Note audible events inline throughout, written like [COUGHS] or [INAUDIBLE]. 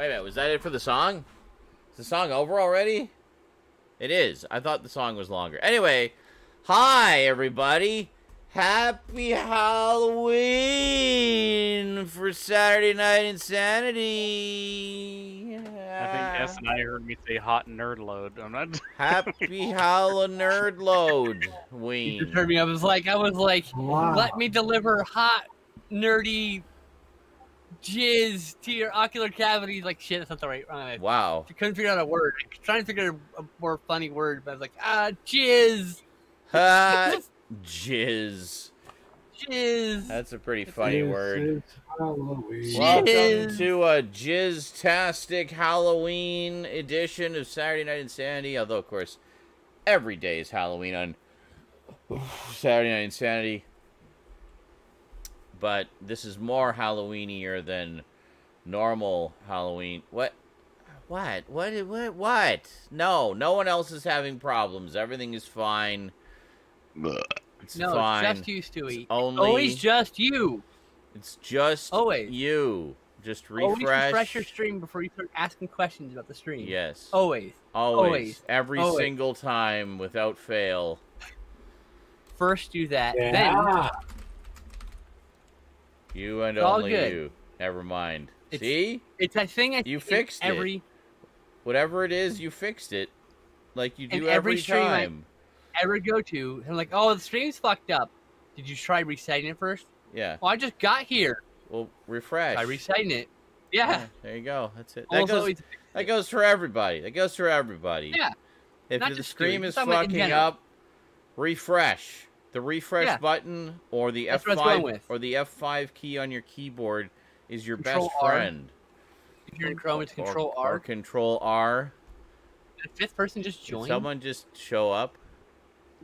Wait a minute, was that it for the song? Is the song over already? It is. I thought the song was longer. Anyway, hi everybody. Happy Halloween for Saturday Night Insanity. I think S and I heard me say hot nerd load. I'm not. [LAUGHS] Happy Halloween Nerd Load You just Ween. heard me. I was like, I was like, Wow. let me deliver hot, nerdy jizz to your ocular cavity. Like, shit, that's not the right. Uh, Wow. I couldn't figure out a word. I was trying to figure out a more funny word, but I was like, ah, jizz, [LAUGHS] Hot [LAUGHS] jizz. jizz. That's a pretty funny This word. is Halloween. Welcome to a Jizztastic Halloween edition of Saturday Night Insanity. Although, of course, every day is Halloween on [SIGHS] Saturday Night Insanity. But this is more Halloweenier than normal Halloween. What? What? What? What? What? No, no one else is having problems. Everything is fine. It's no, fine. it's just you, Stewie. only Always just you. it's just Always. you. Just Always refresh. refresh your stream before you start asking questions about the stream. Yes. Always. always. always, Every always. single time without fail. First do that. Then Yeah. You and It's only you. Never mind. It's- See? it's a thing. I You fixed it. every Whatever it is, you fixed it. Like you do every every stream I- time. ever go to. I'm like, oh, the stream's fucked up. Did you try resetting it first? Yeah. Well, I just got here. Well, refresh. I resetting it. Yeah. There you go. That's it. That goes, that goes for everybody. That goes for everybody. Yeah. If the stream is talking about in fucking up, refresh. The refresh Yeah. button or the That's what I was going F5 or the F5 key on your keyboard is your Control best R. friend. If you're in Chrome, it's Control or, R. Control R. Did the fifth person just Did join? someone just show up?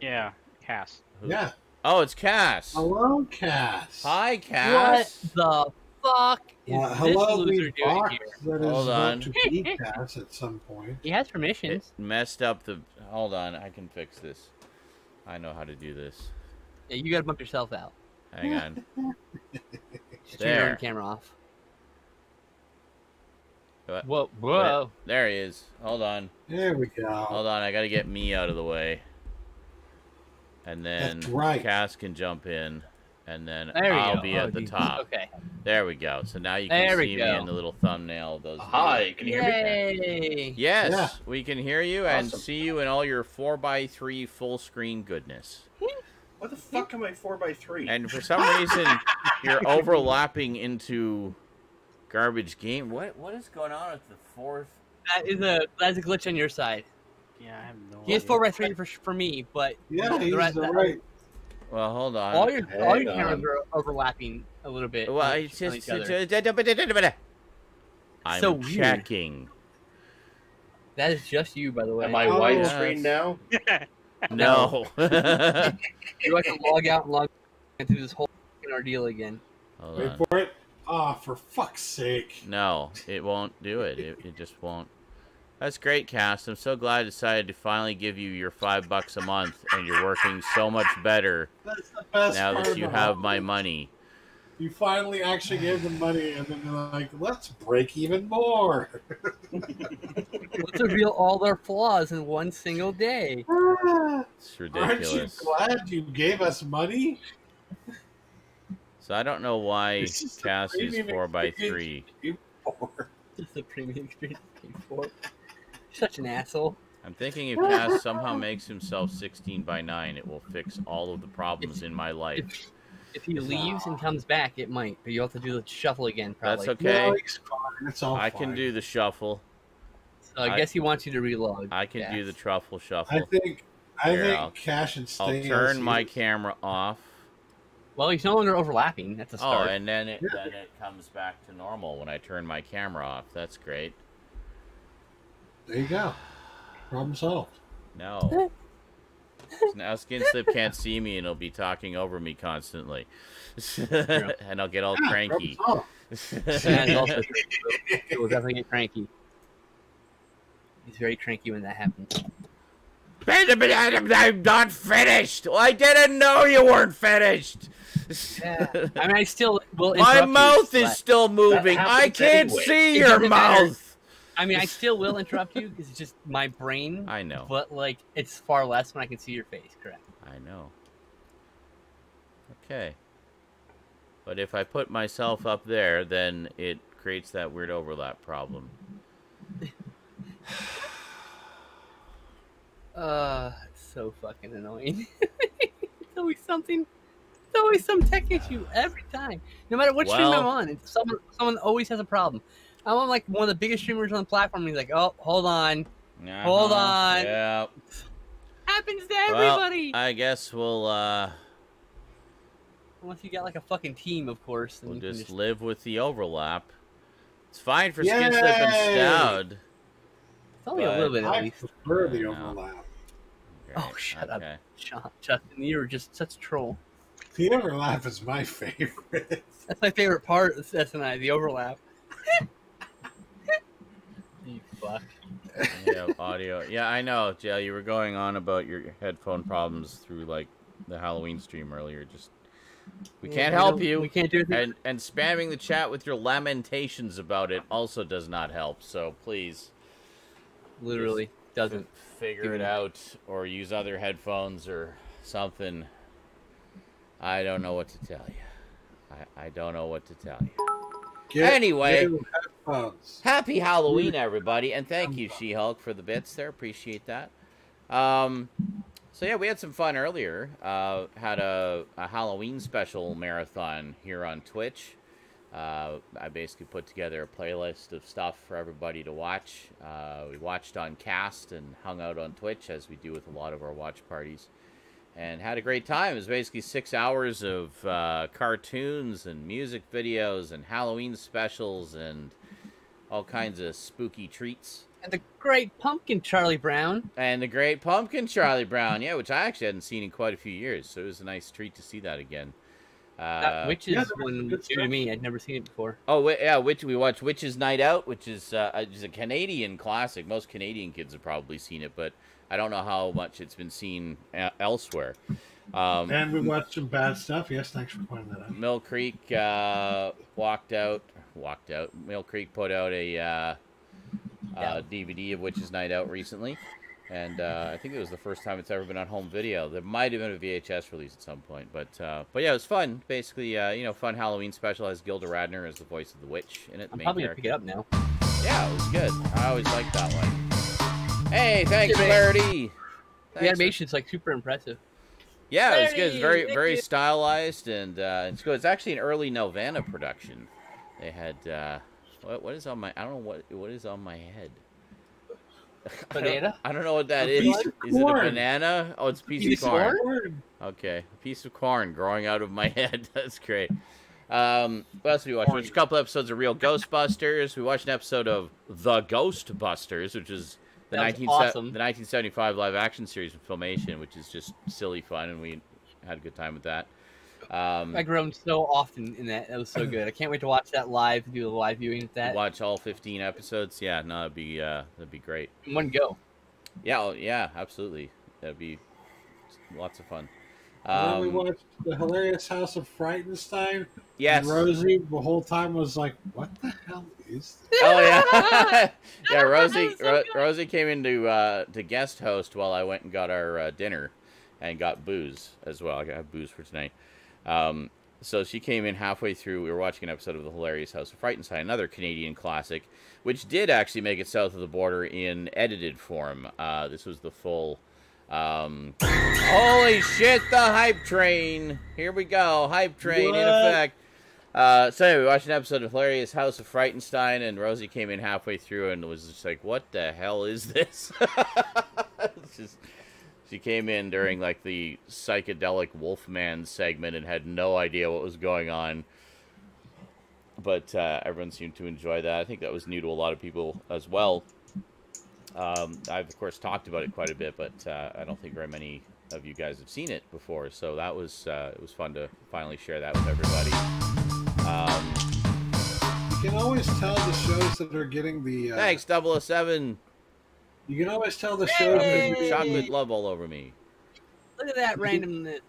Yeah, Cass. Who- Yeah. Oh, it's Cass. Hello, Cass. Hi, Cass. what the fuck is this hello, loser doing here? that is Hold on. to be [LAUGHS] Cass at some point. He has It permissions. messed up the. Hold on, I can fix this. I know how to do this. Yeah, you gotta bump yourself out. Hang on. [LAUGHS] Just turn your own camera off. What? Whoa, whoa. There he is. Hold on. There we go. Hold on, I gotta get me out of the way. And then That's right. Cass can jump in. And then I'll go. be Oh, at the geez. top. Okay. There we go. So now you can There see me go. in the little thumbnail of those. Hi, can you hear me? Yes, Yeah. we can hear you and see you in all your 4x3 full screen goodness. What the fuck am I 4x3? And for some reason, [LAUGHS] you're overlapping into garbage game. What What is going on with the fourth? That is a that's a glitch on your side. Yeah, I have no. He has idea. four by three for for me, but Yeah, he's the rest- the right. Well, hold on. all your all Hang your cameras on. are overlapping a little bit. well, it's each- just. each. I'm So weird. checking. That is just you, by the way. Am I Oh, widescreen yes. now? [LAUGHS] No. You have to log out and log into this whole fucking ordeal again. hold Wait on. for it. Ah, for fuck's sake. No, it won't do it. It, it just won't. That's great, Kast. I'm so glad I decided to finally give you your five bucks a month, and you're working so much better That's the best now that you have my this. money. You finally actually gave them money, and then they're like, let's break even more. Let's reveal all their flaws in one single day. [LAUGHS] It's Aren't you glad you gave us money? So I don't know why This is the Cass is four by experience. three. Just the premium experience paid for. Such an asshole. I'm thinking if Cass somehow makes himself 16 by 9, it will fix all of the problems in my life. If, if he leaves and comes back, it might, but you have to do the shuffle again. Probably. That's okay. No, it's fine. It's all I fine. can do the shuffle. So I, I- guess he wants you to reload. I can do the truffle I shuffle. think. I Here, think I'll- cash and I'll turn my camera off. Well, he's no longer overlapping. That's a Oh, start. and then it then it comes back to normal when I turn my camera off. That's great. There you go. Problem solved. No. [LAUGHS] now Skinslip can't see me and he'll be talking over me constantly. [LAUGHS] and I'll get all Yeah, cranky. problem solved. and also, he will definitely get cranky. He's very cranky when that happens. I'm not finished. Well, I didn't know you weren't finished. Yeah. I mean, I still will. My interrupt you, mouth is still moving. I can't anyway. see It your doesn't matter. I mean, I still will [LAUGHS] interrupt you because it's just my brain. I know. But like, it's far less when I can see your face. Correct. I know. Okay. But if I put myself up there, then it creates that weird overlap problem. Uh, [SIGHS] it's so fucking annoying. [LAUGHS] it's always something. It's always some tech issue every time. No matter what stream I'm on, it's someone someone always has a problem. I'm on like one of the biggest streamers on the platform. And he's like, "Oh, hold on, Hold Uh-huh. on. Yeah. happens to Well, everybody." I guess we'll uh Unless you got like a fucking team, of course. Then we'll you can just just live with the overlap. It's fine for Skinslip and Yay! Stoud. It's only a little bit at I least. prefer the I know. overlap. Oh, shut up. John, Sean, Justin, you were just such a troll. The overlap is my [LAUGHS] favorite. That's my favorite part of SNI, the overlap. you fuck. yeah, audio. Yeah, I know, Jill. You were going on about your headphone problems through like the Halloween stream earlier. Just we can't we help you. We can't do anything. And and spamming the chat with your lamentations about it also does not help. So please Literally doesn't. figure it out or use other headphones or something. I don't know what to tell you. I, I don't know what to tell you. Get Anyway. Happy Halloween, everybody, and thank you, She-Hulk, for the bits there. Appreciate that. Um, so yeah, we had some fun earlier. Uh, had a, a Halloween special marathon here on Twitch. Uh, I basically put together a playlist of stuff for everybody to watch. Uh, we watched on Kast and hung out on Twitch, as we do with a lot of our watch parties, and had a great time. It was basically six hours of uh, cartoons and music videos and Halloween specials and all kinds of spooky treats. And the great pumpkin, Charlie Brown. And the Great Pumpkin, Charlie Brown, yeah, which I actually hadn't seen in quite a few years, so it was a nice treat to see that again. Uh, that witches yeah, one good new to me. I'd never seen it before. Oh wi- yeah, which we watched Witches Night Out, which is uh, uh, is a Canadian classic. Most Canadian kids have probably seen it, but I don't know how much it's been seen uh, elsewhere. Um, And we watched some bad stuff. Yes, thanks for pointing that out. Mill Creek uh, walked out, walked out. Mill Creek put out a uh, Yeah. uh, DVD of Witches Night Out recently, and uh, I think it was the first time it's ever been on home video. There might have been a VHS release at some point, but uh, but yeah, it was fun. Basically, uh, you know, fun Halloween special has Gilda Radner as the voice of the witch in it. I'm main probably gonna character. pick it up now. Yeah, it was good. I always liked that one. Hey, thanks, Yeah, man. Clarity. The Thanks for- animation's like super impressive. yeah, it's good. It's very, very stylized, and uh, it's good. It's actually an early Nelvana production. They had uh, what? What is on my? I don't know what. What is on my head? [LAUGHS] I don't- Banana? I don't know what that A is. piece of Is it a banana? Oh, it's a piece, Piece of of corn. corn? Okay, a piece of corn growing out of my [LAUGHS] head. That's great. Um, what else did we watch? We watched a couple episodes of Real Ghostbusters. We watched an episode of The Ghostbusters, which is the, 19, awesome. the 1975 live action series from Filmation, which is just silly fun, and we had a good time with that. Um, I groaned so often in that. That was so good. I can't wait to watch that live. Do the live viewing of that watch all 15 episodes. Yeah, no, that'd be uh, that'd be great. in one go. Yeah, oh, yeah, absolutely. That'd be lots of fun. And then we Um, watched the hilarious House of Frightenstein. yes. And Rosie the whole time was like, "What the hell is this?" Oh yeah, [LAUGHS] [LAUGHS] yeah. Rosie, so Ro- Rosie came in to uh, to guest host while I went and got our uh, dinner, and got booze as well. I got booze for tonight. Um, so she came in halfway through. We were watching an episode of the hilarious House of Frightenstein, another Canadian classic, which did actually make it south of the border in edited form. Uh, this was the full. Um, holy shit! The hype train. Here we go. Hype train in effect. Uh, so anyway, we watched an episode of Hilarious House of Frightenstein, and Rosie came in halfway through and was just like, "What the hell is this?" [LAUGHS] Just, she came in during like the psychedelic Wolfman segment and had no idea what was going on. But uh, everyone seemed to enjoy that. I think that was new to a lot of people as well. Um, I've of course talked about it quite a bit, but uh, I don't think very many of you guys have seen it before. So that was uh, it was fun to finally share that with everybody. Um, You can always tell the shows that are getting the. Uh, thanks, 007. You can always tell the shows. That Hey! are Chocolate love all over me. Look at that randomness.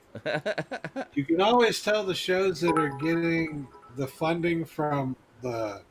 [LAUGHS] you can always tell the shows that are getting the funding from the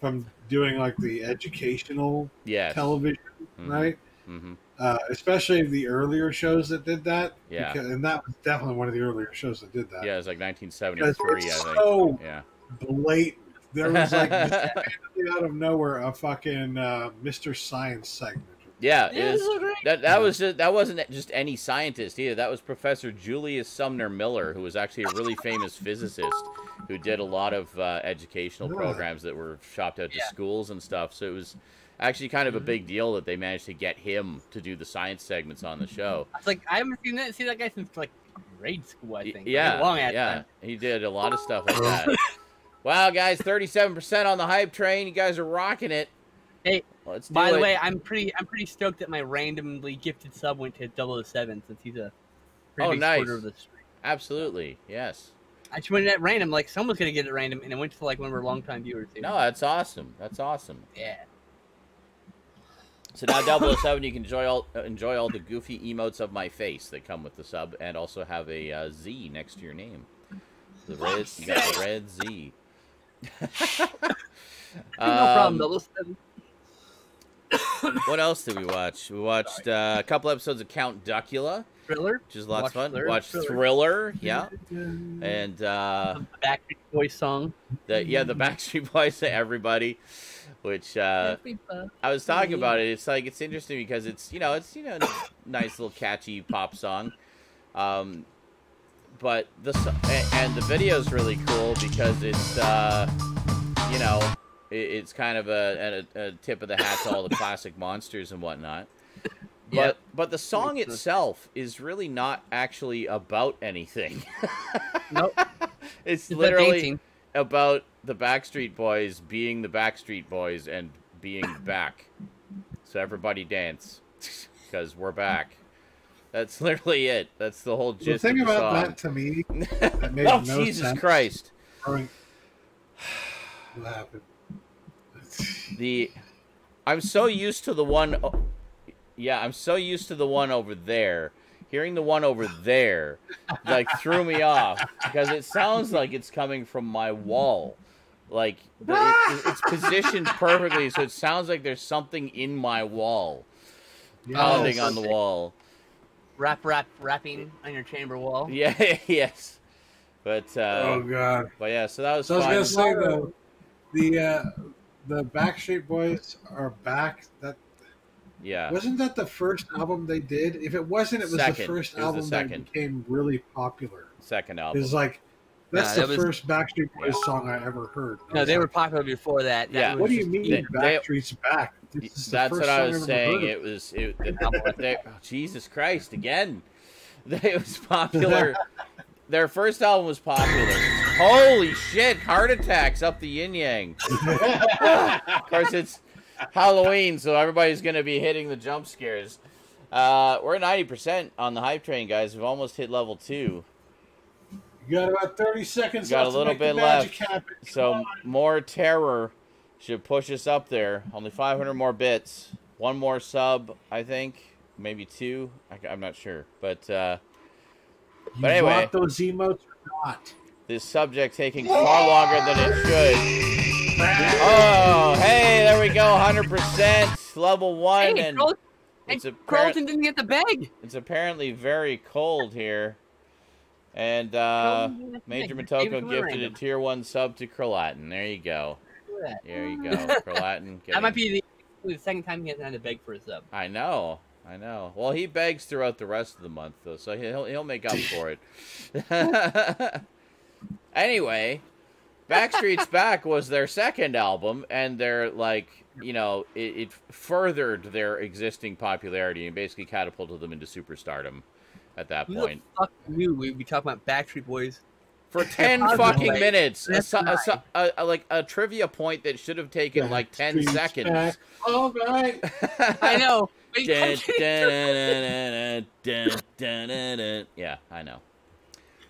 from doing like the educational Yes. television, Mhm. right? hmm Uh, especially the earlier shows that did that. Yeah. because- and that was definitely one of the earlier shows that did that. Yeah, it was like Because 1973, I it's think. so Yeah. blatant. There was like [LAUGHS] out of nowhere a fucking uh, Mr. Science segment. Yeah, Yeah, it is. is. That that was just, that wasn't just any scientist either. That was Professor Julius Sumner Miller, who was actually a really famous physicist who did a lot of uh, educational Yeah. programs that were shopped out to Yeah. schools and stuff. So it was actually kind of a big mm-hmm. deal that they managed to get him to do the science segments on the show. I was like, I haven't seen that. See that guy since like grade school. I think. Yeah, long ass yeah, time. he did a lot of stuff like that. [LAUGHS] wow, guys, thirty-seven percent on the hype train. You guys are rocking it. Hey, let's do By the it. way, I'm pretty I'm pretty stoked that my randomly gifted sub went to 007 since he's a pretty Oh, big nice. supporter of the stream. absolutely, yes. I just went at random, like someone's gonna get it random, and it went to like one of our longtime viewers. Too. No, that's awesome. That's awesome. Yeah. So now 007, you can enjoy all uh, enjoy all the goofy emotes of my face that come with the sub, and also have a uh, Z next to your name. The red, you got the red Z. [LAUGHS] no problem, Um, 007. What else did we watch? We watched uh, a couple episodes of Count Duckula, Thriller. which is lots of fun. Thriller. Watched Thriller. Thriller, yeah, and uh, The Backstreet Boys song. the yeah the Backstreet Boys to everybody, which uh, I was talking about it. It's like it's interesting because it's you know it's you know [COUGHS] nice little catchy pop song, um, but the and the video is really cool because it's uh, you know it, it's kind of a, a, a tip of the hat to all the [LAUGHS] classic monsters and whatnot. But Yep. but the song itself is really not actually about anything. [LAUGHS] Nope. it's It's literally about the Backstreet Boys being the Backstreet Boys and being [COUGHS] back. So everybody dance because we're back. That's literally it. That's the whole The gist thing of the about song. that to me [LAUGHS] that made oh no Jesus sense. Christ! [SIGHS] What happened? [LAUGHS] The I'm so used to the one. o- Yeah, I'm so used to the one over there. Hearing the one over there, like threw me off because it sounds like it's coming from my wall. Like [LAUGHS] the, it, it's positioned perfectly, so it sounds like there's something in my wall, pounding on the wall. Rap, rap, rapping on your chamber wall. [LAUGHS] Yeah, yes, but uh, oh god. but yeah, so that was So I was gonna say though, the uh, the Backstreet Boys are back. That yeah, wasn't that the first album they did. If it wasn't, it was Second. the first It was the album that second. became really popular. second album. It album. was like that's Nah, the that was- first Backstreet Boys song I ever heard. No, was they were popular before that. That Yeah. What do you mean They- they- Backstreet's back? This That's what I was saying. It was it. they, oh, Jesus Christ! Again, [LAUGHS] it was popular. [LAUGHS] Their first album was popular. Holy shit! Heart attacks up the yin yang. [LAUGHS] of course, it's Halloween, so everybody's gonna be hitting the jump scares. Uh, we're ninety percent on the hype train, guys. We've almost hit level two, You got about thirty seconds. Got a left to little make bit magic left. happen. So on. more terror should push us up there. Only five hundred more bits. One more sub, I think, maybe two. I, I'm not sure, but. uh you but anyway. want those emotes or not? this subject taking far longer than it should. Oh, hey, there we go, 100%, level one, Hey, and Carl- it's, hey, Carlton didn't get the bag. it's apparently very cold here. And uh, Carlton didn't get the Major. Matoko gifted a tier one sub to Kralatin. There you go. Look at that. There you go, [LAUGHS] Kralatin. That might be the, the second time he hasn't had to beg for a sub. I know, I know. Well, he begs throughout the rest of the month, though, so he'll he'll make up [LAUGHS] for it. [LAUGHS] anyway, Backstreet's Back was their second album, and they're like, you know, it, it furthered their existing popularity and basically catapulted them into superstardom at that Who point. the fuck knew we'd be talking about Backstreet Boys? For [LAUGHS] ten fucking way. minutes, a, That's su- a, a, a- like a trivia point that should have taken like ten seconds. back. All right. I know. Yeah, I know.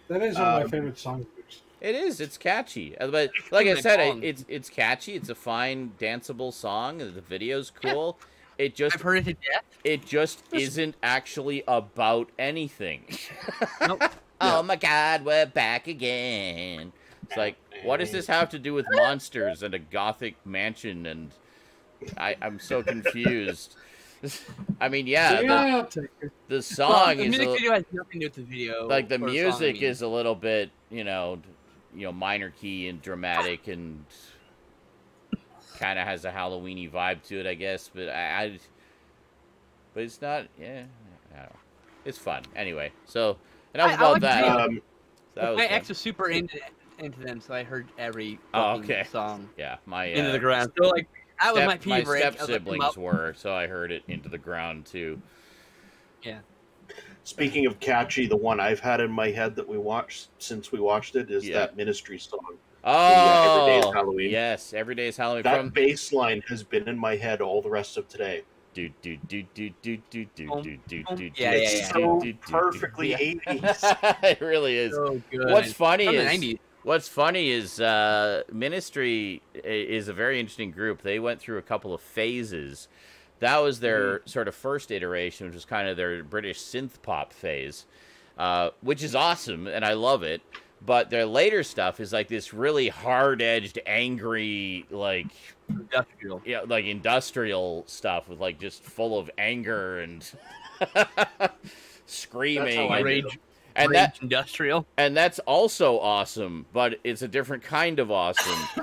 That is one of my favorite songs. It is. It's catchy, but like I said, it, it's it's catchy. It's a fine danceable song. The video's cool. It just I've heard it to death. it just isn't actually about anything. [LAUGHS] Nope. oh my God, we're back again. It's like what does this have to do with monsters and a gothic mansion? And I, I'm so confused. [LAUGHS] I mean, yeah, the, Yeah, I'll take it. the Well, song the is music a, video has nothing to do with the video. like the or song, I music mean. is a little bit, you know, you know, minor key and dramatic and kind of has a Halloweeny vibe to it, I guess. But I, I but it's not. Yeah, I don't know. It's fun anyway. So enough I- I about like that. the- Um, that was My fun. ex was super into into them, so I heard every Oh, okay. song yeah, my into uh, the ground. So like that was step- my my pee break. step I like, siblings were, so I heard it into the ground too. Yeah. Speaking of catchy, the one I've had in my head that we watched since we watched it is Yeah. that Ministry song. Oh, Every Day is Halloween. yes, every day is Halloween. That From bass line has been in my head all the rest of today. do do do do do do do Boom, do do do. Yeah, do, yeah, it's yeah. so do, do, do, perfectly yeah. 80s. [LAUGHS] it really is. so good. What's funny From the is 90s. what's funny is uh, Ministry is a very interesting group. They went through a couple of phases. That was their sort of first iteration, which was kind of their British synth pop phase, uh, which is awesome, and I love it. But their later stuff is like this really hard edged, angry, like industrial. yeah, like industrial stuff with like just full of anger and [LAUGHS] screaming, and, Rage, and rage that industrial. and that's also awesome, but it's a different kind of awesome.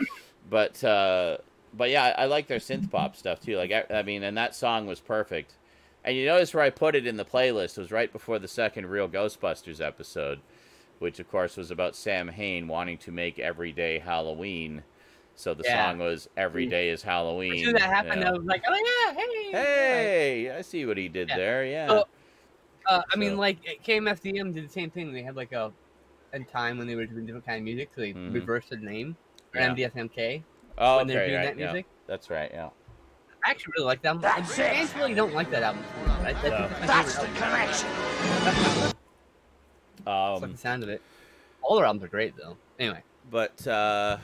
but uh, but yeah, I, I like their synth pop stuff too. Like I, I mean, and that song was perfect. And you notice where I put it in the playlist was right before the second real Ghostbusters episode, which of course was about Samhain wanting to make every day Halloween. So the Yeah. song was "Every Day is Halloween." As soon as that happened, yeah. I was like, oh yeah, hey, Hey, I see what he did Yeah. there. Yeah. So- Uh, I mean, like KMFDM did the same thing. They had like a, a time when they were doing different kind of music, so they Mhm. reversed the name. Or Yeah. MDFMK oh, when they're okay, doing right, that yeah. music. That's right. Yeah. I actually really like that. them. I fans really don't like that album. I, that's No. my favorite album. I like Um, the sound of it. All their albums are great though. Anyway, but uh,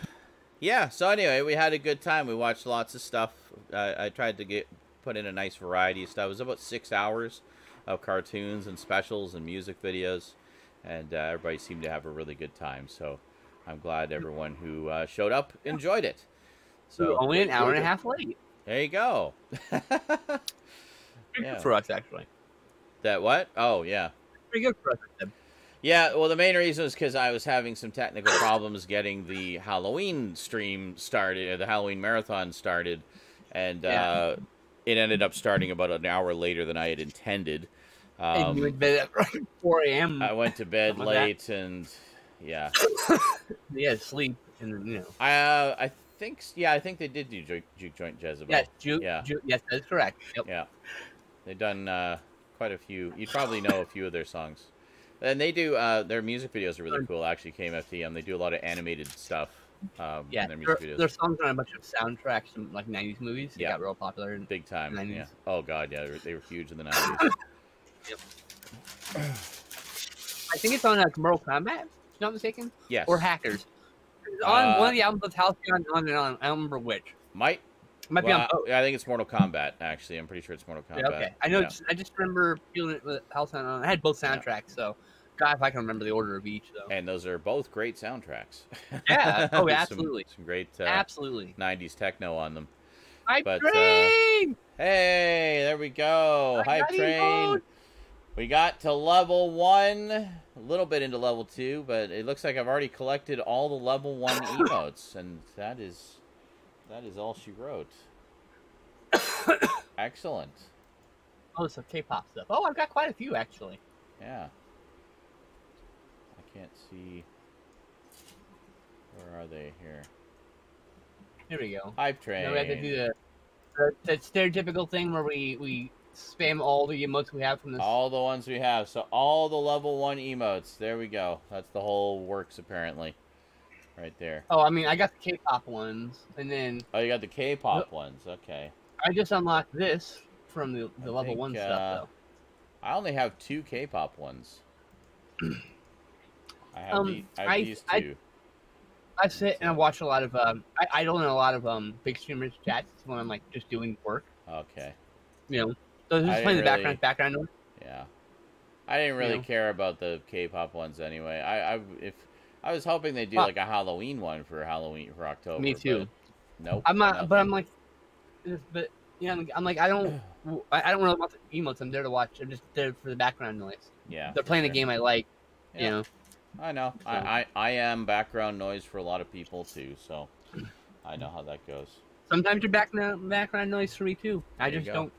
yeah. So anyway, we had a good time. We watched lots of stuff. I, I tried to get put in a nice variety of stuff. It was about six hours of cartoons and specials and music videos, and uh, everybody seemed to have a really good time. So I'm glad everyone who uh, showed up enjoyed it. so So only an hour and a half late. there you go. [LAUGHS] Yeah. for us, actually. that what? Oh yeah. Pretty good for us. Yeah, well, the main reason is because I was having some technical problems getting the Halloween stream started, the Halloween marathon started, and uh, it ended up starting about an hour later than I had intended. and you Um, went to bed at 4 a.m. I went to bed like that. late, and yeah, [LAUGHS] yeah, sleep and you know. I uh, I think yeah, I think they did do juke, juke joint Jezebel. Yes, Ju- Yeah. Ju- yes, that's correct. Yep. Yeah, they've done uh, quite a few. You probably know a few of their songs, and they do. Uh, their music videos are really cool. Actually, KMFDM. They do a lot of animated stuff. Um, Yeah, in their their, music videos. their songs are on a bunch of soundtracks from like '90s movies. They Yeah. got real popular. And Big time. 90s. Yeah. Oh god, yeah, they were, they were huge in the nineties. [COUGHS] I think it's on like Mortal Kombat. If I'm not mistaken, yes. or Hackers. It's on Uh, one of the albums of Halcyon on and on. I don't remember which. Might. It might be on both. I think it's Mortal Kombat. Actually, I'm pretty sure it's Mortal Kombat. Yeah, okay. I know. Yeah. I just remember feeling it with Halcyon on. I had both Yeah. soundtracks, so God, if I can remember the order of each, though. And those are both great soundtracks. Yeah. Oh, [LAUGHS] Some- absolutely. Some, great uh, Absolutely. 90s techno on them. Hype but, uh, train. Hey, there we go. I Hype train. We got to level one, a little bit into level two, but it looks like I've already collected all the level one [COUGHS] emotes, and that is that is all she wrote. [COUGHS] Excellent. oh, some K-pop stuff. Oh, I've got quite a few actually. Yeah. I can't see. Where are they here? Here we go. Hype train. Now we have to do the, the, the stereotypical thing where we we spam all the emotes we have from this. All the ones we have. So all the level one emotes. There we go. That's the whole works apparently. Right there. Oh, I mean, I got the K-pop ones, and then Oh, you got the K-pop ones. Okay. I just unlocked this from the, the I level think, one uh, stuff though. I only have two K-pop ones. [CLEARS THROAT] I have, Um, the, I have I- these two. I sit and I watch a lot of um, I, I don't a lot of um big streamers chats when I'm like just doing work, Okay. you know. So just playing the really- background background noise. Yeah. I didn't really know. care about the K-pop ones anyway. I, I if I was hoping they'd do like a Halloween one for Halloween for October. Me too. Nope. I'm not, but I'm like, but yeah, I'm, I'm like, I don't, [SIGHS] I I don't really want the emotes. I'm there to watch. I'm just there for the background noise. yeah. They're playing sure. a game I like. Yeah. You know, I know. So- I, I I am background noise for a lot of people too, so I know how that goes. sometimes you're background background noise for me too. I There you just don't.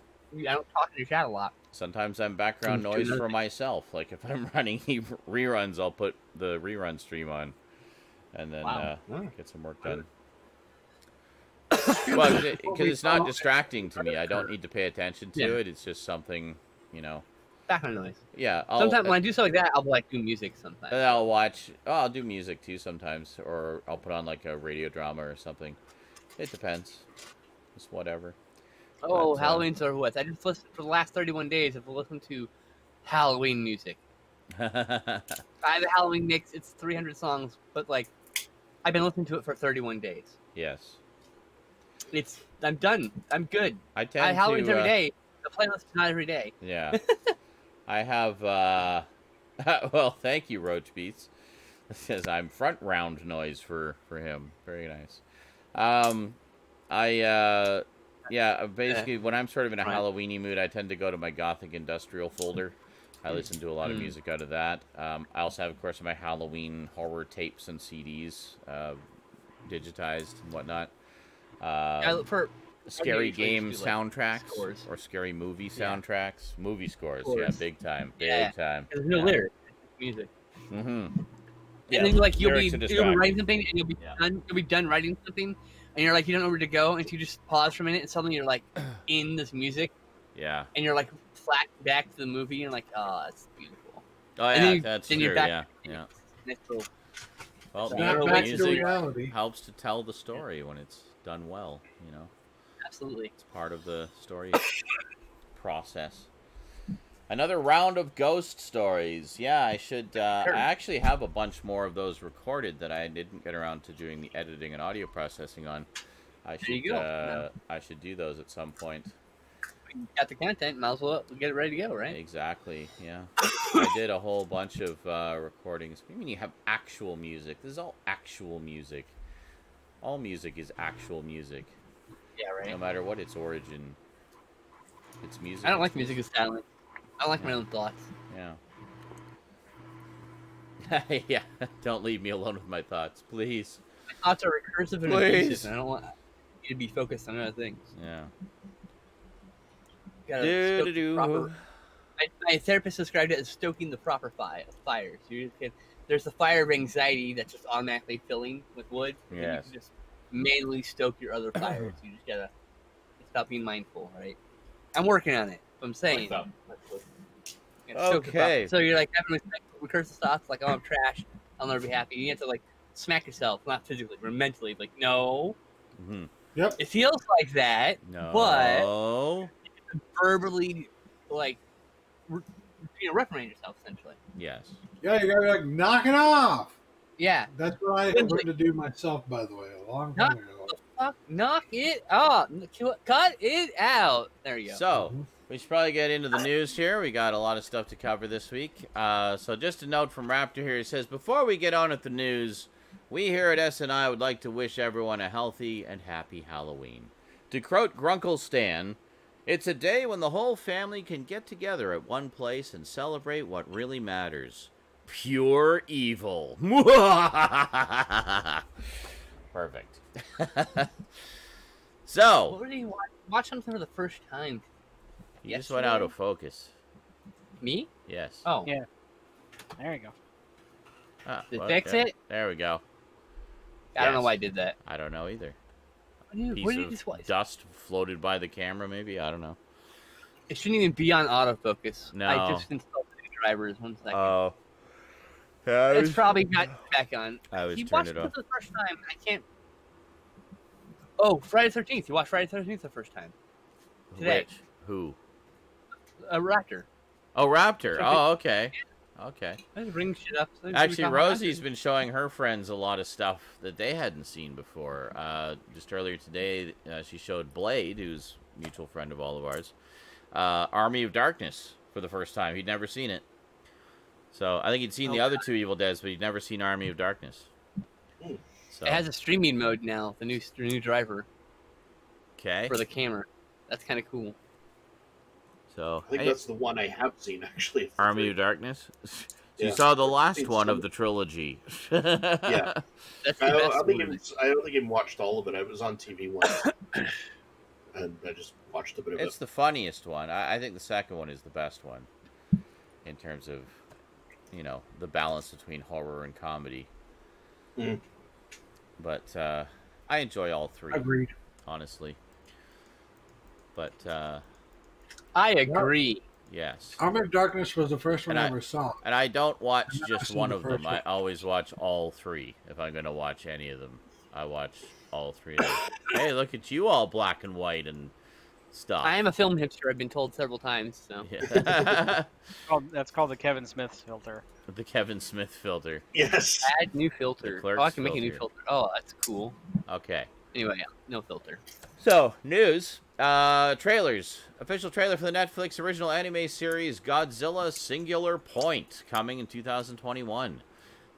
I don't talk in your chat a lot. Sometimes I'm background noise for myself. Like if I'm [LAUGHS] running reruns, I'll put the rerun stream on, and then Wow. uh, get some work done. well, because it's not distracting to me. I don't need to pay attention to Yeah. it. It's just something, you know. Background noise. Yeah. I'll, Sometimes when I do stuff like that, I'll like do music. Sometimes. And I'll watch. Oh, I'll do music too sometimes, or I'll put on like a radio drama or something. It depends. Just whatever. Oh, but, uh, Halloween so what? I just listened for the last 31 days. I've listened to Halloween music. I have a Halloween mix. It's 300 songs, but like, I've been listening to it for 31 days. yes, It's I'm done. I'm good. I tend I Halloween's to. every uh, day. The playlist is not every day. Yeah, [LAUGHS] I have. uh [LAUGHS] Well, thank you, Roach Beats. Says I'm front round noise for for him. Very nice. Um, I uh, yeah. Basically, when I'm sort of in a. Halloweeny mood, I tend to go to my Gothic Industrial folder. I listen to a lot of Mm. music out of that. Um, I also have, of course, my Halloween horror tapes and CDs, uh, digitized and whatnot. I Um, look for scary game do, like, soundtracks scores. or scary movie Yeah. soundtracks. Movie scores, yeah, big time, big Yeah. time. there's no yeah. lyrics. Music. Mm-hmm. and then like you'll be you'll be writing something and you'll be Yeah. done you'll be done writing something and you're like you don't know where to go and you just pause for a minute and suddenly you're like [CLEARS THROAT] in this music Yeah. and you're like flat back to the movie and you're like ah, oh it's beautiful Oh And then you- that's then true. you're back- Yeah, yeah. Nice little- Well, Snap mu- back back to music reality. helps to tell the story when it's done well. You know, absolutely it's part of the story process. Another round of ghost stories. Yeah, I should. Uh, I actually have a bunch more of those recorded that I didn't get around to doing the editing and audio processing on. I There you should. go. Uh, I should do those at some point. you got the content might as well get it ready to go right Exactly. Yeah. I did a whole bunch of uh, recordings. What do you mean you have actual music? This is all actual music. All music is actual music, yeah right. no matter what its origin. It's music. I don't like music as silent I like my own thoughts Yeah. [LAUGHS] yeah. [LAUGHS] Don't leave me alone with my thoughts, please. my thoughts are recursive and Please. and I don't want you to be focused on other things Yeah. Do do do. proper my, my therapist described it as stoking the proper fi- fires. You just can, there's the fire of anxiety that's just automatically filling with wood. and Yes. You can just manually stoke your other [COUGHS] fires. you just gotta stop being mindful, right? I'm working on it. I'm saying. You gotta stoke the proper- Okay. So you're like having recursive thoughts like, oh, I'm trash. I'll never be happy. You have to like smack yourself, not physically, but mentally. Like, no, hmm it feels like that. No. But- Verbally, like, re- you know, reprimand yourself essentially. Yes. Yeah, you gotta be like, knock it off. Yeah. That's what I learned to do myself, by the way, a long time ago. Fuck, knock it off. Cut it out. There you go. So, we should probably get into the news here. We got a lot of stuff to cover this week. Uh, so, just a note from Raptor here. He says, Before we get on with the news, we here at SNI would like to wish everyone a healthy and happy Halloween. To quote Grunkle Stan, it's a day when the whole family can get together at one place and celebrate what really matters pure evil. [LAUGHS] Perfect. [LAUGHS] so, what were you watch, watch something for the first time? You just went out of focus. Me? Yes. Oh, Yeah. There we go. Ah, Did well, fix there, it? There we go. I don't know why I did that. I don't know either. What did you, Piece what did you just watch? dust floated by the camera, maybe. I don't know. It shouldn't even be on autofocus. No. I just installed the drivers. One second. Oh. yeah, it's probably not back on. I was you turning watched it it off. for the first time. I can't. Oh, Friday Thirteenth. You watched Friday Thirteenth the first time. today. Which? Who? A Raptor. Oh, Raptor. Oh, okay. Okay. I just bring shit up. Actually, Rosie's been showing her friends a lot of stuff that they hadn't seen before. Uh, just earlier today, uh, she showed Blade, who's a mutual friend of all of ours, uh, Army of Darkness for the first time. He'd never seen it. So I think he'd seen the Oh, other two Evil Deads, but he'd never seen Army of Darkness. So It has a streaming mode now. The new the new driver okay. for the camera. That's kind of cool. So I think hey, that's the one I have seen [LAUGHS] actually. Army three. of Darkness. [LAUGHS] So you saw the last Seen one of the trilogy. [LAUGHS] Yeah. That's I don't, best I, think one. I don't think I watched all of it. I was on TV once, [COUGHS] and I just watched a bit of It's it. the funniest one. I, I think the second one is the best one in terms of, you know, the balance between horror and comedy. Mhm. But uh, I enjoy all three, Agreed. honestly. But uh, I agree. yes, Army of Darkness was the first one And I, I- ever saw. and I don't watch I've just seen one the of them. first I always watch all three. If I'm going to watch any of them, I watch all three. Of them. [LAUGHS] hey, look at you, all black and white and stuff. I am a film hipster. I've been told several times. So Yeah. [LAUGHS] Called, that's called the Kevin Smith filter. the Kevin Smith filter. Yes. add new filter. Oh, I can make a new filter. filter. Oh, that's cool. Okay. Anyway, yeah, no filter. So, news. Uh, trailers. Official trailer for the Netflix original anime series Godzilla Singular Point coming in 2021.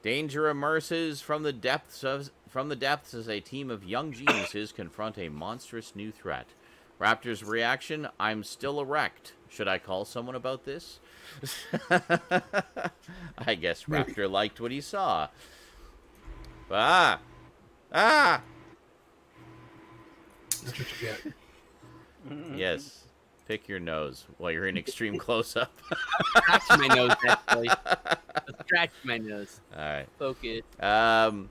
Danger emerges from the depths of from the depths as a team of young [COUGHS] geniuses confront a monstrous new threat. Raptor's reaction, I'm still erect. Should I call someone about this? [LAUGHS] I guess Raptor liked what he saw. Ah! Ah! That's what you get. Yes. Pick your nose while you're in extreme [LAUGHS] close up. Scratch my nose, actually. Scratch my nose. All right. Focus. Um,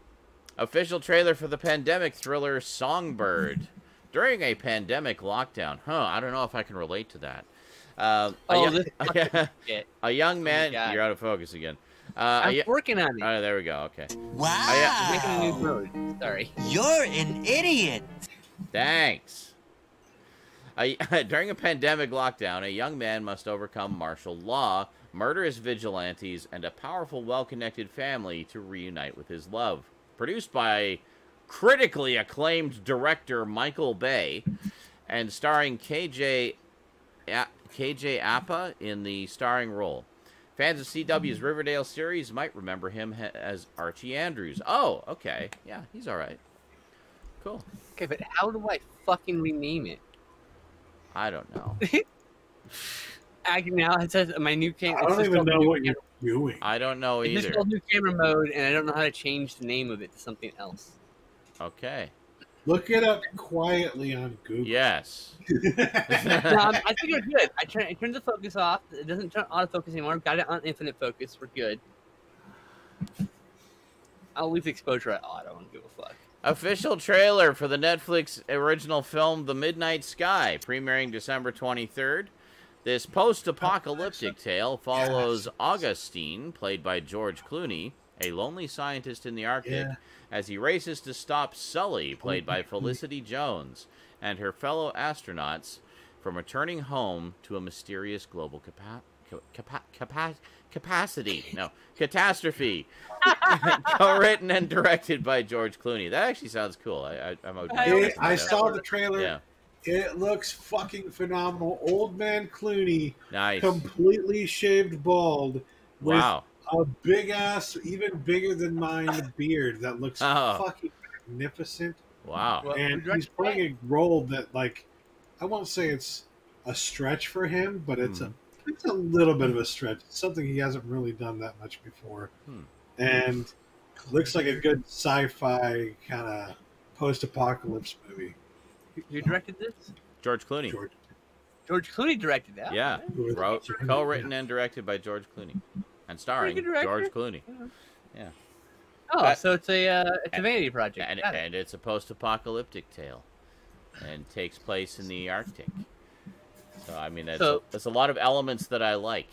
official trailer for the pandemic thriller Songbird. During a pandemic lockdown. Huh, I don't know if I can relate to that. Um, a, Oh, yo- this [LAUGHS] fucking a young man. God. you're out of focus again. Uh, a I'm yo- working on it. oh, there we go. Okay. I'm making a new Wow. Sorry. You're an idiot. Thanks. [LAUGHS] During a pandemic lockdown, a young man must overcome martial law, murderous vigilantes, and a powerful, well connected family to reunite with his love. Produced by critically acclaimed director Michael Bay and starring KJ, KJ Apa in the starring role. Fans of CW's Riverdale series might remember him as Archie Andrews. Oh, okay. Yeah, he's all right. Cool. Okay, but how do I fucking rename it? I don't know. [LAUGHS] Acting now, it says my new camera. I don't even know what you're doing. I don't know It's just either. called new camera mode, and I don't know how to change the name of it to something else. Okay. Look it up quietly on Google. Yes. [LAUGHS] no, I'm, think we're good. I turn I turned the focus off. It doesn't turn autofocus anymore. Got it on infinite focus. We're good. I'll leave the exposure at auto and give a fuck. Official trailer for the Netflix original film The Midnight Sky, premiering December 23rd. This post apocalyptic tale follows Augustine, played by George Clooney, a lonely scientist in the Arctic, Yeah. as he races to stop Sully, played by Felicity Jones, and her fellow astronauts from returning home to a mysterious global capa- capa- capa- capacity. No, catastrophe. [LAUGHS] [LAUGHS] Co-written and directed by George Clooney. That actually sounds cool. I, I, I'm okay. I It- I saw the trailer. Yeah, It looks fucking phenomenal. Old man Clooney, nice. completely shaved bald, with Wow. a big ass, even bigger than mine, beard that looks Oh. fucking magnificent. Wow. And directed he's playing a role that, like, I won't say it's a stretch for him, but it's Hmm. a it's a little bit of a stretch. It's something he hasn't really done that much before, Hmm. and looks like a good sci-fi kind of post-apocalypse movie. Who- Who directed this? George Clooney. George, George Clooney directed that. Yeah. Who- Wrote, co-written and directed by George Clooney, and starring. George Clooney. Yeah. Oh, Uh, so it's a uh, it's a vanity project. And, and it's a post-apocalyptic tale, and takes place in the Arctic. So I mean, that's, So- that's a lot of elements that I like.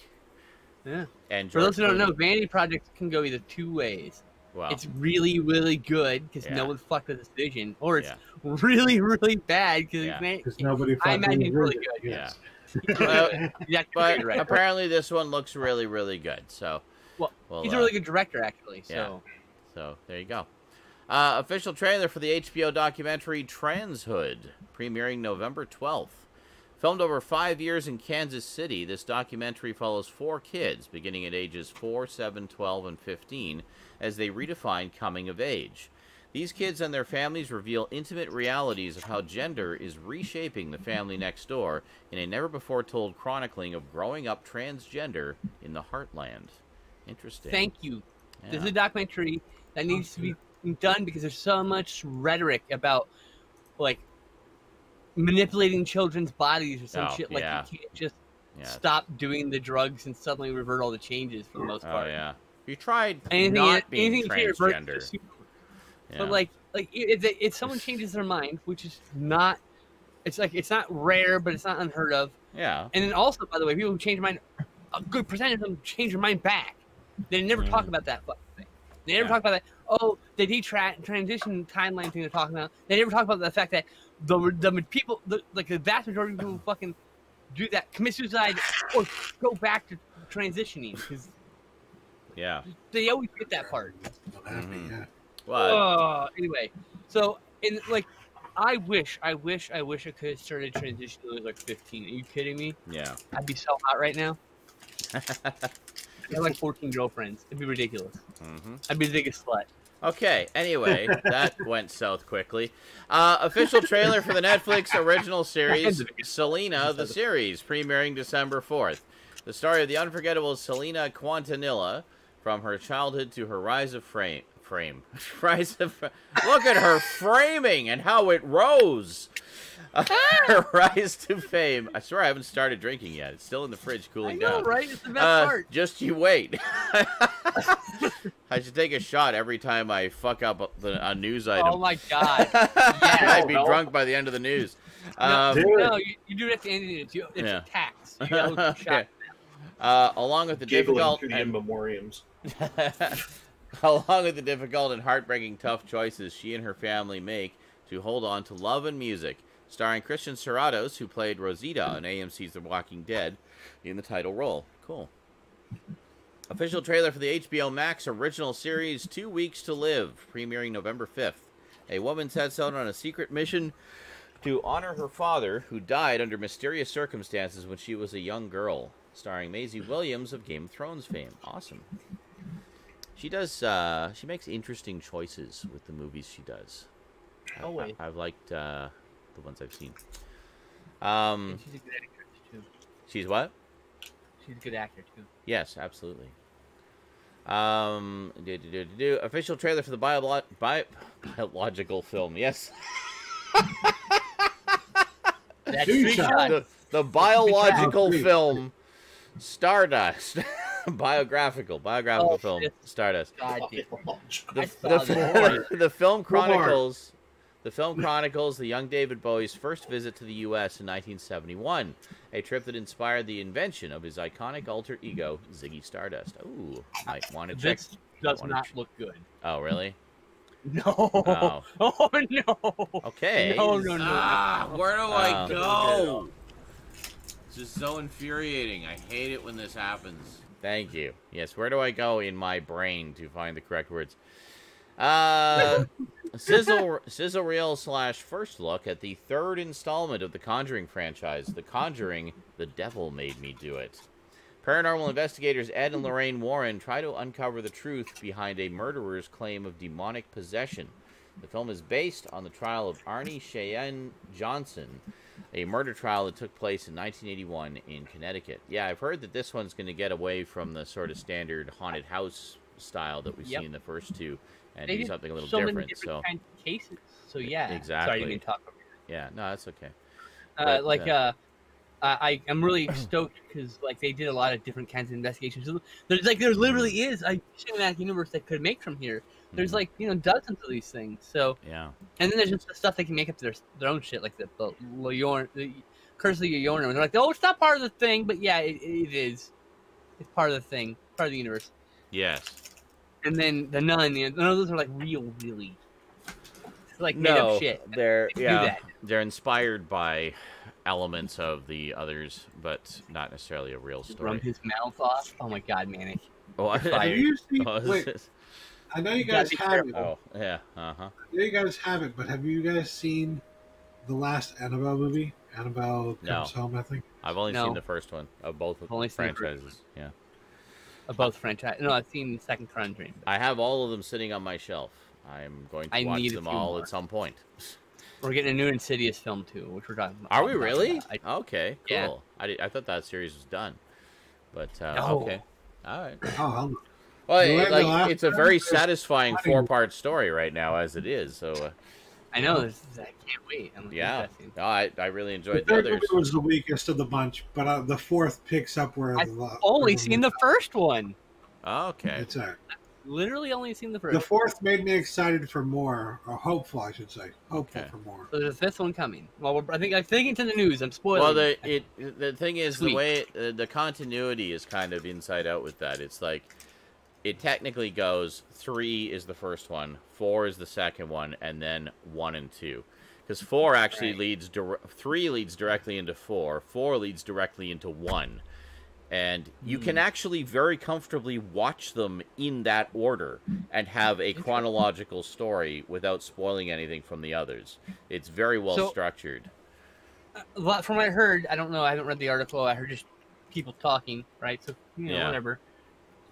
Yeah. And For those who don't know, vanity projects can go either two ways. wow, It's really, really good because Yeah. no one fucked with the decision, or it's Yeah. really, really bad because Yeah. Because nobody. I fucking imagine it's really good. yeah. yeah, [LAUGHS] Well, but apparently this one looks really, really good. So, Well, we'll, he's a uh, really good director, actually. So yeah. So there you go. Uh, official trailer for the HBO documentary Transhood, premiering November 12th. Filmed over five years in Kansas City, this documentary follows four kids, beginning at ages 4, 7, 12, and 15, as they redefine coming of age. These kids and their families reveal intimate realities of how gender is reshaping the family next door in a never before told chronicling of growing up transgender in the heartland. Interesting. Thank you. This is a documentary that needs to be oh, done because there's so much rhetoric about like manipulating children's bodies or some Oh, shit. Like yeah. you can't just Yeah. stop doing the drugs and suddenly revert all the changes for the most part. Oh yeah. You tried Anything, not being anything you can't revert transgender. super- Yeah. But like, like if, if, someone changes their mind, which is not, it's like it's not rare, but it's not unheard of. yeah. And then also, by the way, people who change their mind, a good percentage of them change their mind back. They never talk Mhm. about that fucking thing. They never Yeah. talk about that. Oh, the detra- transition timeline thing they're talking about. They never talk about the fact that the the people, the, like the vast majority of people fucking do that commit suicide or go back to transitioning because Yeah. they always get that part. Not happy, Mhm. yeah. Well, Oh, anyway, so in like, I wish, I wish, I wish I could have started transitioning when I was like 15. Are you kidding me? yeah. I'd be so hot right now. [LAUGHS] I have like 14 girlfriends. It'd be ridiculous. hmm I'd be the biggest slut. Okay. Anyway, that [LAUGHS] went south quickly. Uh, official trailer for the Netflix original [LAUGHS] series Selena the series, premiering December fourth. The story of the unforgettable Selena Quintanilla, from her childhood to her rise of frame. Frame. [LAUGHS] rise of. Look at her framing and how it rose. [LAUGHS] her rise to fame. I swear I haven't started drinking yet. It's still in the fridge I cooling know, down. right? It's the best Uh, part. just you wait. [LAUGHS] I should take a shot every time I fuck up the, a news item. Oh my god. I'd be no. drunk by the end of the news. No, Um, no, you, you do it at the end of it. You- It's Yeah. a tax. You gotta look at the shot. Okay. uh, along with the Giggling difficult through the and, in memoriams. [LAUGHS] along with the difficult and heartbreaking tough choices she and her family make to hold on to love and music, starring Christian Serratos, who played Rosita on AMC's The Walking Dead, in the title role. Cool. Official trailer for the HBO Max original series Two Weeks to Live, premiering November 5th. A woman sets out on a secret mission to honor her father, who died under mysterious circumstances when she was a young girl, starring Maisie Williams of Game of Thrones fame. Awesome. She does, uh, she makes interesting choices with the movies she does. I- Always. I, have liked uh, the ones I've seen. Um, she's a good actress too. she's what? She's a good actor too. Yes, absolutely. Um, do, do, do, do, do. official trailer for the bio- bi- biological film. Yes, That's Two three shots. shots. the, the biological film Stardust. [LAUGHS] biographical, biographical Oh, film shit. Stardust. God damn. The, the, [LAUGHS] the film One more. chronicles the film chronicles the young David Bowie's first visit to the U.S. in 1971, a trip that inspired the invention of his iconic alter ego Ziggy Stardust. Ooh, might want to check. This does wanna not ch- look good. Oh, really? No. Oh. [LAUGHS] Oh no. Okay. No, no, no. Ah, where do I Um, go? This is so infuriating. I hate it when this happens. Thank you. Yes, where do I go in my brain to find the correct words? Uh, [LAUGHS] sizzle, sizzle reel slash first look at the third installment of the Conjuring franchise, The Conjuring: The Devil Made Me Do It. Paranormal investigators Ed and Lorraine Warren try to uncover the truth behind a murderer's claim of demonic possession. The film is based on the trial of Arne Cheyenne Johnson, a murder trial that took place in 1981 in Connecticut. Yeah, I've heard that this one's going to get away from the sort of standard haunted house style that we've Yep. seen in the first two and They do something a little so different. many different So, kinds of cases. So yeah. Sorry, Exactly. didn't mean to talk over you. yeah, no, that's okay. Uh, But, like uh, uh, I I'm really stoked because like they did a lot of different kinds of investigations. There's like there literally is a cinematic universe that could make from here. There's Mhm. like you know dozens of these things. So yeah, and then there's just the stuff they can make up their their own shit, like the the Leorn, the Curse of Leorn. And they're like, oh, it's not part of the thing, but yeah, it, it is. It's part of the thing, part of the universe. yes. And then the nun, you know, those are like real, really, like made no, up shit. they're do yeah, they're inspired by elements of the others, but not necessarily a real story. Run story. his mouth off. Oh my god, Manic. Oh, [LAUGHS] Have Fired. you seen? oh, wait, this- I know you You guys be have it. oh, yeah, uh huh. I know you guys have it, but have you guys seen the last Annabelle movie? Annabelle No. comes home. I think. I've only No. seen the first one of both of Only seen the franchises. Yeah, Of both franchise. No, I've seen the second Conjuring. I have all of them sitting on my shelf. I'm going to I watch need them all more. at some point. We're getting a new Insidious film too, which we're talking about. Are we really? I- Okay, cool. Yeah. I, di- I thought that series was done, but uh, No. okay, all right. Oh, hell no. Well, it- like it's a very satisfying four-part story right now as it is. So uh, I know. This is, I can't wait. I'm yeah, no, I I really The enjoyed the third others. movie was the weakest of the bunch, but uh, the fourth picks up where I've the Only where seen the first one. Okay, It's a, Literally only seen the first. the first. fourth made me excited for more, or hopeful, I should say, hopeful Okay. for more. So there's a fifth one coming. Well, we're, I think I'm thinking to the news. I'm spoiling. well, the it. it the thing is Sweet. the way uh, the continuity is kind of inside out with that. It's like it technically goes three is the first one, four is the second one, and then one and two. Because four actually Right. leads three leads directly into four, four leads directly into one, and you can Hmm. actually very comfortably watch them in that order and have a chronological story without spoiling anything from the others. It's very well So- structured. Lot from what I heard, I don't know. I haven't read the article. I heard just people talking, right? So you know, Yeah. whatever.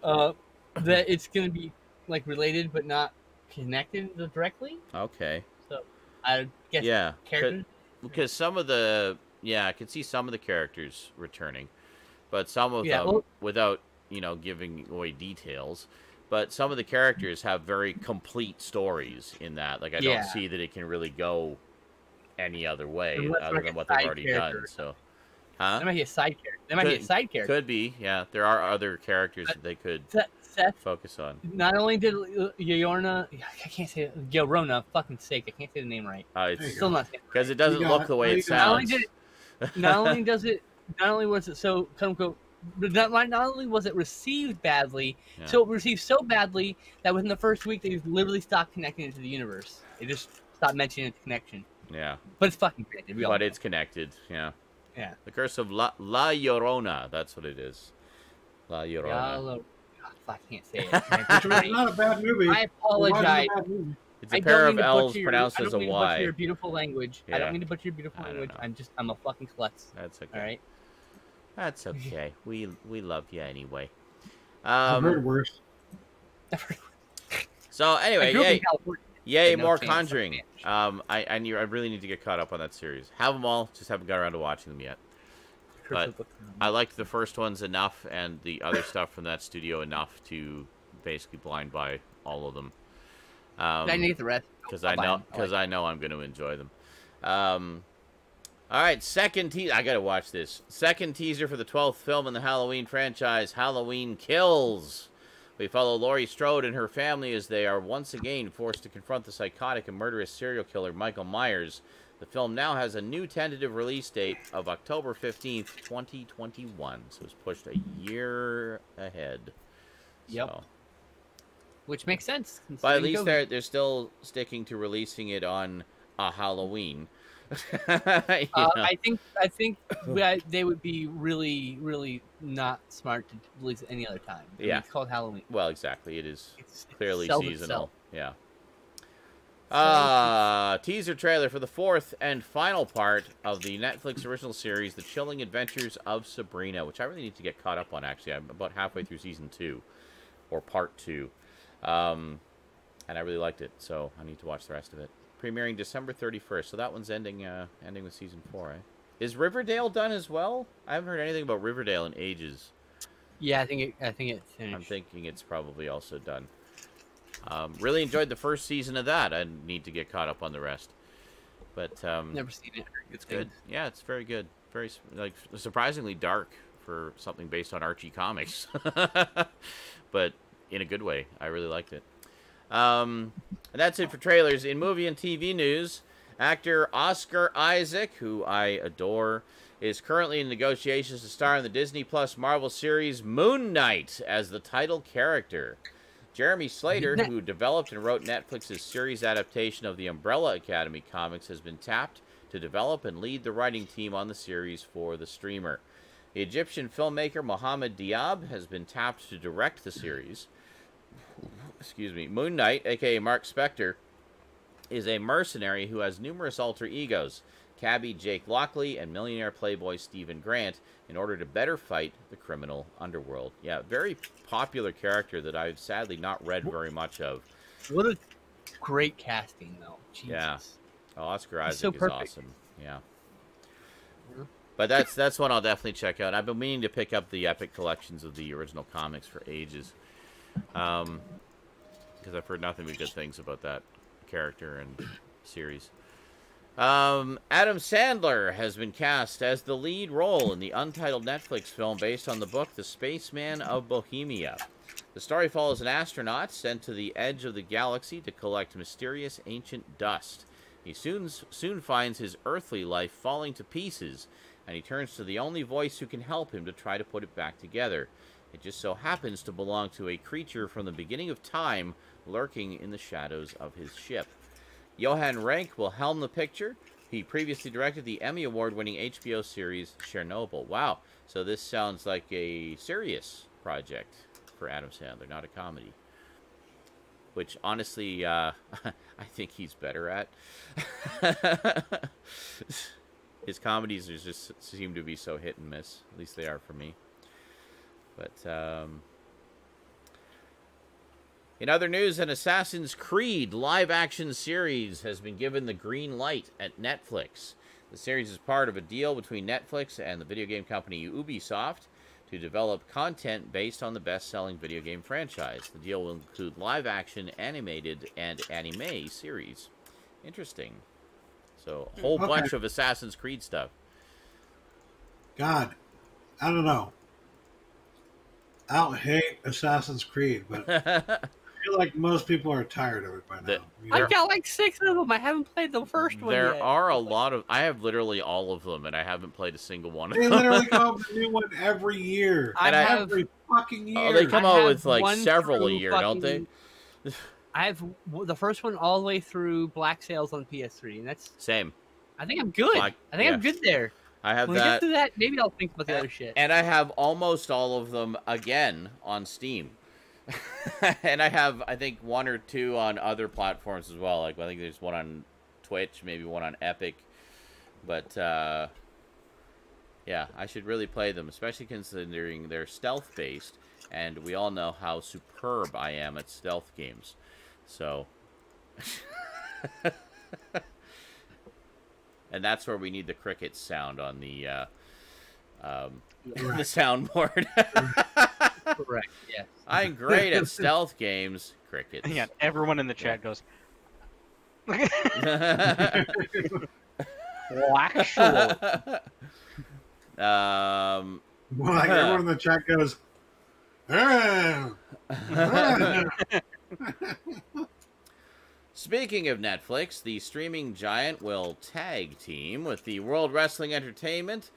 Uh, that it's gonna be like related but not connected directly. Okay. So I guess Yeah. characters. because some of the yeah, I can see some of the characters returning, but some of Yeah, them well- without you know giving away details. But some of the characters have very complete stories in that. Like I Yeah. don't see that it can really go any other way Unless other like than what they've already character. done. So, huh? There might be a side character. There might be a Could- side character. Could be. Yeah, there are other characters that they could Seth, Seth focus on. not only did Yorna, I can't say it, Yorona, fucking sake, I can't say the name right. Uh, it's you Still not because it doesn't look got- the way you it got- Not only sounds. did not only [LAUGHS] does it not only was it so quote unquote but not, not only was it received badly Yeah. so it received so badly that within the first week they literally stopped connecting it to the universe they just stopped mentioning its connection yeah. but it's fucking connected we but know. it's connected. Yeah. Yeah. The curse of La, La Llorona. That's what it is. La Llorona. Yalo- God, I can't say it Which was [LAUGHS] not a bad movie. I It wasn't a apologize. It's a I pair of mean to elves butcher your, pronounced I don't as a mean to butcher your beautiful language I don't mean to butcher your beautiful language know. I'm just I'm a fucking klutz That's okay. all right That's [LAUGHS] okay. we we love you anyway. I've heard Um. worse. So anyway, grew up in yay, yay, no more Conjuring. Um, I I, need, I really need to get caught up on that series. Have them all, just haven't got around to watching them yet. But I liked the first ones enough, and the other [LAUGHS] stuff from that studio enough to basically blind buy all of them. Um, I need the rest because I know because I know I'm going to enjoy them. Um, all right, second teaser. I got to watch this. Second teaser for the twelfth film in the Halloween franchise, Halloween Kills. We follow Laurie Strode and her family as they are once again forced to confront the psychotic and murderous serial killer Michael Myers. The film now has a new tentative release date of October 15th, 2021. So it's pushed a year ahead. Yep. So- which makes sense. but at least COVID. they're they're still sticking to releasing it on a Halloween. [LAUGHS] Uh. I think I think they would be really really not smart to release it any other time. I mean, Yeah. it's called Halloween. well, exactly. It is It's, clearly sells seasonal. itself. Yeah. Uh, teaser trailer for the fourth and final part of the Netflix original series, The Chilling Adventures of Sabrina, which I really need to get caught up on, actually. I'm about halfway through season two, or part two. Um, and I really liked it, so I need to watch the rest of it. Premiering December 31st, so that one's ending uh, ending with season four, eh? Is Riverdale done as well? I haven't heard anything about Riverdale in ages. Yeah, I think it, I think it's finished. I'm thinking it's probably also done. Um, really enjoyed the first season of that. I need to get caught up on the rest. But um, Never seen it. it's good. Yeah, it's very good. Very like surprisingly dark for something based on Archie comics, [LAUGHS] but in a good way. I really liked it. Um, and that's it for trailers. In movie and TV news, actor Oscar Isaac, who I adore, is currently in negotiations to star in the Disney Plus Marvel series Moon Knight as the title character. Jeremy Slater, [LAUGHS] who developed and wrote Netflix's series adaptation of the Umbrella Academy comics, has been tapped to develop and lead the writing team on the series for the streamer. The Egyptian filmmaker Mohamed Diab has been tapped to direct the series. Excuse me. Moon Knight, aka Mark Spector, is a mercenary who has numerous alter egos. cabbie Jake Lockley, and millionaire playboy Stephen Grant in order to better fight the criminal underworld. Yeah, very popular character that I've sadly not read very much of. What a great casting, though. Jesus. Yeah. Oh, Oscar He's Isaac so is awesome. Yeah. Yeah. But that's that's one I'll definitely check out. I've been meaning to pick up the epic collections of the original comics for ages, um, because I've heard nothing but good things about that character and series. Um, Adam Sandler has been cast as the lead role in the untitled Netflix film based on the book The Spaceman of Bohemia. The story follows an astronaut sent to the edge of the galaxy to collect mysterious ancient dust. He soon soon finds his earthly life falling to pieces, and he turns to the only voice who can help him to try to put it back together. It just so happens to belong to a creature from the beginning of time lurking in the shadows of his ship. Johan Renck will helm the picture. He previously directed the Emmy Award winning HBO series Chernobyl. Wow. So this sounds like a serious project for Adam Sandler, not a comedy. Which, honestly, uh, [LAUGHS] I think he's better at. [LAUGHS] His comedies just seem to be so hit and miss. At least they are for me. But, um, in other news, an Assassin's Creed live action series has been given the green light at Netflix. The series is part of a deal between Netflix and the video game company Ubisoft to develop content based on the best selling video game franchise. The deal will include live action, animated, and anime series. Interesting. So, a whole Okay. bunch of Assassin's Creed stuff. God, I don't know. I don't hate Assassin's Creed, but [LAUGHS] feel like most people are tired of it by now. The- you? I've got like six of them. I haven't played the first one there yet. are a lot of. I have literally all of them, and I haven't played a single one of They literally come [LAUGHS] up with a new one every year. I And I- have, every fucking year. Oh, they come I out with, like, several a through year, don't they? I have the first one all the way through Black Sails on PS3, and that's. Same. I think I'm good. Black- I think I'm good there. I have When we that, get to that, maybe I'll think about the Uh, other shit. and I have almost all of them again on Steam. [LAUGHS] and I have, I think, one or two on other platforms as well. Like I think there's one on Twitch, maybe one on Epic. But uh, yeah, I should really play them, especially considering they're stealth based, and we all know how superb I am at stealth games. So. [LAUGHS] and that's where we need the cricket sound on the uh, um, [LAUGHS] the soundboard. Correct. Yes. I'm great at stealth games. Crickets. Yeah, [LAUGHS] everyone in the chat goes. well, actually, um, Well, like everyone in the chat goes. Speaking of Netflix, the streaming giant will tag team with the World Wrestling Entertainment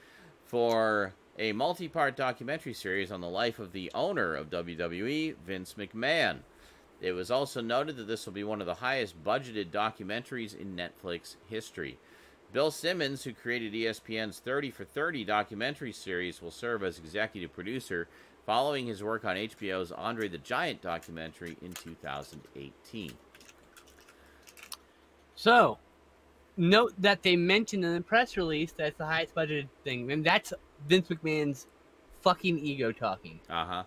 for a multi part documentary series on the life of the owner of WWE, Vince McMahon. It was also noted that this will be one of the highest budgeted documentaries in Netflix history. Bill Simmons, who created ESPN's 30 for 30 documentary series, will serve as executive producer following his work on HBO's Andre the Giant documentary in 2018. So, note that they mentioned in the press release that's the highest budgeted thing, and that's Vince McMahon's fucking ego talking. Uh huh.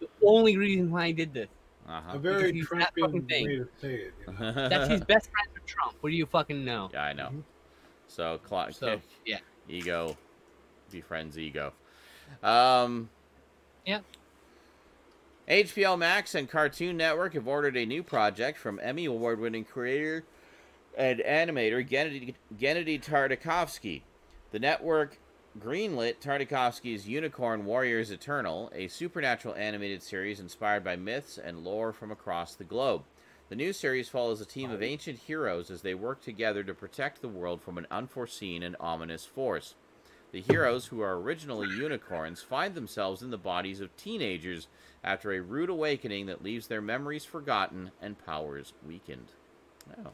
The only reason why he did this. Uh huh. a very Because that Trumpian thing. way to say it. You know? [LAUGHS] That's his best friend with Trump. What do you fucking know? yeah, I know. So, clock. So, yeah. ego befriends ego. Um, Yeah. HBO Max and Cartoon Network have ordered a new project from Emmy award-winning creator and animator Gennady, Gennady Tartakovsky. The network greenlit Tartakovsky's Unicorn Warriors Eternal, a supernatural animated series inspired by myths and lore from across the globe. The new series follows a team of ancient heroes as they work together to protect the world from an unforeseen and ominous force. The heroes, who are originally unicorns, find themselves in the bodies of teenagers after a rude awakening that leaves their memories forgotten and powers weakened. Oh.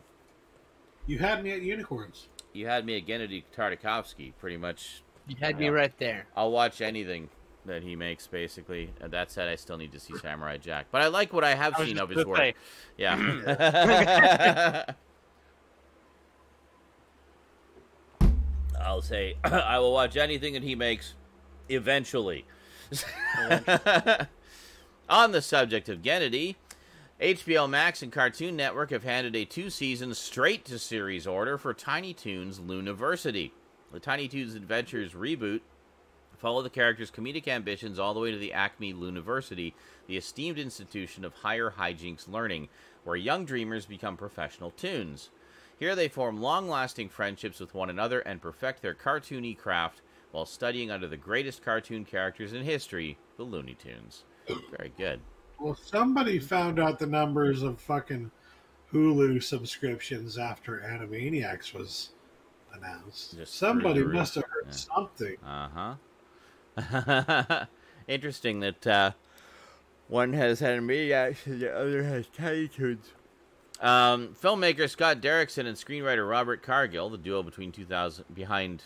You had me at unicorns. You had me at Gennady Tartakovsky, pretty much. You had me right there. I'll watch anything that he makes, basically. And that said, I still need to see Samurai Jack. But I like what I have I seen of his work. say, Yeah. [LAUGHS] [LAUGHS] I'll say [CLEARS THROAT] I will watch anything that he makes eventually. [LAUGHS] On the subject of Gennady, HBO Max and Cartoon Network have handed a two season straight to series order for Tiny Toons Looniversity. The Tiny Toons Adventures reboot follow the characters' comedic ambitions all the way to the Acme Looniversity, the esteemed institution of higher hijinks learning, where young dreamers become professional toons. Here they form long lasting friendships with one another and perfect their cartoony craft while studying under the greatest cartoon characters in history, the Looney Tunes. Very good. Well, somebody found out the numbers of fucking Hulu subscriptions after Animaniacs was announced. Just somebody must have heard Yeah. something. Uh huh. [LAUGHS] Interesting that uh, one has Animaniacs and the other has Toons. Um, filmmaker Scott Derrickson and screenwriter Robert Cargill, the duo between 2000 behind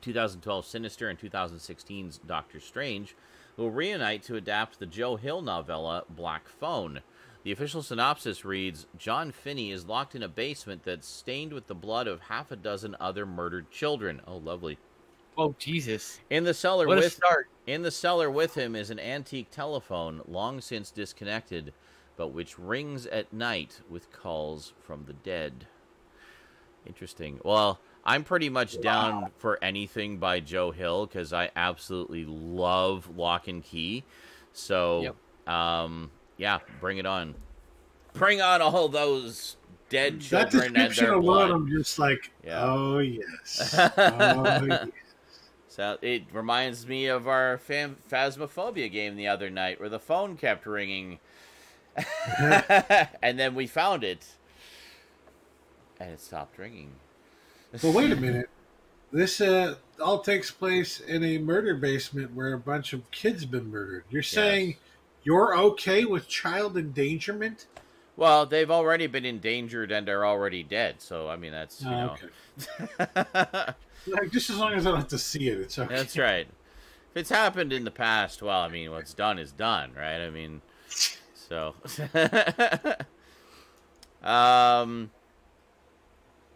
2012 Sinister and 2016's Doctor Strange, will reunite to adapt the Joe Hill novella Black Phone. The official synopsis reads John Finney is locked in a basement that's stained with the blood of half a dozen other murdered children. Oh, lovely. Oh Jesus! In the cellar What with start! in the cellar with him is an antique telephone, long since disconnected, but which rings at night with calls from the dead. Interesting. Well, I'm pretty much down for anything by Joe Hill because I absolutely love Locke and Key. So, um, yeah, bring it on. Bring on all those dead That children and description their alone, blood. I'm just like, Yeah. oh yes, [LAUGHS] oh yes. So it reminds me of our fam- Phasmophobia game the other night where the phone kept ringing. [LAUGHS] and then we found it. And it stopped ringing. But wait a [LAUGHS] minute, this uh, all takes place in a murder basement where a bunch of kids been murdered. You're saying Yes. You're okay with child endangerment? Well, they've already been endangered and are already dead. So, I mean, that's, you Oh, know. okay. [LAUGHS] Like, just as long as I don't have to see it, it's okay. that's right. If it's happened in the past, well, I mean, what's done is done, right? I mean, so. [LAUGHS] um,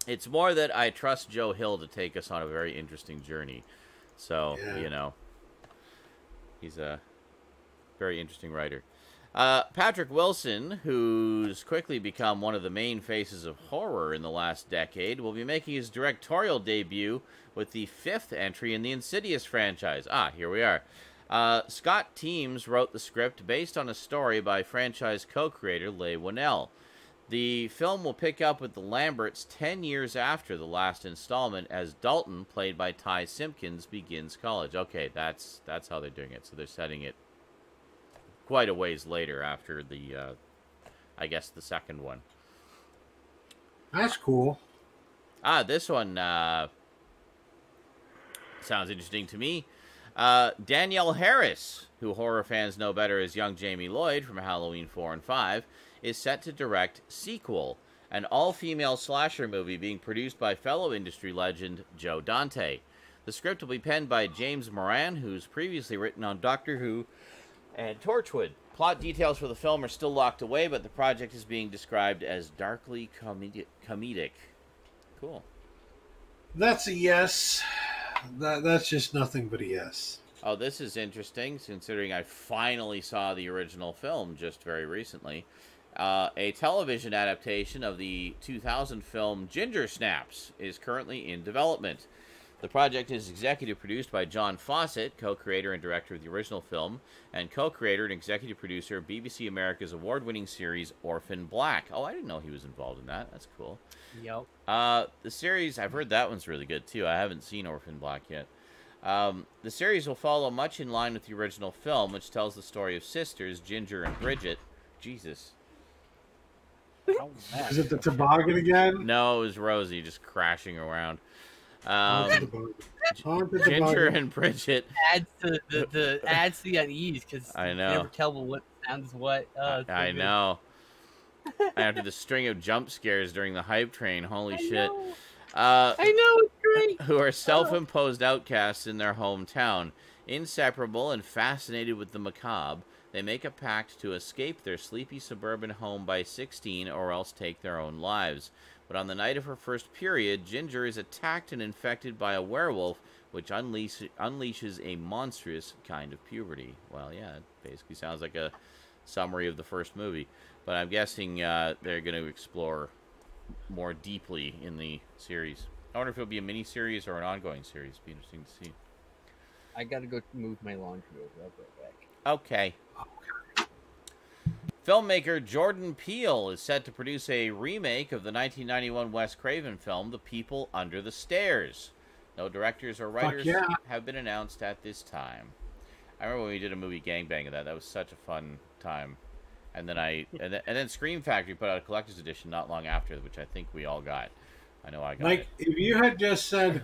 it's more that I trust Joe Hill to take us on a very interesting journey. So, Yeah. you know, he's a very interesting writer. Uh, Patrick Wilson, who's quickly become one of the main faces of horror in the last decade, will be making his directorial debut with the fifth entry in the Insidious franchise. Ah, here we are. Uh, Scott Teems wrote the script based on a story by franchise co creator Leigh Whannell. The film will pick up with the Lamberts 10 years after the last installment as Dalton, played by Ty Simpkins, begins college. Okay, that's that's how they're doing it. So they're setting it quite a ways later after the, uh, I guess, the second one. That's cool. Ah, this one uh, sounds interesting to me. Uh, Danielle Harris, who horror fans know better as young Jamie Lloyd from Halloween 4 and 5, is set to direct Sequel, an all female slasher movie being produced by fellow industry legend Joe Dante. The script will be penned by James Moran, who's previously written on Doctor Who and Torchwood. Plot details for the film are still locked away, but the project is being described as darkly comedi- comedic. Cool. That's a yes. That, that's just nothing but a yes. Oh, this is interesting, considering I finally saw the original film just very recently. Uh, a television adaptation of the 2000 film Ginger Snaps is currently in development. The project is executive produced by John Fawcett, co creator and director of the original film, and co creator and executive producer of BBC America's award winning series Orphan Black. Oh, I didn't know he was involved in that. That's cool. Yep. Uh, the series, I've heard that one's really good too. I haven't seen Orphan Black yet. Um, the series will follow much in line with the original film, which tells the story of sisters Ginger and Bridget. Jesus. Oh. [LAUGHS] Is it the toboggan again? No, it was Rosie just crashing around. Haunted Um, toboggan. Haunted Ginger toboggan. and Bridget. Adds to the, the adds to the unease because I You know. never tell what sounds what. Uh, it's so I good. know. [LAUGHS] After the string of jump scares during the hype train, holy I shit. know. Uh, I know it's great. who are self imposed outcasts in their hometown. Inseparable and fascinated with the macabre, They make a pact to escape their sleepy suburban home by 16 or else take their own lives. But on the night of her first period, Ginger is attacked and infected by a werewolf, which unleash, unleashes a monstrous kind of puberty. Well, yeah, it basically sounds like a summary of the first movie. But I'm guessing uh, they're going to explore more deeply in the series. I wonder if it'll be a mini series or an ongoing series. It'd Be interesting to see. I gotta go move my laundry over. I'll be right back. Okay. Filmmaker Jordan Peele is set to produce a remake of the 1991 Wes Craven film, The People Under the Stairs. No directors or writers yeah. have been announced at this time. I remember when we did a movie gangbang of that. That was such a fun time. And then I and then, and then Scream Factory put out a collector's edition not long after, which I think we all got. I know I got Like, if you had just said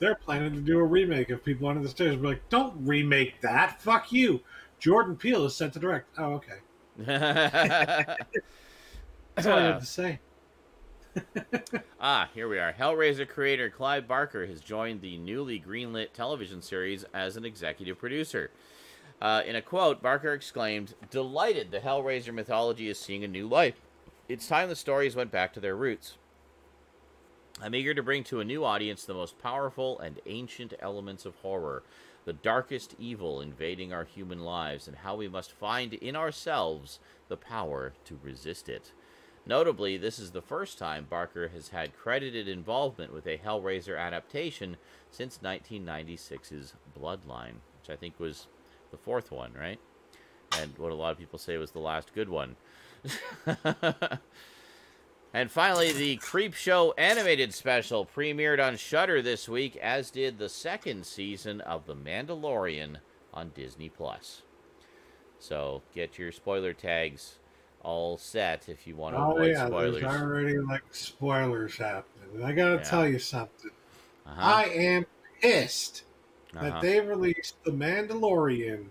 they're planning to do a remake of People Under the Stairs, we're like, don't remake that. Fuck you. Jordan Peele is set to direct. Oh, okay. That's all I have to say. [LAUGHS] Ah, here we are. Hellraiser creator Clive Barker has joined the newly greenlit television series as an executive producer. Uh, in a quote, Barker exclaimed, Delighted the Hellraiser mythology is seeing a new life. It's time the stories went back to their roots. I'm eager to bring to a new audience the most powerful and ancient elements of horror, the darkest evil invading our human lives, and how we must find in ourselves the power to resist it. Notably, this is the first time Barker has had credited involvement with a Hellraiser adaptation since 1996's Bloodline, which I think was the fourth one, right? And what a lot of people say was the last good one. [LAUGHS] and finally, the Creepshow animated special premiered on Shudder this week, as did the second season of The Mandalorian on Disney Plus. So get your spoiler tags all set if you want to Oh, avoid yeah. spoilers. There's already, like, spoilers happening. And I got to Yeah. tell you something. Uh-huh. I am pissed uh-huh. that they released The Mandalorian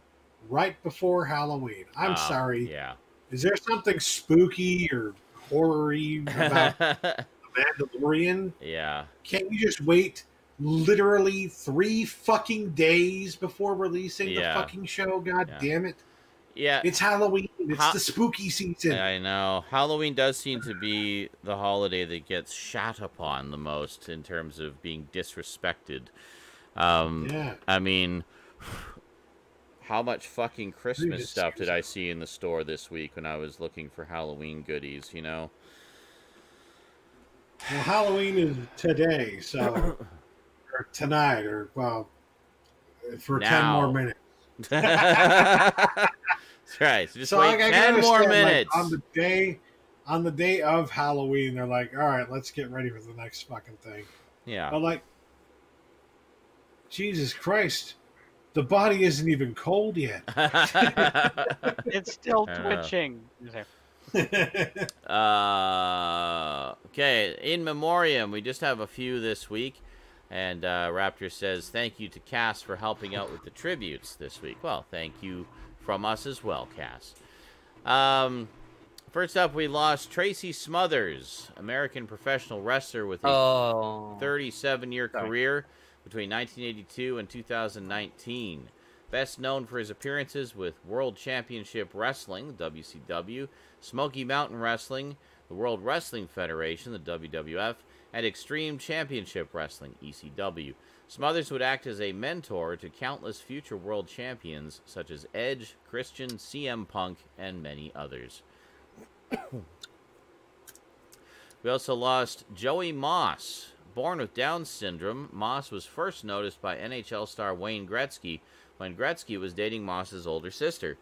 right before Halloween. I'm Oh, sorry. Yeah. Is there something spooky or horror-y about [LAUGHS] The Mandalorian? yeah. Can't you just wait literally three fucking days before releasing Yeah. the fucking show? God Yeah. damn it. Yeah. It's Halloween. It's Ha- the spooky season. I know. Halloween does seem to be the holiday that gets shat upon the most in terms of being disrespected. Um, Yeah. I mean, how much fucking Christmas Dude, stuff did I see in the store this week when I was looking for Halloween goodies, you know? Well, Halloween is today, so [LAUGHS] or tonight, or well, for ten more minutes. [LAUGHS] [LAUGHS] That's right. So just so wait like, I 10 more understand, like, minutes. on the day, on the day of Halloween, they're like, "All right, let's get ready for the next fucking thing." yeah. But like, Jesus Christ, the body isn't even cold yet. [LAUGHS] It's still twitching. [LAUGHS] Uh, okay, in memoriam, we just have a few this week. And uh, Raptor says, Thank you to Kast for helping out with the tributes this week. Well, thank you from us as well, Kast. Um, first up, we lost Tracy Smothers, American professional wrestler with a Oh. 37 year Sorry. career between 1982 and 2019. Best known for his appearances with World Championship Wrestling, WCW, Smoky Mountain Wrestling, the World Wrestling Federation, the WWF, and Extreme Championship Wrestling, ECW. Smothers would act as a mentor to countless future world champions such as Edge, Christian, CM Punk, and many others. [COUGHS] We also lost Joey Moss. Born with Down syndrome, Moss was first noticed by NHL star Wayne Gretzky when Gretzky was dating Moss's older sister.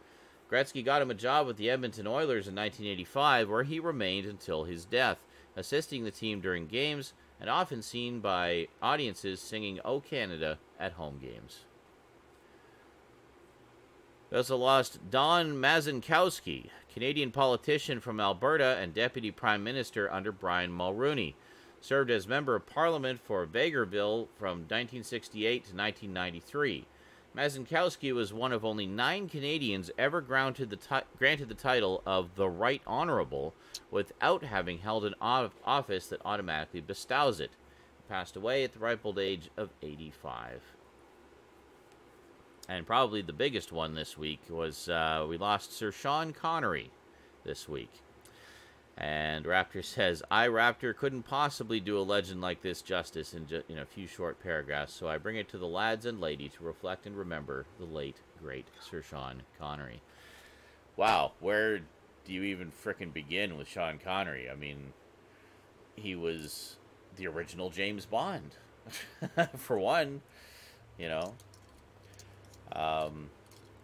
Gretzky got him a job with the Edmonton Oilers in 1985, where he remained until his death, assisting the team during games and often seen by audiences singing O Canada at home games. We also lost Don Mazankowski, Canadian politician from Alberta and Deputy Prime Minister under Brian Mulroney. Served as Member of Parliament for Vegreville from 1968 to 1993. Mazankowski was one of only nine Canadians ever granted the, granted the title of the Right Honourable without having held an o- office that automatically bestows it. He passed away at the ripe old age of 85. and probably the biggest one this week was uh, we lost Sir Sean Connery this week. And Raptor [LAUGHS] says, I, Raptor, couldn't possibly do a legend like this justice in, ju- in a few short paragraphs, so I bring it to the lads and lady to reflect and remember the late, great Sir Sean Connery. Wow, where do you even frickin' begin with Sean Connery? I mean, he was the original James Bond, [LAUGHS] for one, you know. Um,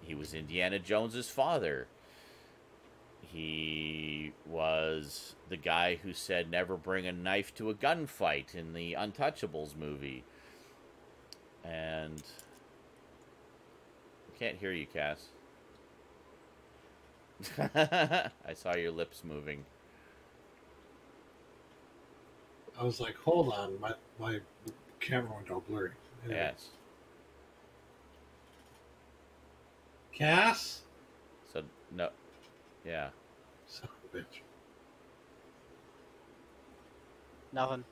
he was Indiana Jones's father. He was the guy who said never bring a knife to a gunfight in the Untouchables movie. And I can't hear you, Kast. [LAUGHS] I saw your lips moving. I was like, hold on, my my camera went all blurry. Anyway. Yes. Kast? So no. Yeah. Son of a bitch. Nothing.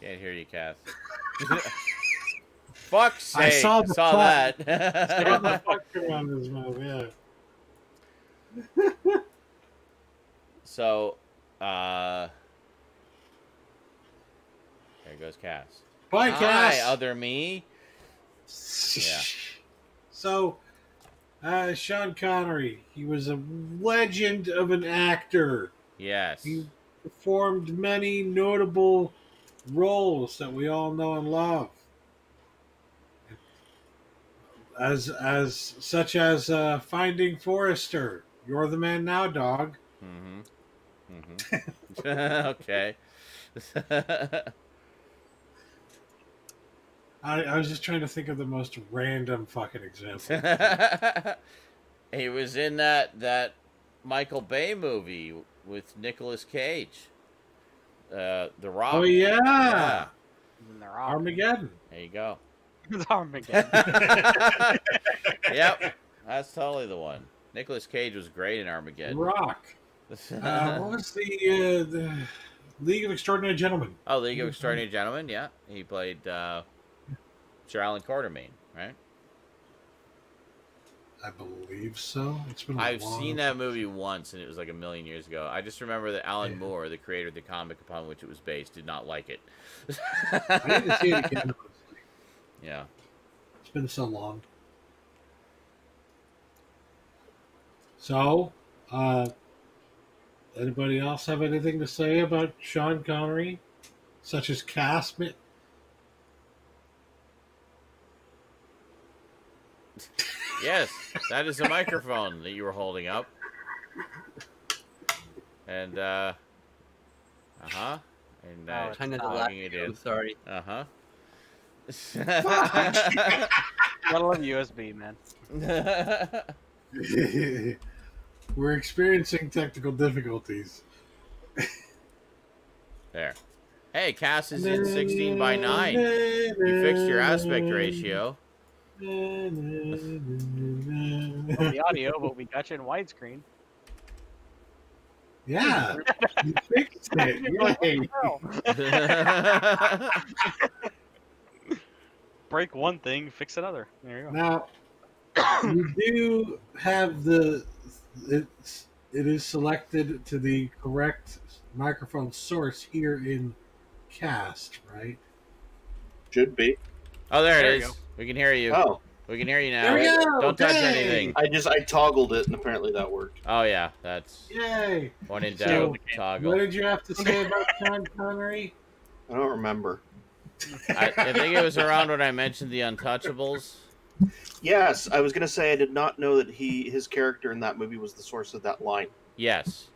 Can't hear you, Kast. [LAUGHS] Fuck's sake! I saw the saw fuck- that. What the [LAUGHS] fuck come on his mouth, yeah. so, uh, there goes Kast. Bye, Kast. Hi, other me. Yeah. [LAUGHS] So, uh, Sean Connery, he was a legend of an actor. Yes. He performed many notable roles that we all know and love. As as such as uh, Finding Forrester. You're the man now, dog. Mm-hmm. Mm-hmm. [LAUGHS] okay. [LAUGHS] I, I was just trying to think of the most random fucking example. [LAUGHS] he was in that that Michael Bay movie with Nicolas Cage. Uh, The Rock. oh yeah, Yeah. And they're Armageddon. There you go. [LAUGHS] It's Armageddon. [LAUGHS] Yep, that's totally the one. Nicolas Cage was great in Armageddon. Rock. Uh, what was the uh, the League of Extraordinary Gentlemen? oh, League of Extraordinary Gentlemen. Yeah, he played uh, Sir Allan Quatermain, right? I believe so. It's been. a I've seen that movie once, and it was like a million years ago. I just remember that Alan Yeah. Moore, the creator of the comic upon which it was based, did not like it. I need to see it again. [LAUGHS] yeah. It's been so long. So, uh, anybody else have anything to say about Sean Connery, such as Kast? Yes, that is a microphone that you were holding up. And, uh, uh huh. And, uh, Oh, Trying not to laugh. it I'm sorry. Uh huh. Gotta love USB, man. [LAUGHS] We're experiencing technical difficulties. there. Hey, Kast is in 16 by 9. You fixed your aspect ratio. Well, the audio, but we got you in widescreen. Yeah, you fixed it. [LAUGHS] Yay. [LAUGHS] Break one thing, fix another. There you go. Now, you do have the it's it is selected to the correct microphone source here in cast, right? Should be. Oh, there, There it you is. go. We can hear you. Oh, We can hear you now. There we go. Don't touch Yay. anything. I just I toggled it and apparently that worked. Oh, yeah. That's Yay! one in So, doubt. What did you have to say [LAUGHS] about Sean Connery? I don't remember. I, I think it was around when I mentioned the Untouchables. Yes, I was gonna say I did not know that he his character in that movie was the source of that line. Yes.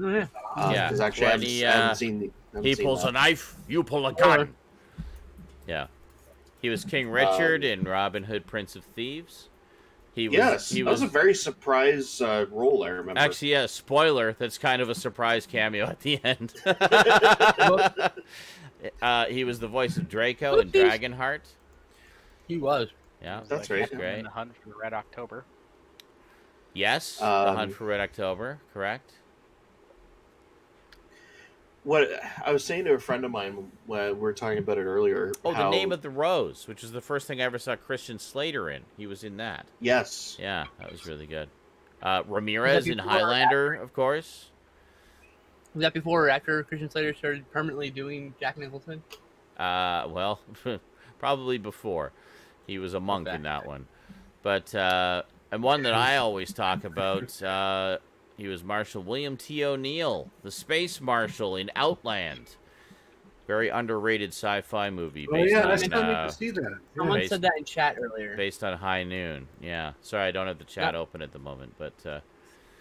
Oh, yeah. Uh, Yeah, because actually I haven't, he, I haven't uh, seen the. I haven't He seen pulls that. a knife, you pull a gun. Yeah. He was King Richard Um, in Robin Hood, Prince of Thieves. He was, Yes, he that was was a very surprise uh, role. I remember. actually yeah. Spoiler. That's kind of a surprise cameo at the end. [LAUGHS] uh, he was the voice of Draco in Dragonheart. He was. Yeah, That's which is right. Great. In the hunt for Red October. Yes, the Um, Hunt for Red October. Correct. What I was saying to a friend of mine when we were talking about it earlier. Oh, how- the name of the rose, which is the first thing I ever saw Christian Slater in. He was in that. yes, Yeah, that was really good. Uh, Ramirez in Highlander, of course. Was that before or after Christian Slater started permanently doing Jack Nicholson? Uh, well, [LAUGHS] probably before. He was a monk in that one. But uh, and one that I always talk about. Uh, he was Marshal William T. O'Neill, the space marshal in Outland. Very underrated sci-fi movie Oh based yeah, I on still need uh, to see that. Someone Based- said that in chat earlier. based on High Noon. Yeah, sorry, I don't have the chat Yeah. open at the moment, but uh,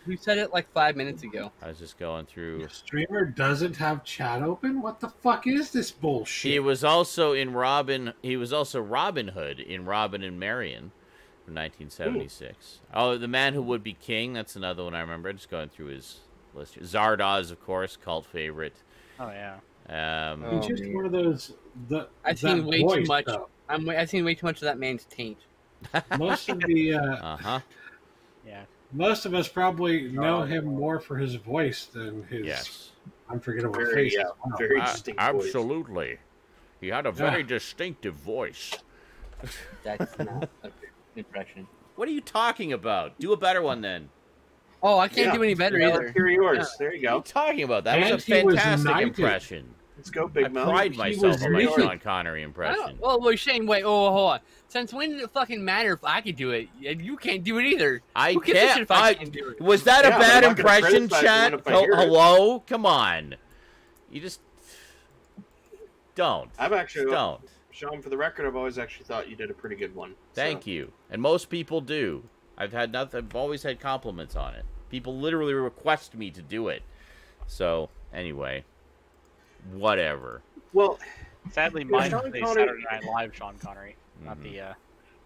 We said it like five minutes ago. I was just going through. The streamer doesn't have chat open. What the fuck is this bullshit? He was also in Robin. He was also Robin Hood in Robin and Marian from 1976. Oh, the man who would be king. That's another one I remember. Just going through his list. here. Zardoz, of course, cult favorite. Oh yeah. Um, Oh, He's just man. one of those. The, I've seen way too much. though. I'm, I've seen way too much of that man's taint. [LAUGHS] [LAUGHS] Most of the uh, uh huh. Yeah. most of us probably know Oh. him more for his voice than his Yes. unforgettable Very, face. yeah, as well. very A- distinct voice. absolutely. He had a Yeah. very distinctive voice. That's not [LAUGHS] a good impression. What are you talking about? Do a better one then. Oh, I can't Yeah. do any better Yeah, either. let's yours. Yeah. There you What are you go. talking about? That And was a he was fantastic impression. Let's go, I Big Mouth. pride He myself on my knighted. Sean Connery I impression. don't- well, well, Shane, wait, oh, hold on. Since when did it fucking matter if I could do it? And You can't do it either. I Who gives a shit can't. if I, I, can't do it? Was that Yeah, a bad I'm not gonna impression, criticize chat? you if I Hel- hear it. Hello? Come on. You just don't. I've actually, Don't. Sean, for the record, I've always actually thought you did a pretty good one. Thank you. And most people do. I've had nothing. I've always had compliments on it. People literally request me to do it. So anyway, whatever. Well, Sadly, Yeah, mine's Sean the Connery- Saturday Night Live Sean Connery, not Mhm. the. uh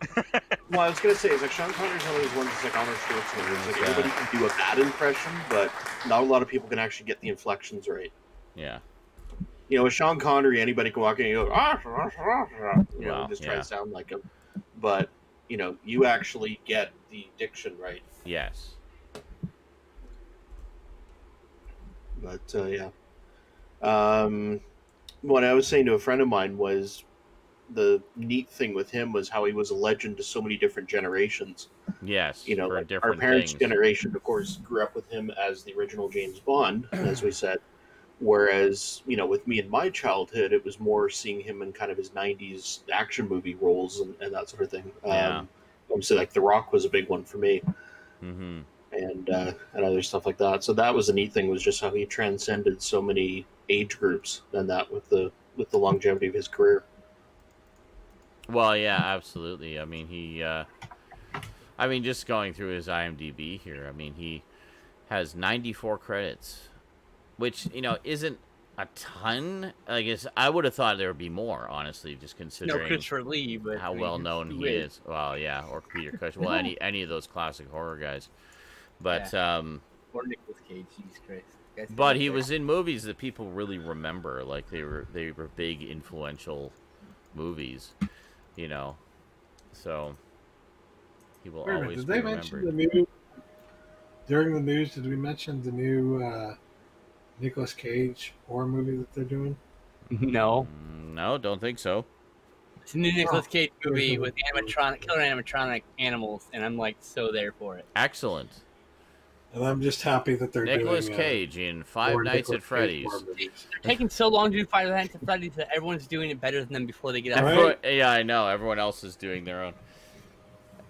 [LAUGHS] well, I was gonna say, it's like Sean Connery's one of those ones that's like Arnold Schwarzenegger. It's like Yeah. everybody can do a bad impression, but not a lot of people can actually get the inflections right. Yeah. You know, with Sean Connery, anybody can walk in and go, ah, ah, ah, ah," you know, Well, just try yeah. to sound like him. But you know, you actually get the diction right. Yes. But uh, yeah, um, what I was saying to a friend of mine was the neat thing with him was how he was a legend to so many different generations. Yes. You know, like our parents' things. generation, of course, grew up with him as the original James Bond, as we said. Whereas, you know, with me in my childhood, it was more seeing him in kind of his '90s action movie roles and, and that sort of thing. Yeah. Um, obviously, like The Rock was a big one for me. Mm-hmm. and uh, and other stuff like that. So that was a neat thing was just how he transcended so many age groups and that with the with the longevity of his career. Well, yeah, absolutely. I mean, he. Uh, I mean, just going through his IMDb here. I mean, he has 94 credits, which you know isn't a ton. I guess I would have thought there would be more, honestly, just No, considering Christopher Lee, but how I mean, well known he is. Well, yeah, or Peter Cushing. Well, any any of those classic horror guys. But um, Or Nicolas Cage, Jesus Christ. Guy's but he there. was in movies that people really remember, like they were they were big influential movies, you know. So he will Wait a minute, did be they mention the new during the news? Did we mention the new uh, Nicolas Cage horror movie that they're doing? [LAUGHS] No. Mm, No, don't think so. It's a new Nicolas Oh. Cage movie with animatronic, killer animatronic animals, and I'm like so there for it. Excellent. And I'm just happy that they're Nicholas doing uh, Cage in Five Nights Nicolas at Freddy's. They're taking so long to do Five Nights at Freddy's that everyone's doing it better than them before they get out. Right. Everyone- yeah, I know. Everyone else is doing their own.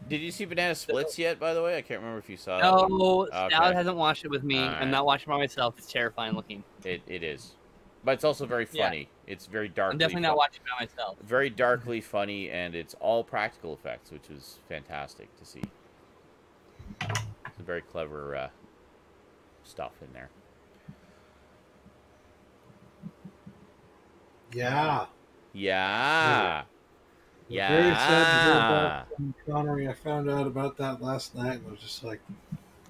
Did you see Banana Splits yet? By the way, I can't remember if you saw that. one. No, Okay. Stoud hasn't watched it with me. Alright. I'm not watching by myself. It's terrifying looking. It it is, but it's also very Yeah. funny. It's very darkly. I'm definitely fun- not watching by myself. Very darkly funny, and it's all practical effects, which is fantastic to see. It's a very clever uh, stuff in there. Yeah. Yeah. Very sad to hear Yeah. about Connery. I found out about that last night and was just like,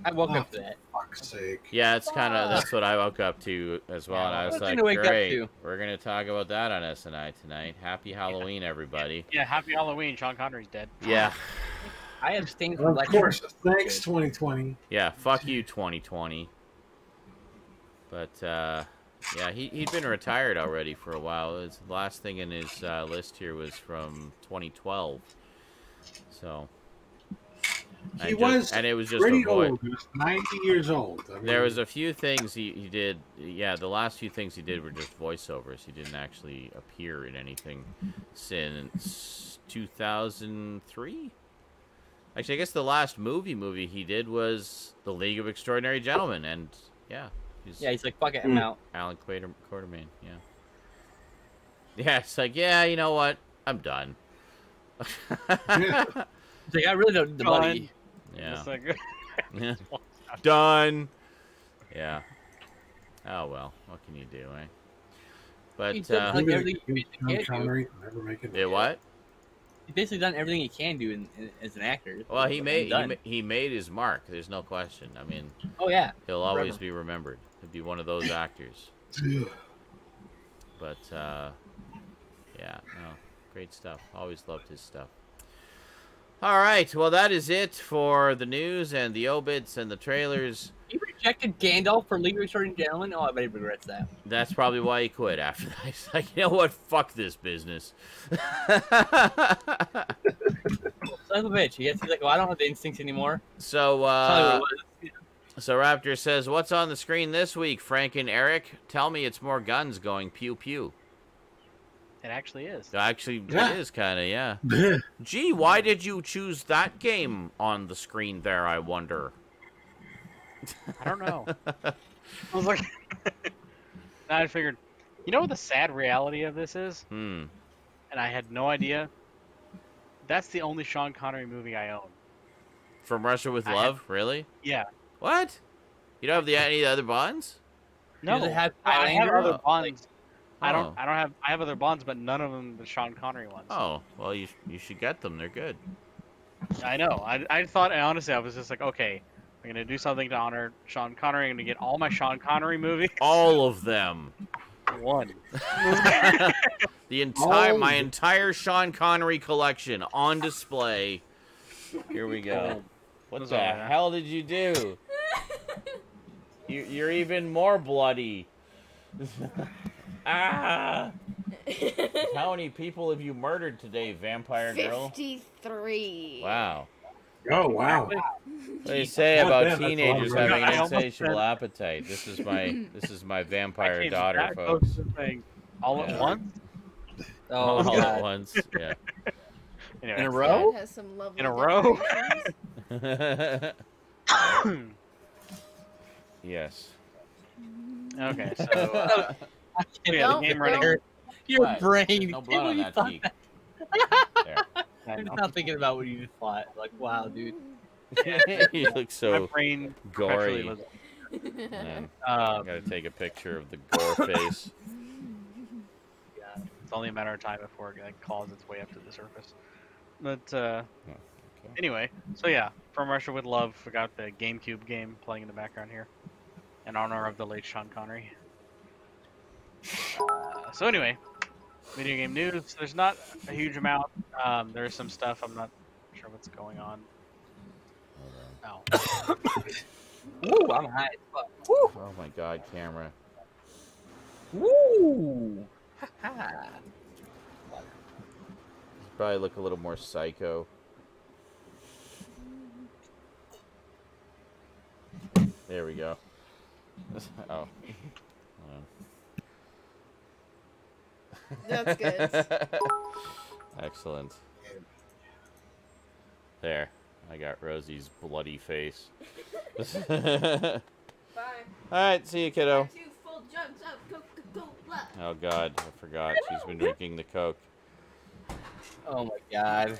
I woke Oh. up to that. fuck's sake. Yeah, it's kind of that's what I woke up to as well, and I was Nothing like, to "Great, to." we're gonna talk about that on SNI tonight. Happy Halloween, everybody!" Yeah, Happy Halloween. Sean Connery's dead. Yeah, I abstained And from of lecture. course, thanks 2020. yeah. Fuck you, 2020. But uh, Yeah, he he'd been retired already for a while. His last thing in his uh, list here was from 2012. So. He and was and it was just Pretty old. He was 90 years old. I mean, There was a few things he, he did. Yeah, the last few things he did were just voiceovers. He didn't actually appear in anything since 2003. Actually, I guess the last movie movie he did was The League of Extraordinary Gentlemen, and yeah, he's Yeah, he's like, fuck it, I'm Hmm. out. Allan Quater, Quatermain. Yeah. Yeah, it's like, yeah, you know what? I'm done. Yeah. [LAUGHS] He's like, I really don't need the Fine. money. yeah. It's like, [LAUGHS] Yeah. Done. Yeah. Oh well, what can you do, eh? But He did uh, like Even everything if he Sean can do. Connery never make it. did what? He's basically done everything he can do in, in, as an actor. Well, he made he, ma- he made his mark. There's no question. I mean, Oh yeah, he'll always be remembered. He'll be one of those actors. But uh, yeah, no, great stuff. Always loved his stuff. All right, well that is it for the news and the obits and the trailers. He rejected Gandalf for League of Extraordinary Gentlemen. Oh, I bet he regrets that. That's probably why he quit after that. [LAUGHS] He's like, you know what? Fuck this business. [LAUGHS] Son of a bitch. He gets, he's like, well, I don't have the instincts anymore. so, uh, what it was. so Raptor says, "What's on the screen this week, Frank and Eric? Tell me it's more guns going pew pew." it actually is. Actually, Yeah. it is kind of yeah. [LAUGHS] Gee, why did you choose that game on the screen there? I wonder. I don't know. [LAUGHS] I was like, [LAUGHS] I figured, you know what the sad reality of this is, Hmm. and I had no idea. That's the only Sean Connery movie I own. From Russia with I Love, really? Yeah. What? You don't have the any other bonds? No, have I have Highlander? other Oh. bonds. I don't. Oh. I don't have. I have other bonds, but none of them the Sean Connery ones. Oh, well, you you should get them. They're good. I know. I, I thought, and honestly, I was just like, okay, I'm gonna do something to honor Sean Connery. I'm gonna get all my Sean Connery movies. All of them. One. [LAUGHS] the entire Oh. my entire Sean Connery collection on display. Here we go. What the are- hell did you do? You, you're even more bloody. [LAUGHS] ah! [LAUGHS] How many people have you murdered today, vampire girl? 53. Wow. Oh wow! What do you say God about damn, that's a lot of teenagers having an insatiable said- appetite? This is my [LAUGHS] this is my vampire daughter, folks. close to all Yeah. at once. Oh, All at once. Yeah. [LAUGHS] Anyway. In a row? Has some In a row? [LAUGHS] yes. [COUGHS] okay, so uh, yeah, Don't- the game running. don't- Your What? brain. No blood on that cheek. that- There. I I'm know. just not thinking about what you thought. Like, wow, dude. [LAUGHS] you look My so brain gory. perpetually was- Man, Uh, I gotta take a picture of the gore [LAUGHS] face. yeah, it's only a matter of time before it like, claws its way up to the surface. But uh, okay. anyway, so yeah, from Russia with Love, we got the GameCube game playing in the background here, in honor of the late Sean Connery. Uh, so anyway, video game news. There's not a huge amount. Um, there's some stuff. I'm not sure what's going on. [COUGHS] Oh, Woo, I'm high as fuck. Woo, Oh my god, camera. woo. Ha-ha. [LAUGHS] Probably look a little more psycho. There we go. [LAUGHS] Oh. Hold on. That's good. [LAUGHS] Excellent. There. I got Rosie's bloody face. [LAUGHS] Bye. Alright, see you, kiddo. Two full jugs of Coca-Cola. Oh god, I forgot. She's been drinking the Coke. Oh my god.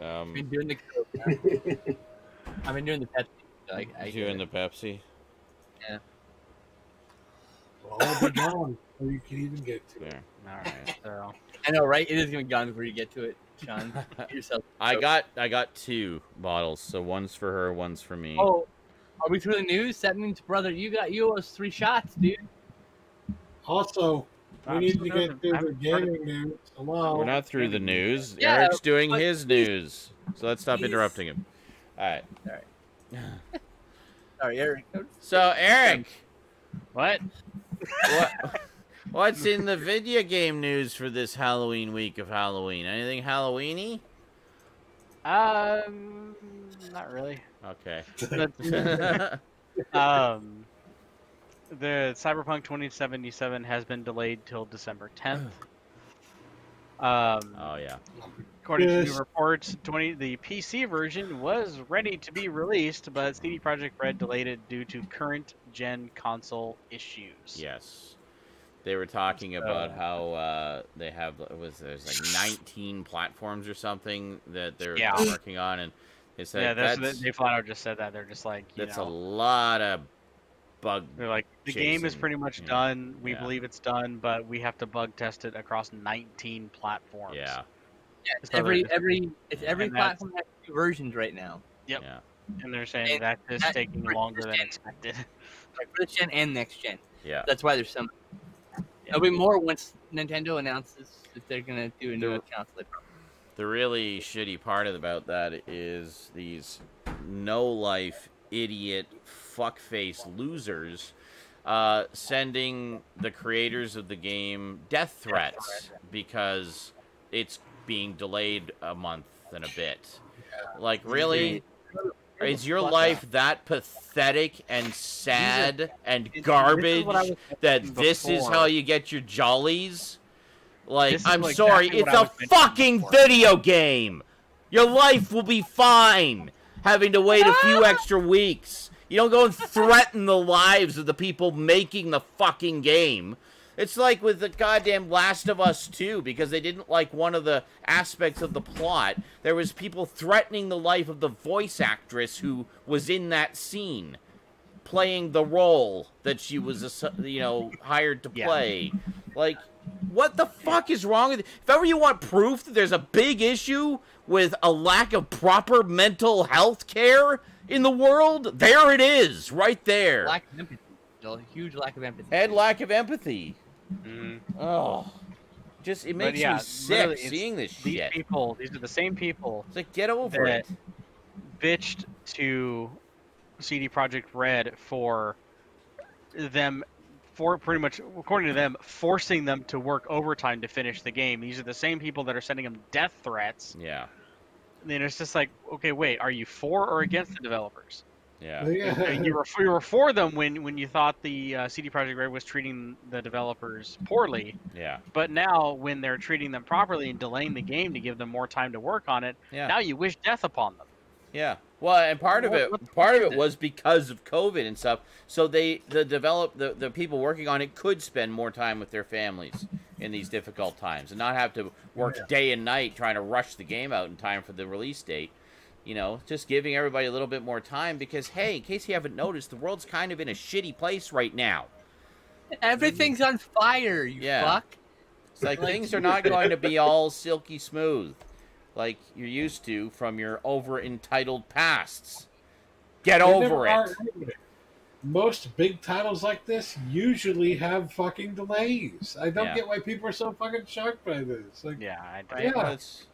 I've Um, been doing the coke. now. [LAUGHS] I've been doing the Pepsi. Like, I you in the Pepsi? Well, I'll be gone before you can even get to it. There. All right. So [LAUGHS] I know, right? It is gonna be gone before you get to it, Sean. [LAUGHS] I got I got two bottles, so one's for her, one's for me. Oh, are we through the news? That means, brother, you got you owe us three shots, dude. Also, we I'm need to get through to I the gaming news. Hello. We're not through the news. Yeah, Eric's doing but- his news. So let's stop Please. interrupting him. All right. Alright. [LAUGHS] Sorry, Eric. So Eric, what? what, what's in the video game news for this Halloween week of Halloween? Anything Halloweeny? Um, not really. Okay. [LAUGHS] The- [LAUGHS] um, the Cyberpunk 2077 has been delayed till December 10th. [SIGHS] Um, oh yeah. according to Yes. new reports, 20 the PC version was ready to be released, but CD Projekt Red delayed it due to current gen console issues. Yes. They were talking about how uh, they have it was there's like 19 platforms or something that they're Yeah. working on, and they said yeah, that's, that's they flat out just said that. They're just like, you that's a lot of bug. they're like, the game is pretty much yeah. done. We Yeah. believe it's done, but we have to bug test it across 19 platforms. Yeah. Yeah, it's So every they're- every it's every platform has two versions right now. Yep. Yeah. And they're saying And that is that- taking longer than expected. [LAUGHS] Like for this gen and next gen. Yeah. That's why there's some. There'll be more once Nintendo announces that they're gonna do a new The- console. The really shitty part about that is these no life idiot fuckface losers uh, sending the creators of the game death threats because it's being delayed a month and a bit. Like really? Is your life that pathetic and sad and garbage was that this is how you get your jollies? Like, I'm sorry, it's a fucking before. video game. Your life will be fine having to wait a few [LAUGHS] extra weeks. You don't go and threaten the lives of the people making the fucking game. It's like with the goddamn Last of Us 2 because they didn't like one of the aspects of the plot. There was people threatening the life of the voice actress who was in that scene playing the role that she was you know hired to Yeah. play. Like what the fuck is wrong with If ever you want proof that there's a big issue with a lack of proper mental health care in the world, there it is, right there. Lack of empathy. A huge lack of empathy. and lack of empathy. Oh. Just it makes yeah, me sick seeing this These shit. people, these are the same people It's like get over that it. bitched to CD Projekt Red for them, for pretty much, according to them, forcing them to work overtime to finish the game. These are the same people that are sending them death threats. Yeah. And then it's just like, okay, wait, are you for or against the developers? Yeah. Yeah. You were you were for them when when you thought the uh, CD Projekt Red was treating the developers poorly, Yeah. but now when they're treating them properly and delaying the game to give them more time to work on it, Yeah. now you wish death upon them. Yeah. Well, and part of it, part of fuck it is was because of COVID and stuff. So they, the develop, the, the people working on it could spend more time with their families in these difficult times and not have to work day and night trying to rush the game out in time for the release date. You know, just giving everybody a little bit more time because, hey, in case you haven't noticed, the world's kind of in a shitty place right now. Everything's on fire. You Yeah. fuck. It's like things are not going to be all silky smooth like you're used to from your over entitled pasts. Get They over it. are. Most big titles like this usually have fucking delays. I don't Yeah. get why people are so fucking shocked by this. Like, Yeah, I, Right? Yeah. Well, it's-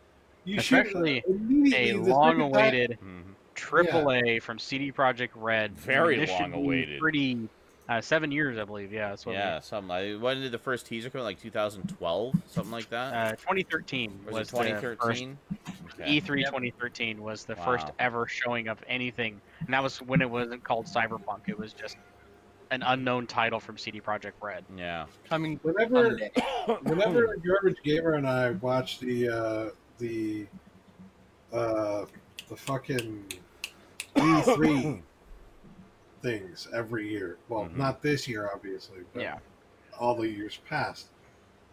you Especially should a long-awaited mhm. triple A from CD Projekt Red. Very This should be long-awaited. Pretty uh, seven years, I believe. Yeah, that's what. Yeah, something like when did the first teaser come? Like 2012, something like that. uh, 2013 was, was, it the first 2013? Okay. E3 Yep. 2013 was the Wow. first ever showing of anything, and that was when it wasn't called Cyberpunk. It was just an unknown title from CD Projekt Red. Yeah. Coming Whenever, whenever [COUGHS] Garbage Gamer and I watch the uh, the uh, the fucking E3 [COUGHS] things every year. Well, Mhm. not this year, obviously, but Yeah. all the years past.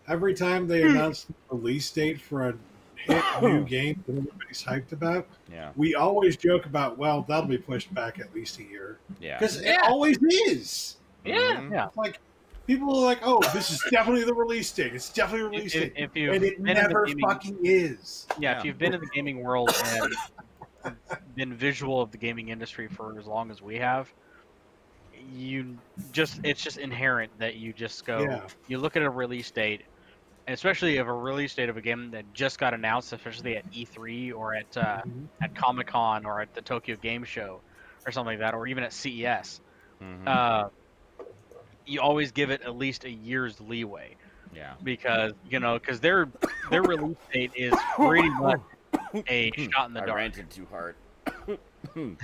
Every time they announce the release date for a hit [COUGHS] new game that everybody's hyped about, Yeah. we always joke about, well, that'll be pushed back at least a year Yeah. because it Yeah. always is. Mhm. Yeah. Like people are like, "Oh, this is definitely the release date. It's definitely the release date," if you've and it been in the never gaming- fucking is. yeah, Yeah. if you've been in the gaming world [LAUGHS] and been visual of the gaming industry for as long as we have, you just it's just inherent that you just go Yeah. you look at a release date, especially of a release date of a game that just got announced, especially at E3 or at uh, Mhm. at Comic Con or at the Tokyo Game Show or something like that, or even at CES. Mhm. Uh, you always give it at least a year's leeway Yeah. because you know because their their release date is pretty much a shot in the I dark. ranted too hard. [LAUGHS] No,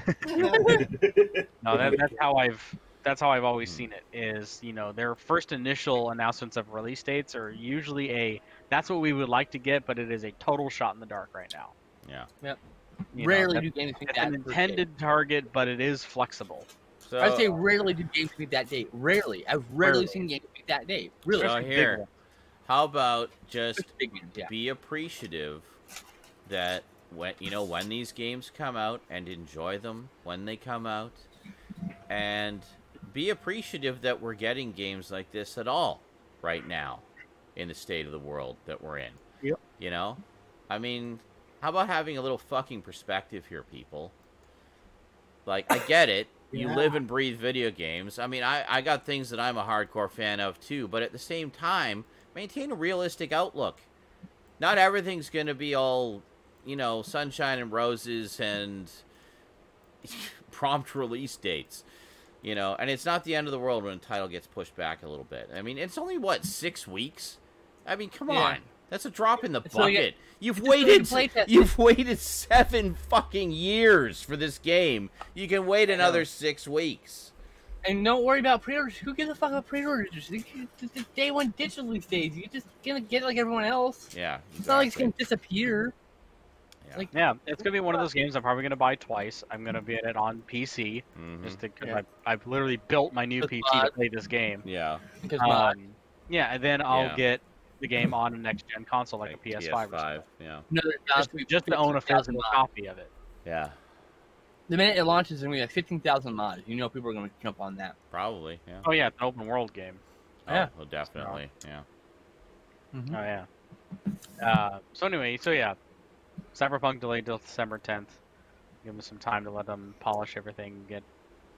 that, that's how I've that's how I've always Hmm. seen it. Is you know their first initial announcements of release dates are usually a that's what we would like to get, but it is a total shot in the dark right now. Yeah. You rarely that- do games meet it's that. an per intended target, but it is flexible. So. I'd say rarely do games meet that date. Rarely. I've rarely Rarely. seen games meet that date. Really. So here, how about just games, yeah. be appreciative that when you know when these games come out and enjoy them when they come out and be appreciative that we're getting games like this at all right now in the state of the world that we're in Yep. you know i mean how about having a little fucking perspective here people like i get it you Yeah. live and breathe video games i mean I, I got things that i'm a hardcore fan of too but at the same time maintain a realistic outlook not everything's going to be all, you know, sunshine and roses and [LAUGHS] prompt release dates. You know, and it's not the end of the world when a title gets pushed back a little bit. I mean, it's only what six weeks. I mean, come Yeah. on, that's a drop in the It's like a- bucket. You've it's just like a waited, you've waited seven fucking years for this game. You can wait another six weeks. And don't worry about pre-orders. Who gives a fuck about pre-orders? Just, just, just day one digital these days. You just gonna get like everyone else. Yeah, It's not like it's gonna disappear. Yeah. like- Yeah, it's gonna be one of those games I'm probably gonna buy twice. I'm gonna be get it on PC Mhm. just because Yeah. I I've literally built my new PC to play this game. yeah, Because. Um, yeah, and then I'll Yeah. get the game on a next gen console like, like a PS5, or PS5. something. Yeah, Another Just, just to own a 15,000 physical mods. copy of it. yeah, The minute it launches, there's gonna be like fifteen thousand mods. You know people are gonna jump on that. probably. Yeah. Oh yeah, it's an open world game. Yeah. Oh, well, definitely. Yeah. Oh yeah. Uh, so anyway, so yeah, Cyberpunk delayed till December 10th. Give them some time to let them polish everything, get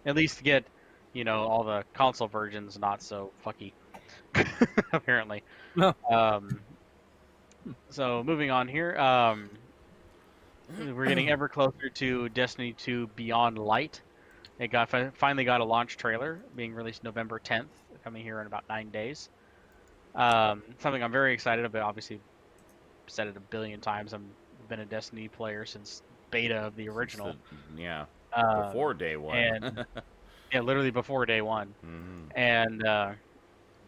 at least get you know all the console versions not so fucky. [LAUGHS] Apparently. No. Um. So moving on here, um, we're getting ever closer to Destiny 2 Beyond Light. It got finally got a launch trailer being released November 10th, coming here in about nine days. Um, something I'm very excited about. Obviously, said it a billion times. I've been a Destiny player since beta of the original. The- yeah. Uh, Before day one. and- [LAUGHS] yeah, literally before day one Mhm. and uh,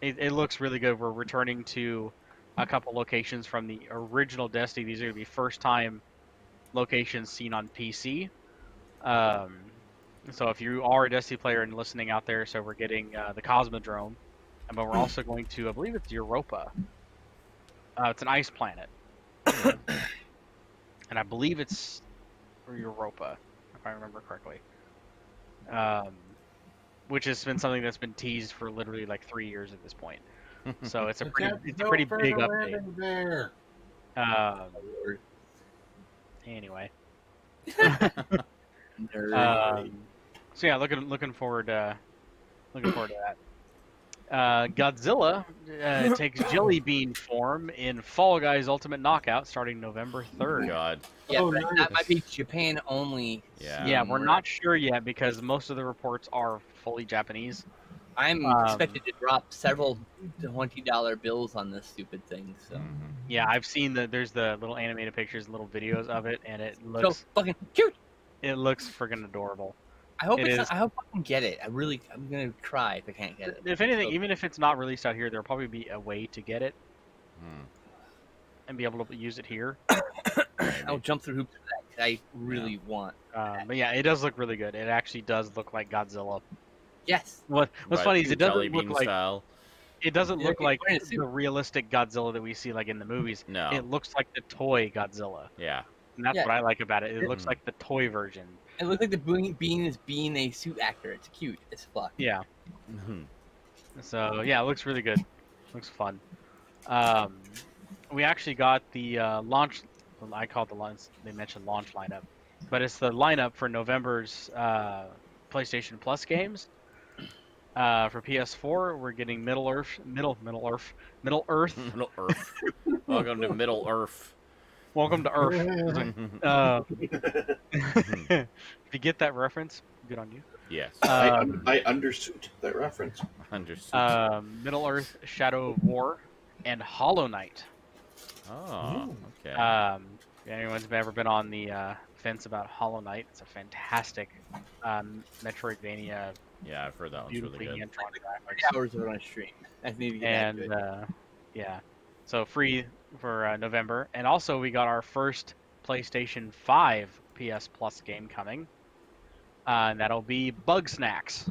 it, it looks really good. We're returning to a couple locations from the original Destiny. These are going to be first time locations seen on PC. Um, so if you are a Destiny player and listening out there, so we're getting uh, the Cosmodrome, and but we're also going to, I believe it's Europa. Uh, it's an ice planet, and I believe it's Europa, if I remember correctly. Um, which has been something that's been teased for literally like three years at this point. [LAUGHS] So it's a pretty, it's a pretty big update. There. Um, anyway, [LAUGHS] um, so yeah, looking looking forward, uh, looking forward to that. Uh, Godzilla uh, [LAUGHS] takes Jelly Bean form in Fall Guys Ultimate Knockout starting November third. God. yeah, oh, nice. that might be Japan only. Yeah. Yeah, we're not sure yet because most of the reports are fully Japanese. I'm Um, expected to drop several twenty dollar bills on this stupid thing. So, Mhm. Yeah, I've seen the there's the little animated pictures, little videos of it, and it so looks fucking cute. it looks friggin' adorable. I hope It it's is. not, I hope I can get it. I really, I'm gonna cry if I can't get it. If anything, So- even if it's not released out here, there'll probably be a way to get it Hmm. and be able to use it here. [COUGHS] I'll jump through hoops for that 'cause I really want. Um, but yeah, it does look really good. It actually does look like Godzilla. Yes. What What's Right, funny is it doesn't Jelly look like style. it doesn't look like a the realistic Godzilla that we see like in the movies. No. It looks like the toy Godzilla, yeah. and that's Yeah. what I like about it. It It- looks like the toy version. It looks like the bean, bean is being a suit actor. It's cute as fuck. Yeah. Mhm. So yeah, it looks really good. Looks fun. Um, we actually got the uh, launch. well, I call it the launch. They mentioned launch lineup, but it's the lineup for November's uh, PlayStation Plus games. Uh, for PS4, we're getting Middle Earth, Middle Middle Earth, Middle Earth. [LAUGHS] Middle Earth. Welcome to Middle Earth. Welcome to Earth. [LAUGHS] Uh, [LAUGHS] if you get that reference, good on you. Yes. I, Um, I understood that reference. Understood. um, Middle Earth: Shadow of War, and Hollow Knight. oh, okay. Um, if anyone's ever been on the uh, fence about Hollow Knight, it's a fantastic um, Metroidvania, yeah, I've heard that one's really good. hand-drawn hours of it on stream. [LAUGHS] I need to get and to uh, yeah, so free for uh, November, and also we got our first PlayStation 5 PS Plus game coming, uh, and that'll be Bugsnax.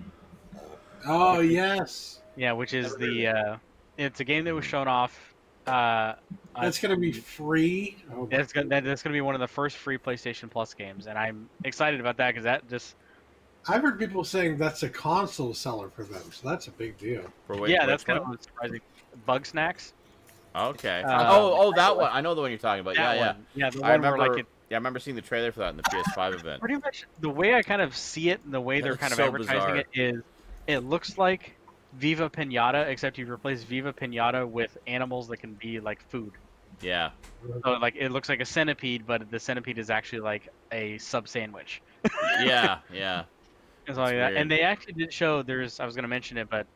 Oh yes, Yeah, which is the uh, it's a game that was shown off. Uh, that's gonna be free. Oh, That's gonna that's gonna be one of the first free PlayStation Plus games, and I'm excited about that because that just I've heard people saying that's a console seller for them, so that's a big deal. For which- yeah, which that's kind one? of surprising. Bugsnax. Okay. Uh, oh, oh, that one. I know the one you're talking about. yeah, yeah. one. yeah. The I one where remember. like it, yeah, I remember seeing the trailer for that in the PS5 event. pretty much the way I kind of see it and the way Yeah, they're it's kind of so advertising bizarre. it is, it looks like Viva Pinata, except you replace Viva Pinata with animals that can be like food. Yeah. So like it looks like a centipede, but the centipede is actually like a sub sandwich. Yeah. [LAUGHS] Yeah. And stuff like that. And they actually did show. There's. I was gonna mention it, but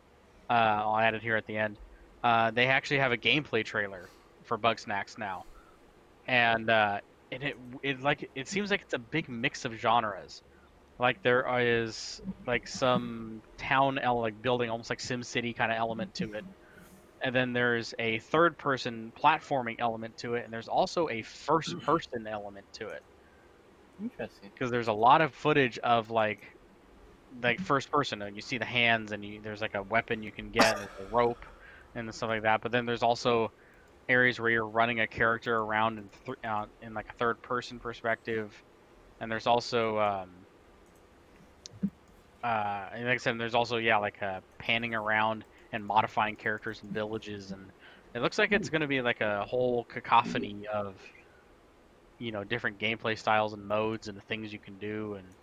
uh, I'll add it here at the end. Uh, they actually have a gameplay trailer for Bugsnax now, and uh, and it it like it seems like it's a big mix of genres. Like there is like some town like building, almost like Sim City kind of element to it. And then there's a third person platforming element to it, and there's also a first person element to it Interesting. because there's a lot of footage of like like first person and you see the hands and you, there's like a weapon you can get a rope and stuff like that. But then there's also areas where you're running a character around in, th- uh, in like a third person perspective. And there's also um, uh, and like I said there's also yeah like uh, panning around and modifying characters and villages. And it looks like it's going to be like a whole cacophony of you know different gameplay styles and modes and the things you can do. And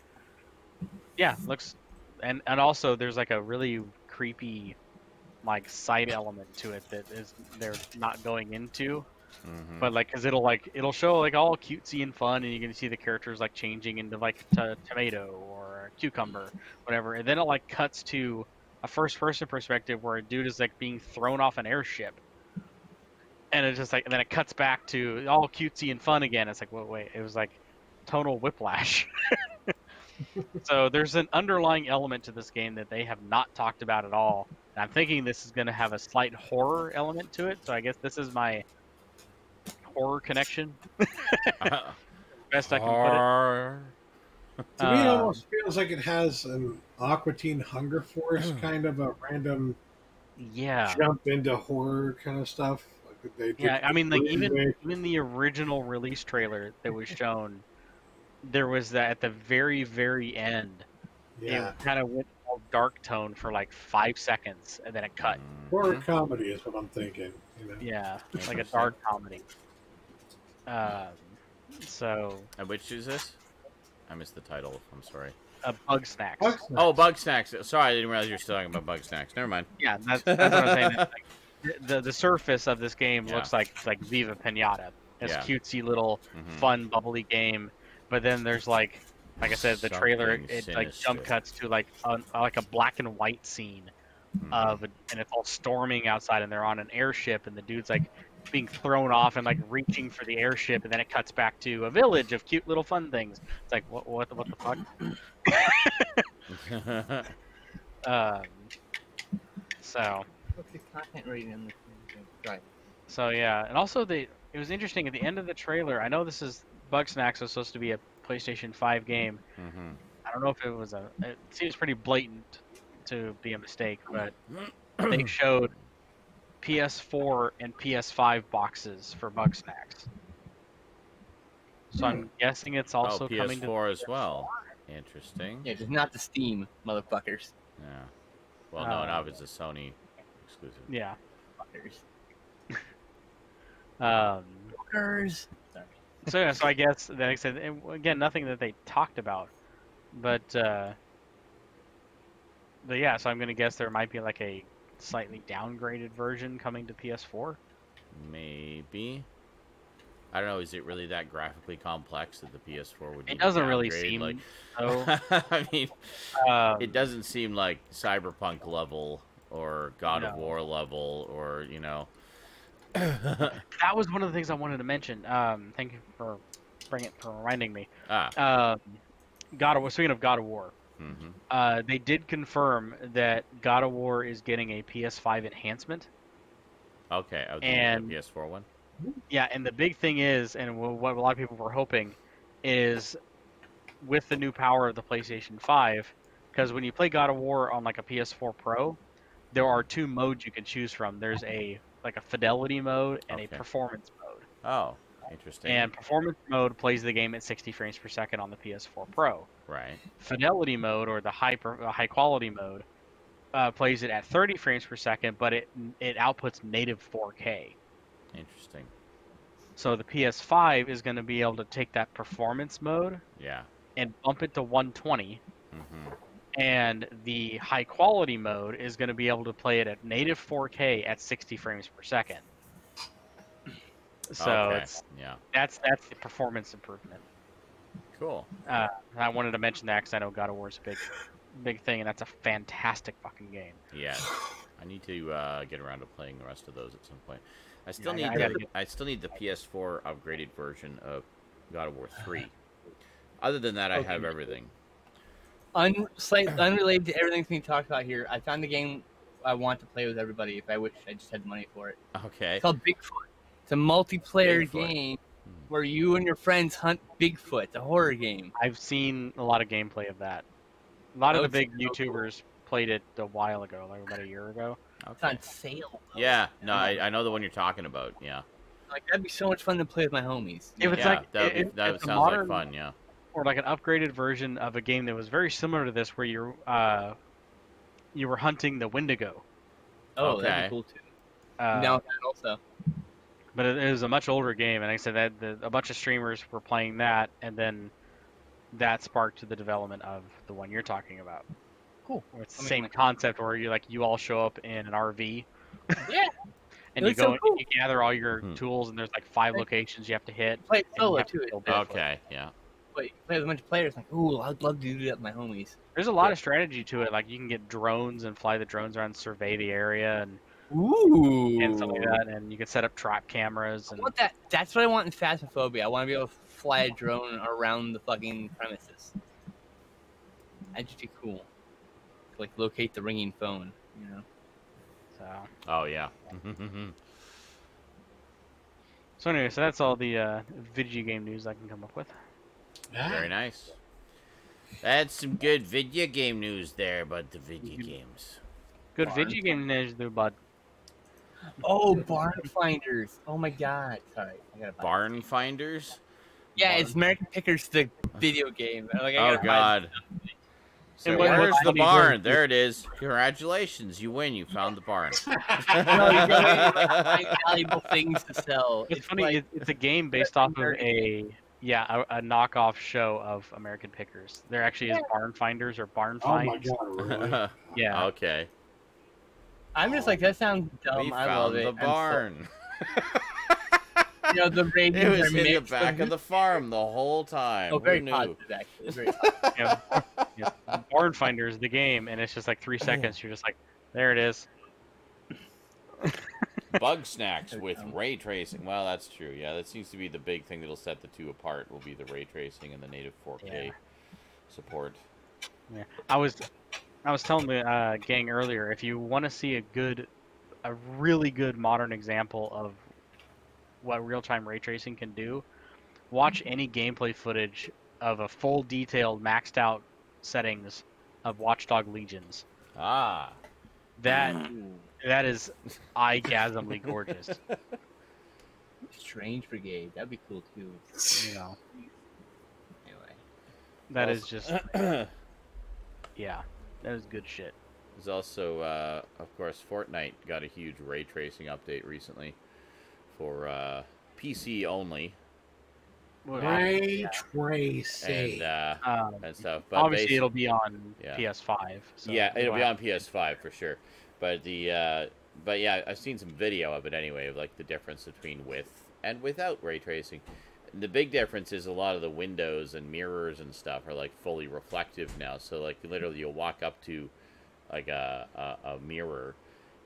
yeah looks and and also there's like a really creepy like side element to it that is they're not going into. Mhm. but like because it'll like it'll show like all cutesy and fun and you can see the characters like changing into like tomato or a cucumber whatever. And then it like cuts to a first person perspective where a dude is like being thrown off an airship. And it's just like and then it cuts back to all cutesy and fun again. It's like wait wait it was like tonal whiplash [LAUGHS] so there's an underlying element to this game that they have not talked about at all and i'm thinking this is going to have a slight horror element to it so i guess this is my horror connection [LAUGHS] best i can put it Horror. To me, it Um, almost feels like it has an Aqua Teen Hunger Force Hmm. kind of a random yeah jump into horror kind of stuff. Like they yeah i mean like even even the original release trailer that was shown there was that at the very very end yeah, it kind of went all dark tone for like five seconds and then it cut horror comedy is what I'm thinking. You know? yeah like a dark comedy um so And which is this? I missed the title. I'm sorry. uh, Bugsnax Bugs Oh, Bugsnax. Sorry, I didn't realize you were still talking about Bug Snacks. Never mind. yeah that's, that's what i'm saying like, the, the surface of this game Yeah. looks like like viva pinata this Yeah. cutesy little Mhm. fun bubbly game but then there's like like i said the trailer Something it like jump cuts to like a, like a black and white scene Mhm. of and it's all storming outside and they're on an airship and the dude's like being thrown off and like reaching for the airship and then it cuts back to a village of cute little fun things it's like what what, the- what the fuck [LAUGHS] um so What's the content rating on this? Right. So yeah, and also they it was interesting at the end of the trailer. I know this is Bugsnax was supposed to be a PlayStation 5 game. Mhm. I don't know if it was a. It seems pretty blatant to be a mistake, but they [CLEARS THROAT] showed PS4 and PS5 boxes for Bugsnax. So I'm guessing it's also oh, coming to PS4 as well. Interesting. Yeah, just not the Steam, motherfuckers. Yeah. Well, no, Uh, now it's a Sony exclusive. yeah. Fuckers. Um, Fuckers. So yeah, so I guess like I said again, nothing that they talked about, but uh, but yeah, so I'm gonna guess there might be like a slightly downgraded version coming to PS4. Maybe. I don't know. Is it really that graphically complex that the PS4 would? It doesn't really seem like. so. [LAUGHS] I mean, Um, it doesn't seem like Cyberpunk level or God of War level or you know. [COUGHS] that was one of the things I wanted to mention. Um, thank you for bringing for reminding me. ah. Um, God of War. Speaking of God of War, mm -hmm. uh, they did confirm that God of War is getting a PS5 enhancement. Okay. Oh, the, And- the PS4 one. Yeah, and the big thing is, and what a lot of people were hoping, is with the new power of the PlayStation 5, because when you play God of War on like a PS4 Pro, there are two modes you can choose from. There's a like a fidelity mode and a performance mode. Oh, interesting. And performance mode plays the game at 60 frames per second on the PS4 Pro. right. Fidelity mode or the high uh, high quality mode uh, plays it at 30 frames per second, but it it outputs native 4K. Interesting. So the PS5 is going to be able to take that performance mode Yeah. and bump it to 120, hmm and the high quality mode is going to be able to play it at native 4K at 60 frames per second. So okay. it's Yeah. that's that's the performance improvement. Cool. Uh, I wanted to mention that because I know God of War is a big, big thing, and that's a fantastic fucking game. Yeah. I need to uh, get around to playing the rest of those at some point. I still Yeah, need gotta the, get- I still need the PS4 upgraded version of God of War 3. Other than that, I have everything. Un- slight, [CLEARS THROAT] unrelated to everything we talked about here, I found a game I want to play with everybody. If I wish I just had the money for it. Okay. It's called Bigfoot. It's a multiplayer Bigfoot. game Hmm. where you and your friends hunt Bigfoot. It's a horror game. I've seen a lot of gameplay of that. A lot of the big so cool. YouTubers played it a while ago, like about a year ago. It's Okay. on sale. though. Yeah. No, I, I know the one you're talking about. Yeah. Like that'd be so much fun to play with my homies. If it's yeah. like that would be- if- that if sounds modern- like fun. Yeah. Or like an upgraded version of a game that was very similar to this, where you uh, you were hunting the Wendigo. Oh, that'd be cool too. Uh, now that also. but it, it was a much older game, and like I said that the, a bunch of streamers were playing that, and then that sparked the development of the one you're talking about. Cool. Where it's the I mean, same like- concept where you like you all show up in an RV. [LAUGHS] Yeah. And It you go so and you gather all your Mhm. tools, and there's like five locations you have to hit. Play it and you solo to too. kill It's Bigfoot. Okay. Yeah. But you play with a bunch of players. Like, ooh, I'd love to do that with my homies. There's a lot of strategy to it. Like you can get drones and fly the drones around, survey the area, and Ooh. and stuff like that. And you can set up trap cameras I and want that. That's what I want in Phasmophobia. I want to be able to fly a drone around the fucking premises. That'd just be cool. Like locate the ringing phone. You know. so. Oh yeah. [LAUGHS] So anyway, so that's all the uh, video game news I can come up with. Very ah. nice. That's some good video game news there about the video games. Good Barn video game news, there, bud. Oh, Barn Finders. Oh my God. Sorry, I gotta buy. Barn Finders. Yeah, it's American Pickers, the video game. Like, I Oh God. So And where's the money barn? There it is. Congratulations, you win. You found the barn. [LAUGHS] No, you gotta like, valuable things to sell. It's, funny. like- it's a game based off of a yeah a, a knockoff show of American Pickers. There actually is Barn Finders or Barn Finds. Oh my god, really? [LAUGHS] Yeah. okay. I'm just like that sounds dumb. we I love found it. the I'm so- barn. [LAUGHS] [LAUGHS] you know the radio. it was in the back of the farm the whole time. Oh, Who very knew? positive actually. Very yeah. yeah. Barn Finders, the game, and it's just like three oh. seconds. You're just like, there it is. Bugsnax with ray tracing. Well, that's true. Yeah, that seems to be the big thing that'll set the two apart. Will be the ray tracing and the native 4K Yeah. support. I was, I was telling the uh, gang earlier, if you want to see a good, a really good modern example of what real-time ray tracing can do, watch any gameplay footage of a full detailed maxed out settings of Watch Dogs Legion. Ah. That that is eye-gasmly gorgeous. [LAUGHS] Strange Brigade. That'd be cool too. You know, Anyway. that Well, is just [CLEARS THROAT] yeah, that is good shit. There's also, uh, of course, Fortnite got a huge ray tracing update recently for uh, PC only Ray tracing and uh, Um, and stuff. But obviously, it'll be on Yeah. PS5. So yeah, it'll be on PS5 for sure. But the uh, but yeah, I've seen some video of it anyway, of like the difference between with and without ray tracing. The big difference is a lot of the windows and mirrors and stuff are like fully reflective now. So like literally, you'll walk up to like a, a, a mirror,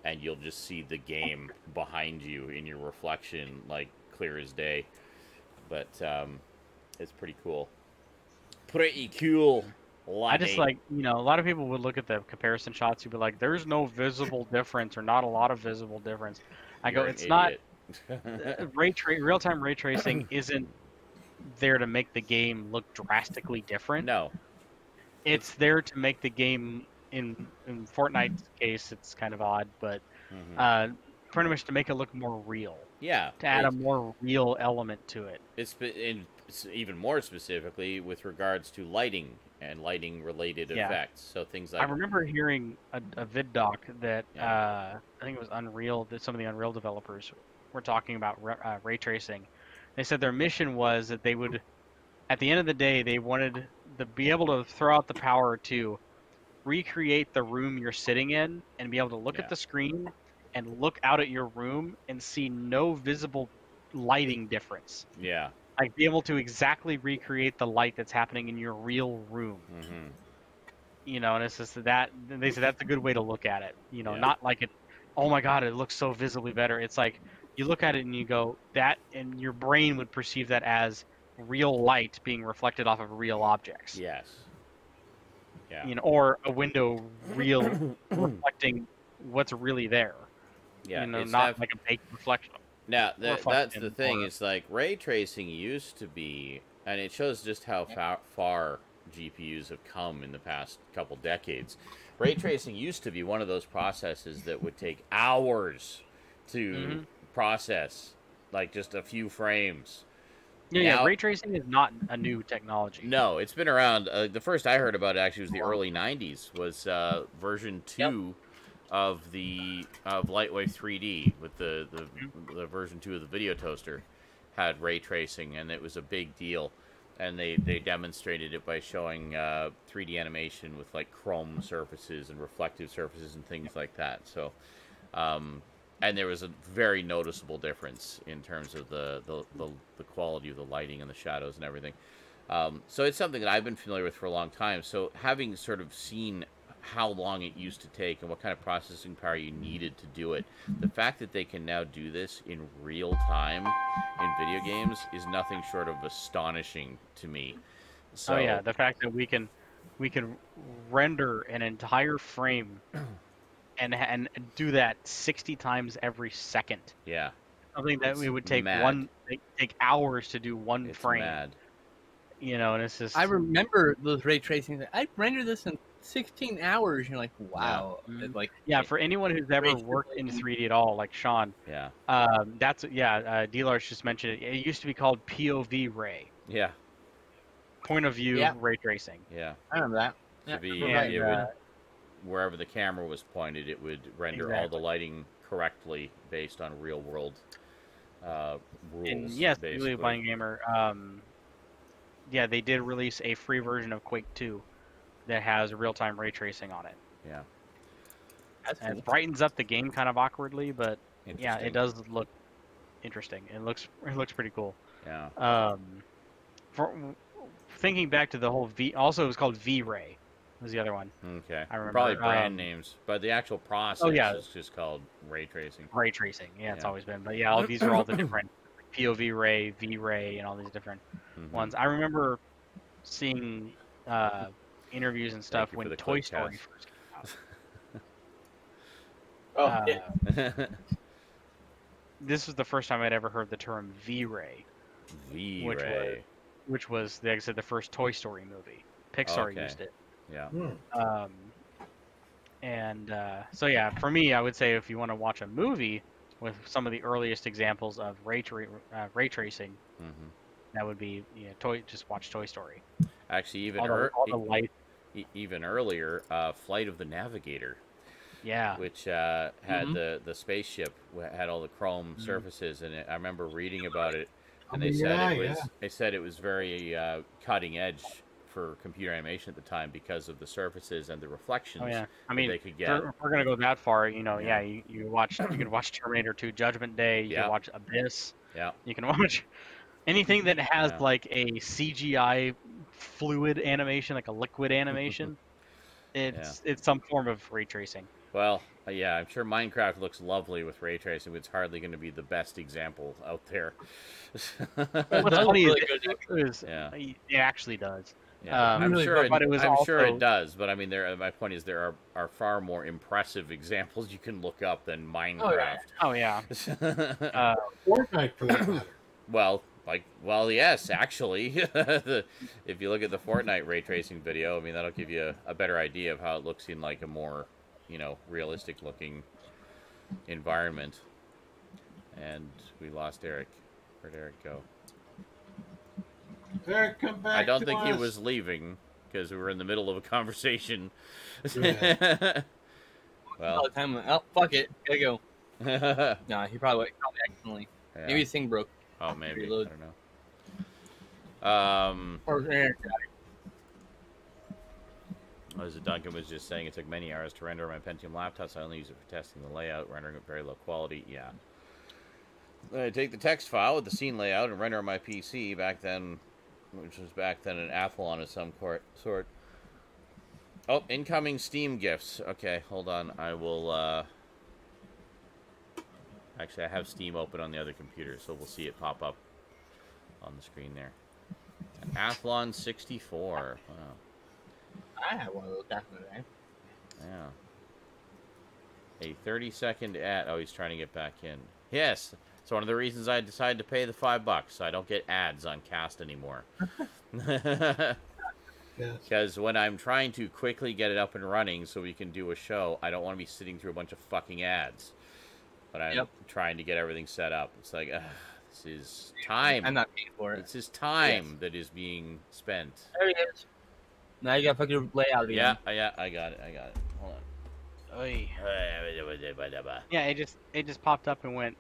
and you'll just see the game behind you in your reflection, like clear as day. But um, it's pretty cool. Pretty cool. I just like you know a lot of people would look at the comparison shots. You'd be like, "There's no visible difference, or not a lot of visible difference." I go, You're an "It's not ray tra- real time ray tracing [CLEARS THROAT] isn't there to make the game look drastically different. no. It's there to make the game in in Fortnite's case, it's kind of odd, but Mhm. uh, pretty much to make it look more real, yeah. to add a more real element to it. It's spe- in, it's even more specifically with regards to lighting and lighting related Yeah. effects. So things like I remember hearing a, a vid doc that Yeah. uh, I think it was Unreal that some of the Unreal developers were talking about uh, ray tracing. They said their mission was that they would, at the end of the day, they wanted to be able to throw out the power to recreate the room you're sitting in and be able to look Yeah. at the screen and look out at your room and see no visible lighting difference. yeah. Like be able to exactly recreate the light that's happening in your real room hmm you know, and it's just that they said that's a good way to look at it. You know, Yeah. not like it. Oh my God, it looks so visibly better. It's like you look at it and you go that, and your brain would perceive that as real light being reflected off of real objects. Yes. Yeah. You know, or a window real [COUGHS] reflecting what's really there. yeah. You know, it's not def- like a fake reflection. Now that, that's the thing. or- It's like ray tracing used to be, and it shows just how far, far GPUs have come in the past couple decades. Ray tracing used to be one of those processes that would take hours to Mhm. process, like just a few frames. Yeah, Now- yeah. Ray tracing is not a new technology. No, it's been around. Uh, the first I heard about it actually was the early '90s. Was uh, version two of the of Lightwave 3D with the the, the version two of the video toaster had ray tracing, and it was a big deal. And they they demonstrated it by showing uh, 3D animation with like chrome surfaces and reflective surfaces and things like that. So. Um, and there was a very noticeable difference in terms of the, the, the, the quality of the lighting and the shadows and everything. Um, so it's something that I've been familiar with for a long time. So having sort of seen how long it used to take and what kind of processing power you needed to do it, the fact that they can now do this in real time in video games is nothing short of astonishing to me. So oh yeah, the fact that we can we can render an entire frame [CLEARS THROAT] and and do that 60 times every second. yeah, Something that It's we would take mad. one take, take hours to do one it's frame. mad. You know, and it's just I remember those ray tracing. I rendered this in 16 hours. You're like, wow. Mhm. It, Like, yeah, for anyone who's ever worked in 3D at all, like Sean, Yeah, um, that's yeah. Uh, D-Large just mentioned it. It used to be called POV ray, yeah, point of view Yeah. ray tracing. yeah. I remember that. To Yeah, be, Yeah, it uh, would, wherever the camera was pointed, it would render all the lighting correctly based on real world uh, rules. And yes, basically. Legally Blind Gamer. Um, yeah, they did release a free version of Quake 2 that has real-time ray tracing on it. Yeah, That's And cool. it brightens up the game kind of awkwardly, but yeah, it does look interesting. It looks [LAUGHS] it looks pretty cool. Yeah, Um, for thinking back to the whole V, also it was called V-Ray. Was the other one okay. I remember, Probably brand um, names, but the actual process Oh, yeah. is just called ray tracing. ray tracing? Yeah, it's always been. But yeah, all these are all the [COUGHS] different POV ray, V ray, and all these different Mhm. ones. I remember seeing uh, interviews and stuff when Toy Story test. first came out. [LAUGHS] Oh, Uh, yeah. this was the first time I'd ever heard the term V-Ray, V Which ray. which was, like I said, the first Toy Story movie. Pixar Okay. used it. Yeah, Hmm. Um, and uh, so yeah, for me, I would say if you want to watch a movie with some of the earliest examples of ray tra- uh, ray tracing, hmm that would be you know, toy. Just watch Toy Story. actually, even All the, ear- all the light. E- even earlier, uh, Flight of the Navigator. Yeah. which uh, had Mhm. the the spaceship had all the chrome Mhm. surfaces in it. I remember reading about it, and they said yeah, it was yeah. they said it was very uh, cutting edge for computer animation at the time because of the surfaces and the reflections Oh yeah. I mean, they could get. we're, if we're gonna go that far, you know, Yeah. yeah, you, you watch you could watch Terminator 2 Judgment Day, you Yeah. can watch Abyss, Yeah. You can [LAUGHS] watch anything that has like a CGI fluid animation, like a liquid animation. [LAUGHS] It's it's some form of ray tracing. Well, uh, yeah, I'm sure Minecraft looks lovely with ray tracing, but it's hardly going to be the best example out there. What's [LAUGHS] funny look is really it, is Yeah. it actually does. Yeah, Um, I'm Really, sure. It, it was I'm sure it does, but I mean, there. My point is, there are, are far more impressive examples you can look up than Minecraft. Oh yeah. [LAUGHS] Uh, Fortnite for that matter. well, like, well, yes, actually, [LAUGHS] if you look at the Fortnite ray tracing video, I mean, that'll give you a, a better idea of how it looks in like a more, you know, realistic looking environment. And we lost Eric. Where'd Eric go? Eric, come back. I don't to think he was leaving because we were in the middle of a [LAUGHS] conversation. Yeah. [LAUGHS] Well, the time. Oh, fuck it. Gotta go. yeah. Nah, he probably, probably accidentally. Maybe his thing broke. Oh, maybe. reload. I don't know. Um, Or Eric. as Duncan was just saying, it took many hours to render on my Pentium laptop, so I only use it for testing the layout, rendering at very low quality. Yeah. I take the text file with the scene layout and render on my PC back then, which was back then an Athlon of some sort. Oh, incoming Steam gifts. Okay, hold on. I will. uh... Actually, I have Steam open on the other computer, so we'll see it pop up on the screen there. Athlon 64. Wow. I had one of those back in the day. Yeah. A 30 second ad. Oh, he's trying to get back in. Yes. It's one of the reasons I decided to pay the five bucks. So I don't get ads on Kast anymore. [LAUGHS] Yes. Because when I'm trying to quickly get it up and running so we can do a show, I don't want to be sitting through a bunch of fucking ads. But I'm Yep. trying to get everything set up. It's like, ugh, this is time. I'm not paying for it. It's his time that is being spent. There he is. Now you gotta fucking layout Yeah, again. uh, yeah, I got it. I got it. Hold oy. on. Yeah, it just it just popped up and went.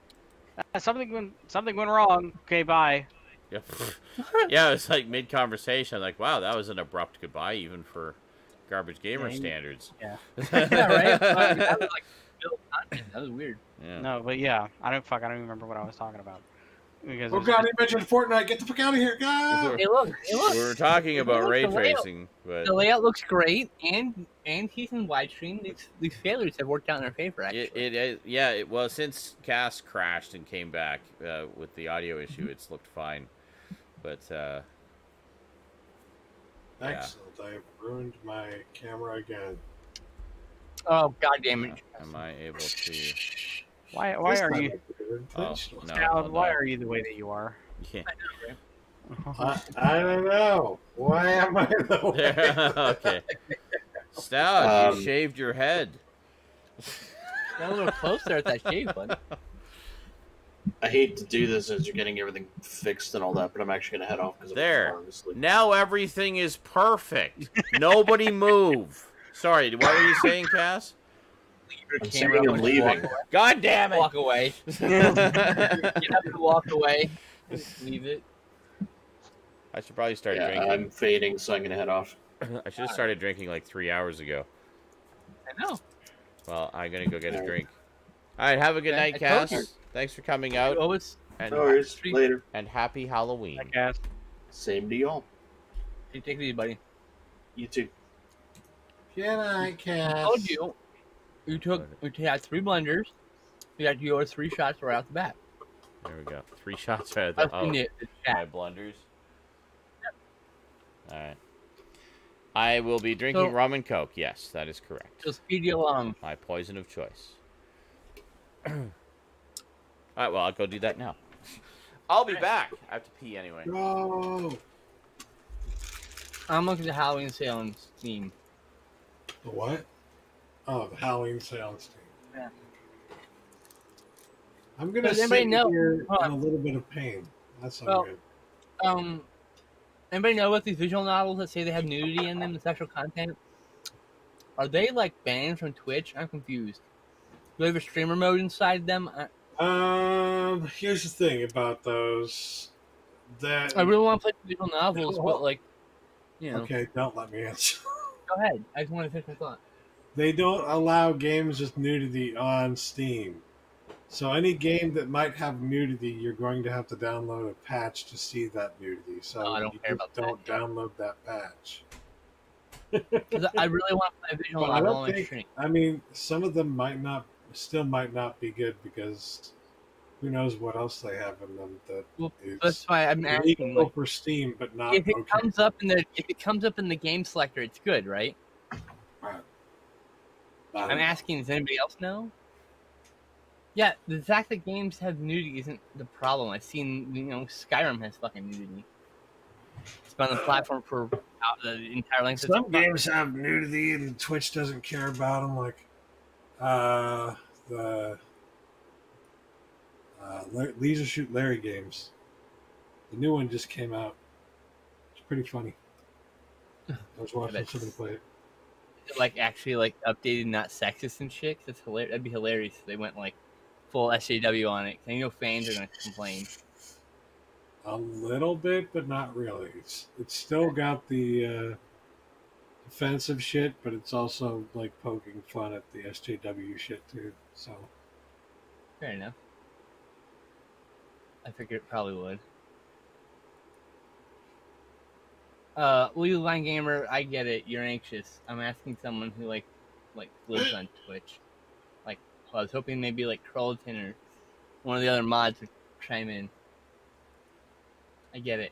"Ah, something went something went wrong. Okay, bye. Yeah, [LAUGHS] yeah, it was like mid conversation. Like, wow, that was an abrupt goodbye, even for garbage gamer Yeah, standards. yeah. [LAUGHS] [LAUGHS] yeah, right? Well, that was like built content. That was weird. Yeah. No, but yeah, I don't fuck. I don't even remember what I was talking about. Because it Oh was god, just- he mentioned Fortnite. Get the fuck out of here, God! Hey, look, hey, look. We were talking about ray tracing, but The layout looks great, and and he's in widescreen. These, these failures have worked out in our favor. Actually, it, it, it yeah, it well since Cass crashed and came back uh, with the audio issue, it's looked fine. But uh, Yeah. Excellent. I have ruined my camera again. Oh god damn it! am I able to? why why This are you, I did it Oh, no. Sal, why are you the way that you are? Yeah. I, I don't know. Why am I the [LAUGHS] way? okay. Stoud, Um, you shaved your head. Got a little closer at that shave, bud. I hate to do this as you're getting everything fixed and all that, but I'm actually going to head off because There. Now everything is perfect. Nobody move. Sorry, what were you saying, Cass? Leave your I'm saying I'm leaving. God damn it! walk away. it! [LAUGHS] You have to walk away. Just leave it. I should probably start Yeah, drinking. I'm fading, so I'm going to head off. [LAUGHS] I should have started drinking like three hours ago. I know. Well, I'm gonna go get a drink. All right, have a good I- night, I Cass. Thanks for coming You out, always and No worries. Later. and happy Halloween. I guess. Same to y'all. you take it easy, buddy. You too. Can I, I told you. You took. We had three blenders. You got your three shots right off the bat. There we go. Three [LAUGHS] shots right at I've the oh, it. my chat. blunders. All right. I will be drinking So- rum and coke. Yes, that is correct. So speed you along. My poison of choice. [CLEARS THROAT] All right, well, I'll go do that now. [LAUGHS] I'll be back. I have to pee anyway. No. I'm looking at the Halloween sale on Steam. The what? Oh, the Halloween sale on Yeah. I'm gonna Does sit know- here in a little bit of pain. That's not Well- good. Um, anybody know about these visual novels that say they have nudity in them and sexual content? Are they like banned from Twitch? I'm confused. Do they have a streamer mode inside them? I, Um, here's the thing about those. That I really want to play visual novels, but like, you know, okay, don't let me answer. Go ahead. I just want to finish my thought. They don't allow games with nudity on Steam. So any game that might have nudity, you're going to have to download a patch to see that nudity. So Oh, I don't you care about don't that. download that patch. 'Cause I really want to play visual I novel on think- I mean, some of them might not, still might not be good because who knows what else they have in them that Well, is That's why I'm asking. Like, for Steam, but not if it okay. comes up in the if it comes up in the game selector, it's good, right? Uh, I'm asking, does anybody else know? Yeah, the fact that games have nudity isn't the problem. I've seen, you know, Skyrim has fucking nudity. It's been on the platform for the entire length of Some time. games have nudity and Twitch doesn't care about them, like uh, the uh, Leisure Suit Larry games. The new one just came out. It's pretty funny. I was watching somebody play it. Like actually like updated, not sexist and shit. That's hilarious. That'd be hilarious if they went like full SJW on it. I know fans are gonna complain. A little bit, but not really. It's it's still got the uh, offensive shit, but it's also like poking fun at the SJW shit too. So Fair enough. I figured it probably would. Uh, Lulu Line Gamer, I get it. You're anxious. I'm asking someone who like, like lives on [CLEARS THROAT] Twitch. Like, I was hoping maybe like Crowlton or one of the other mods would chime in. I get it.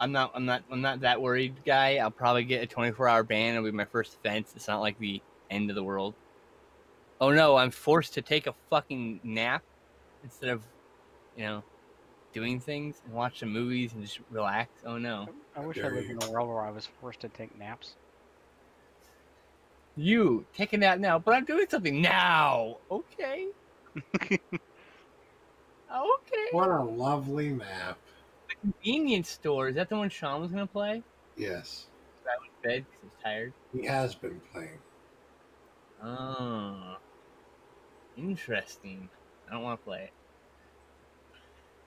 I'm not. I'm not. I'm not that worried, guy. I'll probably get a 24 hour ban. It'll be my first offense. It's not like the end of the world. Oh no, I'm forced to take a fucking nap instead of, you know, doing things and watch some movies and just relax. Oh no. I wish I dare lived you. in a world where I was forced to take naps. You take a nap now, but I'm doing something now. Okay. [LAUGHS] okay. what a lovely map. The convenience store is that the one Sean was gonna play? Yes, I went to bed because I was tired. he has been playing. Oh, interesting. I don't want to play it.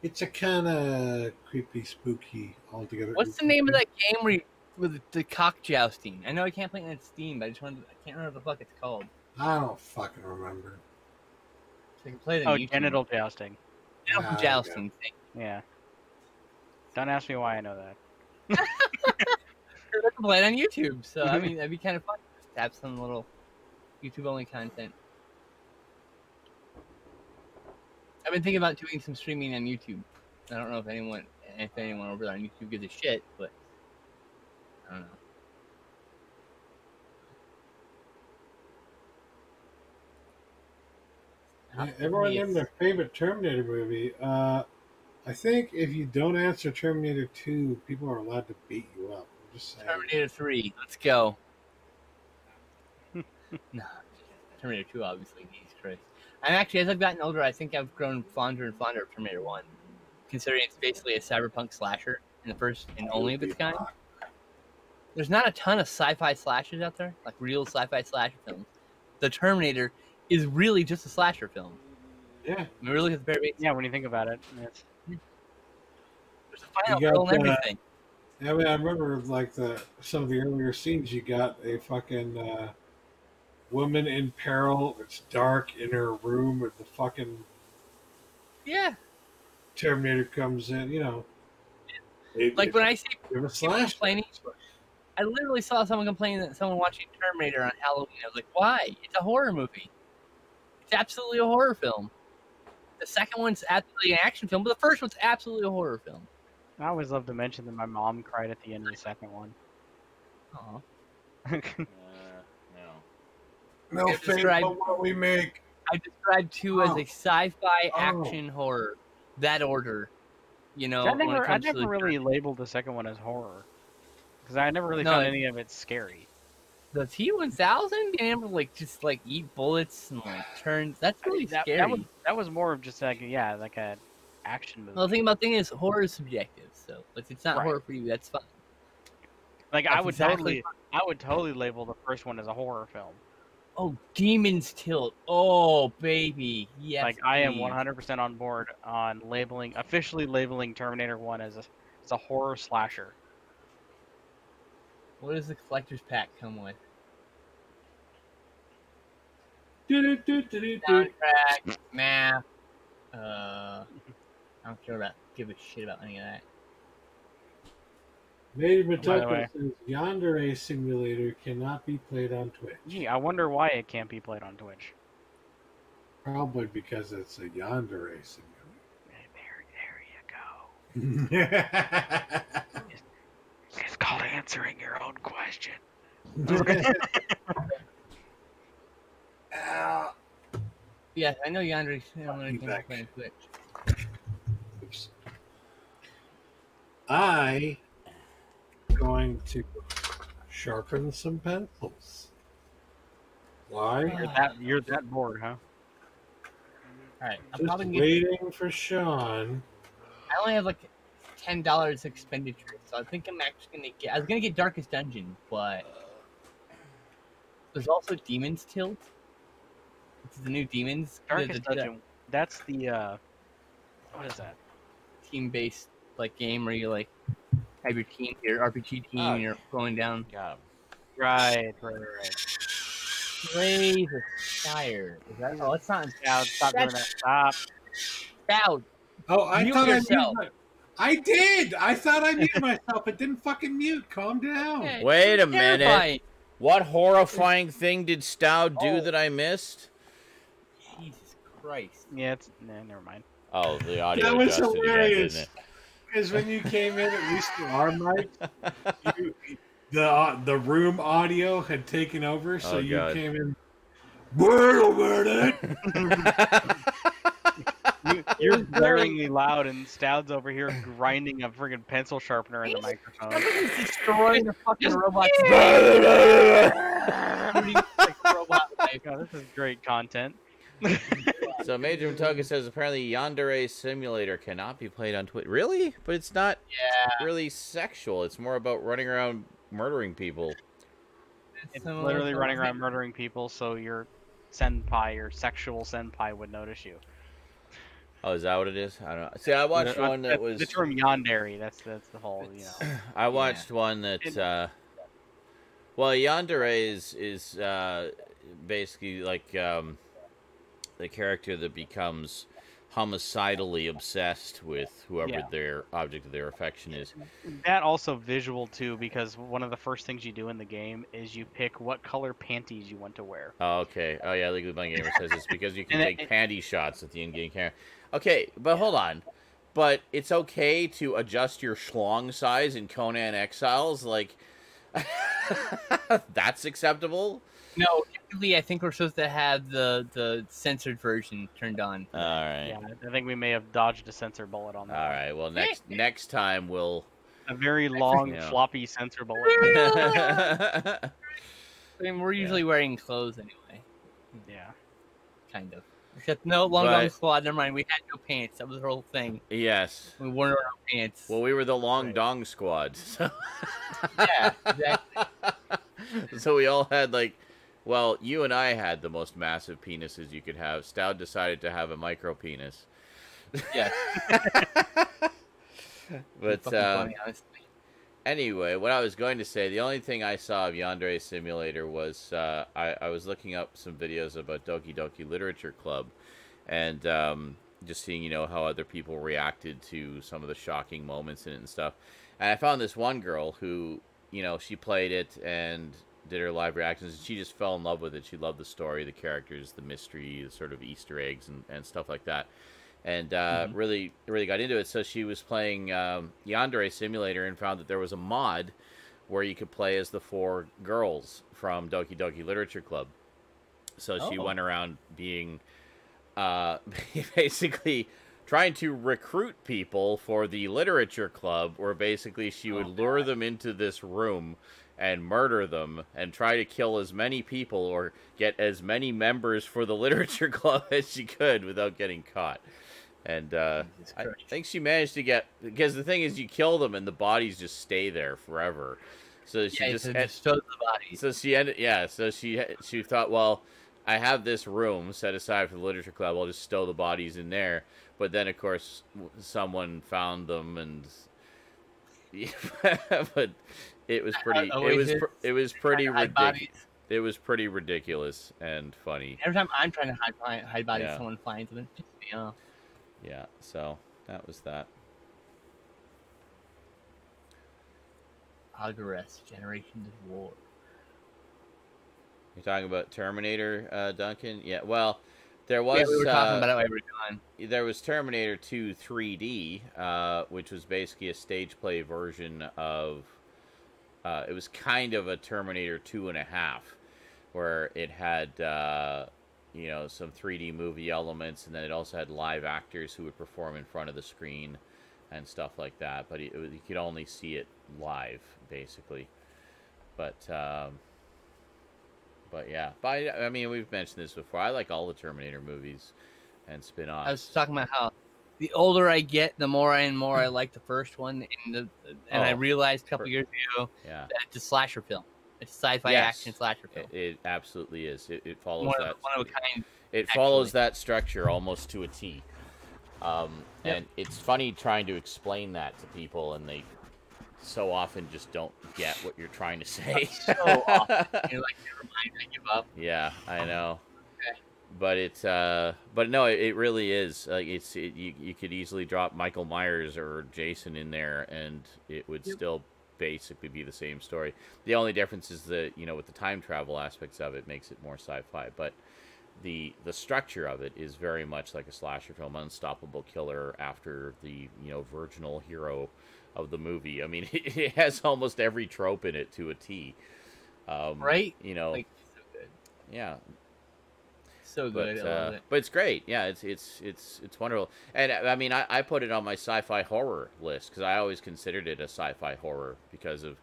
It's a kind of creepy, spooky altogether. What's the name of that game where you, with the cock jousting? I know I can't play it on Steam, but I just wanted. To, I can't remember what the fuck it's called. I don't fucking remember. So I can play it Oh, YouTube. genital jousting. Genital Ah, jousting. Thank Yeah. Don't ask me why I know that. you. [LAUGHS] I can play it on YouTube. So I [LAUGHS] mean, that'd be kind of fun. Just have some little YouTube only content. I've been thinking about doing some streaming on YouTube. I don't know if anyone, if anyone over there on YouTube gives a shit, but I don't know. Yeah, everyone Yes. named their favorite Terminator movie. Uh, I think if you don't answer Terminator 2, people are allowed to beat you up. I'm just saying. Terminator 3, let's go. [LAUGHS] no, Terminator 2, obviously. Jesus Christ. I'm actually, as I've gotten older, I think I've grown fonder and fonder of Terminator 1, considering it's basically a cyberpunk slasher in the first and only of its kind. There's not a ton of sci fi slashers out there, like real sci fi slasher films. The Terminator is really just a slasher film. Yeah. I mean, really, at the very basic. Yeah, when you think about it, it's, There's a final You got, girl and uh, everything. I mean, I remember like the some of the earlier scenes. You got a fucking uh, woman in peril. It's dark in her room, with the fucking Yeah. Terminator comes in. You know, It- Like it- when I see it people slash. complaining, I literally saw someone complaining that someone watching Terminator on Halloween. I was like, why? It's a horror movie. It's absolutely a horror film. The second one's absolutely an action film, but the first one's absolutely a horror film. I always love to mention that my mom cried at the end of the second one. Aw. [LAUGHS] No. No It's fate described- but what we make. I describe two as Oh. a sci-fi Oh. action horror. That order, you know. I when it never, I comes to never the really labeled the second one as horror because I never really No, found any of it scary. the T one thousand being able to like just like eat bullets and like turn. That's I mean, really that, scary. that was that was more of just like yeah, like a action movie. well, the thing about thing is horror is subjective. So if it's not Right. horror for you, that's fine. like I would exactly totally, I would totally label the first one as a horror film. Oh, Demon's Tilt. Oh, baby. Yes. like I am 100% on board on labeling officially labeling Terminator 1 as a as a horror slasher. What does the collector's pack come with? Soundtrack, map. Uh, I don't care about give a shit about any of that. Native By the way. Motoko says Yandere Simulator cannot be played on Twitch. Gee, I wonder why it can't be played on Twitch. Probably because it's a Yandere There, there you go. [LAUGHS] Simulator. It's called answering your own question. [LAUGHS] Ah, Yeah, I know Yandere Simulator can back. play on Twitch. oops. I going to sharpen some pencils. Why? You're that you're that bored, huh? All right, I'm Just probably gonna waiting for Sean. I only have like ten dollars expenditure, so I think I'm actually gonna get. I was gonna get Darkest Dungeon, but there's also Demon's Tilt. This is the new Demons. Darkest the- the Dungeon. That's the uh what is that? team-based like game where you like have your team, your RPG team, Oh. you're going down. Yeah. him. Right, right, right. Blaze of Fire. Is that? Oh, it's not. Yeah, stop doing that. Stop. Out. Oh, I Mute thought I yourself. muted my- I did. I thought I muted myself. It didn't fucking mute. Calm down. Yeah, Wait a it's minute. What horrifying thing did Stoud do Oh. that I missed? Jesus Christ. Yeah, it's nah, never mind. Oh, the [LAUGHS] audio That was adjusted again, hilarious. didn't Because when you came in, at least to our mic, you, the uh, the room audio had taken over, so Oh, you God. came in. Wait a minute. [LAUGHS] it? You, you're glaringly loud, and Stoud's over here grinding a friggin' pencil sharpener in the microphone. Somebody's destroying the fucking robot. like robot life. God, this is great content. So Major Motoko says apparently Yandere Simulator cannot be played on Twitch. Really? But it's not Yeah. really sexual. It's more about running around murdering people. It's similar literally running around murdering people, so your senpai, your sexual senpai, would notice you. Oh, is that what it is? I don't know. See, I watched The- one that was. the term yandere. That's that's the whole you know. [CLEARS THROAT] I watched one that. Uh, well, Yandere is is uh, basically like um, the character that becomes homicidally obsessed with whoever Yeah. their object of their affection is. That also visual too, because one of the first things you do in the game is you pick what color panties you want to wear. Oh, okay. Oh, yeah. Legally Blind Gamer says it's because you can [LAUGHS] take it- panty shots at the in-game camera. Okay, but hold on. But it's okay to adjust your schlong size in Conan Exiles. Like, [LAUGHS] that's acceptable. No, typically I think we're supposed to have the the censored version turned on. All right. Yeah, I think we may have dodged a sensor bullet on that. All right. Well, next [LAUGHS] next time we'll. A very long, Yeah. floppy sensor bullet. [LAUGHS] [LAUGHS] I mean, we're usually wearing clothes anyway, yeah. kind of. Except no long But- long squad. Never mind. We had no pants. That was the whole thing. yes. We wore our own pants. Well, we were the long Right. dong squad. So. yeah, exactly. so we all had like well you and i had the most massive penises you could have. Stoud decided to have a micro penis. Yeah. [LAUGHS] but funny, anyway what i was going to say the only thing i saw of yandere simulator was uh, I, I was looking up some videos about doki doki literature club and um, just seeing you know how other people reacted to some of the shocking moments in it and stuff. And i found this one girl who you know she played it and did her live reactions and she just fell in love with it. She loved the story the characters the mystery the sort of easter eggs and, and stuff like that. And uh, really really got into it. So she was playing um, yandere simulator and found that there was a mod where you could play as the four girls from doki doki literature club. So she Oh. went around being uh, [LAUGHS] basically trying to recruit people for the literature club where basically she would lure them into this room and murder them and try to kill as many people or get as many members for the [LAUGHS] literature club as she could without getting caught and uh, I think she managed to get because the thing is you kill them and the bodies just stay there forever so she yeah, just and- the bodies. so she ended, yeah. So she she thought, well, I have this room set aside for the literature club. I'll just stow the bodies in there. But then, of course, someone found them, and [LAUGHS] but it was pretty. It was pr- it was pretty Trying to hide ridiculous. it was pretty ridiculous and funny. Every time I'm trying to hide hide body, Yeah. someone finds them. It pisses. Yeah, so that was that. Algarest, Generations of War. You're talking about Terminator, uh, Duncan? Yeah. Well, there was yeah, we were talking uh, about it while we were gone. there was Terminator 2 3D, uh, which was basically a stage play version of. Uh, it was kind of a Terminator two and a half, where it had uh, you know some 3D movie elements, and then it also had live actors who would perform in front of the screen and stuff like that. But you could only see it live, basically. But um, but yeah, but I, I mean we've mentioned this before. I like all the Terminator movies and spin-offs. I was talking about how the older I get, the more and more I like the first one, and the, and I Oh, realized a couple years ago yeah. that it's a slasher film. It's a sci-fi Yes. action slasher film. It, it absolutely is. It, it follows One that. of, one of a kind. it follows that structure almost to a T. Um, Yep. And it's funny trying to explain that to people, and they so often just don't get what you're trying to say. So often. [LAUGHS] You're like, never mind, I give up. yeah, I know. But it's uh, but no, it, it really is. Like it's it, you you could easily drop Michael Myers or Jason in there, and it would Yep. still basically be the same story. The only difference is that you know with the time travel aspects of it makes it more sci-fi, but the the structure of it is very much like a slasher film, unstoppable killer after the you know virginal hero of the movie. I mean, [LAUGHS] it, has almost every trope in it to a T. Um, Right? You know, Like, so yeah, So but good. Love uh, it. but it's great. Yeah, it's it's it's it's wonderful. And uh, I mean, I, I put it on my sci-fi horror list because I always considered it a sci-fi horror because of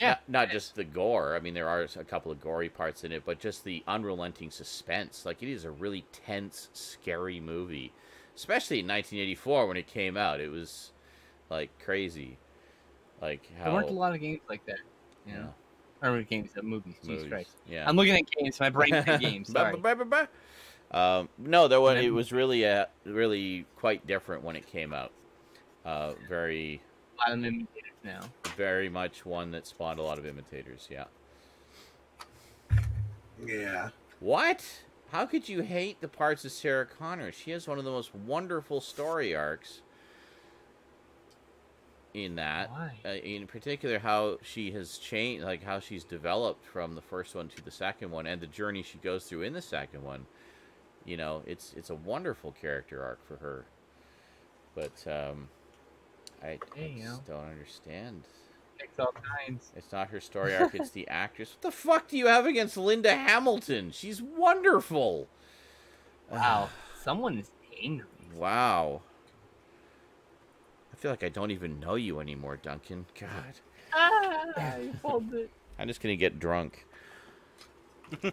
Yeah, not, not just the gore. I mean, there are a couple of gory parts in it, but just the unrelenting suspense. Like it is a really tense, scary movie, especially in 1984 when it came out. It was like crazy. Like how There weren't a lot of games like that. You yeah, know? Or games, uh, movies. Jesus. Christ. Yeah. I'm looking at games. My brain's [LAUGHS] in games. Sorry. Um, no, there was, it was really uh really quite different when it came out. Uh, very, A lot of imitators now. very much one that spawned a lot of imitators. Yeah. Yeah. What? How could you hate the parts of Sarah Connor? She has one of the most wonderful story arcs in that. Why? Uh, in particular, how she has changed, like how she's developed from the first one to the second one, and the journey she goes through in the second one. You know, it's it's a wonderful character arc for her. But um, I, I just don't understand. Takes all kinds. It's not her story arc, it's the actress. What the fuck do you have against Linda Hamilton? She's wonderful. Wow. [SIGHS] Someone is angry. Wow. I feel like I don't even know you anymore, Duncan. God. Ah, you pulled it. [LAUGHS] I'm just gonna get drunk. Okay,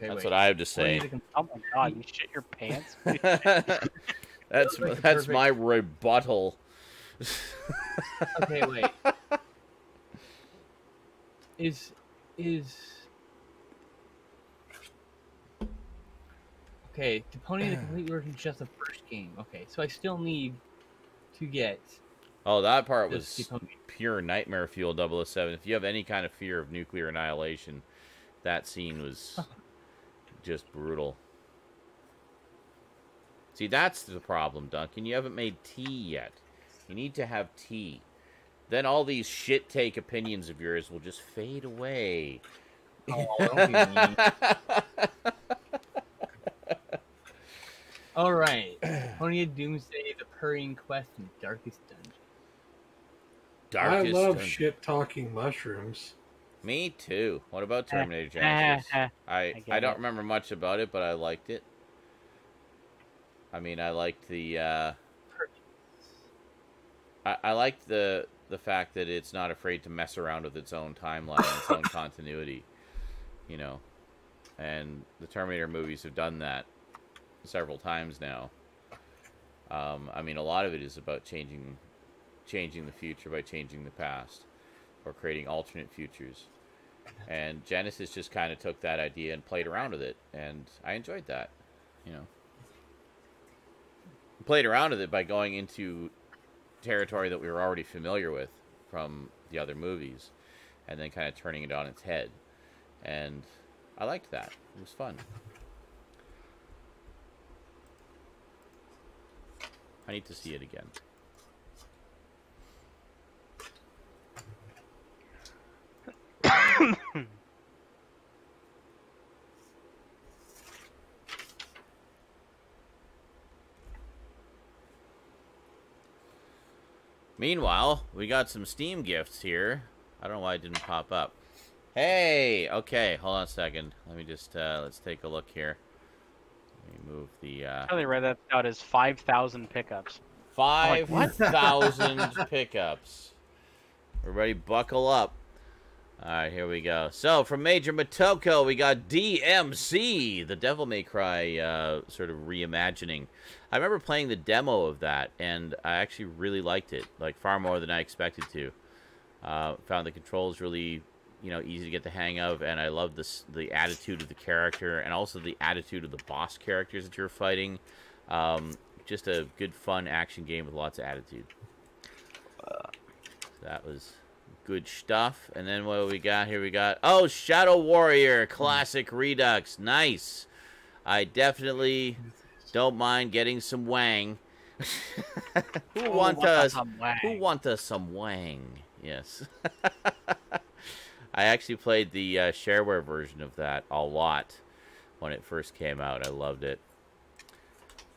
That's wait. what I have to say. is it com- Oh my god, you shit your pants? [LAUGHS] that's Like that's perfect- my rebuttal. Okay, wait. [LAUGHS] Is is okay? Deponia the [SIGHS] complete version is just the first game. Okay, so I still need to get Oh, that part was Deponia. pure nightmare fuel 007. If you have any kind of fear of nuclear annihilation, that scene was [LAUGHS] just brutal. See, that's the problem, Duncan. You haven't made tea yet. You need to have tea. Then all these shit take opinions of yours will just fade away. Oh, don't be mean. [LAUGHS] [LAUGHS] All right, Deponia [CLEARS THROAT] Doomsday: The Purring Quest in Darkest Dungeon. Darkest I love Dungeon. shit talking mushrooms. Me too. What about [LAUGHS] Terminator Genisys? I I I don't it. remember much about it, but I liked it. I mean, I liked the uh, I, I liked the the fact that it's not afraid to mess around with its own timeline and its own [LAUGHS] continuity. You know, and the Terminator movies have done that several times now. Um, I mean, a lot of it is about changing changing the future by changing the past or creating alternate futures. And Genisys just kind of took that idea and played around with it, and I enjoyed that. You know, played around with it by going into territory that we were already familiar with from the other movies, and then kind of turning it on its head. and I liked that. It was fun. I need to see it again. [COUGHS] Meanwhile, we got some Steam gifts here. I don't know why it didn't pop up. Hey, okay, hold on a second. Let me just uh, let's take a look here. Move the uh, I only read that out as 5,000 pickups. five thousand [LAUGHS] pickups. Everybody, buckle up. All right, here we go. So from Major Motoko, we got DMC, the Devil May Cry uh, sort of reimagining. I remember playing the demo of that, and I actually really liked it, like far more than I expected to. Uh, found the controls really, you know, easy to get the hang of, and I love this the attitude of the character, and also the attitude of the boss characters that you're fighting. Um, just a good, fun action game with lots of attitude. That was good stuff. And then what we got here? We got oh, Shadow Warrior Classic Redux. Nice. I definitely don't mind getting some wang. [LAUGHS] who Oh, want us? Who want us some wang? Yes. [LAUGHS] I actually played the uh, shareware version of that a lot when it first came out. I loved it.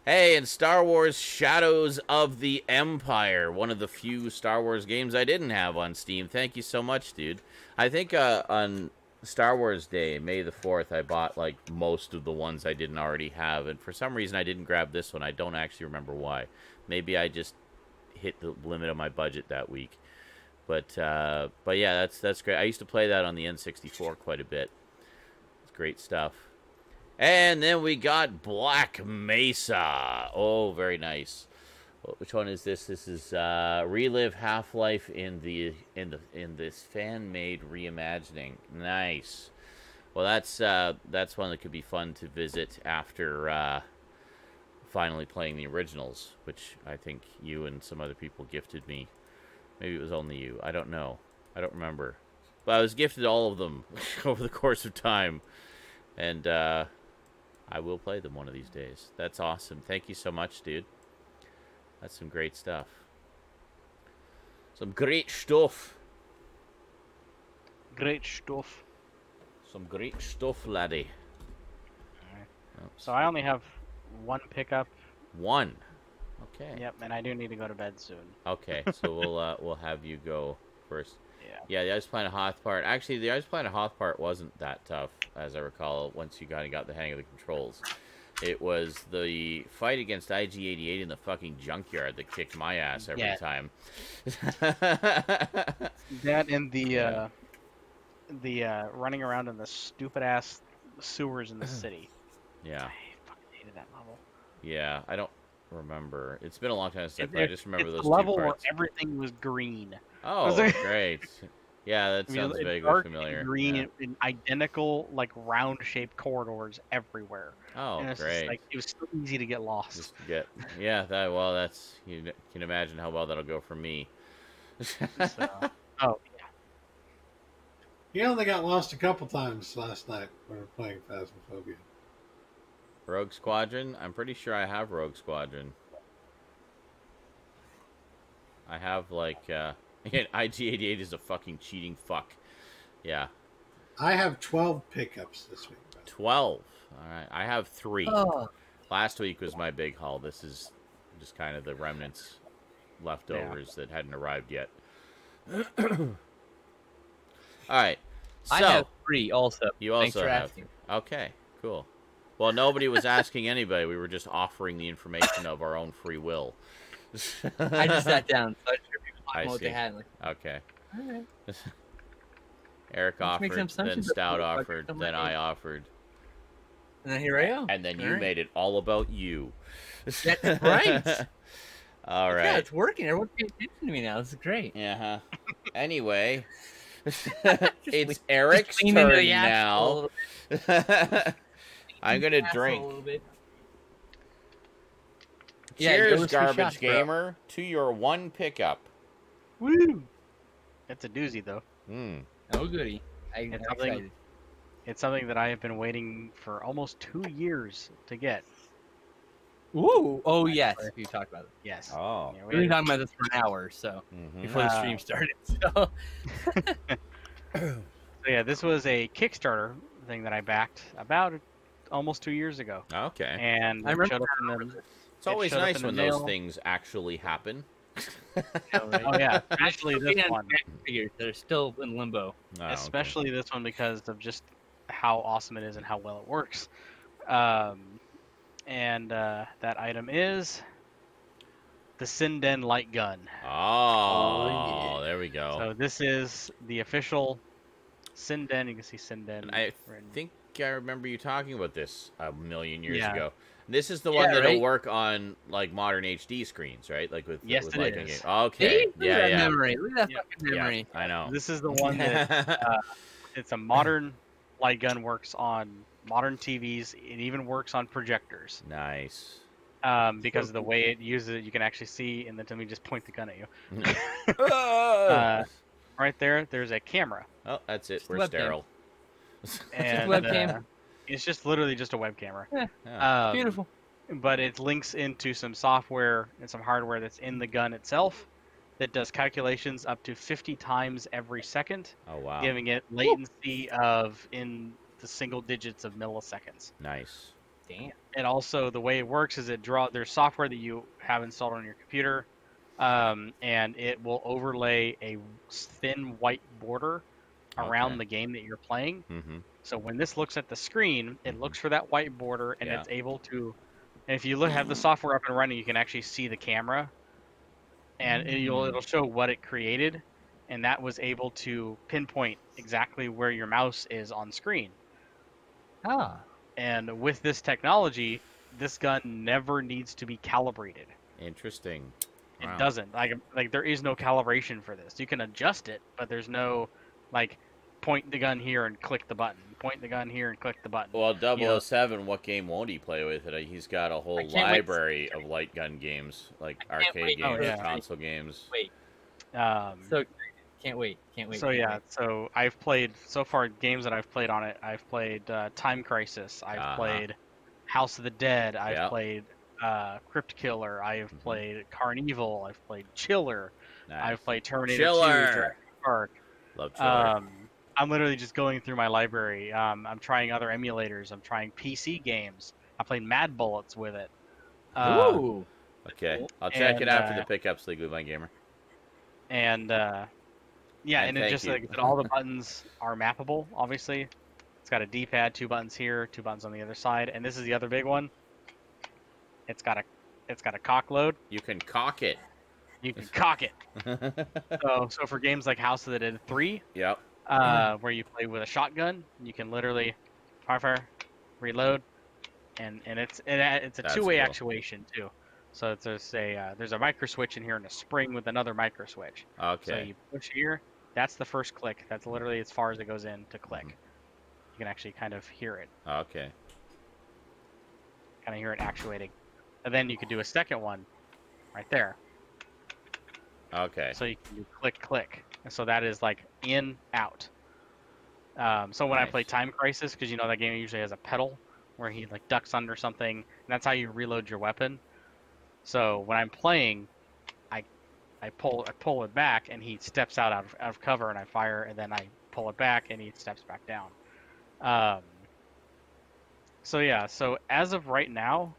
Hey, and Star Wars Shadows of the Empire, one of the few Star Wars games I didn't have on Steam. Thank you so much, dude. I think uh, on Star Wars Day, May the 4th, I bought like most of the ones I didn't already have, and for some reason I didn't grab this one. I don't actually remember why. Maybe I just hit the limit of my budget that week. But uh, but yeah, that's that's great. I used to play that on the N64 quite a bit. It's great stuff. And then we got Black Mesa. Oh, very nice. Which one is this? This is uh, Relive Half Life in the in the in this fan made reimagining. Nice. Well, that's uh, that's one that could be fun to visit after uh, finally playing the originals, which I think you and some other people gifted me. Maybe it was only you. I don't know. I don't remember. But I was gifted all of them [LAUGHS] over the course of time. And uh, I will play them one of these days. That's awesome. Thank you so much, dude. That's some great stuff. Some great stuff. Great stuff. Some great stuff, laddie. So I only have one pickup. One. Okay. Yep, and I do need to go to bed soon. Okay, [LAUGHS] so we'll uh, we'll have you go first. Yeah. Yeah, the Ice Planet Hoth part. Actually, the Ice Planet Hoth part wasn't that tough, as I recall. Once you kind of got the hang of the controls, it was the fight against IG88 in the fucking junkyard that kicked my ass every Yeah. time. [LAUGHS] That and the Yeah. uh, the uh, running around in the stupid ass sewers in the [CLEARS THROAT] city. yeah, I fucking hated that level. yeah. I don't remember. It's been a long time since I played. I just remember it's those the level two where everything was green. Oh, Was there- great. Yeah, [LAUGHS] that I mean, sounds vaguely dark and familiar. green Yeah. in identical like round shaped corridors everywhere. Oh, and it's just, great. like it was so easy to get lost. Just get yeah. That well, that's you can imagine how well that'll go for me. So, [LAUGHS] oh yeah. He only got lost a couple times last night when we were playing Phasmophobia. Rogue Squadron. I'm pretty sure I have Rogue Squadron. I have like uh [LAUGHS] IG88 is a fucking cheating fuck. Yeah, I have 12 pickups this week. by the way. twelve. All right, I have three. Oh, Last week was my big haul. This is just kind of the remnants, leftovers that hadn't arrived yet. [CLEARS THROAT] All right. So I have three also. you Thanks also for have. asking. Okay, cool. Well, nobody was asking anybody. We were just offering the information of our own free will. I just sat down. So I just heard people I what see. they had. Like, Okay. all right. [LAUGHS] Eric offered, then Stoud offered, then I offered, And then here I am. and then All you right. made it all about you. That's [LAUGHS] right. all right. Yeah, it's working. Everyone's paying attention to me now. This is great. Yeah. huh Anyway, [LAUGHS] it's Eric's turn the asshole a now. Little- I'm gonna drink. A bit. Yeah, Cheers, give garbage shots, bro. gamer, to your one pickup. Woo! It's a doozy though. Hmm. Oh goody. I, I'm It's something- excited. It's something that I have been waiting for almost two years to get. Ooh. Oh yes, we talked about it. Yes. Oh. Yeah, We were talking about this for an hour, so mhm. before the Uh, stream started. So [LAUGHS] So yeah, this was a Kickstarter thing that I backed about almost two years ago, Okay. and I remember showed up in the. It's always showed up nice in the when mail. those things actually happen. [LAUGHS] Oh yeah, especially this one. Figures that are still in limbo. Oh, okay. especially this one because of just how awesome it is and how well it works. Um, and uh, that item is the Sinden light gun. Oh, there we go. So this is the official Sinden. You can see Sinden. And I written- think I remember you talking about this a million years Yeah. ago. This is the one Yeah, that'll right? work on like modern HD screens, right? Like with Yes, with it is. Okay, See? Yeah, that yeah, memory. Look at that fucking memory. I know. This is the [LAUGHS] one that it's a modern light gun. Works on modern TVs. It even works on projectors. nice. Um, because of the way it uses it, you can actually see. And then let me just point the gun at you. [LAUGHS] [LAUGHS] Uh, right there, there's a camera. oh, that's it. Just We're sterile. And webcam. uh, it's just literally just a web camera. Yeah. Um, Beautiful. But it links into some software and some hardware that's in the gun itself that does calculations up to 50 times every second, oh wow. giving it latency of in the single digits of milliseconds. Nice. Damn. And also the way it works is it draw there's software that you have installed on your computer, um, and it will overlay a thin white border around Okay. the game that you're playing. Mm-hmm. So when this looks at the screen, it looks for that white border, and Yeah. it's able to. And if you look, have the software up and running, you can actually see the camera, and it, you'll, it'll show what it created, and that was able to pinpoint exactly where your mouse is on screen. Ah. And with this technology, this gun never needs to be calibrated. Interesting. It Wow. doesn't. Like like there is no calibration for this. You can adjust it, but there's no like point the gun here and click the button. Point the gun here and click the button. Well, You know- 007, what game won't he play with it? He's got a whole I can't wait to library of light gun games, like arcade wait games, to and see- console games. Wait. Um, So can't wait. Can't wait. so can't yeah, wait. so I've played so far games that I've played on it. I've played uh, Time Crisis. I've Uh-huh. played House of the Dead. I've Yeah. played uh, Crypt Killer. I have Mhm. played Carnival. I've played Chiller. Nice. I've played Terminator 2, Chiller. Jurassic Park. Love Chiller. Um, I'm literally just going through my library. Um, I'm trying other emulators. I'm trying PC games. I played Mad Bullets with it. Uh, Ooh. okay, I'll check it out after uh, the pickups league with my gamer. and uh, yeah, And and, it just you. like all the buttons are mappable. Obviously, it's got a D-pad, two buttons here, two buttons on the other side, and this is the other big one. It's got a it's got a cock load. You can cock it. You can [LAUGHS] cock it. So so for games like House of the Dead Three, yep. uh, where you play with a shotgun, you can literally fire, fire, reload, and and it's it, it's a That's two-way cool. actuation too. So it's there's a uh, there's a micro switch in here and a spring with another micro switch. Okay. So Okay. you push here, that's the first click. That's literally as far as it goes in to click. Mhm. You can actually kind of hear it, Okay. kind of hear it actuating. And then you could do a second one, right there. Okay. So you can do click click. And so that is like in out. Um, so when I play Time Crisis, because you know that game usually has a pedal where he like ducks under something, and that's how you reload your weapon. So when I'm playing, I I pull I pull it back, and he steps out out of, out of cover, and I fire, and then I pull it back, and he steps back down. Um, so yeah, so as of right now,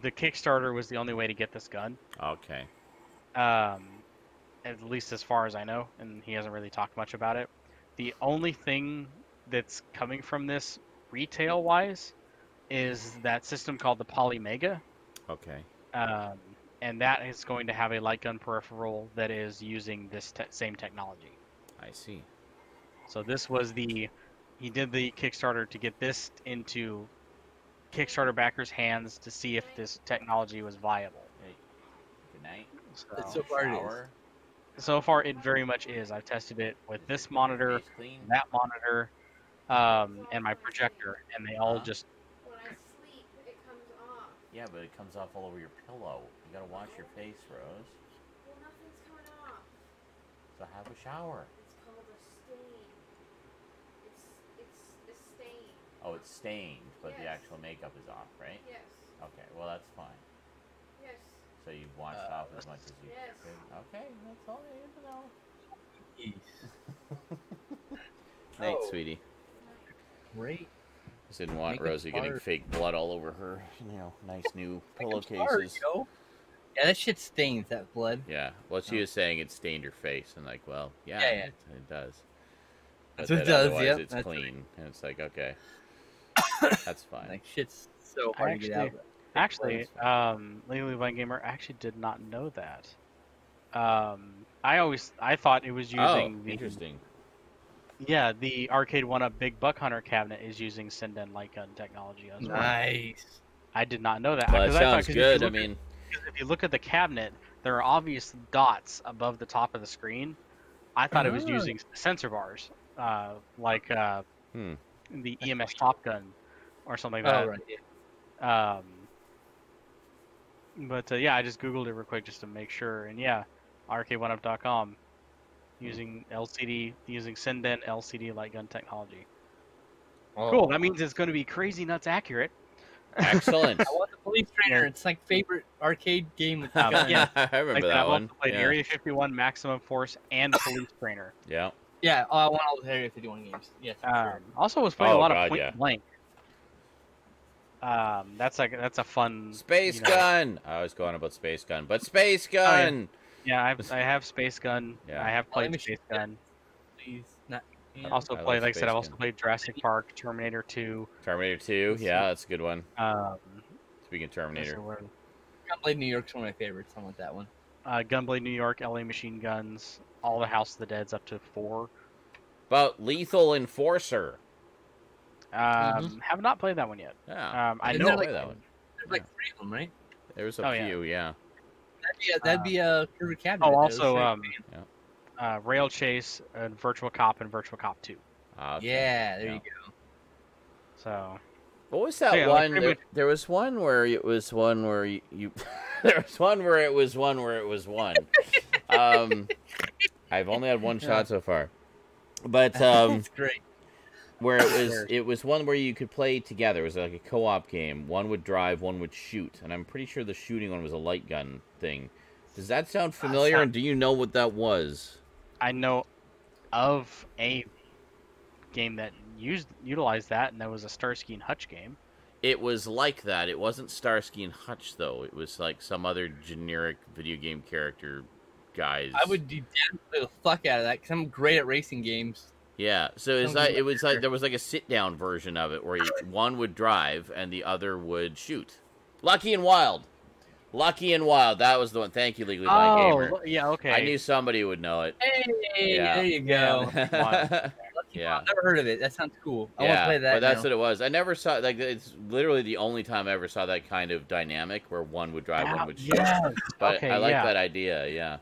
the Kickstarter was the only way to get this gun Okay. Um, at least as far as I know, and he hasn't really talked much about it. The only thing that's coming from this retail wise is that system called the Polymega, Okay. um, and that is going to have a light gun peripheral that is using this te- same technology. I see. So this was the he did the Kickstarter to get this into Kickstarter backers' hands to see if this technology was viable. Good night. So, So far it is. so far it very much is. I've tested it with this monitor, that monitor, um, and my projector, and they all Uh-huh. just When I sleep, it comes off. Yeah, but it comes off all over your pillow. You gotta wash your face, Rose. Well, nothing's coming off. So have a shower. It's called a stain. It's it's a Oh, it's stained, but the actual makeup is off, right? Yes. Okay, well that's fine. Yes. So you've washed Uh, off as much as you Yes. could. Okay, that's all I need to know. Jeez. [LAUGHS] Thanks, Oh. sweetie. Great. Just didn't want Make Rosie getting fake blood all over her, you know, nice new [LAUGHS] pillowcases. yo. Yeah, that shit stains that blood. Yeah, well, she Oh. was saying it stained her face, and like, well, yeah, Yeah, yeah. It, it does. That's But what it does, otherwise yep, It's that's clean, and it's like, okay, [COUGHS] that's fine. Like shit's so hard to get out. Actually, um, Legally Blind Gamer actually did not know that. Um, I always I thought it was oh, using the interesting. yeah the arcade one up Big Buck Hunter cabinet is using Sinden light gun technology as well. Nice. I did not know that. Well, that 'cause I thought- if you good. I look at- if you look at the cabinet, there are obvious dots above the top of the screen. I thought it was Ah. using sensor bars, uh, like uh, Hmm. the EMS Top Gun or something like that. Oh right. Um, but uh, yeah, I just googled it real quick just to make sure, and yeah, arcade1up.com using LCD using Sinden LCD light gun technology. Oh. Cool. That means it's going to be crazy nuts accurate. excellent. [LAUGHS] I want the police trainer. It's like favorite arcade game with Um, guns. yeah. I remember Like, that I've one. played yeah. Area 51, Maximum Force, and Police Trainer. yeah. Yeah, oh, I want all the Area 51 games. Yes. for Um, sure. also was playing Oh, a lot God, of Point yeah. Blank. Um, that's like that's a fun Space you know- Gun. I was going about Space Gun, but Space Oh, yeah. Gun. Yeah, I have, I have Space Gun. Yeah. I have Oh, played Space shoot Gun. Please, not. yeah. Also I played, love like I said, I've also played Jurassic Park, Terminator 2. Terminator 2. Yeah, that's a good one. Um, Speaking of Terminator. the word? Gunblade New York's one of my favorites. I want that one. uh, Gunblade New York, LA Machine Guns, all the House of the Dead's up to four. About Lethal Enforcer. Um, Have not played that one yet. Yeah. Um, I I Isn't know that like- that one. There's like three of them, right? There was a Oh, few, yeah. That'd be a, that'd be a perfect cabinet. Oh, also straight- um, uh, Rail Chase and Virtual Cop and Virtual Cop 2. Ah, okay. yeah, there yeah. you go. So What was that Yeah, one? pretty there, there was one where it was one where you. you [LAUGHS] there was one where it was one where it was one. [LAUGHS] um, I've only had one shot so far, but um, [LAUGHS] That's great. Where it was it was one where you could play together. It was like a co-op game. One would drive, one would shoot, and I'm pretty sure the shooting one was a light gun thing. Does that sound familiar? sound- and do you know what that was? I know of a game that used utilized that, and that was a Starsky and Hutch game. It was like that. It wasn't Starsky and Hutch though. It was like some other generic video game character guys. I would do damn the fuck out of that because I'm great at racing games. Yeah, so it's like like it was like there. there was like a sit down version of it where you, one would drive and the other would shoot. Lucky and Wild, Lucky and Wild. That was the one. Thank you, Legally Blind oh, Gamer. Oh, yeah, okay. I knew somebody would know it. Hey, Yeah. there you go. yeah, [LAUGHS] yeah. I've never heard of it. That sounds cool. I want yeah, to play that. but that's now. what it was. I never saw like it's literally the only time I ever saw that kind of dynamic where one would drive, Wow, one would shoot. yes. But okay, I like yeah. that idea. Yeah.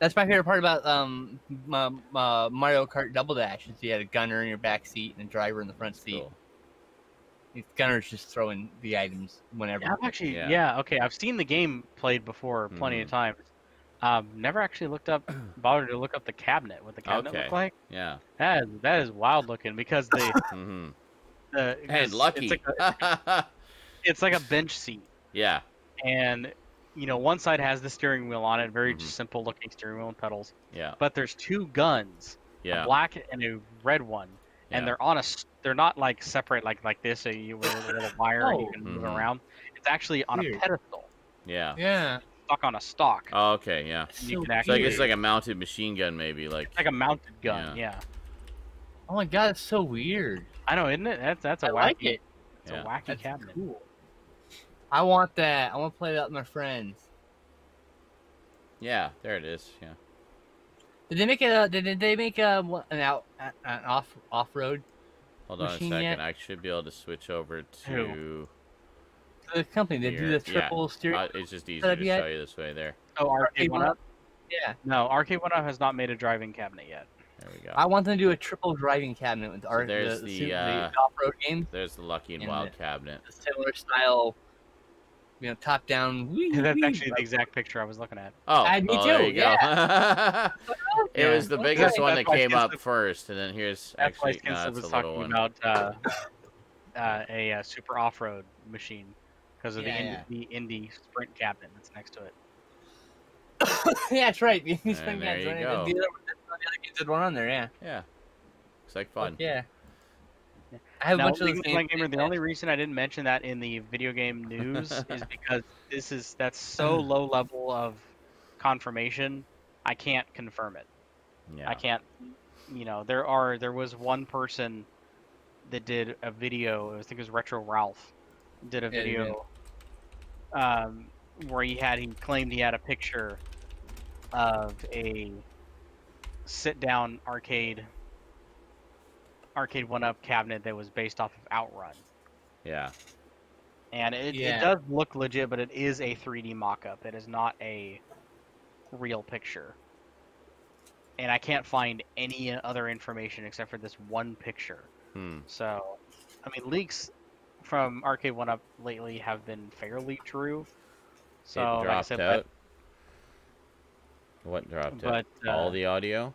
That's my favorite part about um my, my Mario Kart Double Dash is you had a gunner in your back seat and a driver in the front seat. Cool. The gunner's just throwing the items whenever. Yeah, I've actually, Yeah. yeah. okay. I've seen the game played before plenty of Mhm. times. Um, never actually looked up, [CLEARS THROAT] bothered to look up the cabinet, what the cabinet Okay. looked like. Yeah. That is that is wild looking because [LAUGHS] the hmm the And lucky. It's like, a, [LAUGHS] it's like a bench seat, yeah. and you know one side has the steering wheel on it, very Mhm. simple looking steering wheel and pedals. Yeah. But there's two guns, Yeah. a black and a red one, and they're on a. they're not like separate like like this, so you with a little [LAUGHS] wire and you Oh. can move Mhm. it around. It's actually on Weird. a pedestal, Yeah. Yeah. stuck on a stalk. Oh, okay. Yeah. and so can So I actually, guess like a mounted machine gun, maybe like. it's like a mounted gun. Yeah. Yeah. Oh my god, it's so weird. I know, isn't it? That's that's a I wacky. like it. It's Yeah. a wacky That's cabinet. cool. I want that. I want to play that with my friends. Yeah. There it is. Yeah. Did they make a? Did did they make a an out an off off road? Hold on a Machine second. yet? I should be able to switch over to. The company that do the triple Yeah. steering. Uh, it's just easier to yet? show you this way. There. Oh, Arcade Arcade One One Up. yeah, No, Arcade One Up has not made a driving cabinet yet. There we go. I want them to do a triple driving cabinet with our there's the, the, the, uh, off road game. There's the Lucky and and Wild the- cabinet. A similar style you know, top down. wee, That's wee, actually the exact picture I was looking at. Oh, Uh, me oh, there too, you go. [LAUGHS] it Yeah. was the biggest Okay. one That's that came up Kinsley- first, and then here's That's why actually no, Kinsley it's was a little talking one. about uh, [LAUGHS] uh, a, uh super off-road machine because of Yeah, the, yeah. Indy, the Indy Sprint cabinet that's next to it. [COUGHS] yeah, that's right. He's And been there you the, go. the other, the other kids had one on there. Yeah, Yeah, it's like fun. yeah. I have a Now, bunch of those games. Gamer, the only reason I didn't mention that in the video game [LAUGHS] news is because this is that's so [LAUGHS] low level of confirmation. I can't confirm it. Yeah. I can't. You know, there are there was one person that did a video. I think it was Retro Ralph did a Yeah, video um, where he had he claimed he had a picture of a sit down arcade arcade one up cabinet that was based off of Outrun. Yeah. And it, Yeah. it does look legit, but it is a 3D mock-up. It is not a real picture. And I can't find any other information except for this one picture. Hmm. So, I mean, leaks from Arcade One Up lately have been fairly true. So, it like I said, out. What dropped out? but, All uh, the audio.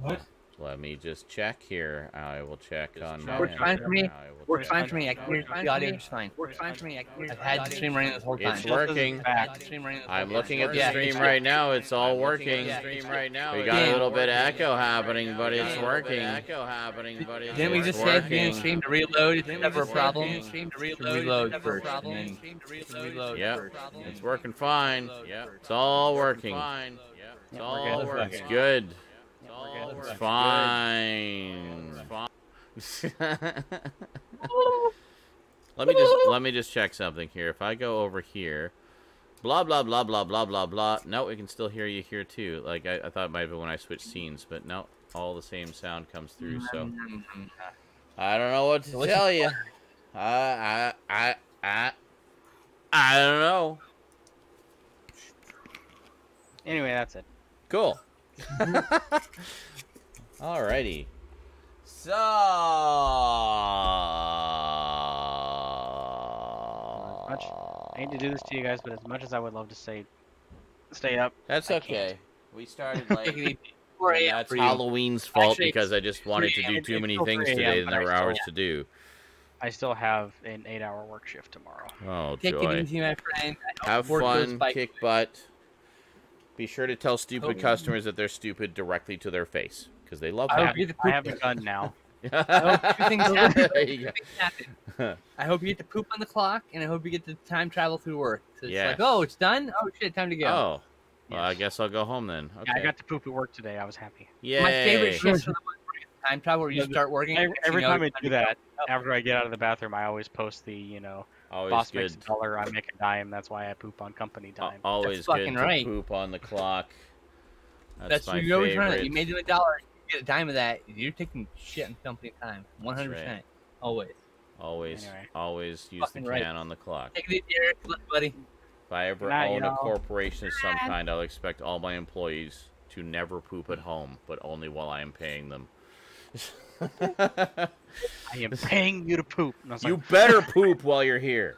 What? Let me just check here. I will check on my. Works fine for me. I will Works fine for me. I can hear the audio just fine. Works fine for me. I can hear I've had the stream running this whole time. It's working. I've had the stream running this whole I'm looking at the stream right now. It's all working. Stream right now. We got a little bit of echo happening, but it's working. Echo happening, but it's Didn't we just say at the beginning of the working. stream to reload? If there's ever a problem, Stream to reload first. problem. reload Yep. It's working fine. Yep. It's all working. Yeah, It's all working. It's good. Yeah, we're. It's fine. [LAUGHS] let me just let me just check something here. If I go over here, blah blah blah blah blah blah blah. No, we can still hear you here too. Like I, I thought it might have been when I switched scenes, but no, all the same sound comes through. So I don't know what to Delicious tell you. I I I I I don't know. Anyway, that's it. Cool. [LAUGHS] Alrighty. So. Much. I hate to do this to you guys, but as much as I would love to say, stay up. That's I can't. okay. We started like. Take [LAUGHS] it easy. 4 a.m. that's you. Halloween's fault Actually, because I just wanted to do too many things today and there were still- hours to do. I still have an eight-hour work shift tomorrow. Oh Take it joy. easy, my friend. Have fun, kick butt. Be sure to tell stupid Hope- customers that they're stupid directly to their face because they love I I have, the I have a gun [LAUGHS] now. I hope two things [LAUGHS] happen. There you. Things happen. I hope you get to poop on the clock, and I hope you get to time travel through work. So it's Yes. like, oh, it's done. Oh shit, time to go. Oh, well, I guess I'll go home then. Okay. Yeah, I got to poop at work today. I was happy. Yeah. My favorite shifts are the ones where you time travel, where you start working. Every, every you know, time I do time to that, oh. after I get out of the bathroom, I always post the, you know, Always boss good. makes a dollar, I make a dime. That's why I poop on company Al- time. Always That's good fucking to right. poop on the clock. That's, That's my you always run it. favorite. You made them a dollar. You get a dime of that. You're taking shit on company time. One hundred right. percent. Always. Always, Anyway. always use Fucking the right. on the clock. Take it easy, Look, buddy. If I ever Good night, own a corporation of some kind, I'll expect all my employees to never poop at home, but only while I am paying them. [LAUGHS] I am paying you to poop. And I was you like, better poop while you're here.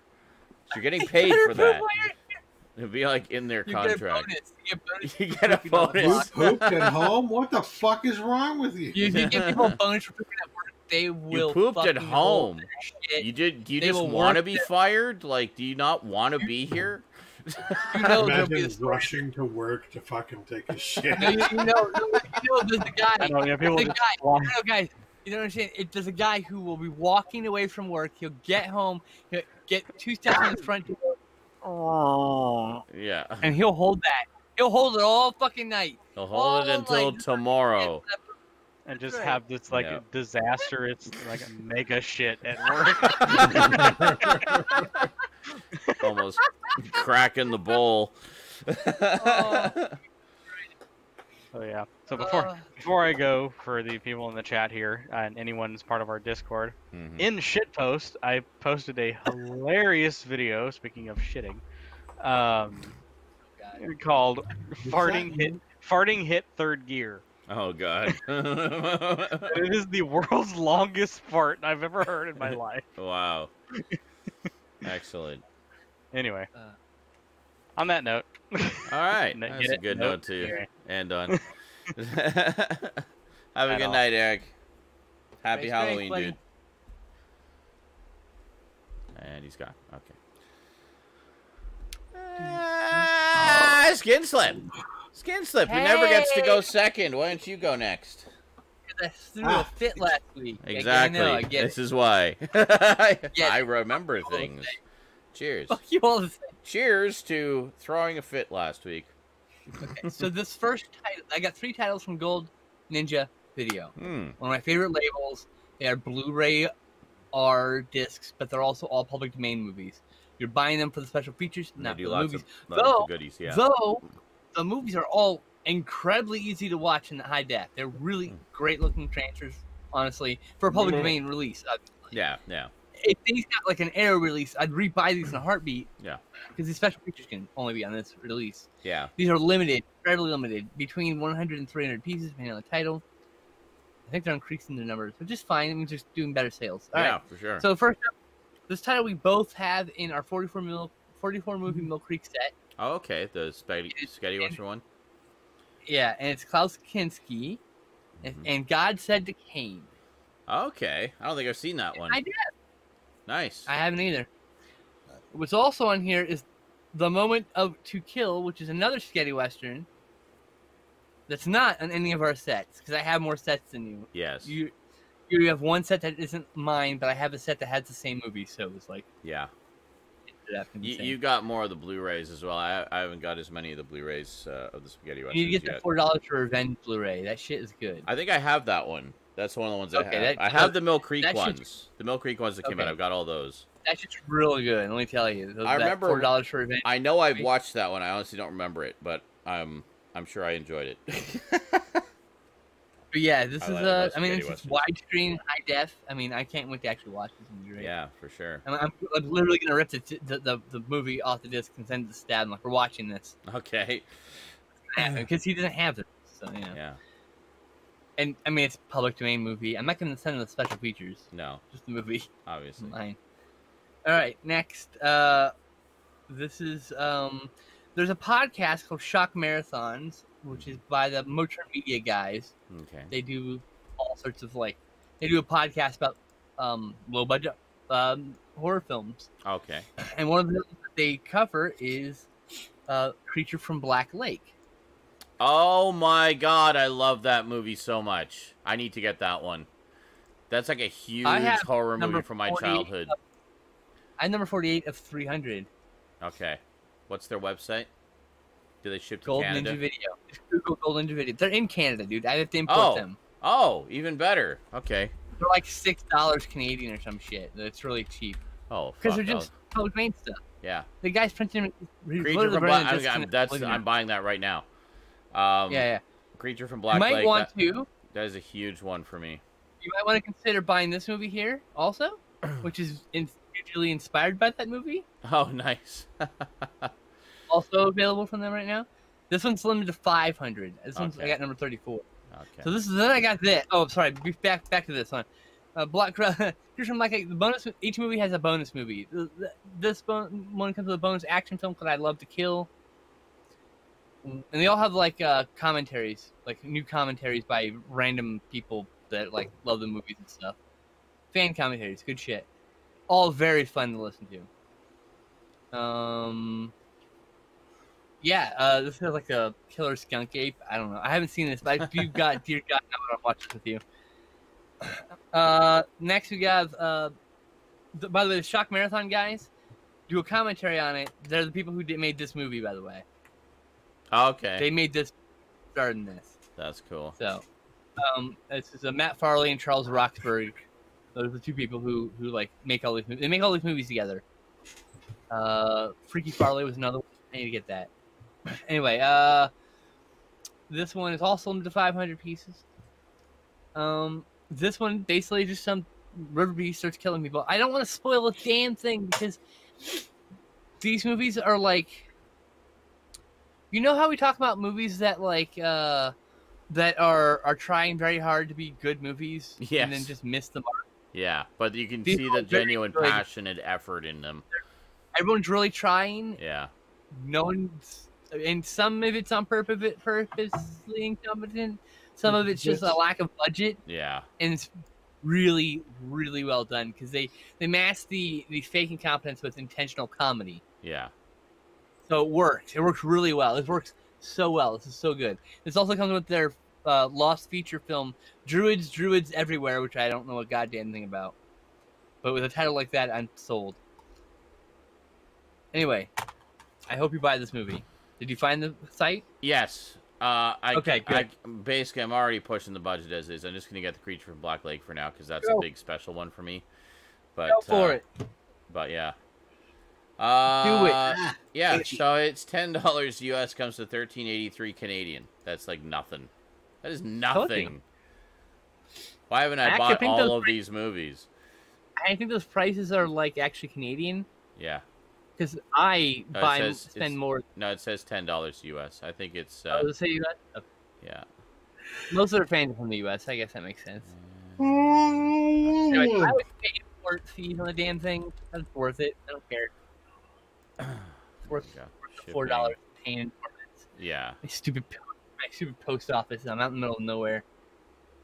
You're getting paid for that. It'd be like in their You get a contract. bonus. You get bonus. You get a Pooping You bonus. clock. pooped at home? What the fuck is wrong with you? You, you give people a [LAUGHS] bonus for pooping at work. They will. You pooped at home. You did? Do you They just want to be their- fired? Like, do you not want to be [LAUGHS] here? You know there'll be Imagine rushing to work to fucking take a shit. [LAUGHS] No, you, you know, you know, there's the guy. I know, yeah, people the guy. fly. No, no, guys, you don't understand. It, there's a guy who will be walking away from work. He'll get home, he'll get two steps in the front door, Oh. Yeah. [LAUGHS] and he'll hold that. He'll hold it all fucking night. He'll hold it until night. tomorrow. and just right. have this like Yeah. disaster. It's like a mega shit at [LAUGHS] work. Almost cracking the bowl. Oh. [LAUGHS] So yeah. So before Uh, before I go, for the people in the chat here and anyone who's part of our Discord, Mhm. in shitpost, I posted a hilarious video. Speaking of shitting, um, called "Farting Hit Farting Hit Third Gear." Oh god. [LAUGHS] [LAUGHS] It is the world's longest fart I've ever heard in my [LAUGHS] life. wow. Excellent. Anyway, Uh. On that note, All right, [LAUGHS] No, that's a good Nope. note to Okay. end on. [LAUGHS] [LAUGHS] Have a good all. night, Eric. Happy Thanks, Halloween, buddy. dude. And he's gone. Okay. Ah, Skinslip. Skin slip. Who never gets to go second? Why don't you go next? I threw Ah. a fit last week. Exactly. I know. I get this it. is why. I remember things. Cheers. Fuck you all. Cheers to throwing a fit last week. Okay, so this first title, I got three titles from Gold Ninja Video. Hmm. One of my favorite labels. They are Blu-ray R discs, but they're also all public domain movies. You're buying them for the special features, not the lots movies. of, lots Though- of goodies. Yeah. Though the movies are all incredibly easy to watch in the high def. They're really Hmm. great looking transfers, honestly, for a public Mhm. domain release. Uh, yeah. Yeah. If these got like an air release, I'd rebuy these in a heartbeat. Yeah. Because these special features can only be on this release. Yeah. These are limited, fairly limited, between 100 and 300 pieces, depending on the title. I think they're increasing their numbers, which is fine. It means just doing better sales. All right. yeah. For sure. So first up, this title we both have in our 44 mil, 44 movie Mill Creek set. oh, okay. The spaghetti, It's- spaghetti western one. Yeah, and it's Klaus Kinski, and, Mhm. and God said to Cain. Okay. I don't think I've seen that one. I did. Nice. I haven't either. What's also on here is the moment of to kill, which is another spaghetti western. That's not on any of our sets because I have more sets than you. yes. You you have one set that isn't mine, but I have a set that has the same movie, so it was like yeah. You, you got more of the Blu-rays as well. I, I haven't got as many of the Blu-rays uh, of the spaghetti You westerns to get the four dollars for Revenge Blu-ray. That shit is good. I think I have that one. That's one of the ones I have. that- I have the Mill Creek should- ones. The Mill Creek ones that came out. I've got all those. That's just really good. Let me tell you. I remember- four dollars for Revenge. I know I've watched that one. I honestly don't remember it, but I'm I'm sure I enjoyed it. [LAUGHS] But yeah, this I is like uh, I mean, it's just widescreen, high def. I mean, I can't wait to actually watch this movie. Right? yeah, for sure. I'm, I'm, I'm literally gonna rip the, the, the the movie off the disc and send it to Stab. Like, we're watching this Okay. because he doesn't have it. So yeah. Yeah. And I mean, it's a public domain movie. I'm not gonna send him the special features. No, Just the movie. obviously. Mine. All right, next. Uh, this is um, there's a podcast called Shock Marathons, which is by the Motern Media guys. Okay. They do all sorts of like, they do a podcast about um low budget um horror films, Okay. and one of the that they cover is uh Creature from Black Lake. Oh my god, I love that movie so much. I need to get that one. That's like a huge horror movie from my 40 childhood. I'm number 48 of 300. Okay. What's their website? Do they ship to Gold Canada? Ninja Video. Just Google Gold Ninja Video. They're in Canada, dude. I have to import Oh. them. Oh, even better. Okay. They're like six dollars Canadian or some shit. It's really cheap Oh, because they're I'll- just public domain stuff. yeah. The guys printing. Creature from Black. I'm, I'm, that's I'm buying that right now. Um, yeah, yeah. Creature from You Black might Lake. want that, to. that is a huge one for me. You might want to consider buying this movie here also, [CLEARS THROAT] which is in, hugely inspired by that movie. Oh, nice. [LAUGHS] Also available from them right now. This one's limited to 500. This one's I got number 34. okay. So this is then I got this. Oh, sorry. Back back to this one. Uh, Black Here's [LAUGHS] from like the bonus. Each movie has a bonus movie. Th- th- This bon- one comes with a bonus action film called "I Love to Kill," and they all have like uh, commentaries, like new commentaries by random people that like love the movies and stuff. Fan commentaries, good shit. All very fun to listen to. Um. Yeah, uh, this is like a killer skunk ape. I don't know. I haven't seen this, but if you've got, [LAUGHS] dear God, I want to watch this with you. Uh, next we have, uh, the, by the way, the Shock Marathon guys do a commentary on it. They're the people who did, made this movie, by the way. Okay. They made this, starting this. That's cool. So, um, this is uh, Matt Farley and Charles Roxburgh. Those are the two people who who like make all these movies. They make all these movies together. Uh, Freaky Farley was another. one. I need to get that. Anyway, uh, this one is also limited to 500 pieces. Um, this one basically just some river beast starts killing people. I don't want to spoil a damn thing because these movies are like, you know how we talk about movies that like uh that are are trying very hard to be good movies and then just miss the mark. Yeah, but you can These see the genuine good. passion and effort in them. everyone's really trying. Yeah. No one's, and some of it's on purpose, purposely incompetent. Some of it's just a lack of budget, Yeah. and it's really, really well done because they they mask the the fake incompetence with intentional comedy. Yeah. So it works. It works really well. It works so well. This is so good. This also comes with their uh, lost feature film, Druids, Druids Everywhere, which I don't know a goddamn thing about. But with a title like that, I'm sold. Anyway, I hope you buy this movie. Did you find the site? Yes. Uh, I, Okay, I, basically, I'm already pushing the budget as is. I'm just gonna get the creature from Black Lake for now because that's Go. a big special one for me. But Go for uh, it. But yeah. Uh, Do it. Ah, Yeah, so it's ten dollars US comes to thirteen eighty three Canadian. That's like nothing. That is nothing. Why haven't I I bought all of pri- these movies? I think those prices are like actually Canadian Yeah. because I Uh, it buy says spend more. No, it says ten dollars US. I think it's Uh, uh, let's say you got yeah. most of their fans from the U.S. I guess that makes sense. Anyway, Mm. I would pay import fees on the damn thing. That's worth it. I don't care. It's worth Yeah. four dollars paying imports. Yeah. My stupid, my stupid post office. I'm out in the middle of nowhere.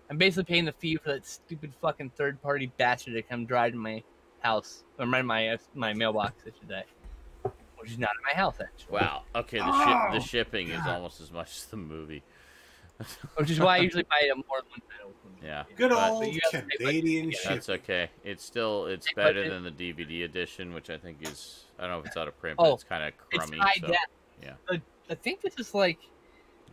I'm basically paying the fee for that stupid fucking third party bastard to come drive to my house or my my, uh, my mailbox. I should say, which is not in my house actually. Wow. Okay. The ship Oh, the shipping is almost as much as the movie. Which is why I usually buy it more than one title. Yeah. Good but old you have to pay Canadian budget. shit. That's okay. It's still it's better budget. than the DVD edition, which I think is I don't know if it's out of print, but Oh, it's kind of It's crummy. high so def. yeah. But I think this is like.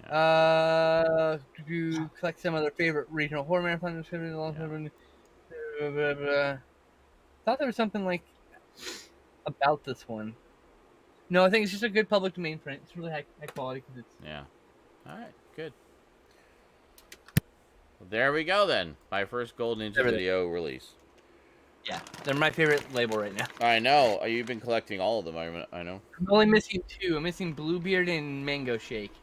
Uh, to collect some of their favorite regional horror marathons. Blah, blah, blah. Thought there was something like about this one. No, I think it's just a good public domain print. It's really high, high quality because it's Yeah. All right. Good. Well, there we go then. My first Gold Ninja Everything. video release. yeah, they're my favorite label right now. I know. uh, You've been collecting all of them. I, I know. I'm only missing two. I'm missing Bluebeard and Mango Shake.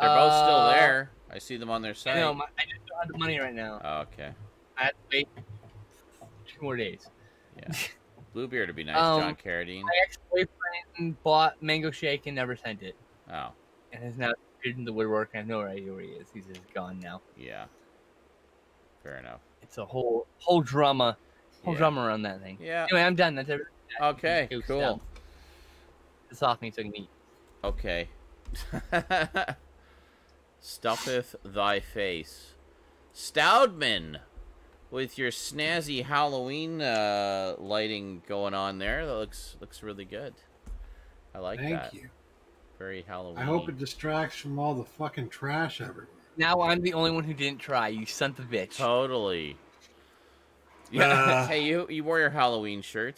They're both still Uh, there. I see them on their site. No, I just don't have the money right now. Oh, okay. I have to wait two more days. Yeah. [LAUGHS] Bluebeard would be nice. Um, John Carradine. My ex-boyfriend bought Mango Shake and never sent it, Oh, and has now appeared in the woodwork. I have no idea where he is. He's just gone now. yeah. Fair enough. It's a whole whole drama, whole Yeah. drama around that thing. Yeah. Anyway, I'm done. That's everything. Okay. Goose Cool. down. This off me so I can eat. Okay. [LAUGHS] Stuffeth thy face. Stoudman, with your snazzy Halloween uh, lighting going on there, that looks looks really good. I like Thank that. you. Very Halloween. I hope it distracts from all the fucking trash everywhere. Now I'm the only one who didn't try. You son of a bitch. Totally. [LAUGHS] Yeah. Uh. hey, you you wore your Halloween shirt.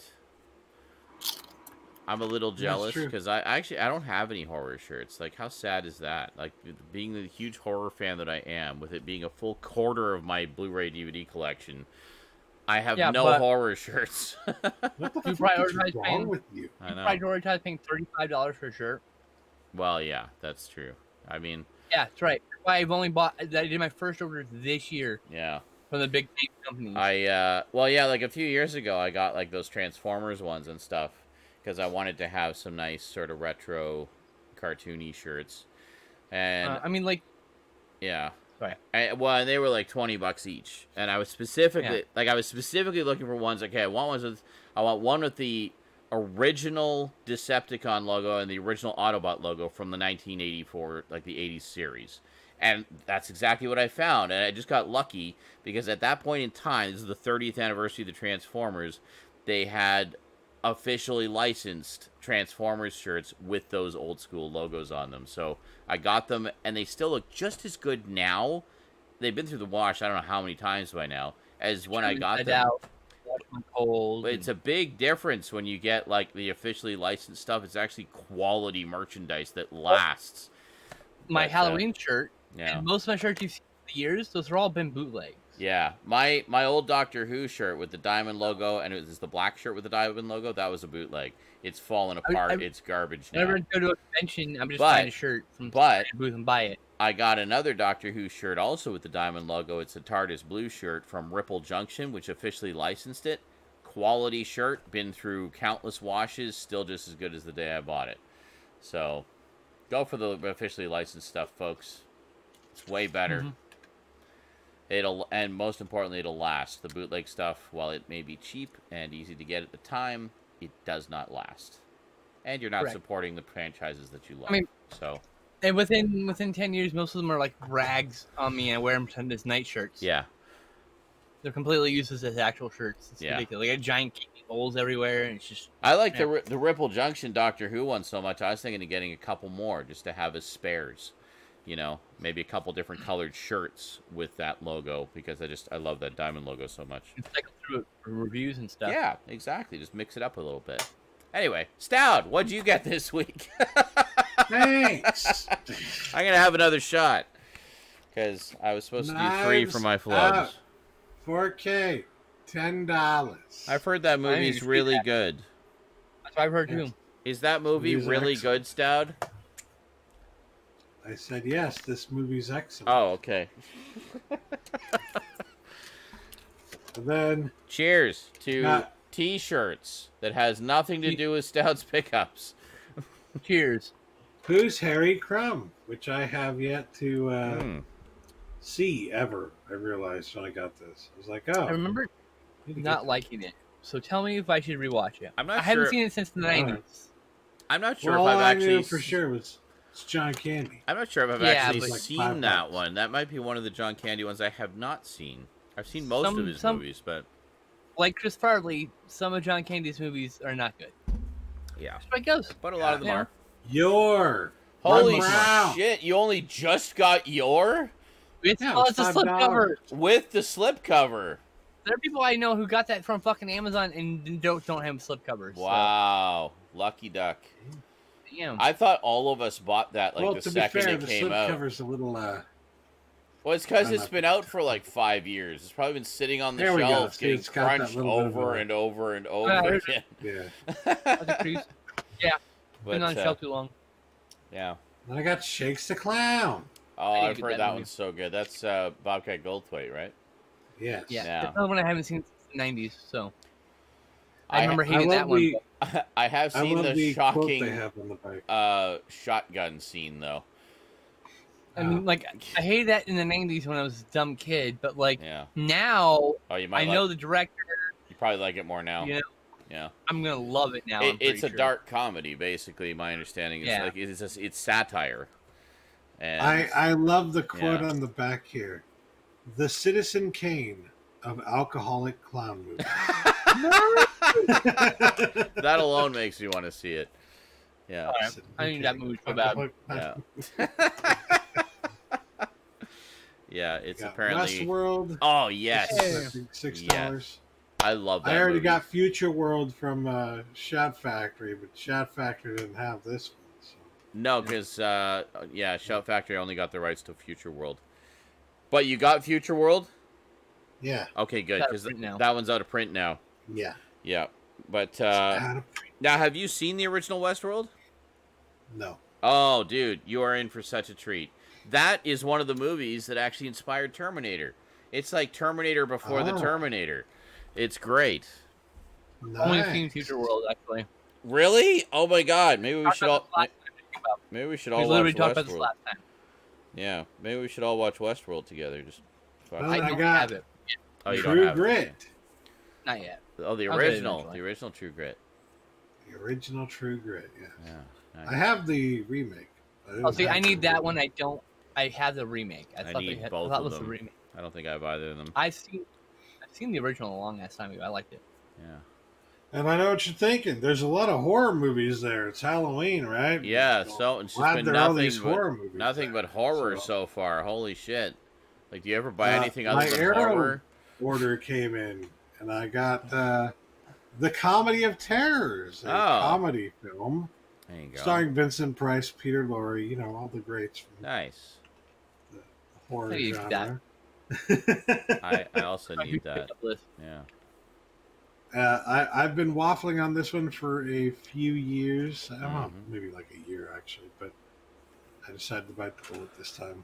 I'm a little jealous because I I actually I don't have any horror shirts. Like, how sad is that? Like, being the huge horror fan that I am, with it being a full quarter of my Blu-ray DVD collection, I have Yeah, no but- horror shirts. [LAUGHS] What the You fuck is prioritize wrong paying- with you? I You know. prioritize paying thirty-five dollars for a shirt. Well, yeah, that's true. I mean, Yeah, that's right. Why I've only bought. I did my first orders this year yeah. from the big companies. I uh well yeah, like a few years ago I got like those Transformers ones and stuff because I wanted to have some nice sort of retro cartoony shirts. And Uh, I mean, like, yeah. Sorry. I, well, and they were like 20 bucks each. And I was specifically like I was specifically looking for ones okay, I want ones with I want one with the original Decepticon logo and the original Autobot logo from the 1984 like the 80s series. And that's exactly what I found. And I just got lucky because at that point in time, this is the 30th anniversary of the Transformers, they had officially licensed Transformers shirts with those old school logos on them. So I got them, and they still look just as good now. They've been through the wash, I don't know how many times by now, as when I got them. Out, Watch My Cold, But it's a big difference when you get like the officially licensed stuff. It's actually quality merchandise that lasts. my but, uh, Halloween shirt, Yeah. and most of my shirts you've seen the years, those have all been bootlegs. Yeah, my my old Doctor Who shirt with the diamond logo, and it was the black shirt with the diamond logo. That was a bootleg. It's fallen apart. I- it's garbage now. Whenever I go to a convention, I'm just But- buying a shirt from but- the booth and buy it. I got another Doctor Who shirt also with the diamond logo. It's a TARDIS blue shirt from Ripple Junction, which officially licensed it. quality shirt, been through countless washes, still just as good as the day I bought it. So, go for the officially licensed stuff, folks. It's way better. Mhm. It'll and most importantly, it'll last. The bootleg stuff, while it may be cheap and easy to get at the time, it does not last. And you're not Correct. supporting the franchises that you love. mean- so And within within ten years, most of them are like rags on me. and I wear them pretend as night shirts. yeah, they're completely useless as actual shirts. It's Yeah. ridiculous. They got giant holes everywhere, and it's just I like the Yeah. Ri- the Ripple Junction Doctor Who one so much. I was thinking of getting a couple more just to have as spares. You know, maybe a couple different colored shirts with that logo because I just I love that diamond logo so much. you cycle through reviews and stuff. Yeah, exactly. Just mix it up a little bit. Anyway, Stoud, what'd you get this week? Thanks. [LAUGHS] I'm gonna have another shot because I was supposed to do three for Knives my flubs. 4K, ten dollars. I've heard that movie's really that. good. That's what I've heard too. Is that movie Movie's really excellent. good, Stoud? I said yes. This movie's excellent. Oh, okay. [LAUGHS] And then Cheers to Not- T-shirts that has nothing to do with Stoud's pickups. [LAUGHS] Cheers. who's Harry Crumb, which I have yet to uh, Hmm. see ever. I realized when I got this. I was like, oh, I remember need to get not that. liking it. So tell me if I should rewatch it. I'm not I haven't seen it since the Alright. nineties. I'm not sure Well, if I've I actually. knew for sure was it's John Candy. I'm not sure if I've Yeah, actually Like seen that bucks. one. That might be one of the John Candy ones I have not seen. I've seen most Some- of his some- movies, but Like Chris Farley, some of John Candy's movies are not good. yeah, That's what it goes. but a lot of them Yeah. are. Your Holy shit! You only just got your It's, Yeah, oh, it's it's a $5. slipcover. with the slipcover. There are people I know who got that from fucking Amazon and don't don't have slipcovers. Wow, lucky duck. So, damn. I thought all of us bought that like well, the to be second fair, it the came slip out. cover's a little. uh Well, it's because I'm it's not- been out for like five years. It's probably been sitting on the There shelves, getting it's got crunched little bit over and over and over there's- again. [LAUGHS] Yeah. That's a crease. but, Been on the uh, shelf too long. yeah. Then I got Shakes the Clown. Oh, I need to I've heard that that one's so good. That's uh, Bobcat Goldthwait, right? Yes. Yeah, Yeah. that's another one I haven't seen since the nineties. So I, I- remember I hating love that one. the, but [LAUGHS] I have seen love the, the shocking they have on the uh, shotgun scene though. I mean, like I hated that in the '90s when I was a dumb kid, but like Yeah. now Oh, you might. I like, know the director. you probably like it more now. You know, Yeah. I'm gonna love it now. It, it's a sure. dark comedy, basically. My understanding is Yeah. like it's just, it's satire. And I, I love the quote Yeah. on the back here. The Citizen Kane of alcoholic clown movies. [LAUGHS] that alone makes me want to see it. Yeah. Alright. I need that movie so bad. Yeah. [LAUGHS] yeah, it's apparently. Westworld. Oh yes, I six dollars. I love that. I already movie. got Future World from uh, Shout Factory, but Shout Factory didn't have this one. So. No, because uh, yeah, Shout Factory only got the rights to Future World. But you got Future World? Yeah, Okay, good. It's out of Because that one's out of print now. yeah. Yeah. But uh, Out of print. now, have you seen the original Westworld? No. Oh, dude, you are in for such a treat. That is one of the movies that actually inspired Terminator. It's like Terminator before the Oh. Terminator. It's great. Only seen Future World actually. Really? Oh my God! Maybe we Talked should all this last time I think about- maybe we should We all literally watch talked about this Westworld. last time. Yeah, maybe we should all watch Westworld together. Just fuck. Well, I I don't got have it. oh, you don't True have it. Grit. Not yet. Oh, the I'll get it original, the original True Grit. The original True Grit. Yeah. Yeah. I have the remake. I Oh, see, I need that original. one. I don't. I have the remake. I, I thought need they had, both I thought of was them. the remake. I don't think I have either of them. I've seen. I've seen the original a long ass time ago. I liked it. Yeah. And I know what you're thinking. There's a lot of horror movies there. It's Halloween, right? Yeah. So it's just Glad been there are nothing these but horror movies. nothing there. but horror So, so far. Holy shit! Like, do you ever buy Uh, anything my other than Arrow- horror? order came in, and I got uh, the Comedy of Terrors, a Oh. comedy film There you go. starring Vincent Price, Peter Lorre. You know all the greats from Nice. the horror How do you genre. [LAUGHS] I, I also need that. Yeah. Uh, I, I've been waffling on this one for a few years. I don't know, Mhm. maybe like a year actually, but I decided to bite the bullet this time.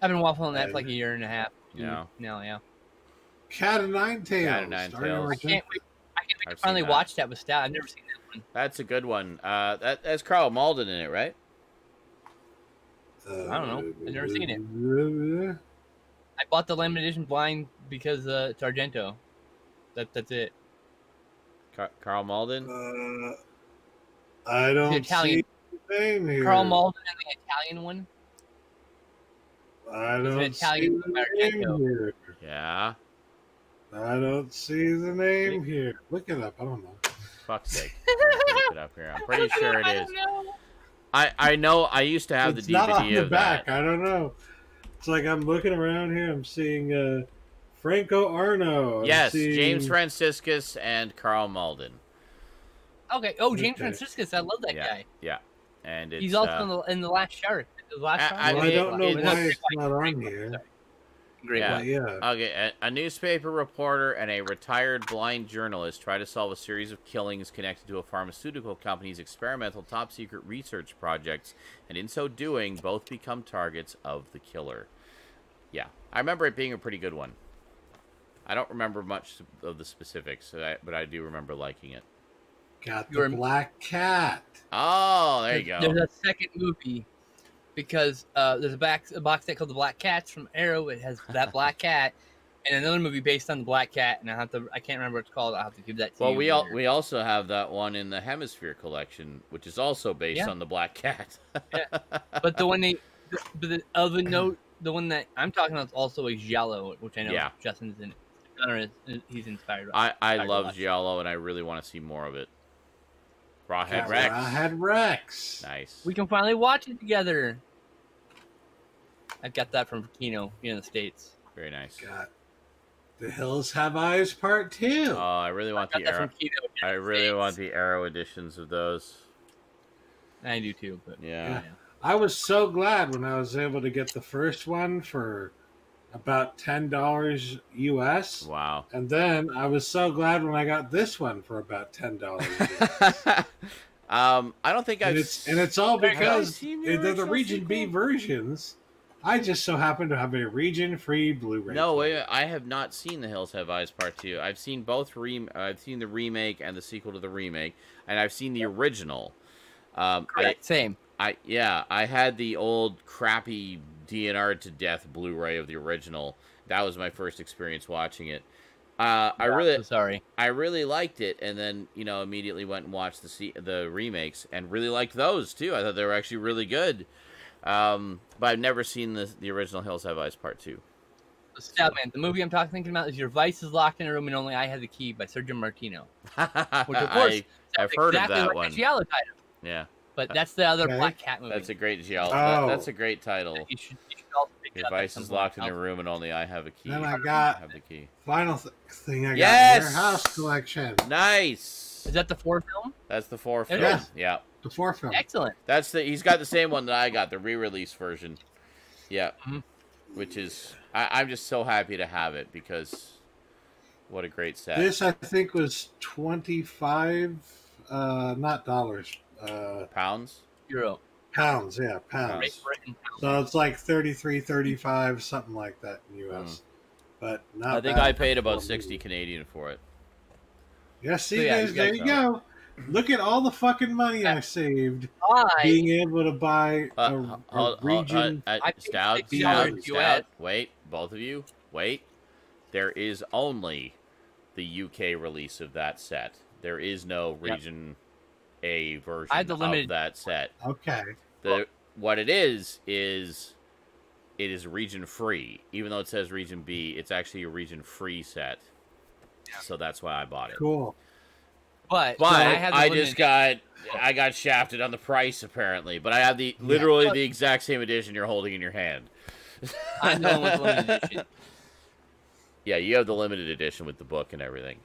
I've been waffling on that Yeah. for like a year and a half. Yeah. Now, yeah. Cat of Nine Tails. Cat of Nine Tails. I can't wait. I can't wait to finally seen that. watch that with Stoud. I've never seen that one. That's a good one. Uh, that that's Karl Malden in it, right? Uh, I don't know. I've never seen it. I bought the limited edition blind because uh, it's Argento. That that's it. Car- Karl Malden. Uh, I don't Italian. see name here. Karl Malden and the Italian one. I He's an don't Italian see the name here. Yeah. I don't see the name here. Look it up. I don't know. Fuck's sake. [LAUGHS] Look it up here. I'm pretty sure it is. I I know. I used to have it's the not on the of back. that. I don't know. It's like I'm looking around here. I'm seeing uh, Franco Arno. I'm Yes, seeing- James Franciscus and Karl Malden. Okay. Oh, James Okay. Franciscus. I love that Yeah. guy. Yeah, and it's He's also uh, in, the, in the Last Shark. The last I- I Well, I, don't know it- why it's- it's not on here. Great Yeah. one. But yeah. Okay, a, a newspaper reporter and a retired blind journalist try to solve a series of killings connected to a pharmaceutical company's experimental top secret research projects, and in so doing, both become targets of the killer. Yeah, I remember it being a pretty good one. I don't remember much of the specifics, but I, but I do remember liking it. Got the You're- black cat. Oh, there you go. There's a second movie because uh, there's a, back, a box set called The Black Cats from Arrow. It has that [LAUGHS] black cat, and another movie based on the black cat. And I have to I can't remember what it's called. I'll have to give that to Well, you. we all, later. we also have that one in the Hemisphere collection, which is also based Yeah. on the Black Cat. Yeah. [LAUGHS] but the one they, the, but the other note, the one that I'm talking about is also a Giallo, which I know Yeah. Justin's in. Gunnar is, he's inspired by. I, I Inspired love watch. Giallo, and I really want to see more of it. Rawhead Cat Rex. Rawhead Rex. Nice. We can finally watch it together. I got that from Kino here in the states. Very nice. Got The Hills Have Eyes Part 2. Oh, I really want I the got that Arrow. Kino. I really States. want the Arrow editions of those. I do too, but Yeah. I was so glad when I was able to get the first one for about $10 US. Wow. And then I was so glad when I got this one for about $10 US. [LAUGHS] um, I don't think I've. and it's and it's all because the they're the original Region B versions. I just so happen to have a region-free Blu-ray. No, wait, player. I have not seen The Hills Have Eyes Part Two. I've seen both. Rem- I've seen the remake and the sequel to the remake, and I've seen the original. Um, I. Same. I yeah, I had the old crappy DNR to death Blu-ray of the original. That was my first experience watching it. Uh, I Yeah, really, so sorry. I really liked it, and then you know immediately went and watched the se- the remakes, and really liked those too. I thought they were actually really good. Um, but I've never seen the the original Hills Have Eyes Part Two. Stout man, the movie I'm talking thinking about is Your Vice is Locked in a Room and Only I Have the Key by Sergio Martino. [LAUGHS] Which of course I, I've heard of that one. Giallo title, yeah, but that's the other Okay. Black Cat movie. that's a great Giallo. Oh. That, that's a great title. you should, you should also pick Your up vice is locked in a room, and only I have a key. Then I got- have the key. Final thing I got Yes! in your house collection. Nice. Is that the four film? That's the four film. is. Yeah, The four film. Excellent. that's the. He's got the same one that I got, the re-release version. Yeah, Mhm. which is I, I'm just so happy to have it because what a great set. This I think was twenty five, uh, not dollars, uh, Pounds. Euro. pounds. Yeah, pounds. Pounds. Great Britain. So it's like 33, 35, something like that in US. But not. Hmm. I think bad I paid about sixty Canadian for it. Yeah, see, So, yeah, guys, you there guys you go. Look at all the fucking money I saved I being able to buy Uh, a, hold- a hold- region. uh, uh, I paid Stoud, Stoud, Stoud. Wait, both of you, wait. There is only the UK release of that set. There is no Yep. region A version I have the of that set. Okay. The what it is is it is region free. Even though it says region B, it's actually a region free set. So that's why I bought it. Cool. But, But I, I, have the just got I got shafted on the price apparently. But I have the literally But- the exact same edition you're holding in your hand. [LAUGHS] I'm the with limited edition. Yeah, you have the limited edition with the book and everything.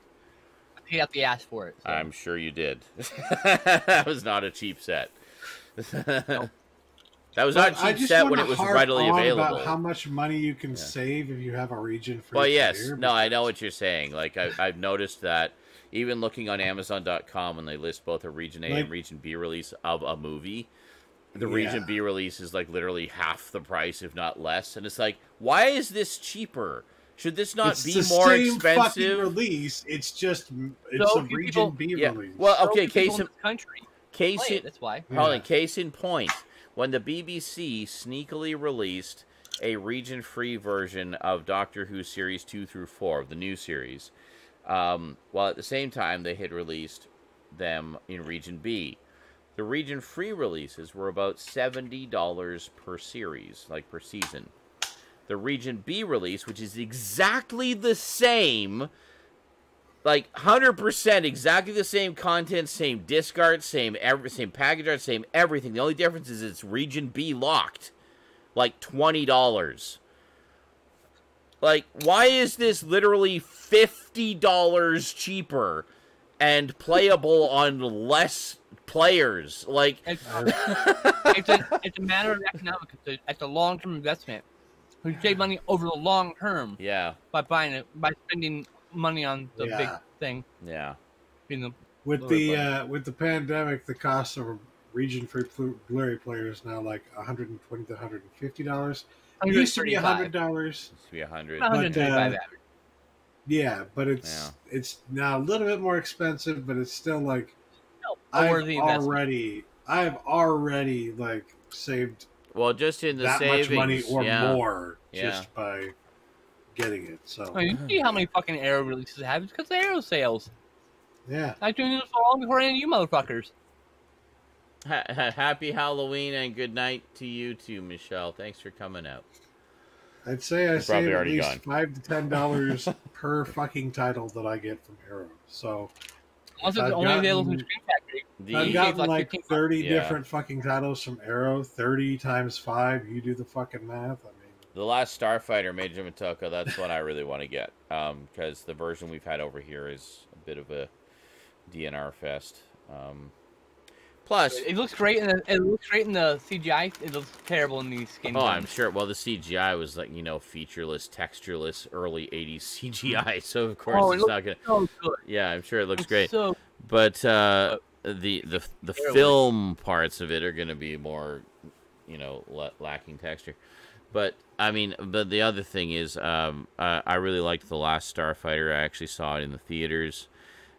I paid out the ass for it. so. I'm sure you did. [LAUGHS] that was not a cheap set. [LAUGHS] That was not But I a cheap set when it was harp readily on available. About how much money you can save if you have a region free. Well, yes, player, no, I know what you're saying. Like I, I've noticed that even looking on Amazon.com when they list both a Region A Like- and Region B release of a movie, the Yeah. Region B release is like literally half the price, if not less. And it's like, why is this cheaper Should this not it's be the more same fucking expensive? release. It's just it's So a region people- B Yeah. release. Well, okay, few people case in in, country case in, it. That's why. Hold on, Yeah. case in point, when the BBC sneakily released a region-free version of Doctor Who series two through four of the new series, um, while at the same time they had released them in region B. The region-free releases were about seventy dollars per series, like per season. The region B release, which is exactly the same like hundred percent, exactly the same content, same disc art, same every, same package art, same everything. The only difference is it's region B locked, like twenty dollars. Like, why is this literally fifty dollars cheaper and playable on less players? Like, It's, [LAUGHS] it's, a, it's a matter of economics. It's a, it's a long-term investment. You save money over the long term yeah, by buying it, by spending money on the big thing. yeah, Being the with the uh, with the pandemic, the cost of a region free Blu-ray player is now like 120 to 150 dollars. It used to be 135. hundred dollars. it's to be a hundred. 135 uh, average. Yeah, but it's it's now a little bit more expensive, but it's still like No, I've already I've already like saved Well, just in the that savings, much money or yeah. more Yeah. just by getting it. So I mean, you see how many fucking Arrow releases they have? It's because of Arrow sales. yeah, I've been doing this for long before any of you motherfuckers. Ha- ha- happy Halloween and good night to you too, Michelle. Thanks for coming out. I'd say I save at least gone. five to ten dollars [LAUGHS] per fucking title that I get from Arrow. So Unless it's I've only available from gotten- Scream Factory. The I've gotten like like 15 thirty Yeah. different fucking titles from Arrow. Thirty times five. You do the fucking math. I mean, The last Starfighter, Major Motoko, that's what I really want to get. Um, because the version we've had over here is a bit of a DNR fest. Um, plus, It looks great in the it looks great in the CGI. It looks terrible in these games. oh, I'm sure. Well, the CGI was like you know featureless, textureless, early '80s [LAUGHS] CGI. So of course Oh, it it's not gonna. so good. Yeah, I'm sure it looks It's great. So But uh, the the the film parts of it are going to be more, you know, la- lacking texture. But I mean, but the other thing is, um, I, I really liked the last Starfighter. I actually saw it in the theaters.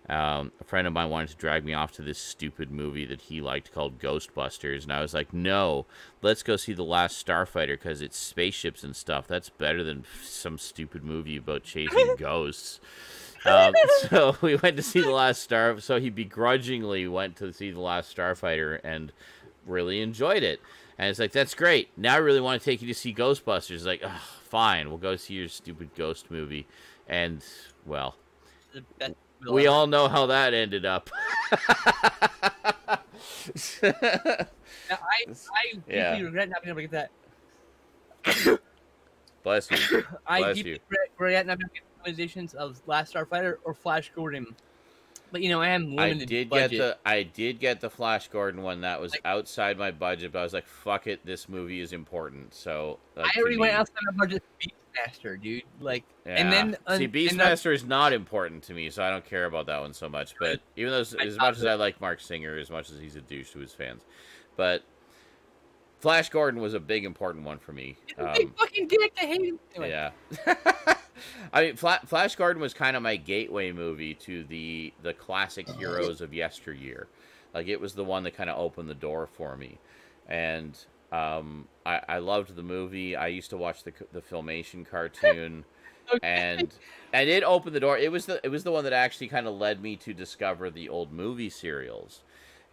Um, a friend of mine wanted to drag me off to this stupid movie that he liked called Ghostbusters, and I was like, "No, let's go see the last Starfighter because it's spaceships and stuff. That's better than some stupid movie about chasing [LAUGHS] ghosts." Um, [LAUGHS] so we went to see the last Star. So he begrudgingly went to see the last Starfighter and really enjoyed it. And it's like that's great. Now I really want to take you to see Ghostbusters. Like, "Ugh, fine, we'll go see your stupid ghost movie. And well, the best we all know how that ended up. Now, I I Yeah. deeply regret not being able to get that. Bless you. [COUGHS] I Bless deeply you. regret, not being able to get editions of Last Starfighter or Flash Gordon. But you know, I am limited. I did budget. get the I did get the Flash Gordon one that was Like- outside my budget, but I was like, "Fuck it, this movie is important." So like, I to already went outside my budget. for Beastmaster, dude. Like, Yeah. and then see, and- and Beastmaster is not important to me, so I don't care about that one so much. But [LAUGHS] even though as, as much as I like Marc Singer, as much as he's a douche to his fans, but Flash Gordon was a big important one for me. then- Big Um, fucking dick. I hate him. Anyway, yeah. [LAUGHS] I mean, Fla- Flash Gordon was kind of my gateway movie to the the classic heroes of yesteryear. Like it was the one that kind of opened the door for me, and um, I, I loved the movie. I used to watch the the filmation cartoon, [LAUGHS] Okay. and and it opened the door. It was the it was the one that actually kind of led me to discover the old movie serials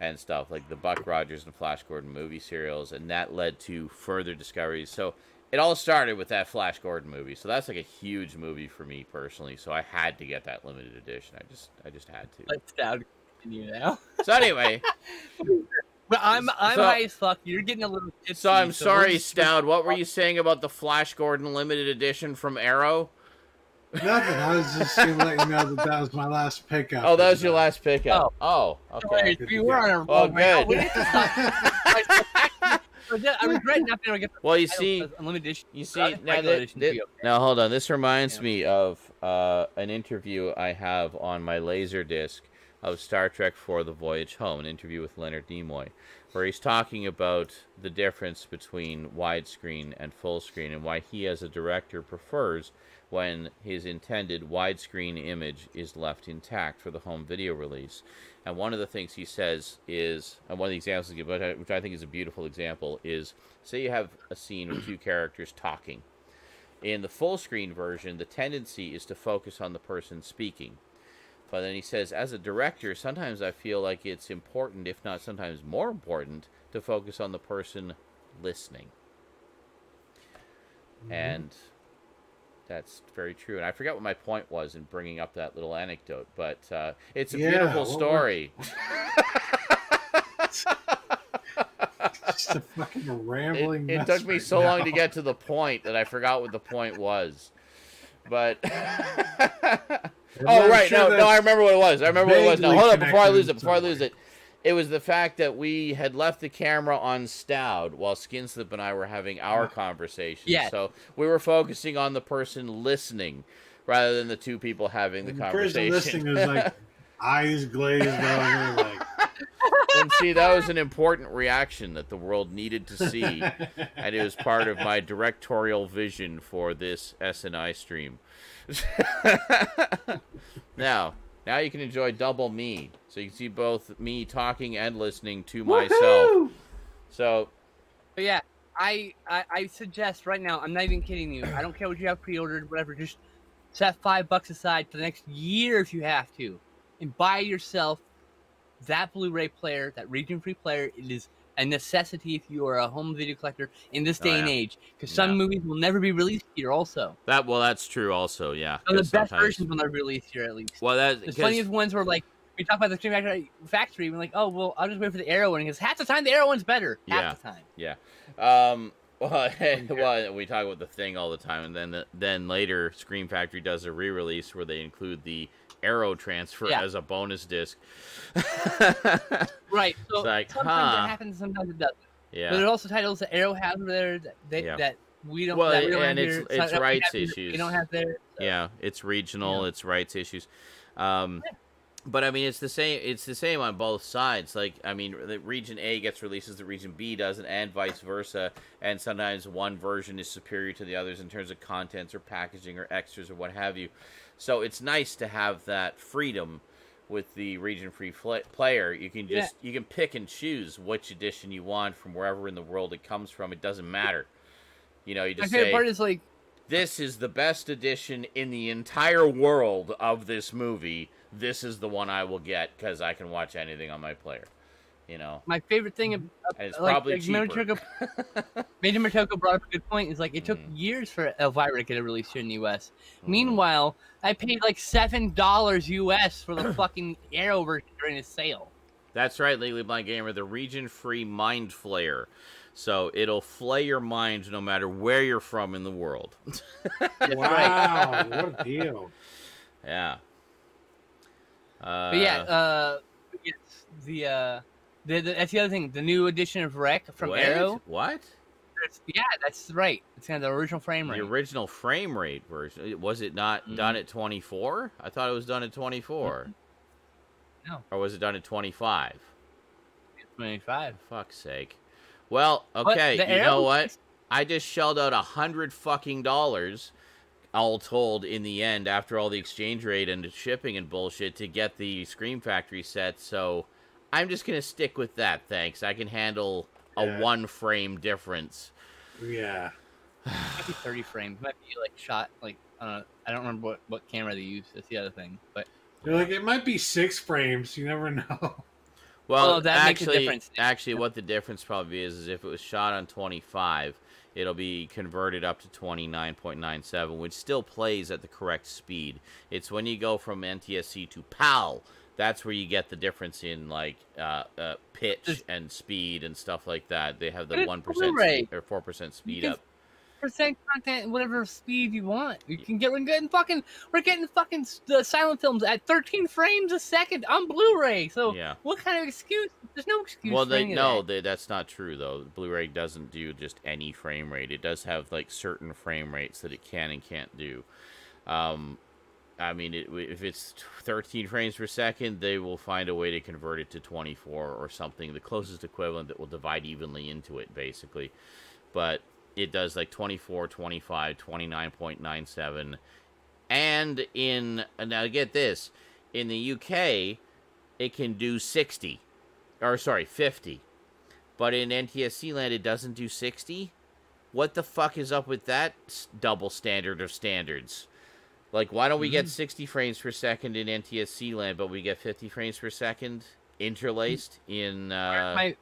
and stuff like the Buck Rogers and Flash Gordon movie serials, and that led to further discoveries. So it all started with that Flash Gordon movie. So that's like a huge movie for me personally. So I had to get that limited edition. I just I just had to. Let's down continue now. So anyway, [LAUGHS] But I'm I'm So- high as fuck. You're getting a little tipsy. so I'm we'll sorry, just- Stoud. What were you saying about the Flash Gordon limited edition from Arrow? nothing. I was just gonna let you know that that was my last pickup. Oh, that was your last pickup. Oh, Sorry, okay. we were on a roll. Oh, good. We need to. [LAUGHS] I regret not being able to get Well, you see, as unlimited edition. You see, now, that, that- okay. now hold on. This reminds Yeah. me of uh, an interview I have on my laser disc of Star Trek for The Voyage Home, an interview with Leonard Nimoy, where he's talking about the difference between widescreen and full screen and why he, as a director, prefers when his intended widescreen image is left intact for the home video release. And one of the things he says is, and one of the examples, he gives, which I- which I think is a beautiful example, is say you have a scene with two characters talking. In the full screen version, the tendency is to focus on the person speaking. But then he says, as a director, sometimes I feel like it's important, if not sometimes more important, to focus on the person listening. And that's very true. And I forget what my point was in bringing up that little anecdote, but uh, it's a Yeah, beautiful story. [LAUGHS] [LAUGHS] Just a fucking It, rambling. it mess took me right so long to get to the point that I forgot what the point was. But [LAUGHS] oh not right, sure no, no, I remember what it was. I remember what it was. No, hold on, before I lose it, in before I lose it, it was the fact that we had left the camera on Stoud while Skinslip and I were having our conversation. Yeah. So we were focusing on the person listening rather than the two people having the And the person conversation. listening was like [LAUGHS] eyes glazed over, like. [LAUGHS] and see, that was an important reaction that the world needed to see. [LAUGHS] and it was part of my directorial vision for this SNI stream. [LAUGHS] now, now you can enjoy double me, so you can see both me talking and listening to myself. So, But yeah, I, I I suggest right now. I'm not even kidding you. I don't care what you have pre-ordered, whatever. Just set five bucks aside for the next year if you have to, and buy yourself that Blu-ray player, that region-free player. It is a necessity if you are a home video collector in this Oh, day and age, because some Yeah. movies will never be released here. Also, that well, that's true. Also, yeah. 'cause the best sometimes- versions will never be released here, at least. Well, that There's plenty of ones where like we talk about the Scream Factory, and we're like, oh well, I'll just wait for the Arrow one because half the time the Arrow one's better. Half the time. Yeah. Um, [LAUGHS] well, [LAUGHS] well, we talk about the thing all the time, and then then later, Scream Factory does a re-release where they include the Arrow transfer Yeah. as a bonus disc. Right. [LAUGHS] So It's like, sometimes huh. it happens, sometimes it doesn't. But yeah, there are also titles that Arrow has there that they, Yeah. that we don't. Well, that we don't and have it's- here. it's we rights issues. We don't have there. so- yeah, it's regional, Yeah. it's rights issues. Um, but I mean, it's the same. It's the same on both sides. Like, I mean, the region A gets releases, the region B doesn't, and vice versa. And sometimes one version is superior to the others in terms of contents or packaging or extras or what have you. So it's nice to have that freedom with the region free fl- player. You can Yeah. just you can pick and choose which edition you want from wherever in the world it comes from. It doesn't matter. You know, you My just favorite say part is like this is the best edition in the entire world of this movie. This is the one I will get because I can watch anything on my player. You know, my favorite thing. Of, and it's like, probably like cheaper. Motoko- [LAUGHS] Major Motoko brought up a good point. Is like it took Mhm. years for Elvira to get a release here in the U.S. Mhm. Meanwhile, I paid like seven dollars U.S. for the fucking Arrow version during a sale. That's right, Legally Blind Gamer, the region-free Mind Flayer. So it'll flay your mind no matter where you're from in the world. [LAUGHS] Wow, what a deal! yeah. Uh, But yeah, uh, yes, the uh, the, the that's the other thing. The new edition of Rec from what? Arrow. What? It's- yeah, that's right. It's kind of the original frame rate. The original frame rate version was it not Mhm. done at 24? I thought it was done at 24. No. Or was it done at 25? Twenty-five. Fuck's sake. Well, okay, you know Arrow- what? I just shelled out a hundred fucking dollars, all told, in the end, after all the exchange rate and the shipping and bullshit, to get the Scream Factory set. So I'm just gonna stick with that. Thanks. I can handle a one frame difference. Yeah, Might be thirty frames. It Might be like shot like uh, I don't remember what what camera they use. That's the other thing. But you're like it might be six frames. You never [LAUGHS] know. Well, Well, that makes a actually, difference. actually, what the difference probably is is if it was shot on 25, it'll be converted up to 29.97, which still plays at the correct speed. It's when you go from NTSC to PAL that's where you get the difference in like uh, uh, pitch and speed and stuff like that. They have the one percent or four percent speed up. percent content, whatever speed you want. You can get we're getting fucking we're getting fucking the silent films at 13 frames a second on Blu-ray. So Yeah. what kind of excuse? There's no excuse. Well, they no, that. they, that's not true though. Blu-ray doesn't do just any frame rate. It does have like certain frame rates that it can and can't do. Um, I mean, it, if it's 13 frames per second, they will find a way to convert it to 24 or something, the closest equivalent that will divide evenly into it, basically. But it does like 24, 25, 29.97, and in now get this, in the UK, it can do 60, or sorry, 50, but in NTSC land it doesn't do 60. What the fuck is up with that double standard of standards? Like, why don't we get 60 frames per second in NTSC land, but we get 50 frames per second interlaced in uh, my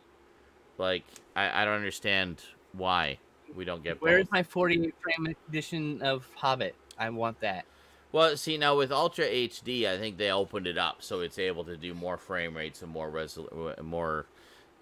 like I, I don't understand why we don't get where's my 40 frame edition of Hobbit? I want that. Well, see now with Ultra HD, I think they opened it up so it's able to do more frame rates and more resol- more,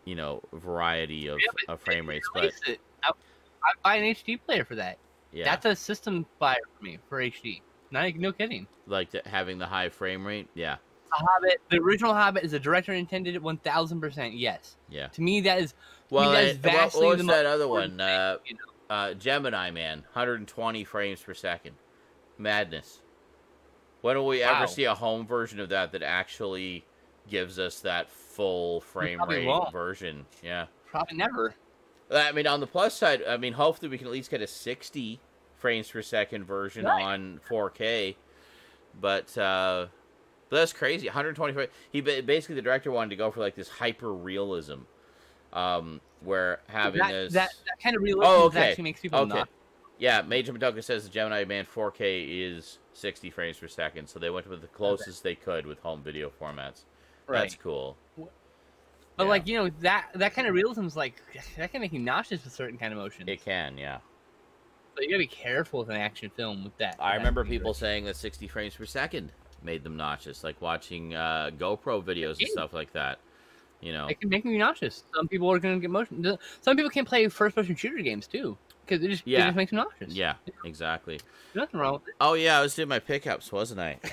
you know, variety of, Yeah, of frame rates. But it. I, I buy an HD player for that. yeah, That's a system buyer for me for HD. Not no kidding. like the, having the high frame rate. Yeah, The Hobbit, the original Hobbit, is a director intended 1000. percent Yes. yeah. To me, that is Well, that I- is what- vastly what was that other one? thing, Uh, you know. uh, Gemini Man, 120 frames per second. Madness. When will we Wow. ever see a home version of that that actually gives us that full frame rate won't. version? Yeah. Probably never. I mean, on the plus side, I mean, hopefully we can at least get a 60 frames per second version Right. on 4K. But uh, but that's crazy. 120 frames. He basically the director wanted to go for like this hyper realism, um, where having that, this. that that kind of realism Oh, okay. actually makes people Okay. not. Yeah, Major Motoko says the Gemini Man 4K is 60 frames per second, so they went with the closest they could with home video formats. That's cool. But Yeah. like you know that that kind of realism is like that can make you nauseous with certain kind of emotions. It can, yeah. So you gotta be careful with an action film with that. I remember people saying that 60 frames per second made them nauseous, like watching uh, GoPro videos and stuff like that. You know, It can make me nauseous. Some people are gonna get motion. Some people can't play first-person shooter games too because it just it Yeah. just makes them nauseous. yeah, exactly. There's nothing wrong with it. Oh yeah, I was doing my pickups, wasn't I? [LAUGHS]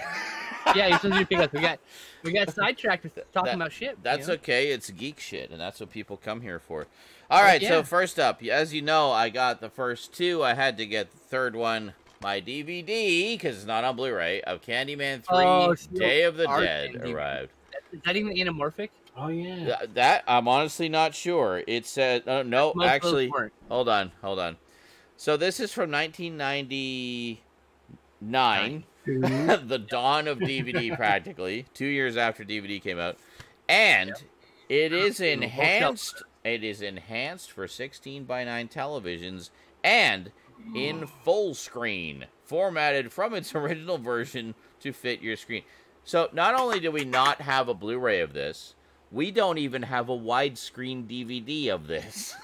Yeah, you're supposed to do pickups. We got [LAUGHS] we got sidetracked with talking That- about shit. That's you know? okay. It's geek shit, and that's what people come here for. All right. So first up, as you know, I got the first two. I had to get the third one, my DVD, because it's not on Blu-ray. Of Candyman Three: Oh, still Day of the Dead Candyman. arrived. Is that even anamorphic? Oh yeah. Th- That I'm honestly not sure. It said uh, no. Most of those Actually, hold on, hold on. So this is from 1999, [LAUGHS] the dawn of DVD, [LAUGHS] practically. Two years after DVD came out, and it is enhanced. It is enhanced for 16 by 9 televisions and in full screen, formatted from its [LAUGHS] original version to fit your screen. So not only do we not have a Blu-ray of this, we don't even have a widescreen DVD of this.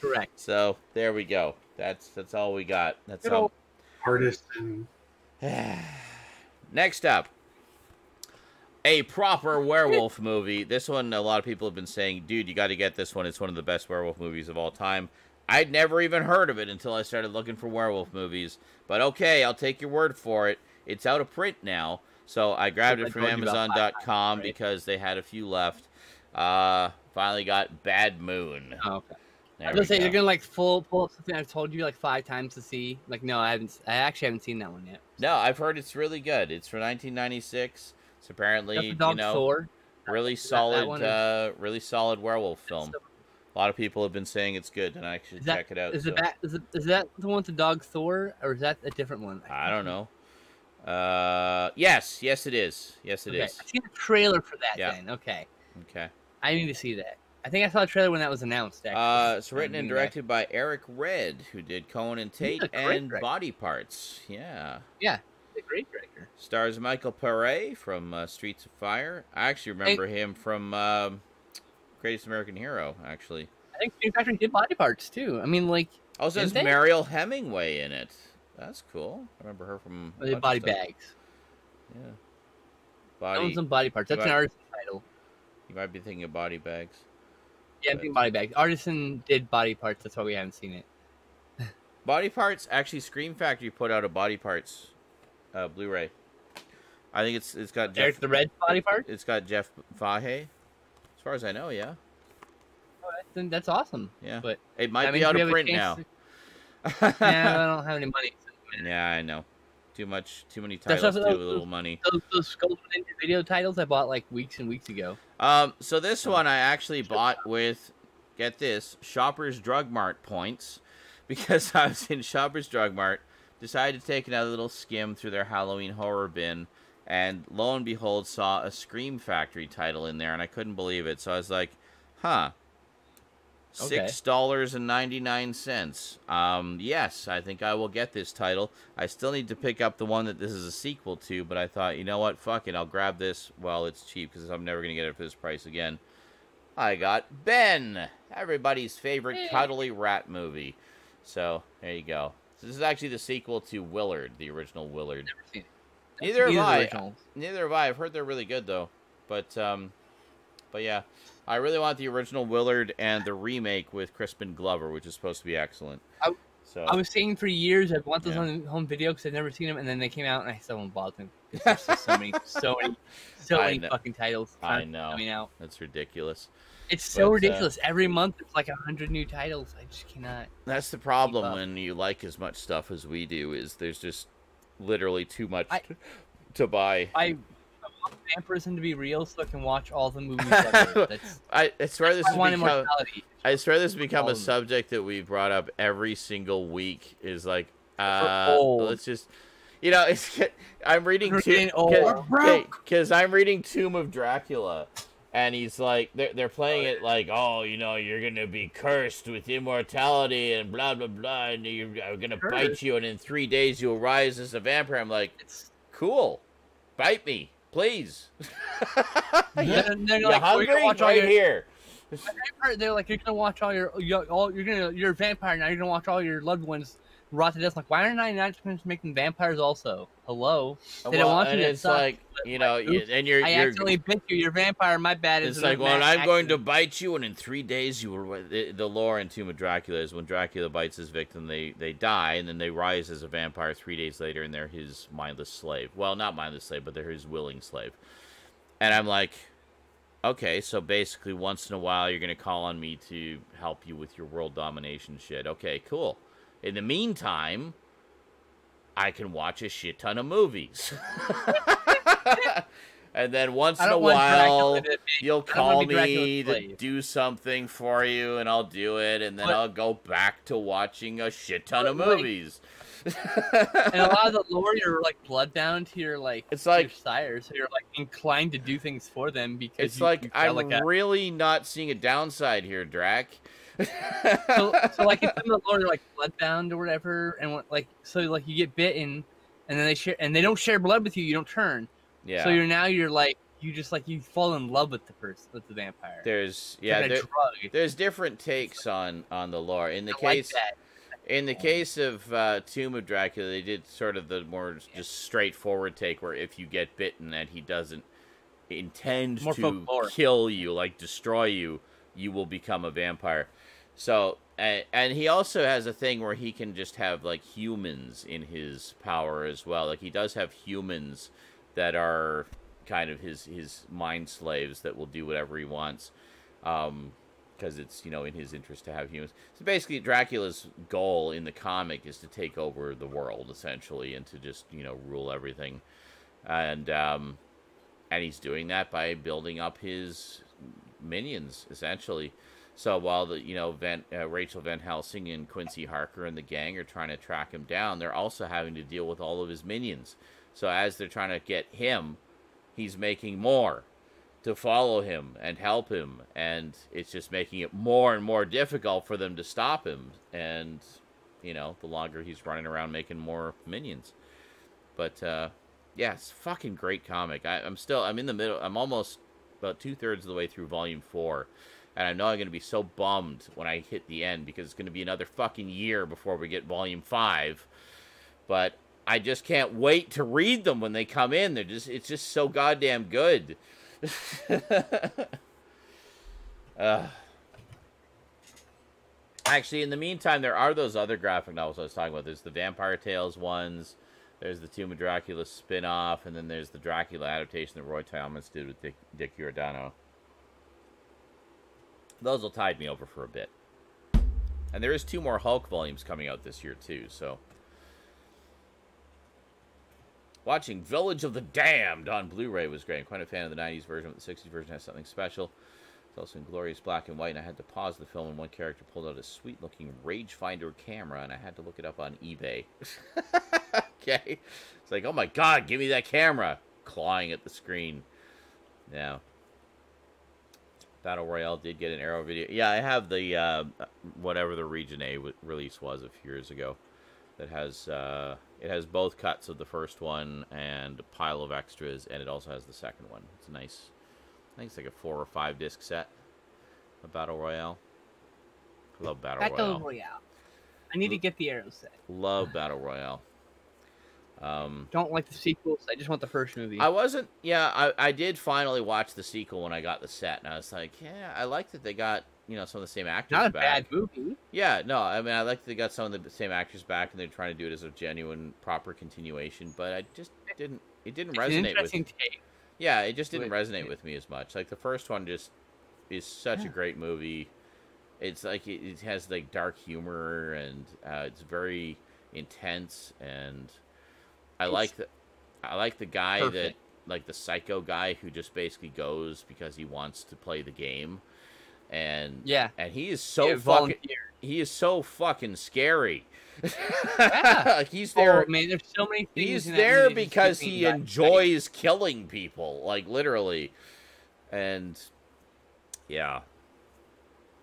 Correct. So there we go. That's that's all we got. That's Good all. old- Artist [SIGHS] Next up, a proper werewolf [LAUGHS] movie. This one, a lot of people have been saying, dude, you got to get this one. It's one of the best werewolf movies of all time. I'd never even heard of it until I started looking for werewolf movies. But okay, I'll take your word for it. It's out of print now. So I grabbed it from told you about five Amazon.com right? because they had a few left. Uh, finally got Bad Moon. Oh, okay. There I was say you're gonna like full pull up something I've told you like five times to see. Like no, I haven't. I actually haven't seen that one yet. No, I've heard it's really good. It's from 1996. It's apparently, you know, Thor. really that solid, is- uh, really solid werewolf film. So- A lot of people have been saying it's good, and I should that- check it out. Is so- it that? Is, it, is that the one with the dog Thor, or is that a different one? I don't know. Uh, yes, yes, it is. Yes, it okay. is. I've seen the trailer for that. Yeah. Then okay, Okay. I need to see that. I think I saw a trailer when that was announced. Actually. Uh, it's written and directed by Eric Red, who did Cohen and Tate and director. Body Parts. Yeah. He's a great director. Stars Michael Pare from uh, Streets of Fire. I actually remember him from um Greatest American Hero, actually. I think Scream Factory did body parts too. I mean, like Also has? Mariel Hemingway in it. That's cool. I remember her from a they bunch body bags. Yeah. That Body. one's some body parts. That's an Body- Artisan title. You might be thinking of body bags. Yeah, body bags. Artisan did body parts. That's why we haven't seen it. [LAUGHS] Body parts. Actually, Scream Factory put out a body parts uh, Blu-ray. I think it's it's got Jeff. The Red body part. It's got Jeff Fahey. As far as I know, yeah, Then that's awesome. yeah. But it might I be mean, out of print now. chance [LAUGHS] yeah, I don't have any money. yeah, I know. Too much, too many titles, also- too little money. Those, those Skulls Ninja video titles I bought like weeks and weeks ago. Um, so this one I actually bought with, get this, Shoppers Drug Mart points, [LAUGHS] because I was in Shoppers Drug Mart decided to take another little skim through their Halloween horror bin, and lo and behold, saw a Scream Factory title in there, and I couldn't believe it. So I was like, huh. Okay. Six dollars and ninety nine cents. Um, yes, I think I will get this title. I still need to pick up the one that this is a sequel to, but I thought, you know what, fuck it, I'll grab this while it's cheap because I'm never gonna get it for this price again. I got Ben, everybody's favorite Hey. cuddly rat movie. So there you go. This is actually the sequel to Willard, the original Willard. Never seen it. Neither have These are the I. originals. Neither have I. I've heard they're really good though. But um, but yeah, I really want the original Willard and the remake with Crispin Glover, which is supposed to be excellent. I- so I was saying for years I want those Yeah. on home video because I've never seen them, and then they came out and I still haven't bought them. 'cause There's just so many, so [LAUGHS] many, so I many know. fucking titles. I know. coming out. that's ridiculous. It's so But, uh, ridiculous. Every month it's like a hundred new titles. I just cannot. That's the problem when you like as much stuff as we do. Is there's just literally too much I- [LAUGHS] to buy. I want vampirism to be real so I can watch all the movies. ever. [LAUGHS] That's I, I swear this I has want become. immortality. I swear this has become a subject that we brought up every single week. Is like, uh, old. let's just, you know, it's. I'm reading two because I'm reading Tomb of Dracula, and he's like, they're they're playing it like, oh, you know, you're gonna be cursed with immortality and blah blah blah, and you're gonna bite you, and in three days you'll rise as a vampire. I'm like, It's cool, bite me, please. [LAUGHS] they're, they're you like, hungry? we're gonna watch your. here. They're like, you're gonna watch all your, your all, you're gonna, you're a vampire now. You're gonna watch all your loved ones rot to death. Like, why aren't I not supposed to make them vampires also? Hello, They don't well, want you to it's suck. like you know, you, and you're I you're. accidentally bit you. You're a vampire. My bad. It's like, well, I'm going to bite you, and in three days you will. The, the lore in Tomb of Dracula is when Dracula bites his victim, they they die, and then they rise as a vampire three days later, and they're his mindless slave. Well, not mindless slave, but they're his willing slave. And I'm like, okay, so basically, once in a while, you're going to call on me to help you with your world domination shit. Okay, cool. In the meantime, I can watch a shit ton of movies. [LAUGHS] and then once in a while, Dracula to be- you'll call me to do something for you, and I'll do it, and then But- I'll go back to watching a shit ton of But, like- movies. and a lot of the [LAUGHS] lore, you're like bloodbound to your like It's like- your sire, so you're like inclined to do things for them because it's you- like you I'm like really not seeing a downside here, Drac. So, [LAUGHS] so like if some of the lore, you're like bloodbound or whatever, and what, like so like you get bitten, and then they share and they don't share blood with you. You don't turn. yeah, So you're now you're like you just like you fall in love with the person with the vampire. there's yeah, like there, there's different takes on on the lore. In the I case that. In the case of uh, Tomb of Dracula, they did sort of the more just straightforward take, where if you get bitten and he doesn't intend More to folklore. kill you, like destroy you, you will become a vampire. So, and, and he also has a thing where he can just have like humans in his power as well. Like he does have humans that are kind of his his mind slaves that will do whatever he wants. Um, because it's you know in his interest to have humans. So basically, Dracula's goal in the comic is to take over the world essentially and to just you know rule everything, and um, and he's doing that by building up his minions essentially. So while the you know Van, uh, Rachel Van Helsing and Quincy Harker and the gang are trying to track him down, they're also having to deal with all of his minions. So as they're trying to get him, he's making more to follow him and help him and it's just making it more and more difficult for them to stop him. And you know the longer he's running around making more minions. But uh yeah it's fucking great comic. I, i'm still i'm in the middle i'm almost about two-thirds of the way through volume four and i know i'm going to be so bummed when i hit the end because it's going to be another fucking year before we get volume five. But i just can't wait to read them when they come in. They're just it's just so goddamn good. [LAUGHS] Uh, actually, in the meantime, there are those other graphic novels I was talking about. There's the Vampire Tales ones, there's the Tomb of Dracula spin off, and then there's the Dracula adaptation that Roy Thomas did with Dick, Dick Giordano. Those will tide me over for a bit. And there is two more Hulk volumes coming out this year, too, so. Watching Village of the Damned on Blu-ray was great. I'm quite a fan of the '90s version, but the '60s version has something special. It's also in glorious black and white, and I had to pause the film when one character pulled out a sweet-looking rangefinder camera, and I had to look it up on eBay. [LAUGHS] okay, it's like, oh my god, give me that camera! Clawing at the screen. Yeah. Battle Royale did get an Arrow video. Yeah, I have the uh, whatever the Region A w- release was a few years ago. That has uh, it has both cuts of the first one and a pile of extras, and it also has the second one. It's a nice. I think it's like a four or five disc set. A Battle Royale. I love Battle Battle Royale. Royale. I need to get the arrow set. Love Battle Royale. Um, Don't like the sequels. I just want the first movie. I wasn't. Yeah, I, I did finally watch the sequel when I got the set, and I was like, yeah, I like that they got you know some of the same actors Not a back. bad movie. Yeah, no, I mean I like that they got some of the same actors back, and they're trying to do it as a genuine, proper continuation. But I just didn't. It didn't It's resonate with. take. Yeah, it just didn't resonate with me as much. Like the first one just is such a great movie. It's like it, it has like dark humor and uh, it's very intense and I It's like the I like the guy that like the psycho guy who just basically goes because he wants to play the game and Yeah. and he is so Yeah, fucking volunteer. he is so fucking scary. Yeah. [LAUGHS] he's there Oh man, there's so many things. He's there movie that just because he enjoys killing people, like literally. And yeah,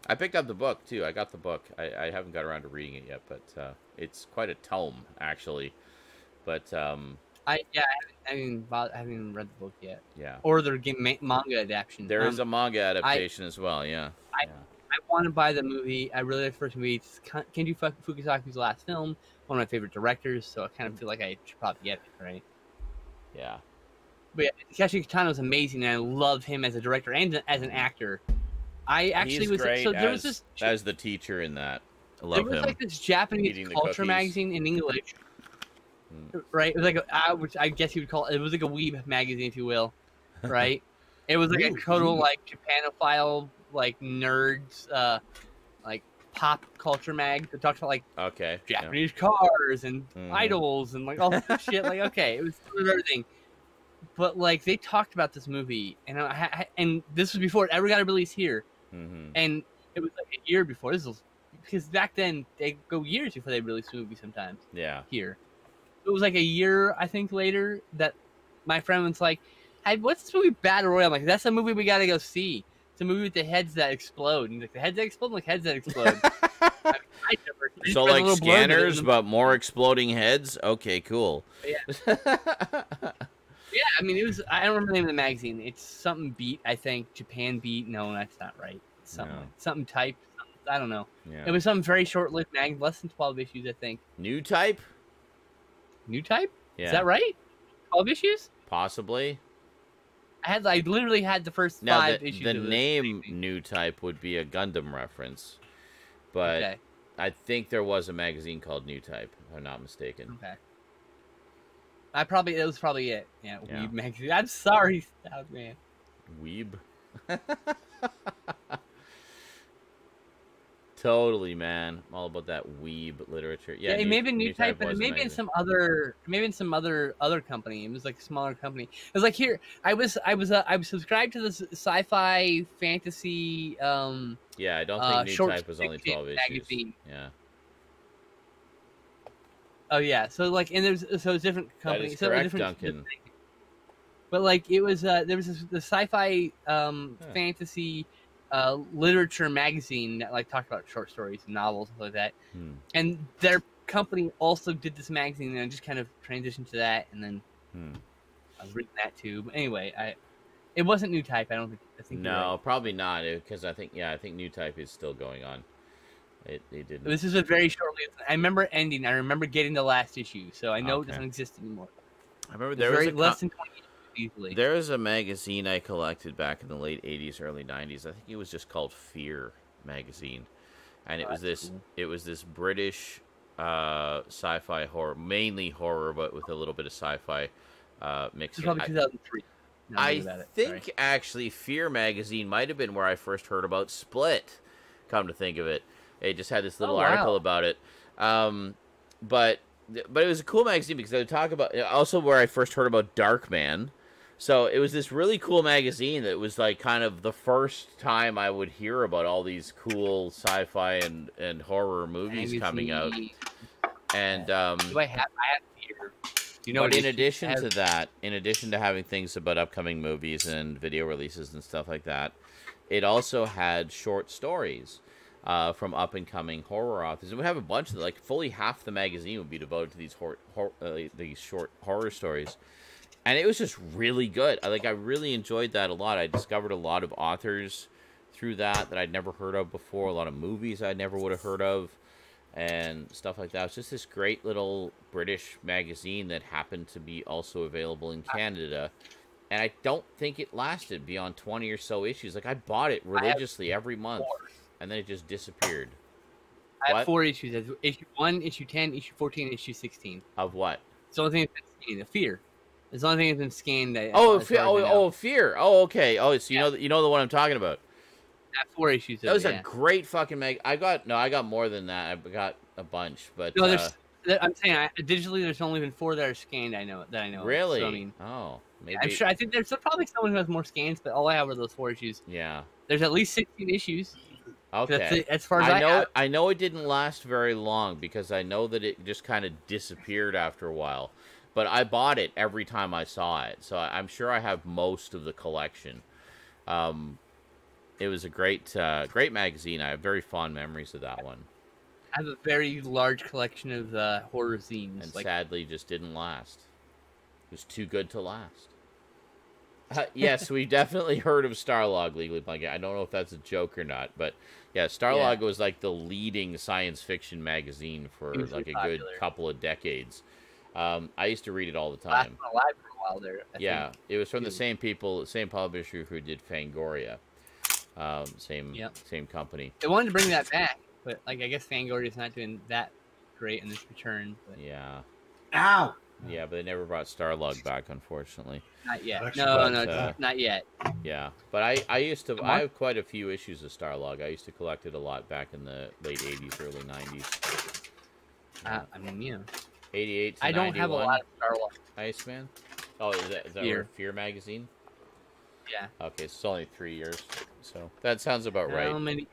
I picked up the book too. I got the book. I, I haven't got around to reading it yet, but uh, it's quite a tome actually. But um, I yeah, I haven't, I haven't, bought- I haven't even read the book yet, yeah, or their game ma- manga adaptation. there is Um, a manga adaptation as well. Yeah, I- yeah. I want to buy the movie. I really like the first movie. It's Ken- Kenji Fu- Fukasaku's last film. One of my favorite directors, so I kind of feel like I should probably get it, right? yeah. But yeah, Takeshi Kitano is amazing, and I love him as a director and as an actor. I actually He's was great so there as, was this as the teacher in that. I there love was him. like this Japanese culture magazine in English, Hmm. right? It was like a, I, which I guess you would call it it was like a weeb magazine, if you will, [LAUGHS] right? it was like a total like Japanophile, like nerds, uh, like pop culture mag that talks about like okay. yeah. Japanese cars and Mhm. idols and like all this [LAUGHS] shit. Like, okay, it was sort of everything. But like they talked about this movie, and I, I and this was before it ever got a release here, Mhm. and it was like a year before. This was because back then they go years before they release a movie sometimes Yeah. here. It was like a year, I think, later that my friend was like, "Hey, what's this movie Battle Royale?" I'm like, "That's a movie we got to go see. It's a movie with the heads that explode." And like, "The heads that explode, I'm like heads that explode." [LAUGHS] I never- I so like little blurb of it, scanners, but more exploding heads. Okay, cool. [LAUGHS] Yeah, I mean, it was. I don't remember the name of the magazine. It's something beat. I think Japan beat. No, that's not right. It's something. No. Something type. I don't know. yeah. It was some very short-lived mag, less than twelve issues, I think. New type. New type. Yeah. Is that right? Twelve issues. Possibly. I had. I literally had the first Now five the, issues. the name new type would be a Gundam reference, but Okay. I think there was a magazine called New Type, if I'm not mistaken. Okay. I probably it was probably it. Yeah, Yeah. Weeb magazine. I'm sorry, Stoudman. Weeb. [LAUGHS] totally, man. I'm all about that weeb literature. Yeah, Yeah, it may have been new type, but was it a may have been magazine. some other, maybe in some other other company. It was like a smaller company. It was like here, I was, I was, uh, I was subscribed to this sci-fi fantasy. um Yeah, I don't uh, think New short Type was only 12 issues. magazine. Yeah, Oh yeah, so like, and there's so it's different that companies. is so correct, different, Duncan. But like, it was uh there was this, the sci-fi um Huh. fantasy uh literature magazine that like talked about short stories and novels and stuff like that. Hmm. and their company also did this magazine and I just kind of transitioned to that and then Hmm. I was reading that too. But anyway, I it wasn't new type. I don't think. I think No, right. probably not, because I think yeah, I think New Type is still going on. It, it didn't. This is a very short. I remember ending. I remember getting the last issue, so I know Okay. it doesn't exist anymore. I remember there was very a co- less than twenty easily. There was a magazine I collected back in the late '80s, early '90s. I think it was just called Fear magazine, and it Oh, was this it was this British uh, sci-fi horror, mainly horror, but with a little bit of sci-fi uh, mixed. is probably 2003. now I think actually Fear magazine might have been where I first heard about Split. Come to think of it, it just had this little Oh, wow. article about it. Um, but but it was a cool magazine because they would talk about also where I first heard about Darkman. So it was this really cool magazine that was like kind of the first time I would hear about all these cool sci-fi and, and horror movies coming out. And um, Do I have? I have here. Do you know but in addition it to that, in addition to having things about upcoming movies and video releases and stuff like that, it also had short stories uh, from up and coming horror authors. And we have a bunch of like fully half the magazine would be devoted to these hor- hor- uh, these short horror stories. And it was just really good. I like I really enjoyed that a lot. I discovered a lot of authors through that that I'd never heard of before, a lot of movies I never would have heard of and stuff like that. It's just this great little British magazine that happened to be also available in Canada. And I don't think it lasted beyond 20 or so issues. Like, I bought it religiously every month, and then it just disappeared. I have What? four issues. Issue one, issue ten, issue fourteen, issue sixteen. Of what? It's the only thing that's been. The fear. It's the only thing that's been scanned. I- Oh, fe- oh, oh, Fear. Oh, okay. Oh, so you know, you know the one I'm talking about. Have four issues. That was it, a yeah. great fucking mag. I got no, I got more than that. I got a bunch, but No, uh, there's. there- I'm saying I, digitally, there's only been four that are scanned. I know that I know. really. So, I mean, oh, maybe. I'm sure. I think there's probably someone who has more scans, but all I have are those four issues. Yeah. There's at least 16 issues. Okay. That's it, as far as I, I know have. I know it didn't last very long because I know that it just kind of disappeared after a while. But I bought it every time I saw it, so I'm sure I have most of the collection. Um, it was a great, uh, great magazine. I have very fond memories of that one, I have a very large collection of uh, horror zines. and like sadly, just didn't last. It was too good to last. Uh, [LAUGHS] yes, we definitely heard of Starlog Legally Blanket. I don't know if that's a joke or not, but yeah, Starlog was like the leading science fiction magazine for like a popular. good couple of decades. Um, I used to read it all the lasted time. alive for a while there. I Yeah, think. it was from the same people, same publisher who did Fangoria. Um, same Yep. same company. They wanted to bring that back, but like I guess Fangoria is not doing that great in this return. But Yeah, Ow! yeah, but they never brought Starlog back, unfortunately. not yet. Actually, No, but, no, uh, not yet. Yeah, but I, I used to I have quite a few issues of Starlog. I used to collect it a lot back in the late '80s, early '90s. Uh, I mean, you know, 88 to I don't have a lot of Star Wars. Iceman. Oh, is that, is that Fear. Fear magazine? Yeah. Okay, so it's only three years, so that sounds about How right. many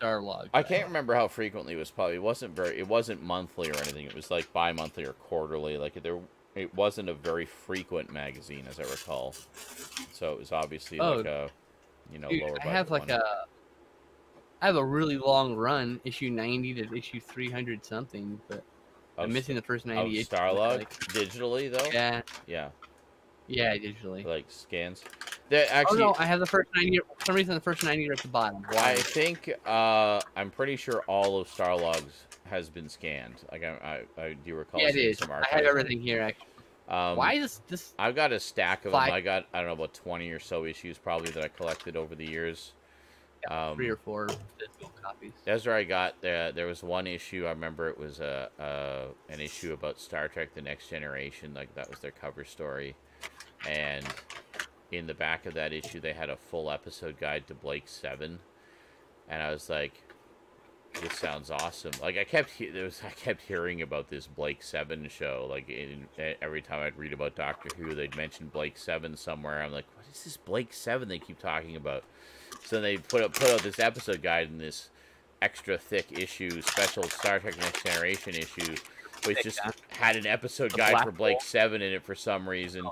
Starlog? I can't remember how frequently it was. Probably it wasn't very. It wasn't monthly or anything. It was like bi-monthly or quarterly. Like there, it wasn't a very frequent magazine, as I recall. So it was obviously Oh, like a, you know, Dude, lower. I have like one. a. I have a really long run, issue ninety to issue three hundred something, but Of I'm missing the first Of ninety. issues, but, Starlog like, digitally though. yeah, Yeah, yeah, digitally. like scans. There oh actually, no, I have the first ninety. For some reason, the first ninety are at the bottom. I think uh, I'm pretty sure all of Starlogs has been scanned. Like I, I, I do recall Yeah, it is. I have everything here. Actually, Um, why is this? I've got a stack of Five- them. I got I don't know about twenty or so issues probably that I collected over the years. Um, three or four physical copies. That's where I got there. There was one issue. I remember it was a uh, an issue about Star Trek: The Next Generation. Like that was their cover story, and in the back of that issue, they had a full episode guide to Blake Seven, and I was like, "This sounds awesome!" Like I kept there was I kept hearing about this Blake Seven show. Like in, every time I'd read about Doctor Who, they'd mention Blake Seven somewhere. I'm like, "What is this Blake Seven they keep talking about?" So they put up, put out this episode guide in this extra thick issue, special Star Trek Next Generation issue, which just had an episode guide for Blake. Seven in it for some reason.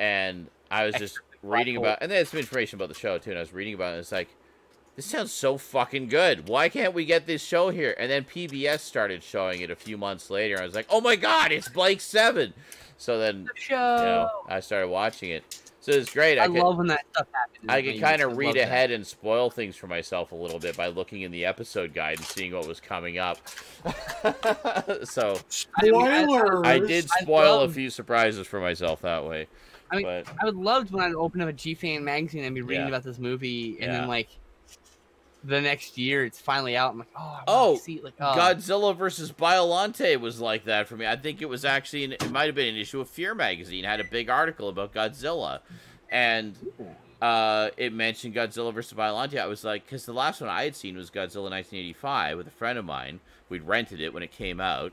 And I was just reading about, and then some information about the show too. And I was reading about it. And it's like, this sounds so fucking good. Why can't we get this show here? And then PBS started showing it a few months later. I was like, oh my god, it's Blake Seven. So then, The you show. know, I started watching it. So it's great. I, I, could, love when that stuff happens. I in could kind of read love that. ahead and spoil things for myself a little bit by looking in the episode guide and seeing what was coming up. [LAUGHS] so I I- Spoilers! I did I spoil a few surprises for myself that way. I mean, but I would love to when I'd open up a G Fan magazine and be reading Yeah. about this movie, and Yeah. then like the next year it's finally out. I'm like, oh, I Oh, see it. like oh. Godzilla versus Biollante was like that for me. I think it was actually an, it might have been an issue of Fear magazine had a big article about Godzilla, and uh, it mentioned Godzilla versus Biollante. I was like, because the last one I had seen was Godzilla 1985 with a friend of mine. We'd rented it when it came out,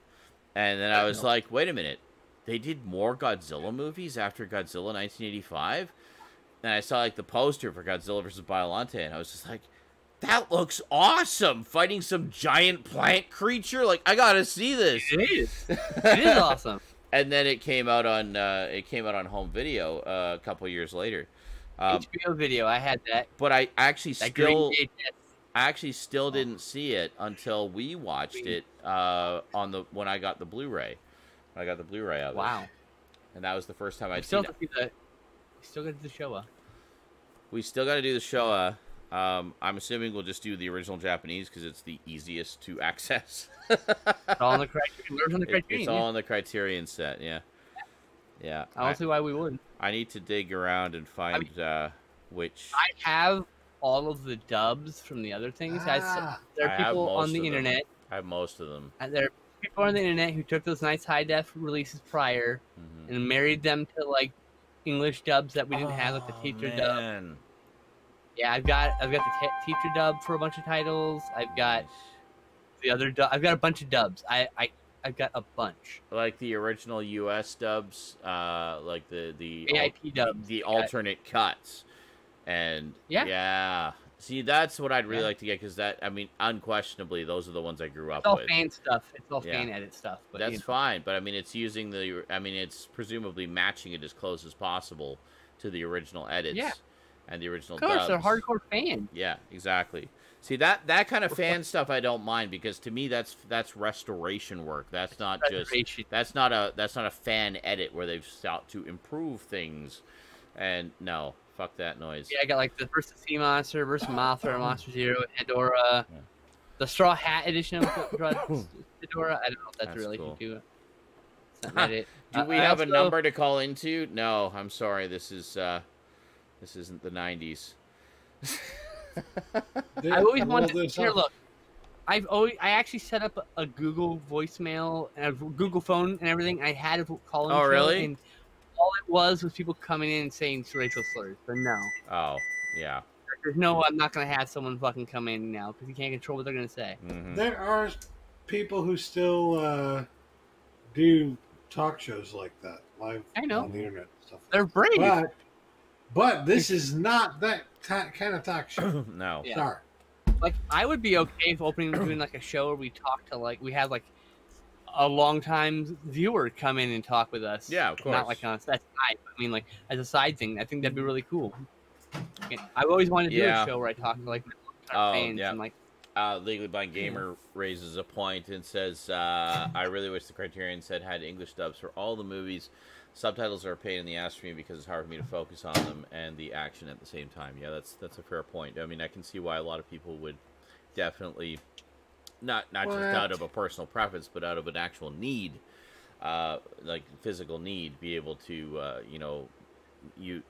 and then I was like, wait a minute, they did more Godzilla movies after Godzilla 1985. And I saw like the poster for Godzilla versus Biollante, and I was just like, that looks awesome! Fighting some giant plant creature. Like I gotta see this. It is. It is [LAUGHS] awesome. and then it came out on uh, it came out on home video uh, a couple years later. Um, HBO video. I had that. but I actually That still. I actually still didn't see it until we watched it uh, on the when I got the Blu-ray. When I got the Blu-ray of it, Wow. and that was the first time I'd still seen it. to see the. We still got to do the show. uh, We still got to do the Showa. Um, I'm assuming we'll just do the original Japanese because it's the easiest to [LAUGHS] access. It's all on the criterion. It's on the It- criterion. it's all on the Criterion set. Yeah, yeah. I don't I, see why we wouldn't. I need to dig around and find uh, which. I have all of the dubs from the other things. I s- Ah, there are people on the internet. I have most of them. and There are people on the internet who took those nice high def releases prior Mhm. and married them to like English dubs that we didn't have, like the Oh, Titra dub. Yeah, I've got I've got the te- Titra dub for a bunch of titles. I've got the other dub. I've got a bunch of dubs. I I I've got a bunch. like the original U.S. dubs, uh, like the the AIP dubs. the alternate cuts, and Yeah. yeah. See, that's what I'd really Yeah. like to get because that, I mean, unquestionably, those are the ones I grew up It's all with. fan stuff. It's all Yeah. fan edit stuff. But That's you know. fine, but I mean, it's using the, I mean, it's presumably matching it as close as possible to the original edits Yeah. And the original of course, they're hardcore fans. Yeah, exactly. See that that kind of [LAUGHS] fan stuff I don't mind because to me that's that's restoration work. That's not just that's not a that's not a fan edit where they've sought to improve things. And no, fuck that noise. Yeah, I got like the first Sea Monster versus [LAUGHS] Mothra, Monster Zero, Hedora, Yeah. the Straw Hat edition of Hedora. [LAUGHS] I don't know if that's, That's relation cool. to. It's not edit. Do Uh, we I have a number to call into? No, I'm sorry. This is uh this isn't the 90s. [LAUGHS] I always wanted to there's here. Look, I've always I actually set up a Google voicemail and a Google phone and everything. I had a call. Oh, really? And all it was was people coming in and saying racial slurs. But no, oh, yeah. there's no. I'm not gonna have someone fucking come in now because you can't control what they're gonna say. hmm There are people who still uh, do talk shows like that live I know. on the internet and stuff. They're brave. But but this [LAUGHS] is not that ti- kind of talk show. [CLEARS THROAT] no. Yeah. Sorry. like I would be okay if opening doing like a show where we talk to like we have like a long time viewer come in and talk with us. Yeah, of course. Not like on a set side. I mean like as a side thing. I think that'd be really cool. And I've always wanted to do Yeah. a show where I talk to like my Oh, fans yeah. and like Uh, Legally Blind Gamer raises a point and says, uh, "I really wish the Criterion said had English dubs for all the movies. Subtitles are a pain in the ass for me because it's hard for me to focus on them and the action at the same time." Yeah, that's that's a fair point. I mean, I can see why a lot of people would definitely not not just out of a personal preference, but out of an actual need, uh, like physical need, be able to uh, you know you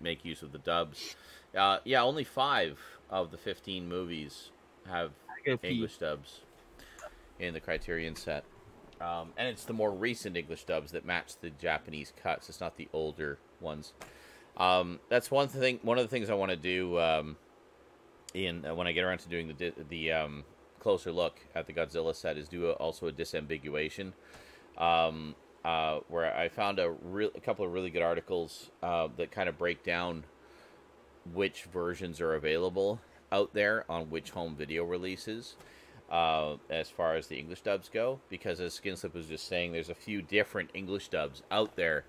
make use of the dubs. Uh, yeah, only five of the fifteen movies have. English dubs in the Criterion set. Um, and it's the more recent English dubs that match the Japanese cuts. It's not the older ones. Um, that's one thing. One of the things I want to do um, in uh, when I get around to doing the the um, closer look at the Godzilla set is do a, also a disambiguation, um, uh, where I found a, real, a couple of really good articles uh, that kind of break down which versions are available out there on which home video releases uh, as far as the English dubs go. Because as Skinslip was just saying, there's a few different English dubs out there.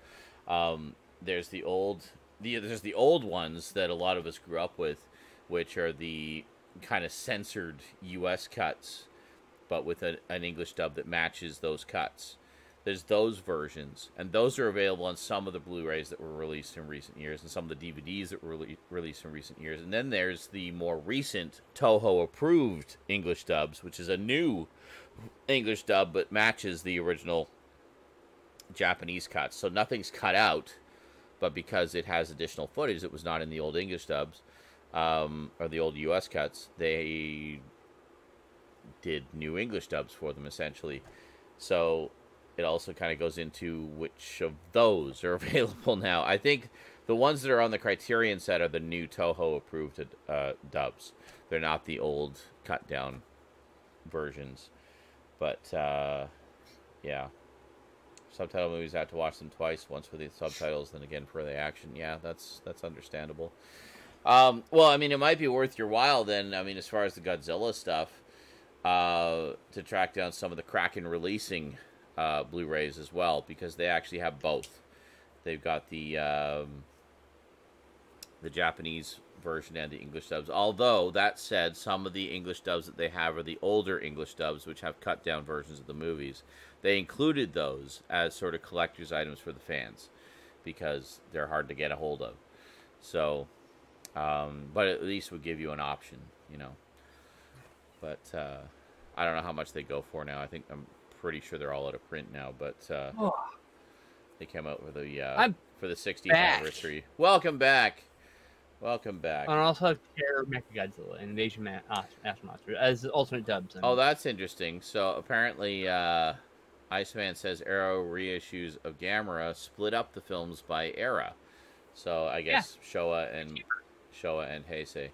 Um, there's the old, the there's the old ones that a lot of us grew up with, which are the kind of censored U.S. cuts, but with a, an English dub that matches those cuts. There's those versions, and those are available on some of the Blu-rays that were released in recent years, and some of the DVDs that were rele- released in recent years. And then there's the more recent Toho-approved English dubs, which is a new English dub but matches the original Japanese cuts. So nothing's cut out, but because it has additional footage that was not in the old English dubs um, or the old US cuts, they did new English dubs for them essentially. So it also kind of goes into which of those are [LAUGHS] available now. I think the ones that are on the Criterion set are the new Toho approved uh, dubs. They're not the old cut down versions. But uh, yeah. subtitle movies, I have to watch them twice. Once for the subtitles, then again for the action. Yeah, that's that's understandable. Um, well, I mean, it might be worth your while then. I mean, as far as the Godzilla stuff, uh, to track down some of the Kraken releasing uh, Blu-rays as well, because they actually have both. They've got the um, the Japanese version and the English dubs. Although that said, some of the English dubs that they have are the older English dubs, which have cut down versions of the movies. They included those as sort of collector's items for the fans because they're hard to get a hold of. So, um, but at least would give you an option, you know. But uh, I don't know how much they go for now. I think I'm pretty sure they're all out of print now. But uh, Oh, they came out with the uh, for the 60th back. anniversary. Welcome back. Welcome back. and also have Terror Mechagodzilla and Invasion Ma- uh, Astromonster as alternate dubs. Oh, that's interesting. So apparently, uh, Iceman says Arrow reissues of Gamera split up the films by era. So I guess Showa and Showa and Heisei.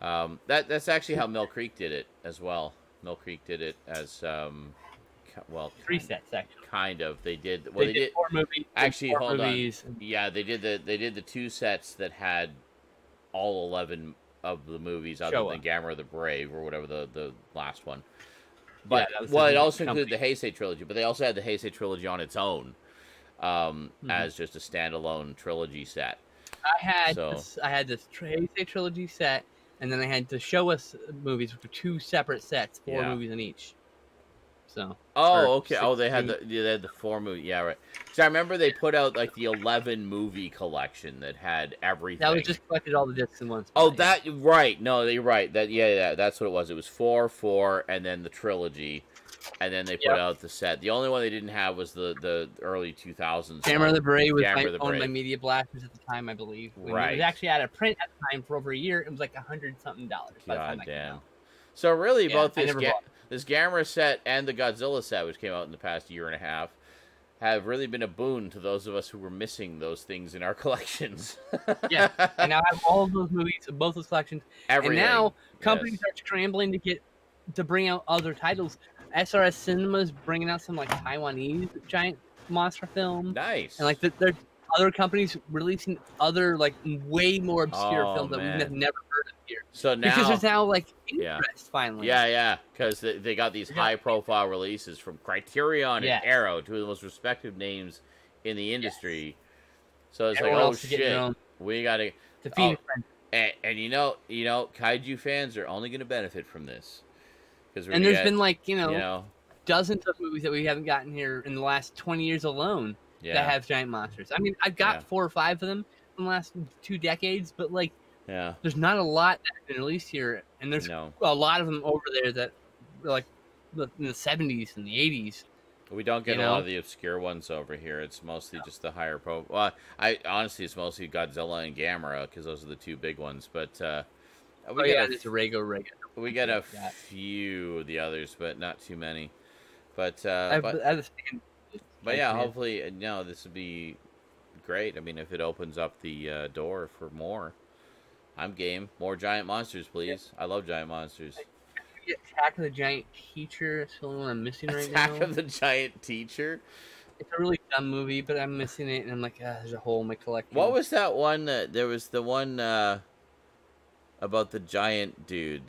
Um, that that's actually how Mill Creek did it as well. Mill Creek did it as um, well, three sets actually. kind of. They did well. they, They, did, did. four movies. actually, four hold on. movies. on. Yeah, they did the they did the two sets that had all eleven of the movies other Showa. than Gamera the Brave or whatever the the last one. But was well, it also company. included the Heisei trilogy, but they also had the Heisei trilogy on its own um, Mhm. as just a standalone trilogy set. I had So- this, I had this Heisei trilogy set, and then I had the show us movies, for two separate sets, four Yeah. movies in each. So Oh, okay. Oh, they had the they had the four movie. Yeah, right. So I remember they put out like the eleven movie collection that had everything. that was just collected all the discs in one. spot, Oh, that right? No, you're right. That yeah, yeah, that's what it was. It was four, four, and then the trilogy, and then they put Yep. out the set. The only one they didn't have was the the early 2000s. Gamera one. the Brave was my, the owned by Media Blasters at the time, I believe. When It was actually out of print at the time for over a year. It was like a hundred something dollars. by the time God damn. So really, Yeah, both this ga- this Gamera set and the Godzilla set, which came out in the past year and a half, have really been a boon to those of us who were missing those things in our [LAUGHS] collections. Yeah, And now I have all of those movies, both those collections. Everything. And now companies yes. are scrambling to get to bring out other titles. SRS Cinema's bringing out some like Taiwanese giant monster film, nice and like the, there's other companies releasing other like way more obscure Oh, films that we've never heard of here. so now because there's now like Yeah. interest finally. Yeah, yeah, because they, they got these Yeah. high profile releases from Criterion Yeah. and Arrow, two of the most respected names in the industry. So it's Everyone like, oh else is getting their shit, we gotta, Phoenix Oh, and, and you know, you know, kaiju fans are only gonna benefit from this because and there's been like you know, you know, dozens of movies that we haven't gotten here in the last 20 years alone yeah, that have giant monsters. I mean, I've got Yeah. four or five of them in the last two decades, but like yeah, there's not a lot that have been released here, and there's no, a lot of them over there that were like in the 70s and the 80s. we don't get you a lot of the obscure ones over here. It's mostly just the higher pro. Well, I honestly, it's mostly Godzilla and Gamera because those are the two big ones. But uh, we Oh get yeah, a a Reigo Reigo. We get a Yeah. few of the others, but not too many. But uh, I've, but, I've seen- but yeah, hopefully, uh, no, this would be great. I mean, if it opens up the uh, door for more, I'm game. More giant monsters, please. I love giant monsters. Attack of the Giant Teacher. It's the only one I'm missing right Attack now. of the Giant Teacher. It's a really dumb movie, but I'm missing it, and I'm like, ah, there's a hole in my collection. What was that one? That, there was the one uh, about the giant dude.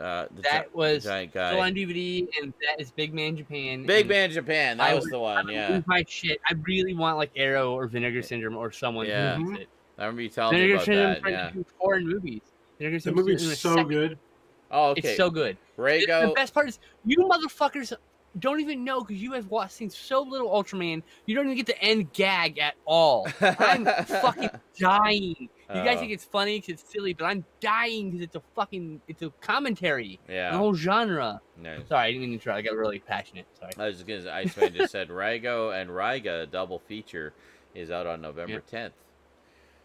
Uh, the that? gi- was giant still on DVD, and that is Big Man Japan. Big Man Japan. That I was would- the one. would Yeah, lose my shit. I really want like Arrow or Vinegar Syndrome or someone. who Yeah. makes it. I remember you telling me Vinegar about Syndrome that. turned Yeah. into foreign movies. Vinegar The Syndrome's in movie's so second. good. Oh, okay. It's so good. The- Rago. The best part is you motherfuckers don't even know because you have watched seen so little Ultraman. You don't even get the end gag at all. I'm [LAUGHS] fucking dying. You guys Oh. think it's funny because it's silly, but I'm dying because it's a fucking it's a commentary. Yeah. The whole genre. Nice. Sorry, I didn't mean to try. I got really passionate. Sorry. I was just gonna. Iceman just said Rago and Raiga double feature is out on November tenth.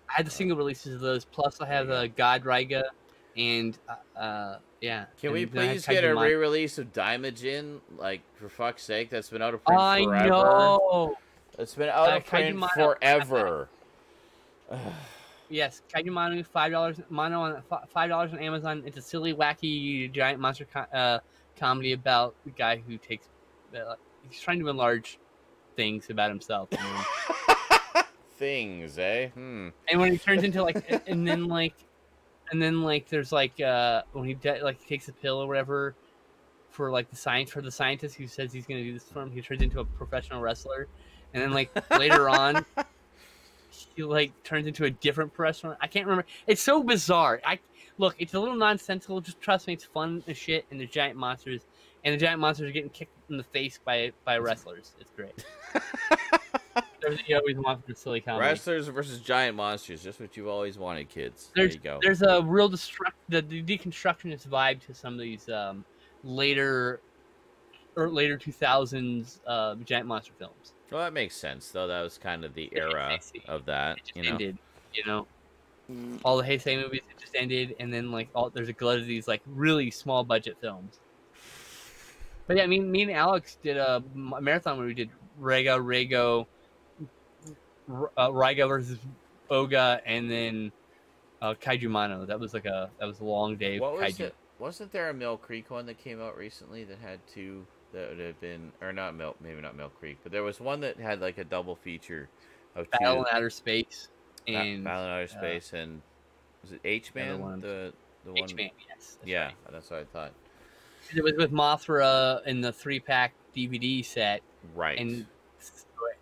I had the single releases of those. Plus, I have uh, God Raiga, and uh, uh, yeah. Can we and then I had please get a re-release of Daimajin? Like for fuck's sake, that's been out of print I forever. know. It's been out Uh, of print Kaijimon- forever. [LAUGHS] Yes, Kaiju five dollars mono on five dollars on Amazon. It's a silly, wacky, giant monster co- uh, comedy about the guy who takes. Uh, he's trying to enlarge things about himself. I mean, [LAUGHS] Things, eh? Hmm. and when he turns into like, and then like, and then like, there's like uh when he de- like takes a pill or whatever for like the science for the scientist who says he's gonna do this for him, he turns into a professional wrestler, and then like later [LAUGHS] on, he like turns into a different professional. I can't remember. It's so bizarre. I look, it's a little nonsensical. Just trust me, it's fun as shit. And the giant monsters, and the giant monsters are getting kicked in the face by by wrestlers. It's great. [LAUGHS] Everything you always want from silly comedy. Wrestlers versus giant monsters, just what you've always wanted, kids. there's there you go. there's a real destruct the, the deconstructionist vibe to some of these um, later or later 2000s uh, giant monster films. Well, that makes sense, though. That was kind of the era of that. It just You know, ended, you know. All the Heisei movies it just ended, and then like all there's a glut of these like really small budget films. But yeah, me, me and Alex did a marathon where we did Rega, Reigo, R- uh, Raiga versus Oga, and then uh, Kaiju Mono. That was like a that was a long day. what was it? Wasn't there a Mill Creek one that came out recently that had two that would have been, or not Mill, maybe not Mill Creek, but there was one that had like a double feature of two. Battle in Outer Space and Battle in Outer uh, Space and was it H Man? The the one. H-Man. Yes, that's Yeah, right. that's what I thought. It was with Mothra in the three pack DVD set, Right. and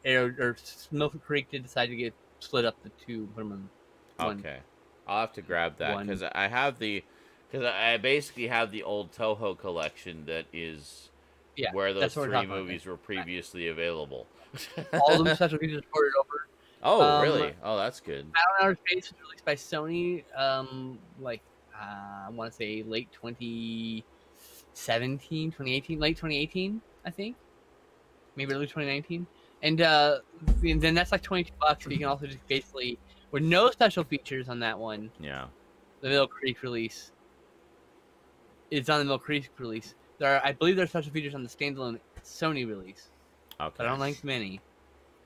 or, or Mill Creek did decide to get split up the two. Put 'em in one. Okay, I'll have to grab that because I have the because I basically have the old Toho collection that is Yeah, where those three movies were previously available. [LAUGHS] All of them special features ported over. oh, um, really? Oh, that's good. Battle in Outer Space was released by Sony, um, like uh, I want to say late 2017, 2018, late 2018, I think, maybe early 2019. And, uh, then that's like 22 bucks. But you can also just basically, with no special features on that one, Yeah. the Mill Creek release. It's on the Mill Creek release. There, are, I believe, there are special features on the standalone Sony release, Okay. but I don't think many.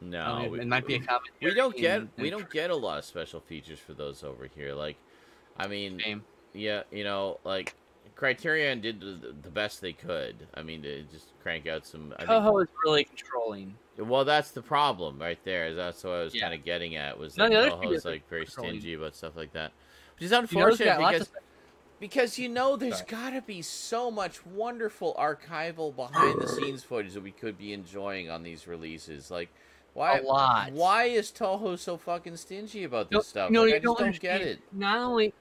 No, mean, we, it might be a [LAUGHS] commentary. we don't get and- we don't get a lot of special features for those over here. Like, I mean, Shame. yeah, you know, like Criterion did the, the best they could. I mean, to just crank out some. I think, is really controlling. Well, that's the problem right there. That's what I was Yeah. kind of getting at. Was No, that Toho's like very stingy about stuff like that, which is You know, unfortunate because because you know there's got to be so much wonderful archival behind the [CLEARS THROAT] scenes footage that we could be enjoying on these releases. Like, why? A lot. Why is Toho so fucking stingy about No, this stuff? no, like, you I just don't, get it. Not only,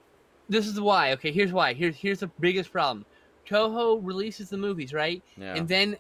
this is why. Okay, here's why. Here's here's the biggest problem. Toho releases the movies, right? Yeah. And then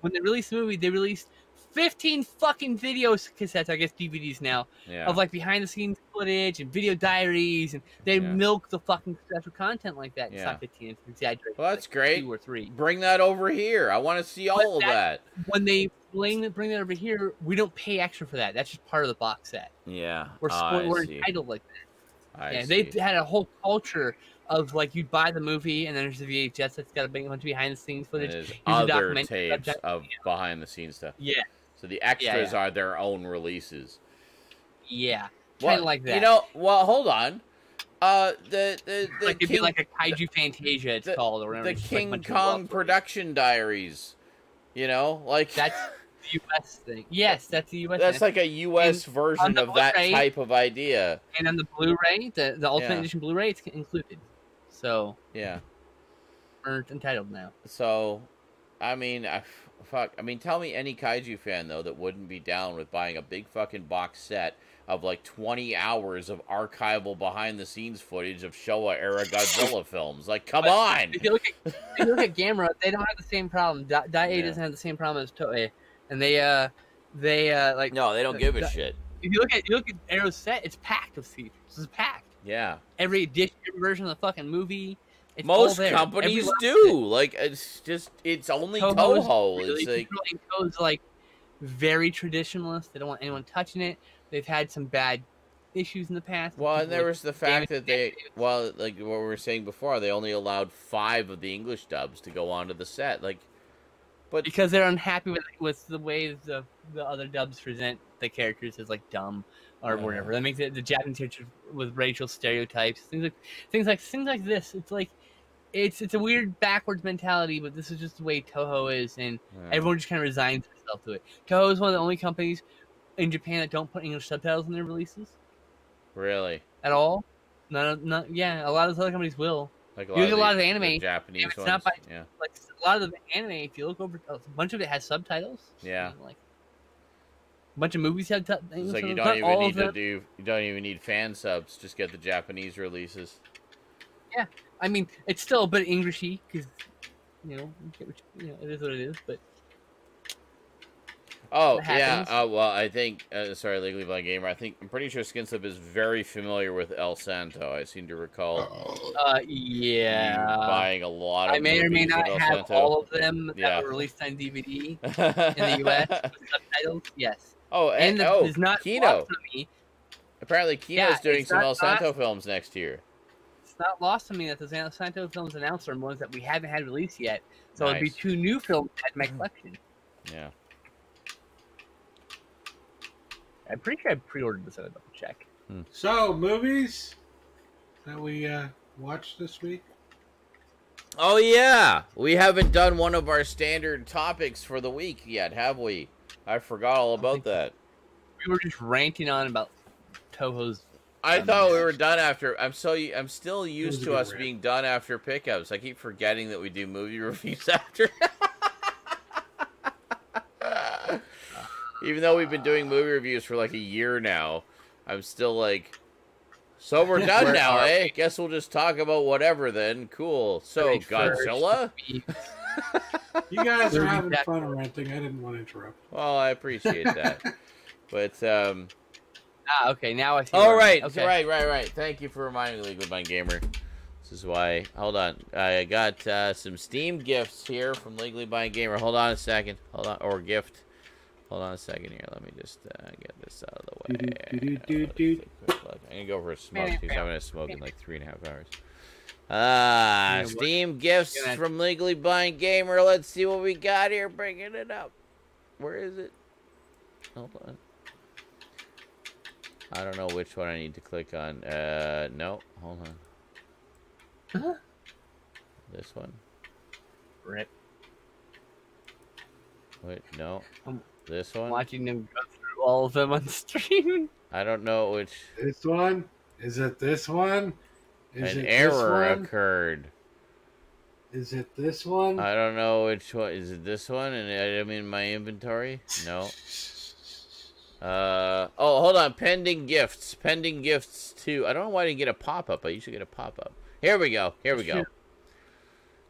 when they release the movie, they release 15 fucking video cassettes, I guess DVDs now, yeah. of like behind the scenes footage and video diaries, and they Yeah. milk the fucking special content like that. It's Yeah. not 15, it's exaggerated. well, that's like great. Two or three. Bring that over here. I want to see all of that. that- When they bring, bring that over here, we don't pay extra for that. That's just part of the box set. Yeah. We're, Oh, we're entitled like that. I yeah, see. they had a whole culture of like you'd buy the movie and then there's the VHS that's got a big bunch of behind the scenes footage. there's other tapes of behind the scenes stuff. Yeah, So the extras yeah. are their own releases. yeah, Well, kind of like that. You know, well, hold on. Uh, the the the like it'd be like a kaiju Fantasia, it's the- called, or whatever. the just, like, King Kong production diaries. You know, like That's the U.S. thing. Yes, that's the U.S. that's thing. like a U.S. on version of that type of idea. and on the Blu-ray, the the Ultimate Yeah. Edition Blu-ray, it's included. So Yeah. we're entitled now. So, I mean, I, fuck. I mean, tell me any kaiju fan though that wouldn't be down with buying a big fucking box set of like 20 hours of archival behind the scenes footage of Showa era Godzilla [LAUGHS] films. Like, come on. If you look at if you look at [LAUGHS] Gamera, they don't have the same problem. Dai Dai Yeah. doesn't have the same problem as Toei, and they uh they uh like No, they don't give a shit. if you look at you look at Arrow's set, it's packed with features. It's packed. Yeah. Every edition, every version of the fucking movie. It's Most companies do. Like, it's just, it's only Toho's Toho. really It's like. Toho's like very traditionalist. They don't want anyone touching it. They've had some bad issues in the past. well, and there was the fact that they, well, like what we were saying before, they only allowed five of the English dubs to go onto the set. Like, but because they're unhappy with with the way the the other dubs present the characters as like dumb or Yeah. whatever. That makes it the Japanese with racial stereotypes, things like things like things like this. It's like it's it's a weird backwards mentality, but this is just the way Toho is, and Yeah. everyone just kind of resigns themselves to it. Toho is one of the only companies in Japan that don't put English subtitles in their releases Really? at all. None of none, yeah, a lot of those other companies will. Like a lot the- of anime, Japanese it's ones. not by- yeah. Like a lot of the anime, if you look over, a bunch of it has subtitles. Yeah. like a bunch of movies have. T- It's like you don't even need to do. You don't even need fan subs. Just get the Japanese releases. I mean, it's still a bit Englishy because you know, you get what you, you know, it is what it is. But Oh yeah. happens. Uh, well, I think. Uh, sorry, legally blind gamer. I think I'm pretty sure Skinslip is very familiar with El Santo. I seem to recall uh, yeah, buying a lot of. I may or may not have Santo. all of them that Yeah. were released on DVD in the U.S. [LAUGHS] with subtitles. Yes, oh, and and, the, oh, it's not Kino. me. Apparently, Kino's Yeah, doing some not El Santo lost- films next year. It's not lost on me that the San Santo films announced are ones that we haven't had released yet. So it'd be two new films to add to my collection. Yeah. I'm pretty sure I pre-ordered this. I double check. So movies that we uh, watched this week. Oh yeah, we haven't done one of our standard topics for the week yet, have we? I forgot all about that. We were just ranting on about Toho's. I Um, thought we were done after. I'm so I'm still used to us rant. being done after pickups. I keep forgetting that we do movie [LAUGHS] reviews after. Even though we've been doing movie reviews for like a year now, I'm still like. So we're [LAUGHS] done Where now, are eh? Guess we'll just talk about whatever then. Cool. So Wait Godzilla. [LAUGHS] You guys are having seconds. fun ranting. I didn't want to interrupt. Well, I appreciate that. but um Ah, okay. Now I see. All where- right, Okay. right, right, right. Thank you for reminding me, Legally Blind Gamer. This is why. Hold on, I got uh, some Steam gifts here from Legally Blind Gamer. Hold on a second. Hold on, or gift. Hold on a second here. Let me just uh, get this out of the way. I'm gonna go for a smoke because I haven't had a smoke in like three and a half hours. Ah, Yeah, Steam gifts Gonna- from Legally Blind Gamer. Let's see what we got here. Bringing it up. Where is it? Hold on. I don't know which one I need to click on. Uh, no, hold on. Huh? This one. Rip. Wait, no. Um, This one. Watching them go through all of them on [LAUGHS] stream. I don't know which. This one? Is it this one? Is An it error this one? occurred. Is it this one? I don't know which one. Is it this one? And item in my inventory? No. [LAUGHS] Uh oh, hold on. Pending gifts. Pending gifts too. I don't know why I didn't get a pop up. I usually get a pop up. Here we go. Here we go.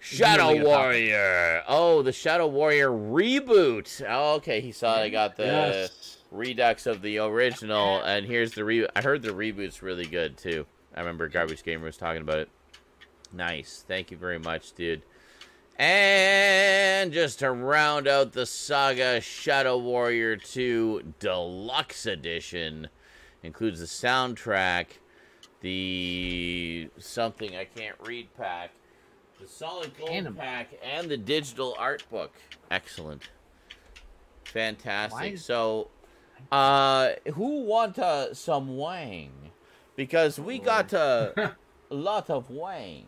Shadow Usually get a pop-up. Warrior. Oh, the Shadow Warrior reboot. Oh, okay, he saw I got the yes. redux of the original, and here's the re. I heard the reboot's really good too. I remember Garbage Gamer was talking about it. Nice. Thank you very much, dude. And just to round out the saga, Shadow Warrior 2 Deluxe Edition includes the soundtrack, the something I can't read pack, the solid gold Animal. pack, and the digital art book. Excellent. Fantastic. Why So, uh, who want uh, some wang? Because we got uh, a [LAUGHS] lot of wang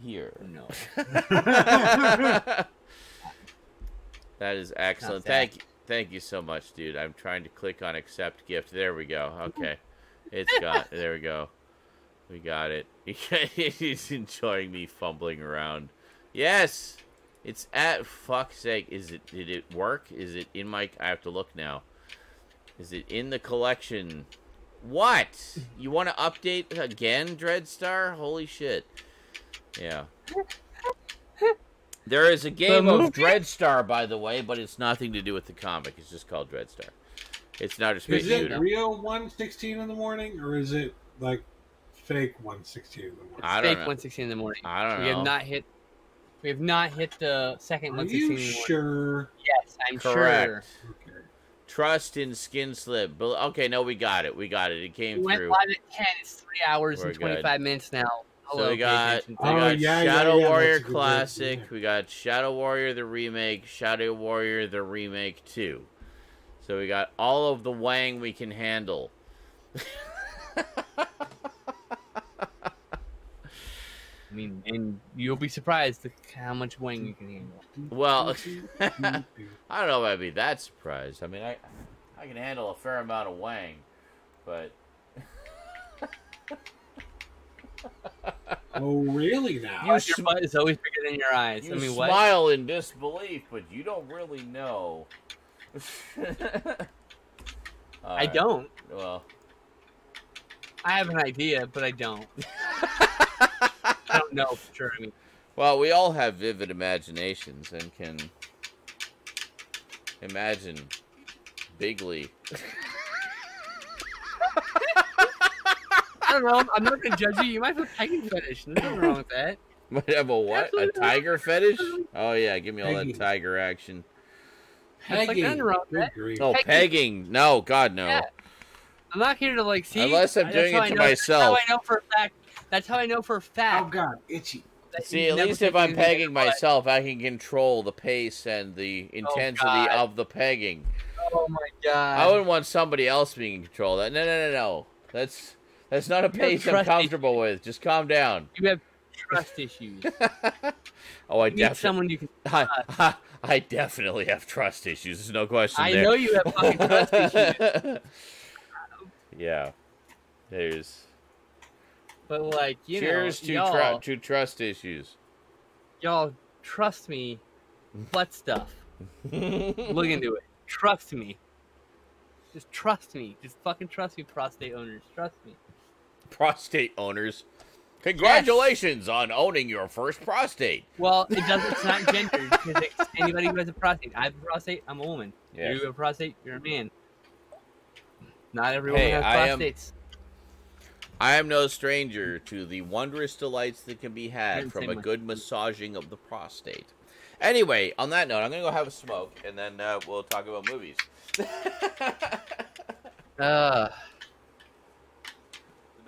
here. No. [LAUGHS] that is excellent. Not that. Thank thank you so much, dude. I'm trying to click on accept gift. There we go. Okay. It's got [LAUGHS] there we go. We got it. [LAUGHS] He's enjoying me fumbling around. Yes. It's at fuck's sake. Is it did it work? Is it in my I have to look now. Is it in the collection? What? You want to update again, Dreadstar? Holy shit. Yeah. There is a game of movie? Dreadstar, by the way, but it's nothing to do with the comic. It's just called Dreadstar. It's not a space Is it shooter. real 116 in the morning, or is it like fake 116 in the morning? I don't Fake know. 116 in the morning. I don't We know. have not hit. We have not hit the second Are 116 you in the sure? Yes, I'm sure. Correct. Okay. Trust in Skinslip. Bel- Okay, no, we got it. We got it. It came We came went through. live at 10. It's three hours We're and good. 25 minutes now. Hello, So we got, we Oh, got yeah, yeah, Shadow yeah, Warrior that's a good word, Classic. We got Shadow Warrior the remake, Shadow Warrior the remake 2. So we got all of the Wang we can handle. I mean, and you'll be surprised how much wang you can handle. Well, [LAUGHS] I don't know if I'd be that surprised. I mean, I I can handle a fair amount of wang, but [LAUGHS] oh, really now? You your sm- butt is always bigger than your eyes. you I mean, what? smile in disbelief, but you don't really know. [LAUGHS] I Alright, don't. Well, I have an idea, but I don't. [LAUGHS] I don't know for sure. I mean, well, we all have vivid imaginations and can imagine bigly. [LAUGHS] I don't know. I'm not gonna judge you. You might have a pegging fetish. There's nothing wrong with that. [LAUGHS] Might have a what? A Absolutely. tiger fetish? Oh yeah, give me all that tiger action. It's like wrong with that. Oh, Pegging. pegging? No, God no. Yeah. I'm not here to like see. Unless I'm doing it to know- myself. That's how I know for a fact. That's how I know for a fact. Oh fact. god, itchy. that See, you've at least if I'm pegging in your butt. myself, I can control the pace and the oh, intensity God. of the pegging. Oh my god. I wouldn't want somebody else being in control of that. No, no, no, no. That's that's not a pace I'm comfortable with. Just calm down. You have trust issues. [LAUGHS] Oh, I need definitely, someone you can. [LAUGHS] I, [LAUGHS] I definitely have trust issues. There's no question I there. know you have fucking trust issues, yeah. There's but like you cheers know, to tru- to trust issues. y'all trust me. Butt stuff. Look into it. Trust me. Just trust me. Just fucking trust me, prostate owners. Trust me. Prostate owners. Congratulations on owning your first prostate. Well, it doesn't. It's not [LAUGHS] gendered because it's anybody who has a prostate. I have a prostate. I'm a woman. Yes. You have a prostate. You're a man. Not everyone Hey, has I am- prostates. I am no stranger to the wondrous delights that can be had from a good massaging of the prostate. Anyway, on that note, I'm gonna go have a smoke, and then uh, we'll talk about movies. [LAUGHS] Uh,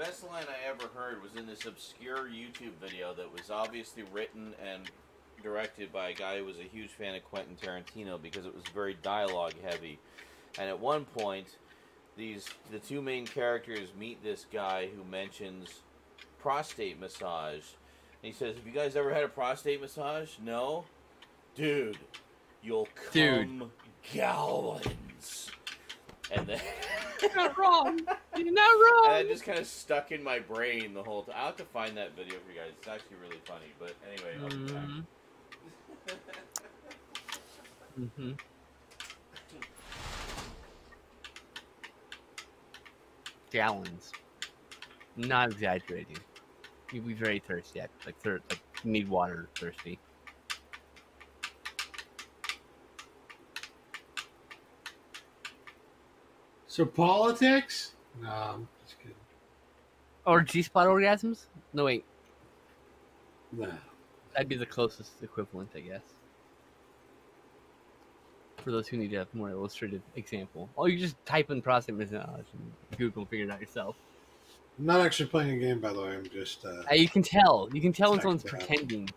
best line I ever heard was in this obscure YouTube video that was obviously written and directed by a guy who was a huge fan of Quentin Tarantino because it was very dialogue heavy. And at one point, these the two main characters meet this guy who mentions prostate massage. And he says, "Have you guys ever had a prostate massage? No, dude, you'll come Dude. gallons." And then. [LAUGHS] you're not wrong. You're not And wrong. that just kind of stuck in my brain the whole time. I'll have to find that video for you guys. It's actually really funny. But anyway, I'll be back. Mhm. Mhm. Gallons. Not exaggerating. You'd be very thirsty. Like, thir- like need water thirsty. So politics? No, I'm just kidding. Or G spot orgasms? No, wait. No. That'd be the closest equivalent, I guess. For those who need a more illustrative example. Oh, you just type in prostate massage and Google and figure it out yourself. I'm not actually playing a game, by the way. I'm just. Uh, Uh, you can tell. You can tell when someone's out. pretending.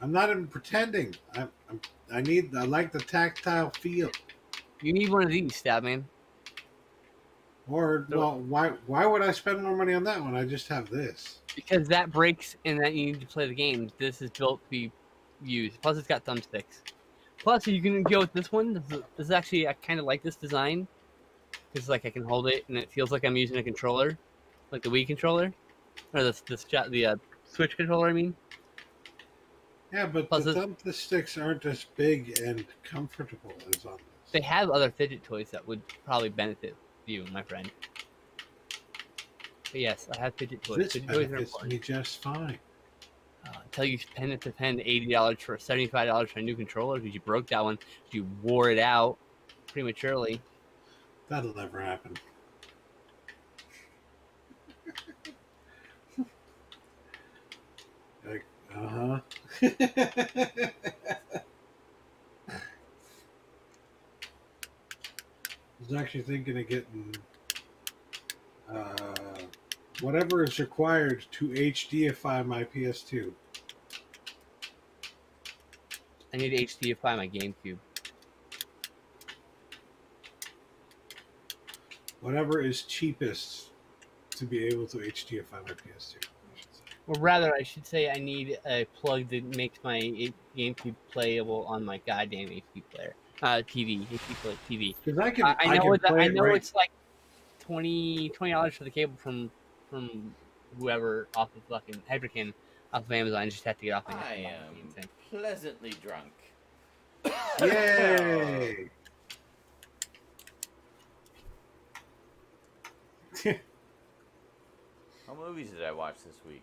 I'm not even pretending. I, I'm. I need. I like the tactile feel. You need one of these, Stabman. Or well, why? Why would I spend more money on that when I just have this? Because that breaks and that you need to play the games. This is built to be used. Plus, it's got thumbsticks. Plus, you can go with this one. This is, this is actually, I kind of like this design. Because, like, I can hold it and it feels like I'm using a controller. Like the Wii controller. Or the, the, the uh, Switch controller, I mean. Yeah, but Plus the thumbsticks aren't as big and comfortable as on this. They have other fidget toys that would probably benefit you, my friend. But yes, I have fidget toys. This Fidget toys are important. me just fine. Uh, until you spend it to spend eighty dollars for seventy five dollars for a new controller because you broke that one, you wore it out prematurely. That'll never happen. [LAUGHS] like, uh huh. [LAUGHS] was actually thinking of getting uh, whatever is required to HDify my PS2. I need to HDify my GameCube. Whatever is cheapest to be able to HDify my PS2. I or rather, I should say, I need a plug that makes my GameCube playable on my goddamn HD player, uh, TV, HP play TV. Because I can, I, I know can it's play I it know right- it's like 20 dollars for the cable from from whoever off of fucking Hyperkin off of Amazon. I just have to get off my I Amazon am thing. pleasantly drunk. [LAUGHS] Yay! [LAUGHS] What movies did I watch this week?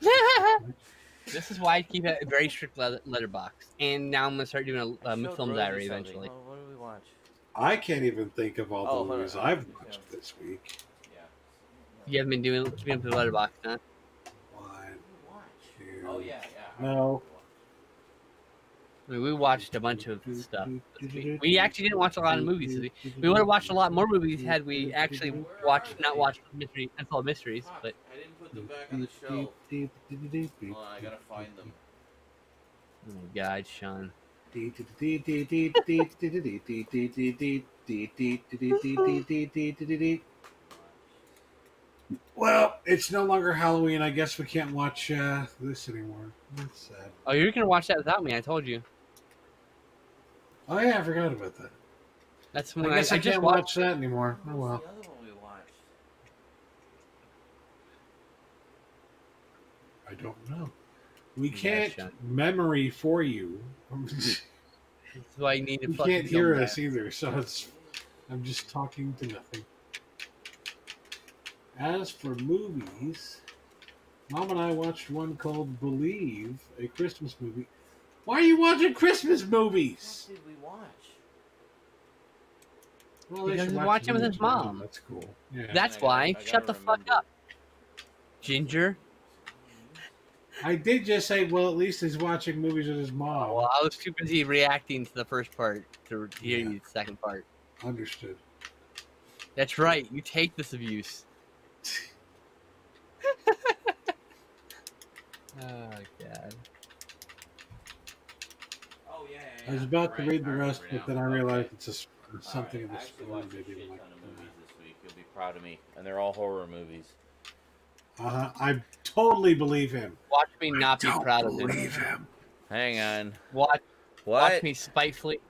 [LAUGHS] this is why I keep a very strict letter- letterbox. And now I'm gonna start doing a um, Showed film Rosie diary something. eventually. What, what did we watch? I can't even think of all the Oh, hold on. movies I've Yeah. watched this week. Yeah. You haven't been doing keeping up with the letterbox, huh? One, What did we watch? two. Oh yeah, yeah. No. I mean, we watched a bunch of stuff. this week. We actually didn't watch a lot of movies. this week. We would have watched a lot more movies had we actually watched, not watched mystery, unsolved mysteries. But I didn't put them back on the shelf. Hold on, I gotta find them. oh my God, Sean. Well, it's no longer Halloween. I guess we can't watch uh, this anymore. That's sad. Oh, you're gonna watch that without me. I told you. Oh yeah, I forgot about that. That's I when I, guess I, I just can't watched. watch that anymore. Oh What was well. the other one we watched? I don't know. We can't Sean. memory for you. That's why you need to you can't film hear that. us either, so it's I'm just talking to nothing. As for movies, Mom and I watched one called Believe, a Christmas movie. Why are you watching Christmas movies? What did we watch? Well, Because should he's watch watching with the his movie. mom. That's cool. Yeah. That's I why. I Shut the fuck up, Ginger. I did just say, well, at least he's watching movies with his mom. Well, I was too busy reacting to the first part to hear Yeah. you the second part. Understood. That's right. You take this abuse. [LAUGHS] oh god. Oh yeah. I was about to read the rest, but then I realized it's just something in the story they didn't like. movies this week. You'll be proud of me, and they're all horror movies. Uh-huh. I totally believe him. Watch me not be Don't proud of him. believe him. Hang on. Watch, What? watch me spitefully.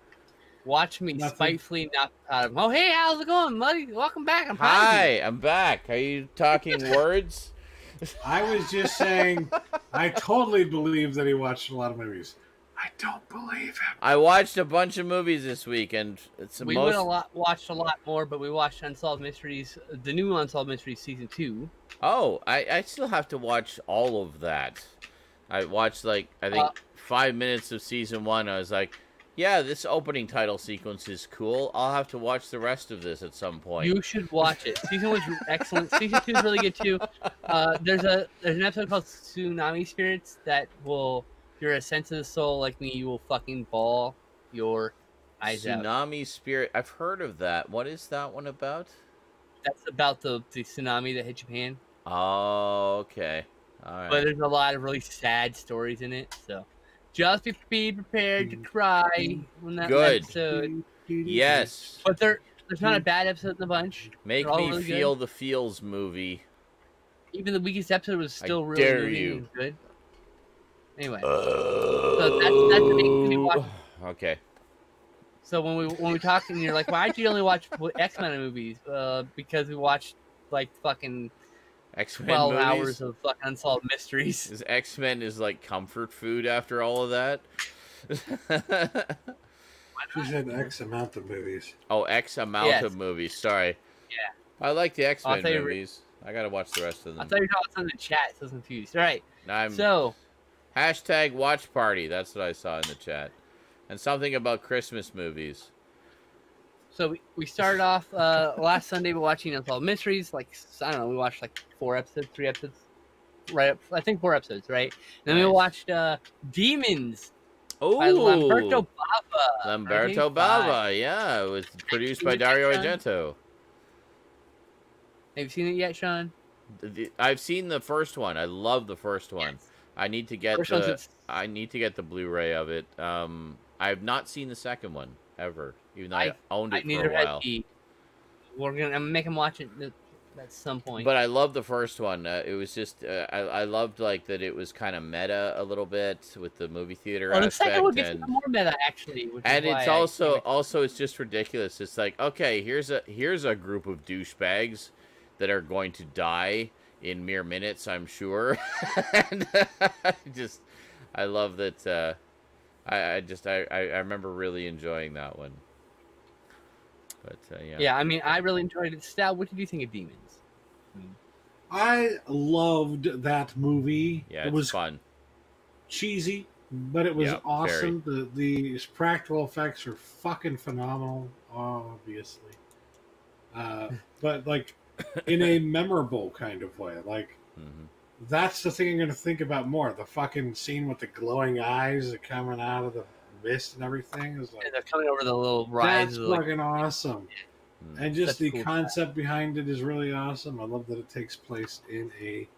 Watch me Nothing. spitefully not be proud of him. Oh hey, how's it going, buddy? Welcome back. I'm Hi, I'm back. Are you talking [LAUGHS] words? I was just saying, I totally believe that he watched a lot of movies. I don't believe him. I watched a bunch of movies this week, and it's the We most. would have lot, watched a lot more, but we watched Unsolved Mysteries, the new Unsolved Mysteries season two. Oh, I, I still have to watch all of that. I watched like I think Uh, five minutes of season one. I was like, yeah, this opening title sequence is cool. I'll have to watch the rest of this at some point. You should watch it. Season one's [LAUGHS] excellent. Season two is really good too. Uh, there's a there's an episode called Tsunami Spirits that will, if you're a sensitive soul like me, you will fucking ball your eyes out. Tsunami Spirit. I've heard of that. What is that one about? That's about the, the tsunami that hit Japan. Oh, okay. All right. But there's a lot of really sad stories in it. So just be, prepared to cry when that Good. episode. yes. But there there's not a bad episode in the bunch. Make me really good. feel the feels movie. Even the weakest episode was I still really, dare really you. good. Anyway. so that's- that's the big thing we watch. Okay. So when we when we talk and you're like, why'd you only watch X Men movies? Uh, because we watched like fucking X Men twelve movies. hours of fucking unsolved mysteries. Is X Men is like comfort food after all of that? [LAUGHS] She said X amount of movies. oh, X amount Yes. of movies. Sorry. Yeah. I like the X Men thought you were- movies. I gotta watch the rest of them. I thought you were talking something in the chat, so I was confused. All right, I'm so hashtag watch party. That's what I saw in the chat, and something about Christmas movies. so we, we started off uh, [LAUGHS] last Sunday watching Unsolved Mysteries. Like I don't know, we watched like four episodes, three episodes, right? Up, I think four episodes, right? And then we watched uh, Demons Oh, by Lamberto Bava. Lamberto Bava. Yeah, it was produced by Dario yet, Argento. Have you seen it yet, Sean? I've seen the first one. I love the first one. Yes. I need to get First the I need to get the Blu-ray of it. Um, I've not seen the second one ever, even though I, I- owned I it for a while. he. We're gonna I'm make him watch it at some point. But I love the first one. Uh, it was just uh, I I loved like that it was kind of meta a little bit with the movie theater oh, the second one gets and more meta actually. And it's why I also also it's just ridiculous. It's like okay, here's a here's a group of douchebags that are going to die in mere minutes, I'm sure. [LAUGHS] and I just I love that. Uh, I I just I I I remember really enjoying that one. But uh, yeah. yeah. I mean, I really enjoyed it. Stal, what did you think of Demons? I loved that movie. Yeah, it was fun. cheesy, but it was Yeah, awesome. The the practical effects are fucking phenomenal, obviously. Uh, [LAUGHS] but like in a memorable kind of way. Like hmm that's the thing I'm gonna think about more. The fucking scene with the glowing eyes that coming out of the mist and everything is like And they're coming over the little rise. that's of, like, fucking awesome. Mm. And just That's the cool. concept behind it is really awesome. I love that it takes place in a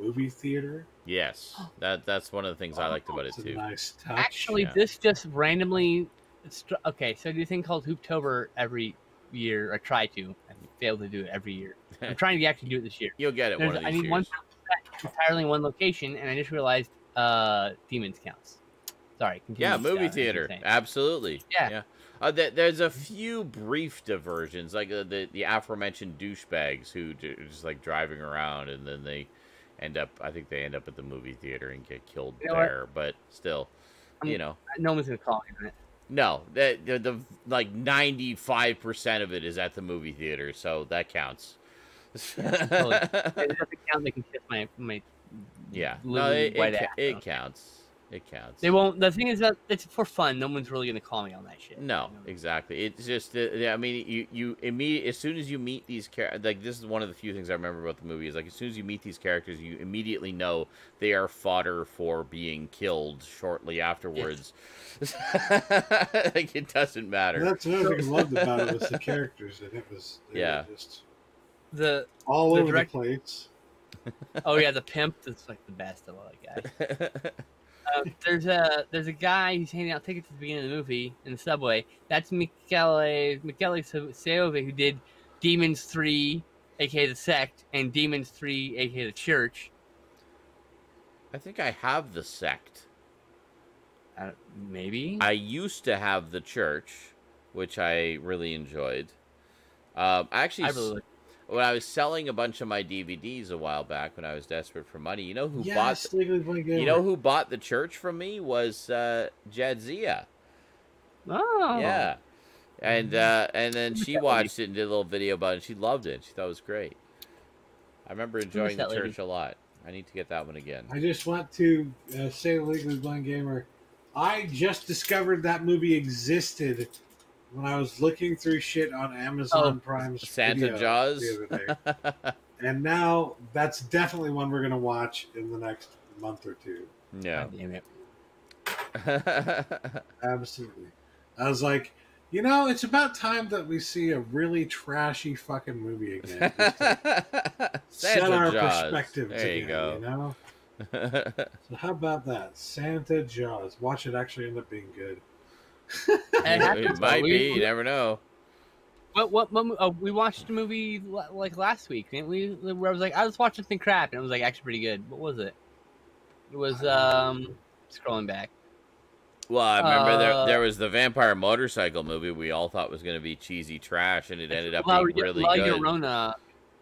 movie theater. Yes, that that's one of the things I liked about it too. nice touch. Actually, Yeah. this just randomly. Okay, so I do a thing called Hooptober every year. I try to. I fail to do it every year. [LAUGHS] I'm trying to actually do it this year. You'll get it There's, one of I these need one entirely in one location, and I just realized uh, Demons counts. Sorry. Yeah, movie as you were theater, absolutely. Yeah. yeah. Uh, th- there's a few brief diversions, like uh, the the aforementioned douchebags who do, just like driving around, and then they end up. I think they end up at the movie theater and get killed You know what? there. But still, I'm- you know, No one's gonna call me on it. No, the, the, the like ninety five percent of it is at the movie theater, so that counts. totally. [LAUGHS] It doesn't count. They can kiss my my. yeah, no, little it, white it, ass, ca- it though. counts. It counts. They won't. The thing is that it's for fun. No one's really gonna call me on that shit. No, you know? exactly. It's just, uh, yeah, I mean, you you immediate as soon as you meet these characters, like this is one of the few things I remember about the movie is like as soon as you meet these characters, you immediately know they are fodder for being killed shortly afterwards. [LAUGHS] like it doesn't matter. That's another thing I loved about it was the characters, and it was they were Yeah. just The all The over direct- the place. [LAUGHS] oh yeah, the pimp is like the best. I love that guy. Uh, there's a there's a guy who's handing out tickets at the beginning of the movie in the subway. That's Michele Michele Soavi who did Demons Three, aka the Sect, and Demons Three, aka the Church. I think I have the sect. Uh, maybe. I used to have the church, which I really enjoyed. Um, I actually, I really. When I was selling a bunch of my DVDs a while back, when I was desperate for money, you know who bought Yes, Legally Blonde You know who bought the church from me was uh, Jadzia. Oh. Yeah, and uh, and then she watched it and did a little video about it. and She loved it. She thought it was great. I remember enjoying the that lady? church a lot. I need to get that one again. I just want to uh, say, Legally Blind Gamer, I just discovered that movie existed when I was looking through shit on Amazon oh, Prime's Santa video Jaws. the other day, [LAUGHS] and now that's definitely one we're gonna watch in the next month or two. yeah. God damn it. [LAUGHS] Absolutely. I was like, you know, it's about time that we see a really trashy fucking movie again. Just [LAUGHS] set our Jaws. perspectives There again, you go. you know? So how about that? Santa Jaws. Watch it actually end up being good. [LAUGHS] And it it might be. You never know. What what, what mo- uh, we watched a movie like last week, didn't we? Where I was like, I was watching something crap, and it was like actually pretty good. What was it? It was um scrolling back. Well, I remember there Uh, there was the vampire motorcycle movie we all thought was going to be cheesy trash, and it ended up La, being really La good. Llorona,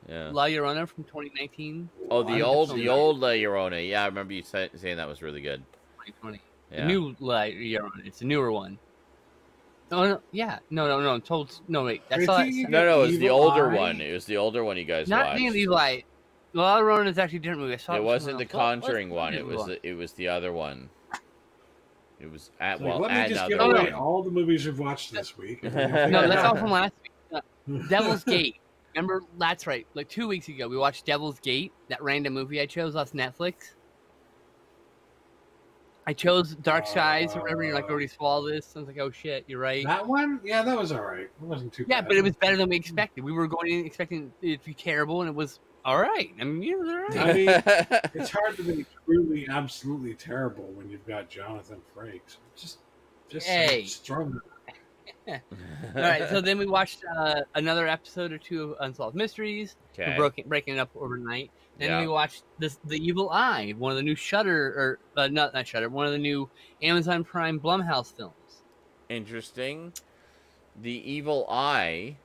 Yeah. La Llorona from 2019, Oh, the think old the old La Llorona. Yeah, I remember you say, saying that was really good. 2020. Yeah. The new La Llorona. It's a newer one. Oh no, yeah, no, no, no. Told no, wait. That's I all. think you No, no, it was the older Eye? one. It was the older one you guys not watched. being Eli. La Llorona is actually a different movie. I saw it with wasn't the someone else. What- Conjuring one. It was the, it was the other one. It was at It's well let me at just another give no. away one. all the movies we've watched this week. [LAUGHS] No, that's all from last week. [LAUGHS] Uh, Devil's Gate. Remember, that's right. Like two weeks ago, we watched Devil's Gate, that random movie I chose off Netflix. I chose Dark Skies or whatever. You're like, already swallow this. I was like, oh shit, you're right. That one? Yeah, that was all right. It wasn't too Yeah, bad. but it was better than we expected. We were going in expecting it to be terrible, and it was all right. I mean, it was all right. I mean, [LAUGHS] it's hard to be truly, absolutely terrible when you've got Jonathan Frakes. Just, just Hey. just throw him. All right, so then we watched uh, another episode or two of Unsolved Mysteries. okay. We're breaking breaking it up overnight. Then Yeah. we watched this, The Evil Eye, one of the new Shudder or uh, not not Shudder, one of the new Amazon Prime Blumhouse films, Interesting. The Evil Eye,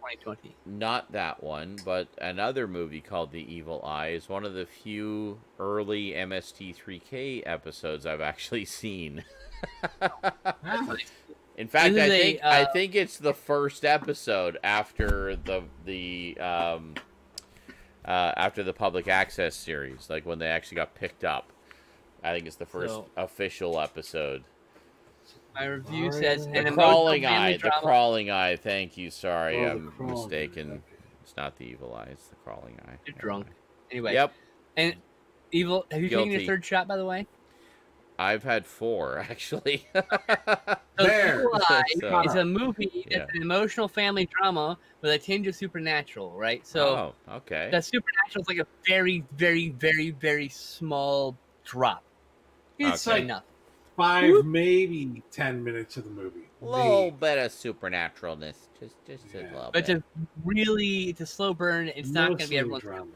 2020. not that one, but another movie called The Evil Eye is one of the few early MST3K episodes I've actually [LAUGHS] seen. In fact, I think I uh, think it's the first episode after the the um, uh, after the public access series, like when they actually got picked up. I think it's the first So- official episode. My review Alright. says The The an emotional crawling family eye. The drama- crawling eye. Thank you. Sorry, Oh, I'm crawling, mistaken. okay. It's not the evil eye. It's the crawling eye. You're Never drunk. Anyway, Yep. and Evil. Have you taken your third shot, by the way? I've had four [LAUGHS] actually. So There. Uh, [LAUGHS] Evil So- is a movie that's Yeah. an emotional family drama with a tinge of supernatural, right? So oh, okay. the supernatural is like a very, very, very, very small drop. It's Okay. like Enough. five, maybe ten minutes of the movie. A little Maybe. bit of supernaturalness, just just Yeah. a little But bit. to really, it's a slow burn. It's not going to be everyone's. drama.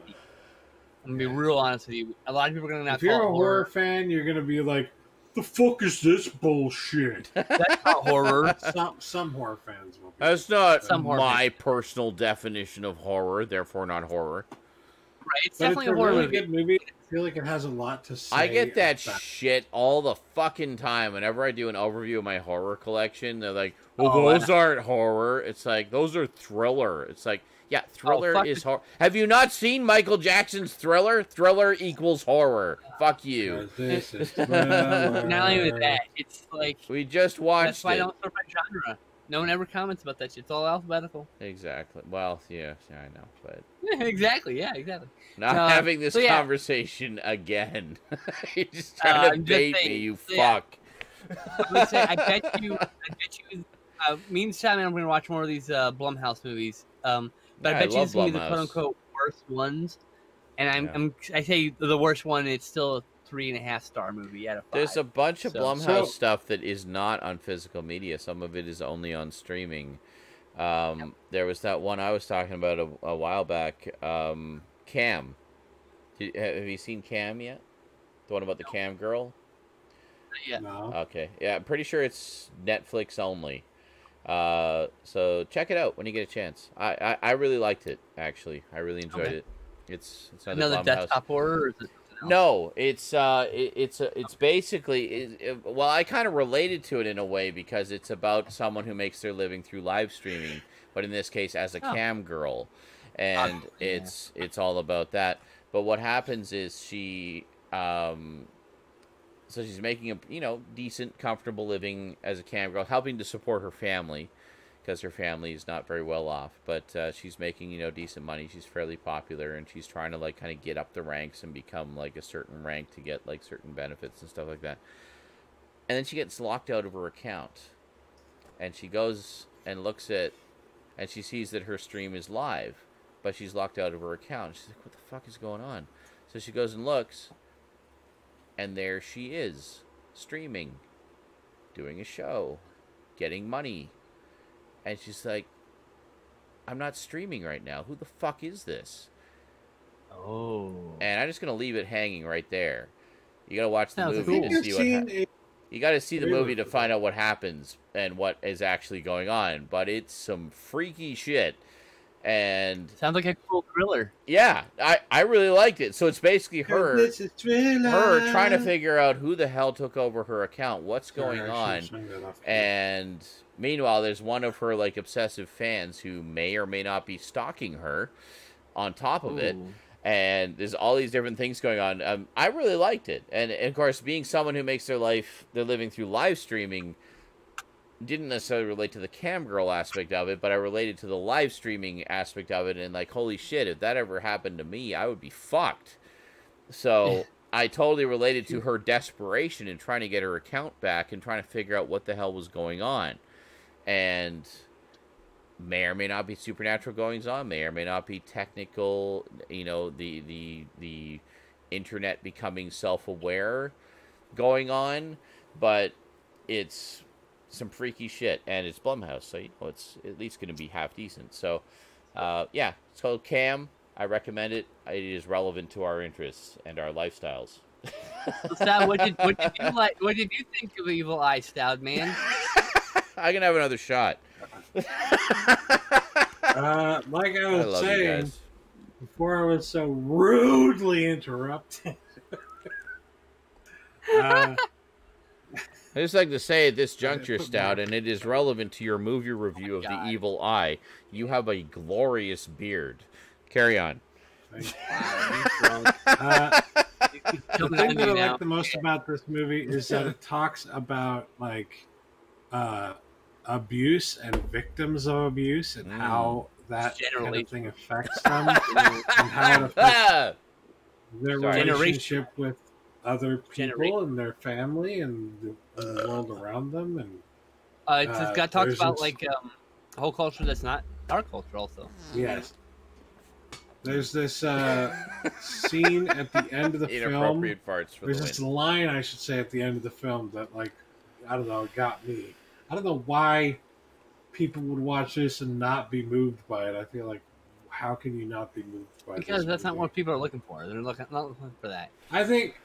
I'm gonna be real honest with you. A lot of people are going to not If you're a horror horror. fan, you're gonna be like, "The fuck is this bullshit?" [LAUGHS] That's not horror. some some horror fans will. Be. That's not Some horror my personal definition of horror, therefore not horror. Right? It's but definitely it's a horror really movie. good movie. I feel like it has a lot to say. I get that about- shit all the fucking time. Whenever I do an overview of my horror collection, they're like, "Well, Oh, I those aren't horror." It's like those are thriller. It's like, yeah, thriller Oh, is it. horror. Have you not seen Michael Jackson's Thriller? Thriller equals horror. Fuck you. 'Cause This is [LAUGHS] Not only with that, it's like We just watched. that's watched why I don't sort by genre. No one ever comments about that shit. It's all alphabetical. Exactly. Well, yeah, yeah, I know, but [LAUGHS] exactly. Yeah. Exactly. not Uh, having this so yeah. conversation again. [LAUGHS] You're just Uh, trying to I'm just bait me, you so yeah. fuck. I say I bet you. I bet you. Uh, me and Simon, I'm going to watch more of these uh, Blumhouse movies. Um, but Yeah, I bet you love this is going to be the quote unquote worst ones. And I'm, Yeah. I'm I say the worst one. It's still a three and a half star movie out of five. There's a bunch of So- Blumhouse So- stuff that is not on physical media. Some of it is only on streaming. Um, There was that one I was talking about a, a while back. Um, Cam. Did, have you seen Cam yet? The one about the Cam girl? yeah. No. Okay. Yeah, I'm pretty sure it's Netflix only. Uh, so check it out when you get a chance. I, I, I really liked it actually. I really enjoyed Okay. it. It's it's another, Another desktop horror. Or is it? No, it's uh, it, it's uh, it's basically it, it- well, I kind of related to it in a way because it's about someone who makes their living through live streaming, but in this case as a Oh. cam girl, and Oh, yeah. it's it's all about that. But what happens is she um, so she's making a you know decent, comfortable living as a cam girl, helping to support her family because her family is not very well off. But uh, she's making you know decent money. She's fairly popular, and she's trying to like kind of get up the ranks and become like a certain rank to get like certain benefits and stuff like that. And then she gets locked out of her account, and she goes and looks at, and she sees that her stream is live, but she's locked out of her account. She's like, "What the fuck is going on?" So she goes and looks, and there she is, streaming, doing a show, getting money. And she's like, I'm not streaming right now. Who the fuck is this? Oh. And I'm just gonna leave it hanging right there. You gotta watch the movie think to you've see what. Ha- seen. A, you gotta see the movie to find out what happens and what is actually going on. But it's some freaky shit. And Sounds like a cool thriller. yeah, I I really liked it. So it's basically her This is thriller. her trying to figure out who the hell took over her account, what's going Sorry, on. should've turned that off. And meanwhile, there's one of her like obsessive fans who may or may not be stalking her on top of it. And there's all these different things going on. Um, I really liked it. And, and of course, being someone who makes their life, they're living through live streaming, didn't necessarily relate to the cam girl aspect of it, but I related to the live streaming aspect of it. And like, holy shit, if that ever happened to me, I would be fucked. So [LAUGHS] I totally related to her desperation in trying to get her account back and trying to figure out what the hell was going on. And may or may not be supernatural goings on, may or may not be technical, you know, the the the internet becoming self-aware going on, but it's some freaky shit, and it's Blumhouse, so you know it's at least going to be half decent. So, uh, yeah, it's called Cam. I recommend it. It is relevant to our interests and our lifestyles. Stoud, what did what did you like? What did you think of Evil Eye, Stoudman? [LAUGHS] I can have another shot. [LAUGHS] Uh, like I I was love you saying before, I was so rudely interrupted. [LAUGHS] uh, I just like to say at this juncture, Stoud, and it is relevant to your movie review of God. The Evil Eye. You have a glorious beard. Carry on. uh, the thing that I now. like the most about this movie is that it talks about like uh, abuse and victims of abuse and Mm. how that kind of thing affects them [LAUGHS] and how it affects their Sorry. relationship with other people Generation. and their family and the, and world around them and Uh, it's, Uh, it's got talked about like um, a whole culture that's not our culture, also. yes there's this uh, [LAUGHS] scene at the end of the film Inappropriate farts for There's the this win. line I should say at the end of the film that like I don't know, it got me. I don't know why people would watch this and not be moved by it. I feel like how can you not be moved by it? Because this that's not what people are looking for. They're looking not looking for that. I think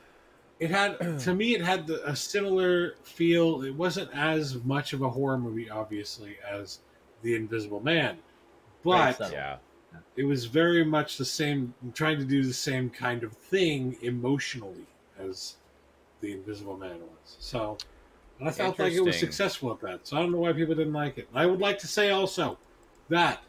it had [CLEARS THROAT] to me it had the, a similar feel. It wasn't as much of a horror movie obviously as The Invisible Man. But subtle. Yeah. it was very much the same trying to do the same kind of thing emotionally as the invisible man was so and i felt like it was successful at that so i don't know why people didn't like it i would like to say also that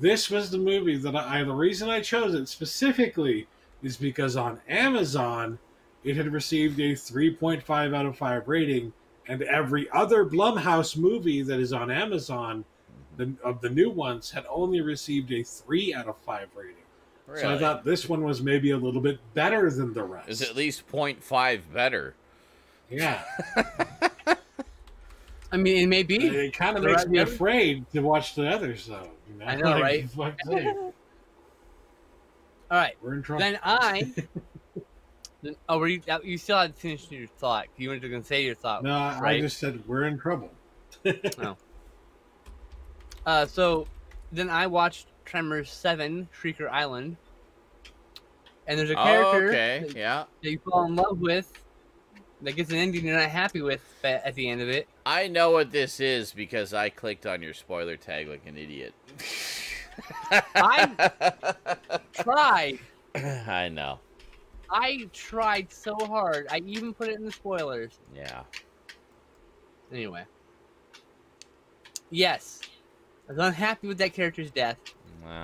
this was the movie that i the reason i chose it specifically is because on amazon it had received a 3.5 out of 5 rating and every other blumhouse movie that is on amazon the, of the new ones had only received a three out of five rating. So I thought this one was maybe a little bit better than the rest. Is at least 0.5 better. Yeah, [LAUGHS] I mean, it may be. it kind of The makes right- me the- afraid to watch the others, though. You know? I know, [LAUGHS] right? [LAUGHS] All right. we're in trouble. Then I. then, oh, were you? You still hadn't finished your thought. You wanted to say your thought. no, I just said we're in trouble. [LAUGHS] Uh, so then I watched Tremors Seven: Shrieker Island, and there's a Oh, character okay. that, Yeah. that you fall in love with that gets an ending you're not happy with at at the end of it. I know what this is because I clicked on your spoiler tag like an idiot. I- [LAUGHS] Tried. I know. I tried so hard. I even put it in the spoilers. Yeah. Anyway. Yes. I was unhappy with that character's death.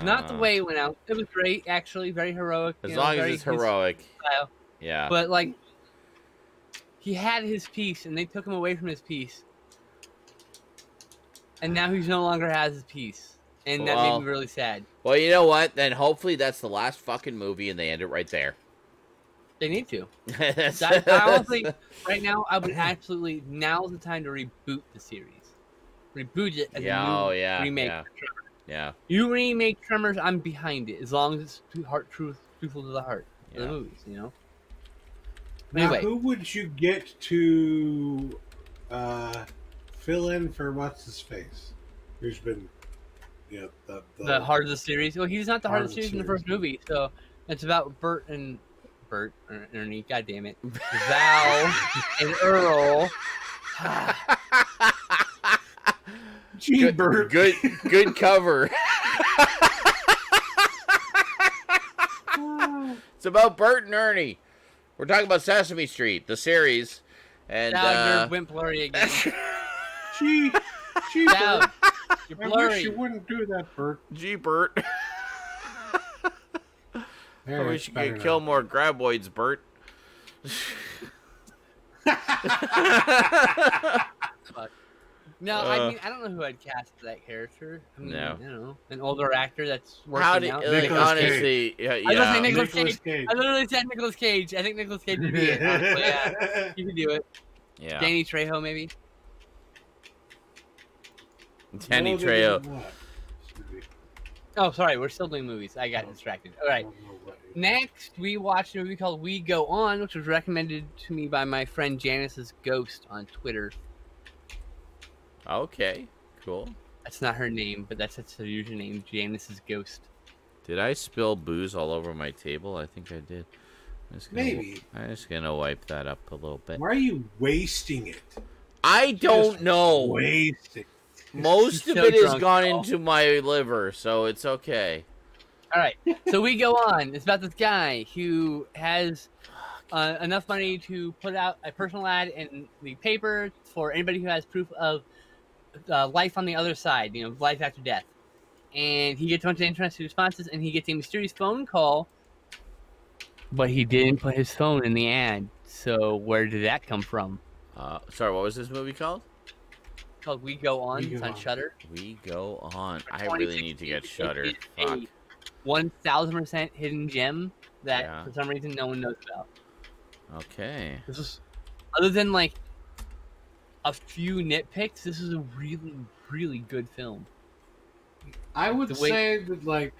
Not the Uh, way it went out. It was great, actually, very heroic. As you know, long as it's heroic. style. Yeah. But like, he had his peace, and they took him away from his peace, and now he's no longer has his peace, and that made me really sad. well, you know what? Then hopefully that's the last fucking movie and they end it right there. They need to. [LAUGHS] That's- I, I honestly, [LAUGHS] right now, I would absolutely now's the time to reboot the series. Reboot it as Yeah, a new oh, yeah, remake. yeah. yeah. You remake Tremors, I'm behind it as long as it's true heart truth truthful to the heart of the movies. You know. Now, Anyway. who would you get to uh, fill in for what's his face? Who's been, you know, the the, the heart of the series. Well, he's not the heart, Heart of the series in the first movie, so it's about Bert and Bert or Ernie. God damn it, [LAUGHS] Val and Earl. [LAUGHS] Gee, Good, Bert. good, good cover. [LAUGHS] it's about Bert and Ernie. We're talking about Sesame Street, the series, and now uh, you're went blurry again. Gee, gee, Now Bert. you're I wish blurry. you wouldn't do that, Bert. gee, Bert. There, I wish you could kill more graboids, Bert. [LAUGHS] No, I Uh, mean I don't know who I'd cast for that character. I mean, No. I don't know, an older actor that's working How do out. like, Nicolas honestly? Yeah, I was gonna say. Nicolas Nicolas Cage. Cage. I literally said Nicolas Cage. I think Nicolas Cage would be it. honestly, yeah, [LAUGHS] you could do it. yeah. Danny Trejo, maybe. Danny Well, they Trejo. Did what? Oh, sorry, we're still doing movies. I got oh, distracted. All I right. don't know what- Next, we watched a movie called We Go On, which was recommended to me by my friend Janice's Ghost on Twitter. Okay, cool. That's not her name, but that's that's her username. Janice's ghost. Did I spill booze all over my table? I think I did. I'm just gonna, Maybe. I'm just gonna wipe that up a little bit. Why are you wasting it? I don't Just know. Wasting. Most [LAUGHS] of so it has gone Paul. into my liver, so it's okay. All right, so we go on. It's about this guy who has uh, enough money to put out a personal ad in the paper for anybody who has proof of uh, life on the other side, you know, life after death. And he gets a bunch of interesting responses, and he gets a mysterious phone call. But he didn't put his phone in the ad. So where did that come from? Uh, sorry, what was this movie called? It's called We Go On. We Go it's on On. Shudder. We go on. I really need to get Shudder. it is Fuck. a One thousand percent hidden gem that Yeah. for some reason no one knows about. Okay. This is other than like a few nitpicks. This is a really, really good film. I would way- say that, like,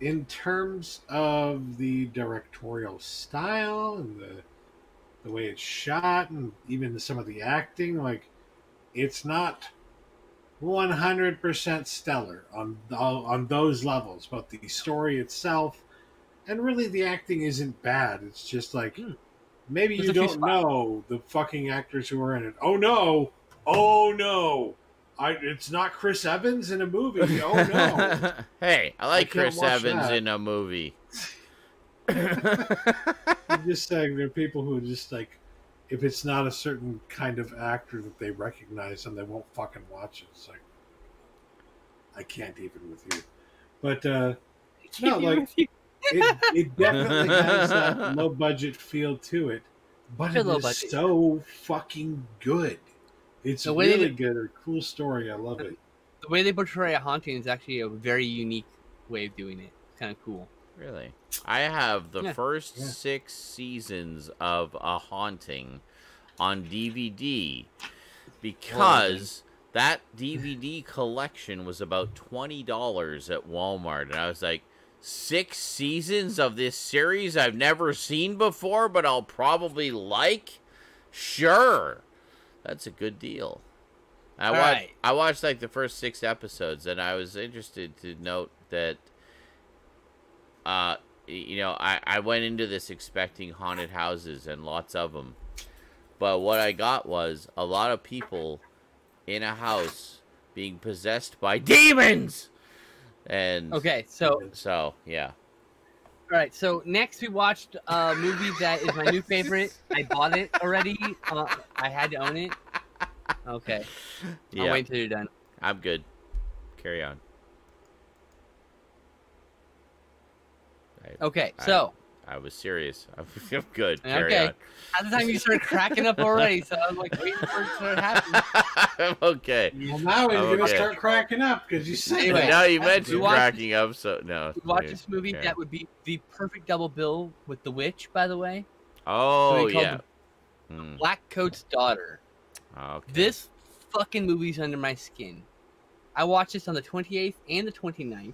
in terms of the directorial style and the the way it's shot, and even some of the acting, like, it's not one hundred percent stellar on on those levels. But the story itself, and really the acting isn't bad. It's just like Hmm. maybe There's you don't know the fucking actors who are in it. Oh no! Oh no! I, it's not Chris Evans in a movie. [LAUGHS] Oh no! hey, I like can't Chris Evans that. in a movie. [LAUGHS] I'm just saying there are people who are just like, if it's not a certain kind of actor that they recognize, and they won't fucking watch it. It's like, I can't even with you. But uh, no, like it, it definitely has that [LAUGHS] low budget feel to it, but Very it low is budget. so fucking good. It's The way really did- good. A cool story. I love it. the way they portray a haunting is actually a very unique way of doing it. It's kind of cool. Really? I have the Yeah. first Yeah. six seasons of A Haunting on DVD because that DVD [LAUGHS] collection was about $20 at Walmart. And I was like, six seasons of this series I've never seen before, but I'll probably like? Sure. That's a good deal. I watched right. I watched like the first six episodes and I was interested to note that uh you know I, I went into this expecting haunted houses and lots of them but what i got was a lot of people in a house being possessed by demons and Okay, so so yeah all right, so next we watched a movie that is my new favorite. I bought it already. Uh, I had to own it. Okay, I'll yeah wait until you're done. i'm good carry on I, Okay, I- so I was serious [LAUGHS] i'm good carry Okay. on at the time you started cracking up already, so I was like waiting for it to start happening. I'm [LAUGHS] okay Well, now he's Oh, gonna okay. start cracking up because you said Anyway, now you we mentioned watched- cracking up so no We watched yeah, this movie okay. that would be the perfect double bill with The Witch, by the way. oh we called yeah Hmm, Black Coat's Daughter. okay. This fucking movie's under my skin. I watched this on the 28th and the 29th.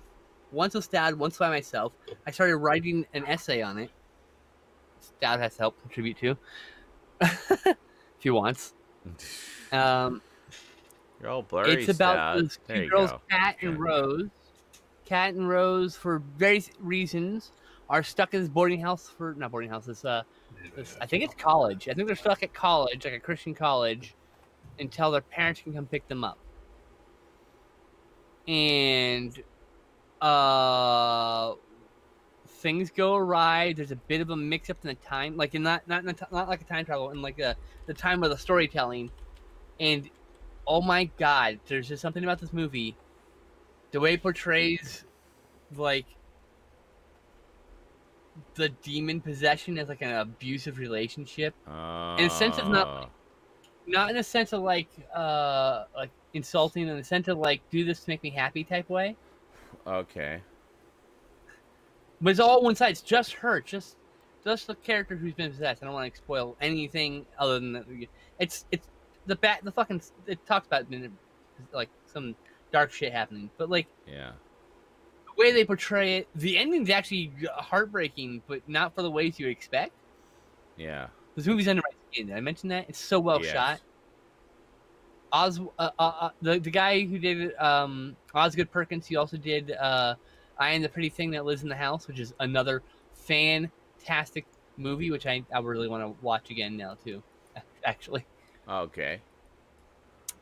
Once with Dad, once by myself. I started writing an essay on it. Dad has to help contribute too. if he wants. Um, You're all blurry. it's about Stoud. those two girls. Kat and. Rose. Cat and Rose, for various reasons, are stuck in this boarding house for not boarding house. This uh, this, I think it's college. I think they're stuck at college, like a Christian college, until their parents can come pick them up. And uh, things go awry. There's a bit of a mix up in the time, like in not not in the ti- not like a time travel, in like a, the time of the storytelling. And oh my god, there's just something about this movie. The way it portrays, like the demon possession as like an abusive relationship in a sense of not- Oh. not in a sense of like uh like insulting in the sense of like do this to make me happy type way Okay. but it's all one side it's just her just just the character who's been possessed i don't want to spoil anything other than that it's it's the bat the fucking it talks about like some dark shit happening but like Yeah. the way they portray it the ending's actually heartbreaking but not for the ways you expect Yeah. this movie's under my skin did i mention that it's so well Yes. shot Oz, uh, uh, uh, the the guy who did um, Osgood Perkins, he also did uh, "I Am the Pretty Thing That Lives in the House," which is another fantastic movie, which I, I really want to watch again now too. [LAUGHS] Actually, Okay.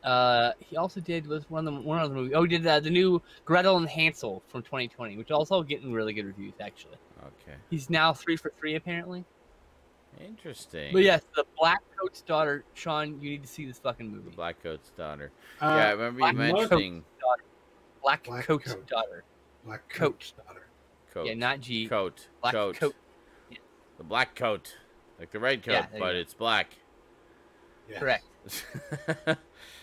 uh, he also did was one of the one of the movie. Oh, he did uh, the new Gretel and Hansel from 2020, which is also getting really good reviews. Actually, Okay. he's now three for three apparently. Interesting. But yes, the Black Coat's daughter, Sean, you need to see this fucking movie. The Black Coat's daughter. Uh, yeah, I remember you Black Coat. mentioning Black, Black Coat's Coat. daughter. Black Coat's daughter. coat. Yeah, not G. coat. Black coat. Coat. The black coat. Like the red coat, Yeah, but it's black. Yes. Correct. [LAUGHS]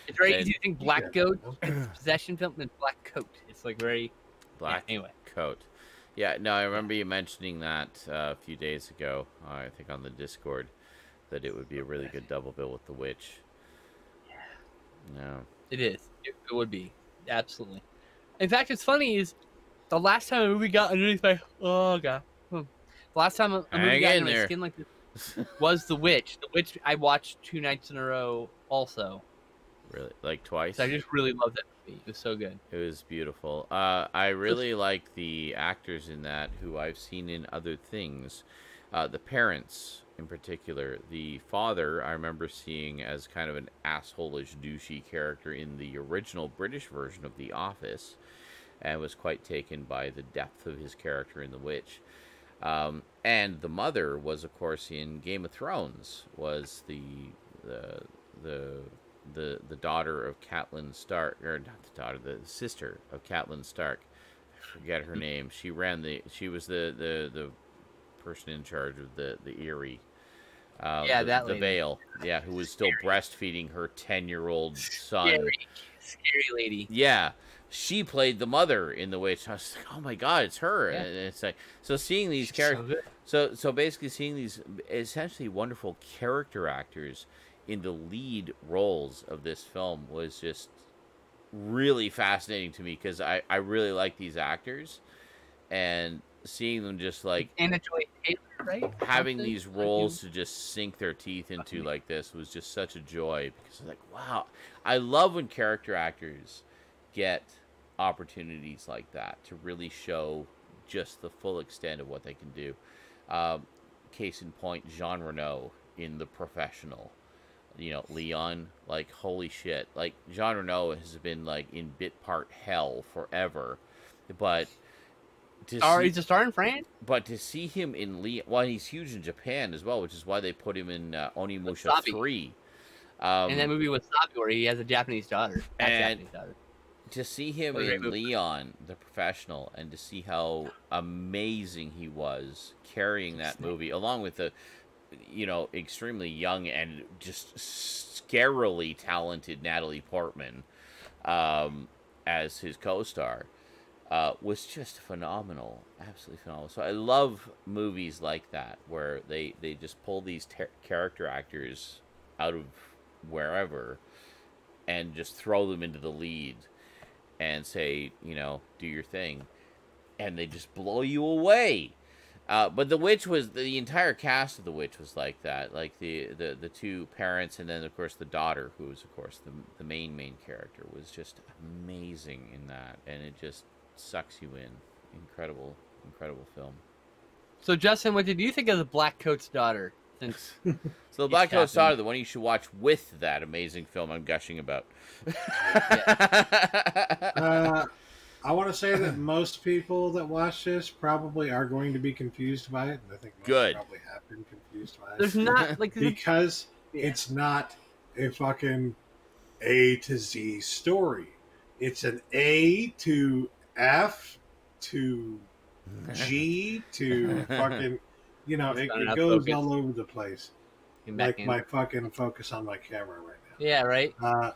It's very And- easy to think Black Yeah. Goat [CLEARS THROAT] possession film and Black Coat. It's like very black Yeah, anyway. coat. Yeah, no, I remember you mentioning that uh, a few days ago. Uh, I think on the Discord that it would be a really good double bill with the witch. Yeah. No. It is. It, it would be absolutely. In fact, it's funny is the last time a movie got underneath my oh god, Hmm. the last time a, movie Hang got in my skin like this [LAUGHS] was The Witch. The Witch I watched two nights in a row. Also, really, like twice. so I just really loved that movie. It was so good. It was beautiful. Uh, I really like the actors in that who I've seen in other things. Uh, the parents, in particular. The father, I remember seeing as kind of an asshole-ish, douchey character in the original British version of The Office, and was quite taken by the depth of his character in The Witch. Um, and the mother was, of course, in Game of Thrones. Was the the the the the daughter of Catelyn Stark, or not the daughter, the sister of Catelyn Stark. I forget her name. She ran the. She was the the the person in charge of the the Eyrie. Uh, Yeah, the, that the. Vale. Yeah, who was still breastfeeding her ten year old son. Scary, scary lady. Yeah, she played the mother in The Witch. I was like, oh my god, it's her. Yeah. And it's like so seeing these characters. So so basically seeing these essentially wonderful character actors in the lead roles of this film was just really fascinating to me because I, I really like these actors and seeing them just like Anna Joy Taylor, right? having these roles to just sink their teeth into like this was just such a joy because like wow. I love when character actors get opportunities like that to really show just the full extent of what they can do. Um, case in point jean reno in the professional you know leon like holy shit like jean reno has been like in bit part hell forever but to see- he's a star in France. but to see him in Leon. well, he's huge in Japan as well, which is why they put him in uh, Onimusha Wasabi. three. Um, in that movie Wasabi, where he has a Japanese daughter. And- Japanese daughter. to see him What a great in movie. Leon, the professional, and to see how amazing he was carrying that movie, along with the, you know, extremely young and just scarily talented Natalie Portman um, as his co-star, uh, was just phenomenal, absolutely phenomenal. So I love movies like that where they they just pull these ter- character actors out of wherever and just throw them into the lead and say, you know, do your thing, and they just blow you away. Uh, but the witch was the entire cast of the witch was like that, like the, the the two parents, and then of course the daughter, who was of course the the main main character, was just amazing in that, and it just sucks you in. Incredible, incredible film. So Justin, what did you think of the Black Coat's daughter? Since [LAUGHS] So the Black Coat's happened. daughter, the one you should watch with that amazing film I'm gushing about. [LAUGHS] Uh, I want to say that [LAUGHS] most people that watch this probably are going to be confused by it, and I think most Good. probably have been confused by it there's not [LAUGHS] like because Yeah. it's not a fucking A to Z story. It's an A to F to G [LAUGHS] to fucking, you know, it, it goes focus. all over the place. Like in. my fucking focus on my camera right now. yeah, right. Uh,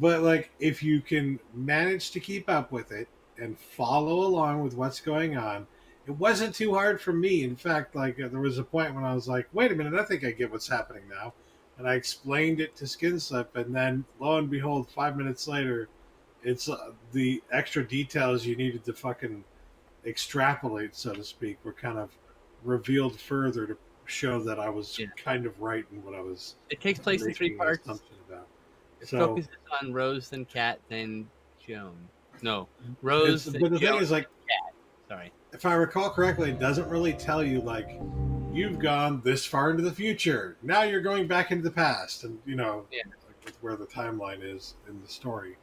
but like, if you can manage to keep up with it and follow along with what's going on, it wasn't too hard for me. In fact, like uh, there was a point when I was like, "Wait a minute, I think I get what's happening now," and I explained it to Skinslip, and then lo and behold, five minutes later, it's uh, the extra details you needed to fucking extrapolate, so to speak, were kind of revealed further to show that I was Yeah. kind of right in what I was It takes place in three parts. It So- focuses on Rose, then Cat, then Joan. No, Rose. But the thing is, like, sorry. if I recall correctly, it doesn't really tell you like you've gone this far into the future. Now you're going back into the past, and you know, Yeah. like, with where the timeline is in the story.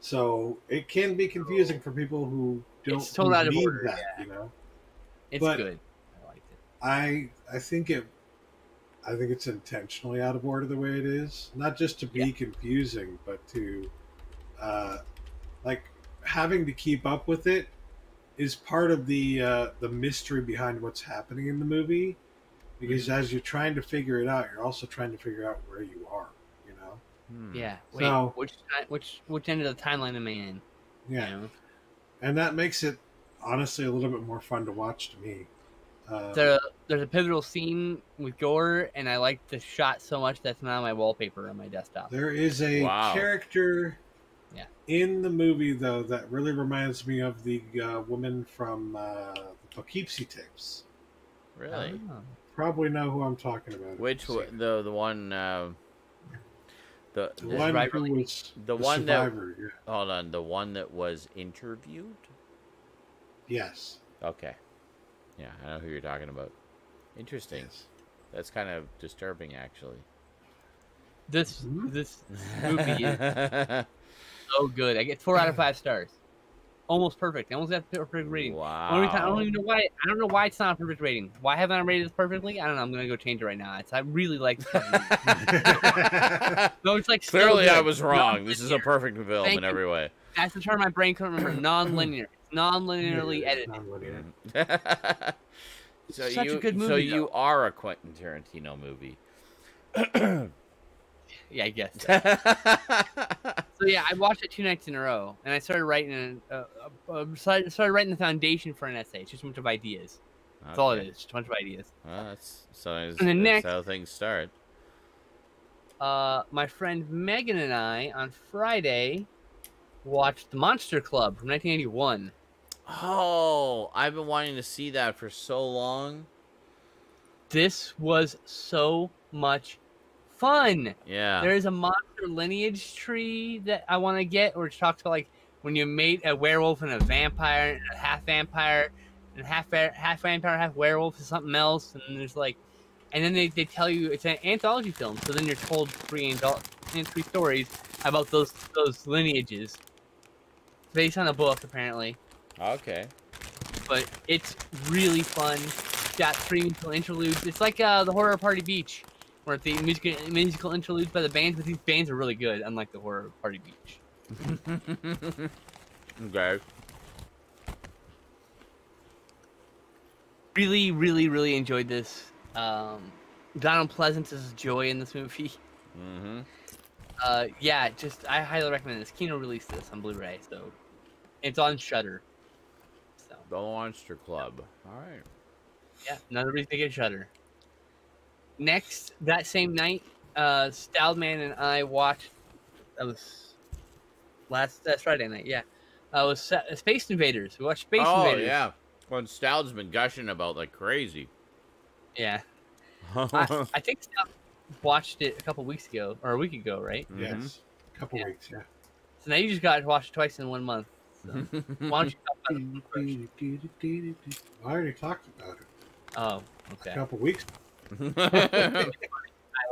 So it can be confusing for people who don't It's told out of need order, that. You know, It's But- good. I liked it. I I think it. I think it's intentionally out of order the way it is, not just to be confusing, but to, uh, like having to keep up with it is part of the uh, the mystery behind what's happening in the movie. Because as you're trying to figure it out, you're also trying to figure out where you are. You know, Hmm. Yeah. Wait, So- which which which end of the timeline am I in? yeah, You know? and that makes it honestly a little bit more fun to watch to me. Uh, There, there's a pivotal scene with gore, and I like the shot so much that's not on my wallpaper on my desktop. There is a Wow. character Yeah. in the movie though that really reminds me of the uh, woman from uh, the Poughkeepsie tapes. Really? Oh. Probably know who I'm talking about. Which one? seen. The the one. Uh, the, the the- one who was The one that- survivor? Yeah. hold on. The one that was interviewed. Yes. Okay. Yeah, I know who you're talking about. Interesting. Yes. That's kind of disturbing, actually. This Mhm. this movie is [LAUGHS] so good. I get four out of five stars. Almost perfect. I almost got the perfect rating. wow. Only time, I don't even know why. I don't know why it's not a perfect rating. Why haven't I rated this perfectly? I don't know. I'm gonna go change it right now. It's I really like. This movie. [LAUGHS] no, it's like so Clearly, I was wrong. This is a perfect film Thank in every way. That's the term my brain couldn't remember. Non-linear. It's non-linearly Yeah, edited. non-linear. [LAUGHS] so Such a you, good so movie, you are a Quentin Tarantino movie. Yeah, I guess. So. [LAUGHS] so yeah, I watched it two nights in a row, and I started writing. A, uh, uh, started, started writing the foundation for an essay. It's just a bunch of ideas. That's all it is. Okay. is. Just a bunch of ideas. Well, that's sometimes And then that's next- how things start. Uh, my friend Megan and I on Friday watched The Monster Club from 1981. Oh, I've been wanting to see that for so long. This was so much fun. Yeah. There is a monster lineage tree that I want to get, which talks about like when you mate a werewolf and a vampire, and a half vampire, and half half vampire, half werewolf is something else, and there's like, and then they, they tell you it's an anthology film, so then you're told three anthol- three stories about those those lineages, based on a book apparently, Okay. but it's really fun. It's got three musical interludes. It's like uh, the Horror Party Beach, where the musical musical interludes by the bands, but these bands are really good, unlike the Horror Party Beach. [LAUGHS] okay. Really, really, really enjoyed this. Um, Donald Pleasence's joy in this movie. Mm-hmm. Uh, yeah, just I highly recommend this. Kino released this on Blu-ray, so it's on Shudder. So The Monster Club. All right. yeah, another reason to get Shudder. Next, that same night, uh, Stoudman and I watched. That was last that's Friday night. Yeah, uh, it was Sa- Space Invaders. We watched Space oh Invaders. yeah. When Stoud's been gushing about like crazy. yeah. [LAUGHS] I. I think Stoud watched it a couple weeks ago or a week ago, right? Yes. A couple Yeah. weeks, yeah. So now you just got to watch it twice in one month. So. [LAUGHS] Why don't you talk about it first? I already talked about it Oh, okay. a couple weeks. [LAUGHS] I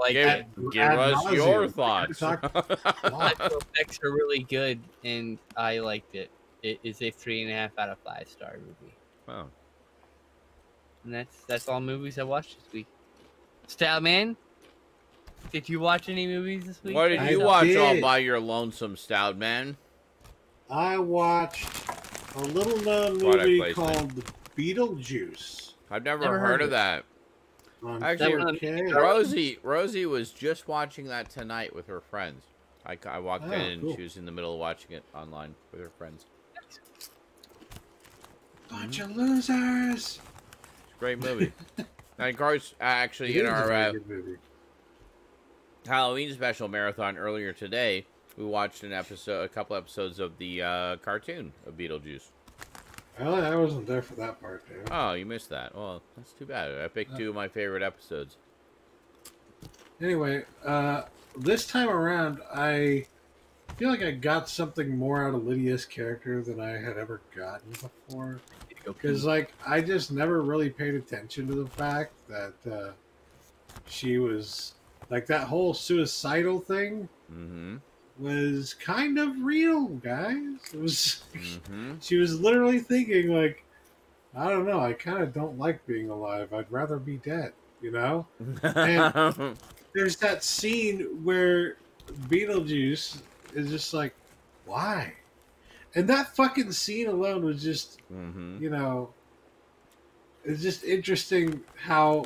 like give it. give Ad us nauseam. your thoughts. talked The effects are really good, and I liked it. It is a three and a half out of five star movie, Wow. and that's that's all movies I watched this week. Stoudman, did you watch any movies this week? What did I you watch all by your lonesome, Stoudman? I watched a little known movie placement. called Beetlejuice I've never, Never heard, heard of of that. on Actually, That one- 4K. Rosie, Rosie was just watching that tonight with her friends. I, I walked Oh, in and cool. she was in the middle of watching it online with her friends. Bunch of losers. Great movie. [LAUGHS] and of course, actually, It in our uh, movie. Halloween special marathon earlier today, we watched an episode, a couple episodes of the uh, cartoon of Beetlejuice. Well, I wasn't there for that part, dude. Oh, you missed that. Well, that's too bad. I picked two of my favorite episodes. Anyway, uh, this time around, I feel like I got something more out of Lydia's character than I had ever gotten before. Because like I just never really paid attention to the fact that uh, she was like that whole suicidal thing Mm-hmm. Was kind of real, guys. It was. Mm-hmm. [LAUGHS] She was literally thinking like, I don't know. I kind of don't like being alive. I'd rather be dead. You know. Mm-hmm. [LAUGHS] There's that scene where Beetlejuice is just like, why? And that fucking scene alone was just mm-hmm. you know, it's just interesting how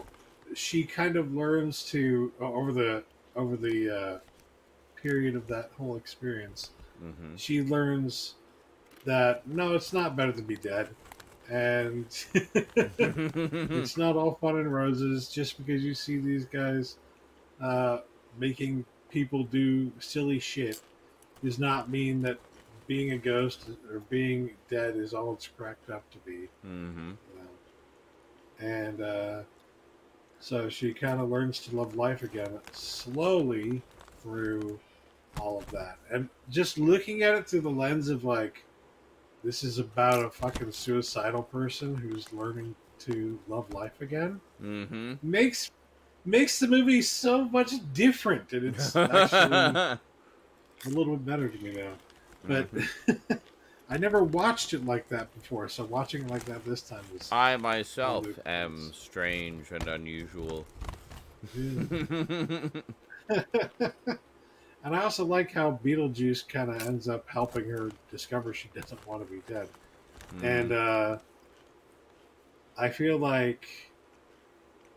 she kind of learns to over the over the uh, period of that whole experience. Mm-hmm. She learns that no, it's not better to be dead, and [LAUGHS] it's not all fun and roses just because you see these guys uh, making people do silly shit does not mean that being a ghost or being dead is all it's cracked up to be. mm-hmm. you know. And uh, so she kind of learns to love life again slowly through all of that. And just looking at it through the lens of like, this is about a fucking suicidal person who's learning to love life again Mm-hmm. makes makes the movie so much different and it's actually [LAUGHS] a little bit better to me now but Mm-hmm. [LAUGHS] i never watched it like that before so watching it like that this time was I myself am strange and unusual. [LAUGHS] and i also like how beetlejuice kind of ends up helping her discover she doesn't want to be dead. And uh i feel like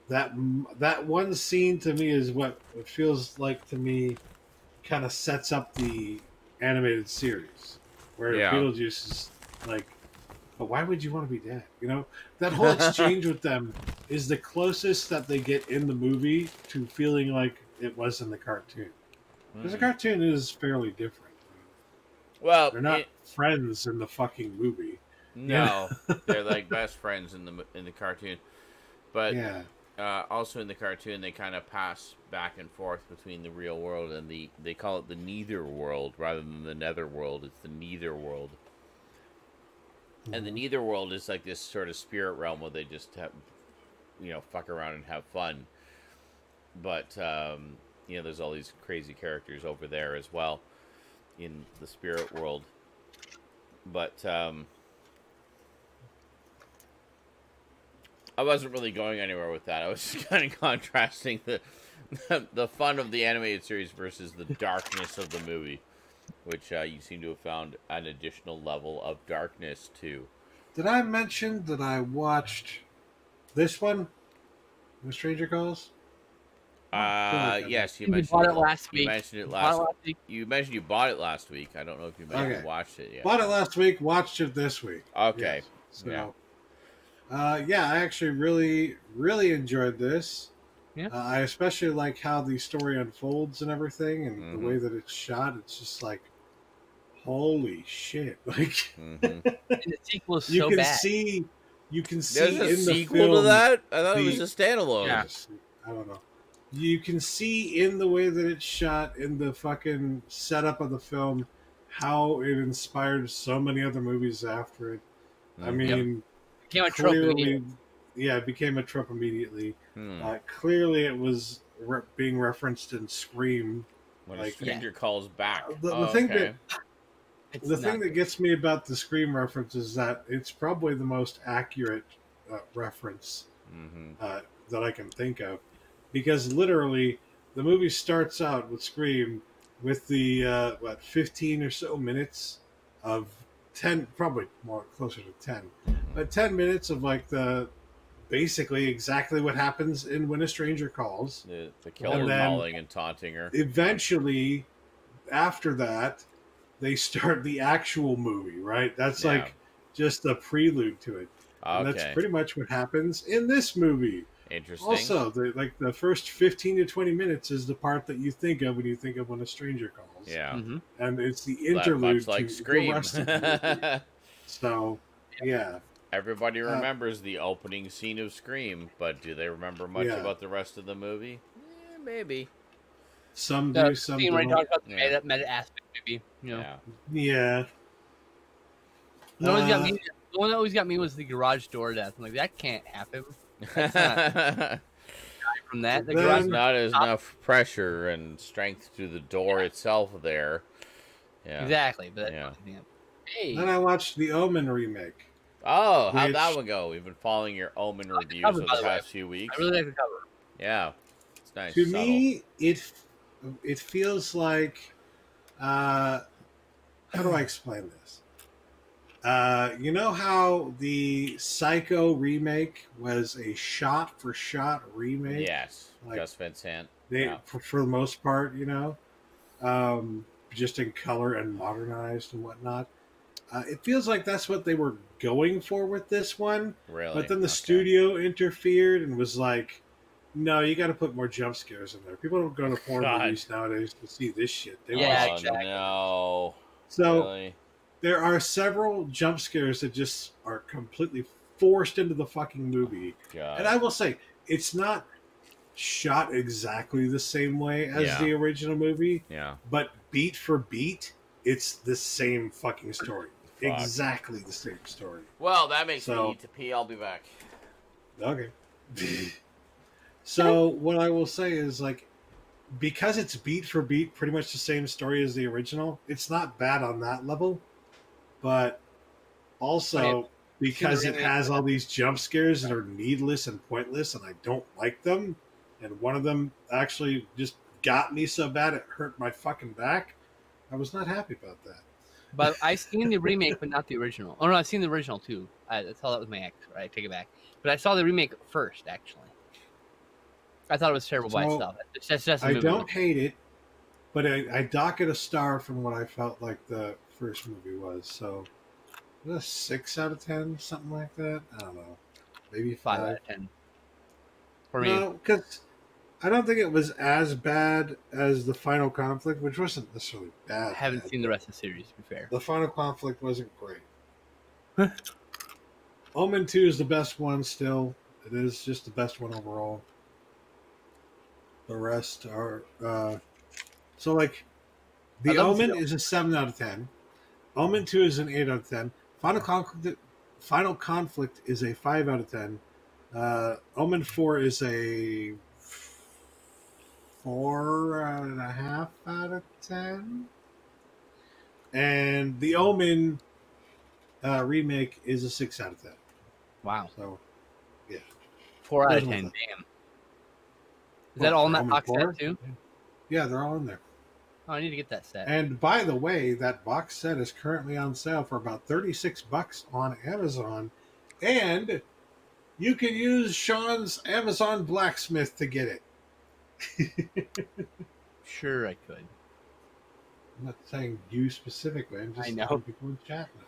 that that one scene to me is what it feels like to me kind of sets up the animated series where Yeah. beetlejuice is like but why would you want to be dead? You know? That whole exchange with them is the closest that they get in the movie to feeling like it was in the cartoon because the Mhm. cartoon is fairly different well, they're not it- friends in the fucking movie no, [LAUGHS] they're like [LAUGHS] best friends in the in the cartoon, but yeah uh, also in the cartoon they kind of pass back and forth between the real world and the they call it the neither world rather than the nether world. It's the neither world, and the neither world is like this sort of spirit realm where they just have, you know, fuck around and have fun. But um, you know, there's all these crazy characters over there as well in the spirit world. But um, I wasn't really going anywhere with that. I was [LAUGHS] just kind of contrasting the [LAUGHS] the fun of the animated series versus the darkness of the movie, which uh, you seem to have found an additional level of darkness to. Did I mention that I watched this one? The Stranger Calls? Uh, yes, you You mentioned bought it last You week. mentioned it Bought it last. last week. You mentioned you bought it last week. I don't know if you Okay. watched it yet. Bought it last week, watched it this week. Okay. Yes. So, Yeah. uh, yeah, I actually really, really enjoyed this. Yeah. Uh, I especially like how the story unfolds and everything, and Mhm. the way that it's shot. It's just like, holy shit! [LAUGHS] Like hmm And the sequel is so you so can bad. see, you can see There's a in the sequel film, to that. I thought it was a standalone. Yeah. I don't know. You can see in the way that it's shot, in the fucking setup of the film, how it inspired so many other movies after it. I mean, Came on trope clearly, immediately. yeah, it became a trope immediately. Hmm. Uh, clearly, it was re- being referenced in Scream. when like- a stranger calls back. The- the Oh, thing okay. [LAUGHS] It's the not thing that gets me about the Scream reference is that it's probably the most accurate uh, reference Mhm. uh, that I can think of, because literally the movie starts out with Scream with the uh, what fifteen or so minutes of ten, probably more closer to ten, but ten minutes of like the basically exactly what happens in When a Stranger Calls. The, the killer then- calling and taunting her. Eventually, after that, they start the actual movie. Right? That's Yeah. like just a prelude to it. And Okay. that's pretty much what happens in this movie. Interesting. Also, the, like the first fifteen to twenty minutes is the part that you think of when you think of when a stranger calls. yeah. Mhm. and it's the interlude much like to Scream. the rest of the. [LAUGHS] So, yeah, Everybody Uh, remembers the opening scene of Scream, but do they remember much Yeah. about the rest of the movie? Eh, maybe. Some The do, some scene where he don't. talks about the Yeah. meta, meta aspect, maybe. You know, Yeah. Yeah. the one that got Uh, me. The one that always got me was the garage door death. I'm like, that can't happen. There's [LAUGHS] From that, the Then- not as Top- enough pressure and strength to the door itself there. Yeah. exactly. But Yeah. yeah. Hey, Then I watched the Omen remake. Oh, how'd that one go? We've been following your Omen like the reviews cover, over by the the way. past few weeks. I really like the cover. Yeah. It's nice. to subtle. me, it it feels like uh, how do I explain this? Uh, you know how the Psycho remake was a shot for shot remake? Yes. Like- Gus Van Sant. They, Yeah. for, for the most part, you know, um, just in color and modernized and whatnot. Uh, it feels like that's what they were going for with this one, Really. but then the Okay. studio interfered and was like, "No, you got to put more jump scares in there. People don't go to porn [LAUGHS] God. movies nowadays to see this shit. They Yeah, oh, want exactly. no. so really? There are several jump scares that just are completely forced into the fucking movie. God. And I will say, it's not shot exactly the same way as Yeah. the original movie, yeah. but beat for beat, it's the same fucking story. Fuck. Exactly the same story. Well, that makes me need to pee. I'll be back. Okay. [LAUGHS] so what I will say is like because it's beat for beat pretty much the same story as the original, it's not bad on that level. But also because it has all these jump scares that are needless and pointless and I don't like them, and one of them actually just got me so bad it hurt my fucking back. I was not happy about that. But I've [LAUGHS] seen the remake, but not the original. Oh no, I've seen the original too. I, I thought that was my ex. Right, I take it back. But I saw the remake first, actually. I thought it was terrible by So, itself. That's, that's just a I movie. don't hate it, but I, I dock it a star from what I felt like the first movie was. So, a six out of ten, something like that. I don't know, maybe five five. out of ten. For me, no, because I don't think it was as bad as the final conflict, which wasn't necessarily bad. I haven't bad. seen the rest of the series. To be fair, The final conflict wasn't great. Omen Two is the best one. Still, it is just the best one overall. The rest are uh, so like the Omen is a seven out of ten. Omen Two is an eight out of ten. Final conflict. Final conflict is a five out of ten. Uh, Omen Four is a four and a half out and a half out of ten. And the Omen uh, remake is a six out of ten. wow, So yeah. four out of ten. Damn. Is that all in that box 4? set too? yeah, they're all in there. Oh, I need to get that set. And by the way, that box set is currently on sale for about thirty six bucks on Amazon, and you can use Sean's Amazon blacksmith to get it. [LAUGHS] Sure, I could. I'm not saying you specifically. I'm just I know. people in chat know.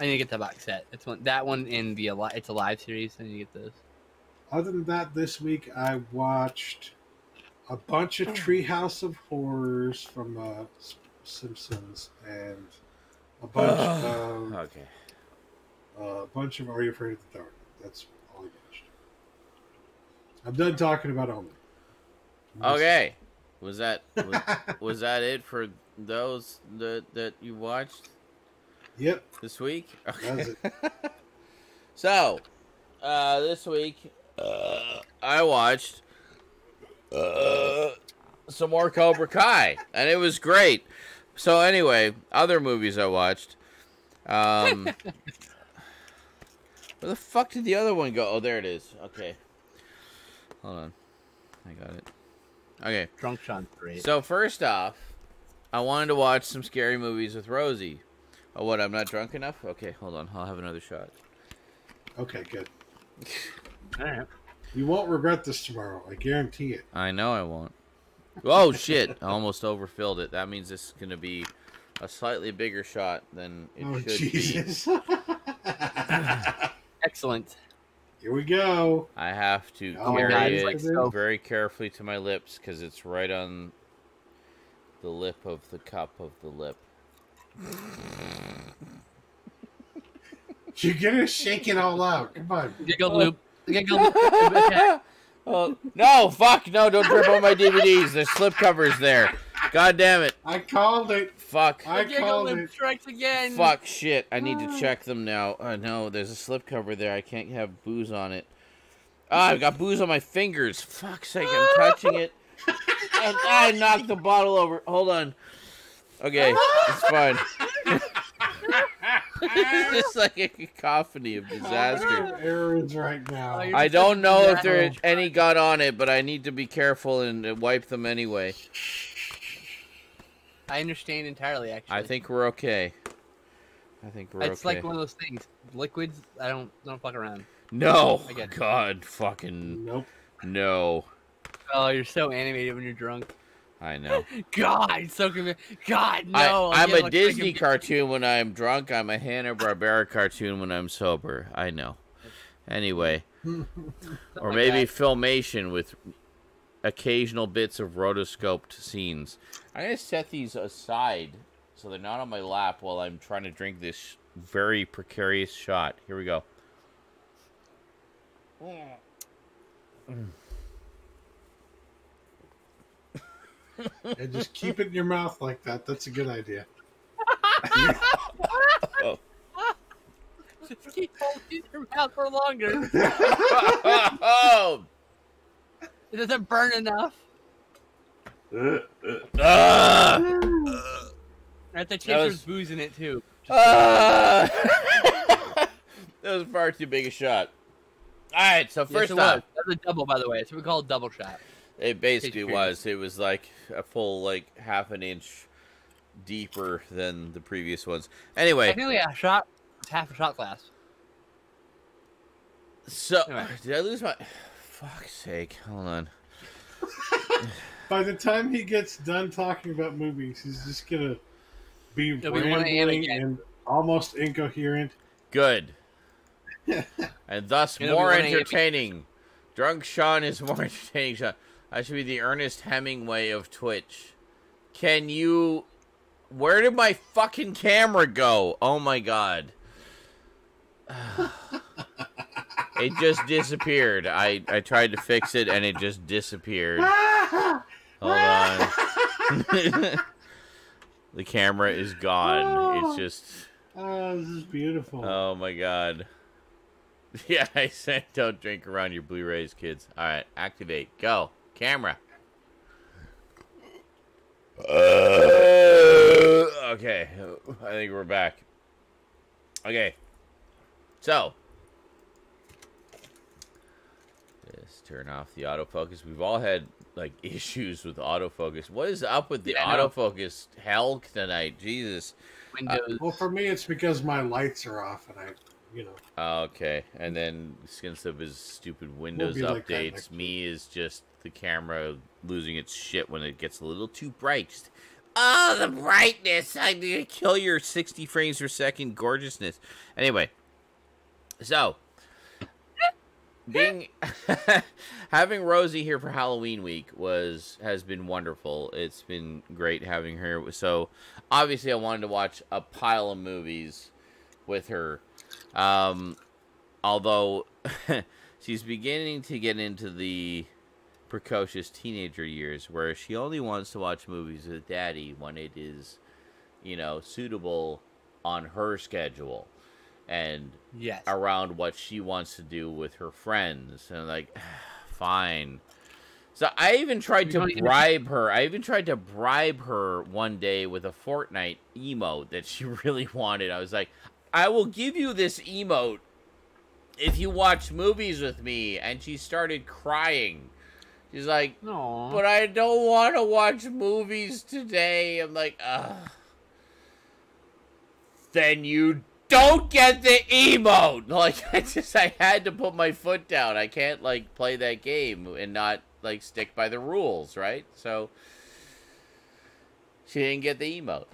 I need to get the box set. It's one that one in the it's a live series. I need to get those. Other than that, this week I watched a bunch of Treehouse of Horrors from uh, Simpsons and a [SIGHS] bunch of Okay. uh, a bunch of Are You Afraid of the Dark? That's all I watched. I'm done talking about Omen. Okay. Was that [LAUGHS] was, was that it for those that that you watched yep. this week? That was it. [LAUGHS] So, uh, this week, uh, I watched uh, some more Cobra Kai, and it was great. So, anyway, other movies I watched. Um, [LAUGHS] where the fuck did the other one go? Oh, there it is. Okay. Hold on. I got it. Okay. Drunk Sean's great. So first off, I wanted to watch some scary movies with Rosie. Oh, what? I'm not drunk enough. Okay, hold on. I'll have another shot. Okay, good. All right. You won't regret this tomorrow. I guarantee it. I know I won't. Oh shit! I almost overfilled it. That means this is gonna be a slightly bigger shot than it oh, should Jesus. [LAUGHS] Excellent. Here we go. I have to Oh carry God, it like so- very carefully to my lips because it's right on the lip of the cup of the lip. You're gonna shake it all out. Come on. Giggle loop. Giggle. [LAUGHS] Oh no! Fuck no! Don't drip on my DVDs. There's slip covers there. God damn it! I called it. Fuck. I Giggle called lip it. strikes again. Fuck shit. I need to check them now. Oh no, there's a slip cover there. I can't have booze on it. Ah, I've got booze on my fingers. Fuck's sake, I'm touching it. [LAUGHS] And I knocked the bottle over. Hold on. Okay, it's fine. It's just like a cacophony of disaster. Errands right now. Oh, I don't know if there Disaster. any got on it, but I need to be careful and uh, wipe them anyway. I understand entirely. Actually, I think we're okay. I think we're okay. it's okay. like one of those things. Liquids. I don't don't fuck around. no, I. God, fucking Nope. no. Oh, you're so animated when you're drunk. I know. [LAUGHS] God, so convi- God, no. I, I'm getting a like Disney cartoon when I'm drunk. I'm a Hanna Barbera cartoon when I'm sober. I know. Anyway, or [LAUGHS] maybe that. filmation with occasional bits of rotoscoped scenes. I'm gonna set these aside so they're not on my lap while I'm trying to drink this very precarious shot. Here we go. Mm. And just keep it in your mouth like that. That's a good idea. Just keep holding it in your mouth for longer. oh, It doesn't burn enough. ah, At the chance That there's was- booze in it too. ah. [LAUGHS] that was far too big a shot. All right, so first it off, was. That was a double, by the way. It's what we call a double shot. It basically was. It was like a full like half an inch deeper than the previous ones. Anyway, Technically, a shot is half a shot glass. so Anyway. [SIGHS] did I lose my? Fuck's sake! Hold on. [LAUGHS] By the time he gets done talking about movies, he's just gonna be It'll be 1 a.m. rambling again. and almost incoherent. Good. [LAUGHS] and thus It'll more entertaining. Drunk Sean is more [LAUGHS] entertaining. Sean. I should be the Ernest Hemingway of Twitch. Can you? Where did my fucking camera go? Oh my god. [SIGHS] it just disappeared. I I tried to fix it and it just disappeared. [LAUGHS] Hold on. [LAUGHS] the camera is gone. It's oh. just Oh, this is beautiful. Oh my god. [LAUGHS] Yeah, I said don't drink around your Blu-rays, kids. All right, activate. Go. Camera. Uh. okay, I think we're back. Okay. So, let's turn off the autofocus. We've all had like [LAUGHS] issues with autofocus. What is up with the Yeah, autofocus hell tonight? Jesus. Windows. Uh, well, for me, it's because my lights are off, and I, you know, Oh, okay, and then skins of his stupid Windows be like that updates. next Me is just the camera losing its shit when it gets a little too bright. Just, oh, the brightness! I'm gonna kill your 60 frames per second gorgeousness. Anyway, so being [LAUGHS] having Rosie here for Halloween week was has been wonderful. It's been great having her. So obviously, I wanted to watch a pile of movies with her. Um, although [LAUGHS] she's beginning to get into the precocious teenager years where she only wants to watch movies with daddy when it is, you know, suitable on her schedule and yes. around what she wants to do with her friends. And like [SIGHS] fine. So i even tried to bribe her. I even tried to bribe her one day with a fortnite emote that she [LAUGHS] really wanted. I was like i will give you this emote if you watch movies with me. And she started crying she's like No. but I don't want to watch movies today. I'm like, ugh. Then you don't get the emote. [LAUGHS] Like, I just, I had to put my foot down. I can't, like, play that game and not, like, stick by the rules, right? So, she didn't get the emote.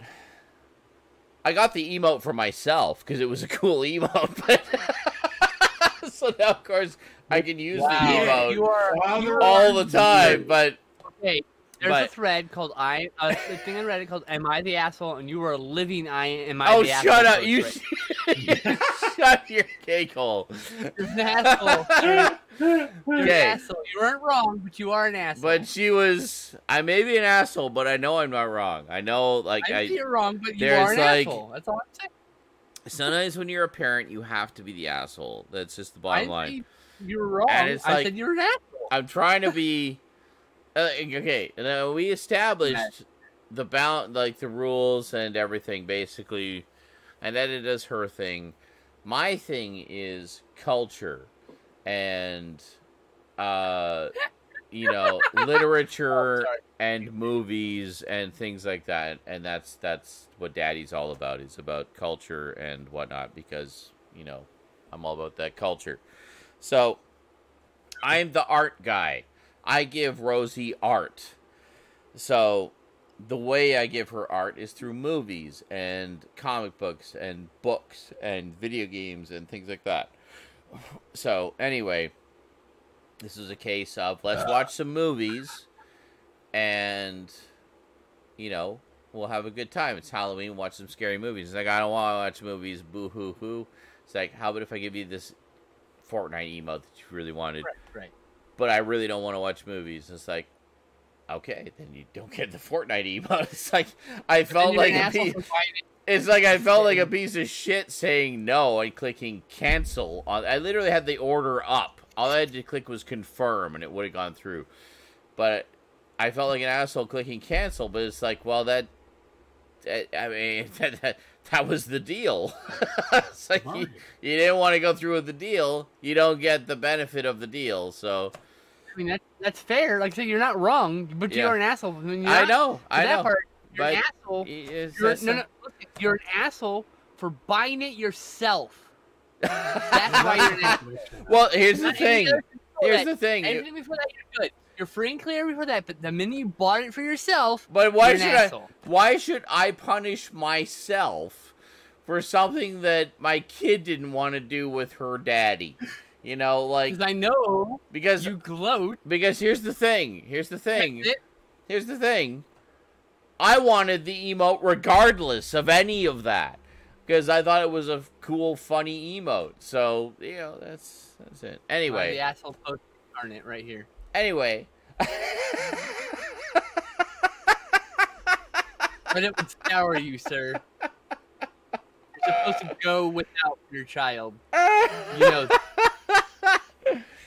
I got the emote for myself because it was a cool [LAUGHS] emote, but. [LAUGHS] so now, of course, I can use Wow. the emote You are Father all the time, but okay. There's But- a thread called I uh, a thing on Reddit called "Am I the asshole?" and you are a living I am I Oh, the shut up! You [LAUGHS] shut your cake hole. You're an asshole. You're, you're Okay. an asshole. You weren't wrong, but you are an asshole. But she was. I may be an asshole, but I know I'm not wrong. I know, like, I I. you're wrong, but you are an like- asshole. That's all I'm saying. Sometimes when you're a parent, you have to be the asshole. That's just the bottom didn't line. Say You were wrong. It's I like- said you're an asshole. I'm trying to be. Uh, okay, now we established the bound, like the rules and everything, basically, and then it does her thing. My thing is culture, and uh, you know, [LAUGHS] literature sorry. and movies and things like that, and that's that's what Daddy's all about. Is about culture and whatnot because you know I'm all about that culture. So I'm the art guy. I give Rosie art. So the way I give her art is through movies and comic books and books and video games and things like that. So anyway, this is a case of let's watch some movies and you know, we'll have a good time. It's Halloween, watch some scary movies. It's like I don't want to watch movies, boo hoo hoo. It's like how about if I give you this Fortnite emote that you really wanted? Right, right. but I really don't want to watch movies. It's like, okay, then you don't get the Fortnite emote. [LAUGHS] It's like I felt like a piece. for buying it. It's like I felt like a piece of shit saying no and clicking cancel. On I literally had the order up. All I had to click was confirm, and it would have gone through. But I felt like an asshole clicking cancel. But it's like, well, that. that- I mean, [LAUGHS] that, that, that was the deal. [LAUGHS] it's like you, you didn't want to go through with the deal. You don't get the benefit of the deal. So I mean, that, that's fair. Like I said, you're not wrong, but Yeah. you're an asshole. I, mean, I know, I know. Part, you're an asshole. You're, no, no, listen, you're an asshole for buying it yourself. [LAUGHS] That's why you're an asshole. well, here's the thing. Here's the thing. Anything before that, you're good. You're free and clear before that, but the minute you bought it for yourself, But why you're an should I? asshole. Why should I punish myself for something that my kid didn't want to do with her daddy? You know, like Because I know because you gloat. because here's the thing. Here's the thing. Here's the thing. I wanted the emote regardless of any of that because I thought it was a cool, funny emote. So you know, that's that's it. Oh, Anyway, the asshole post darn it right here. Anyway. But it would sour you, sir. You're supposed to go without your child. You know.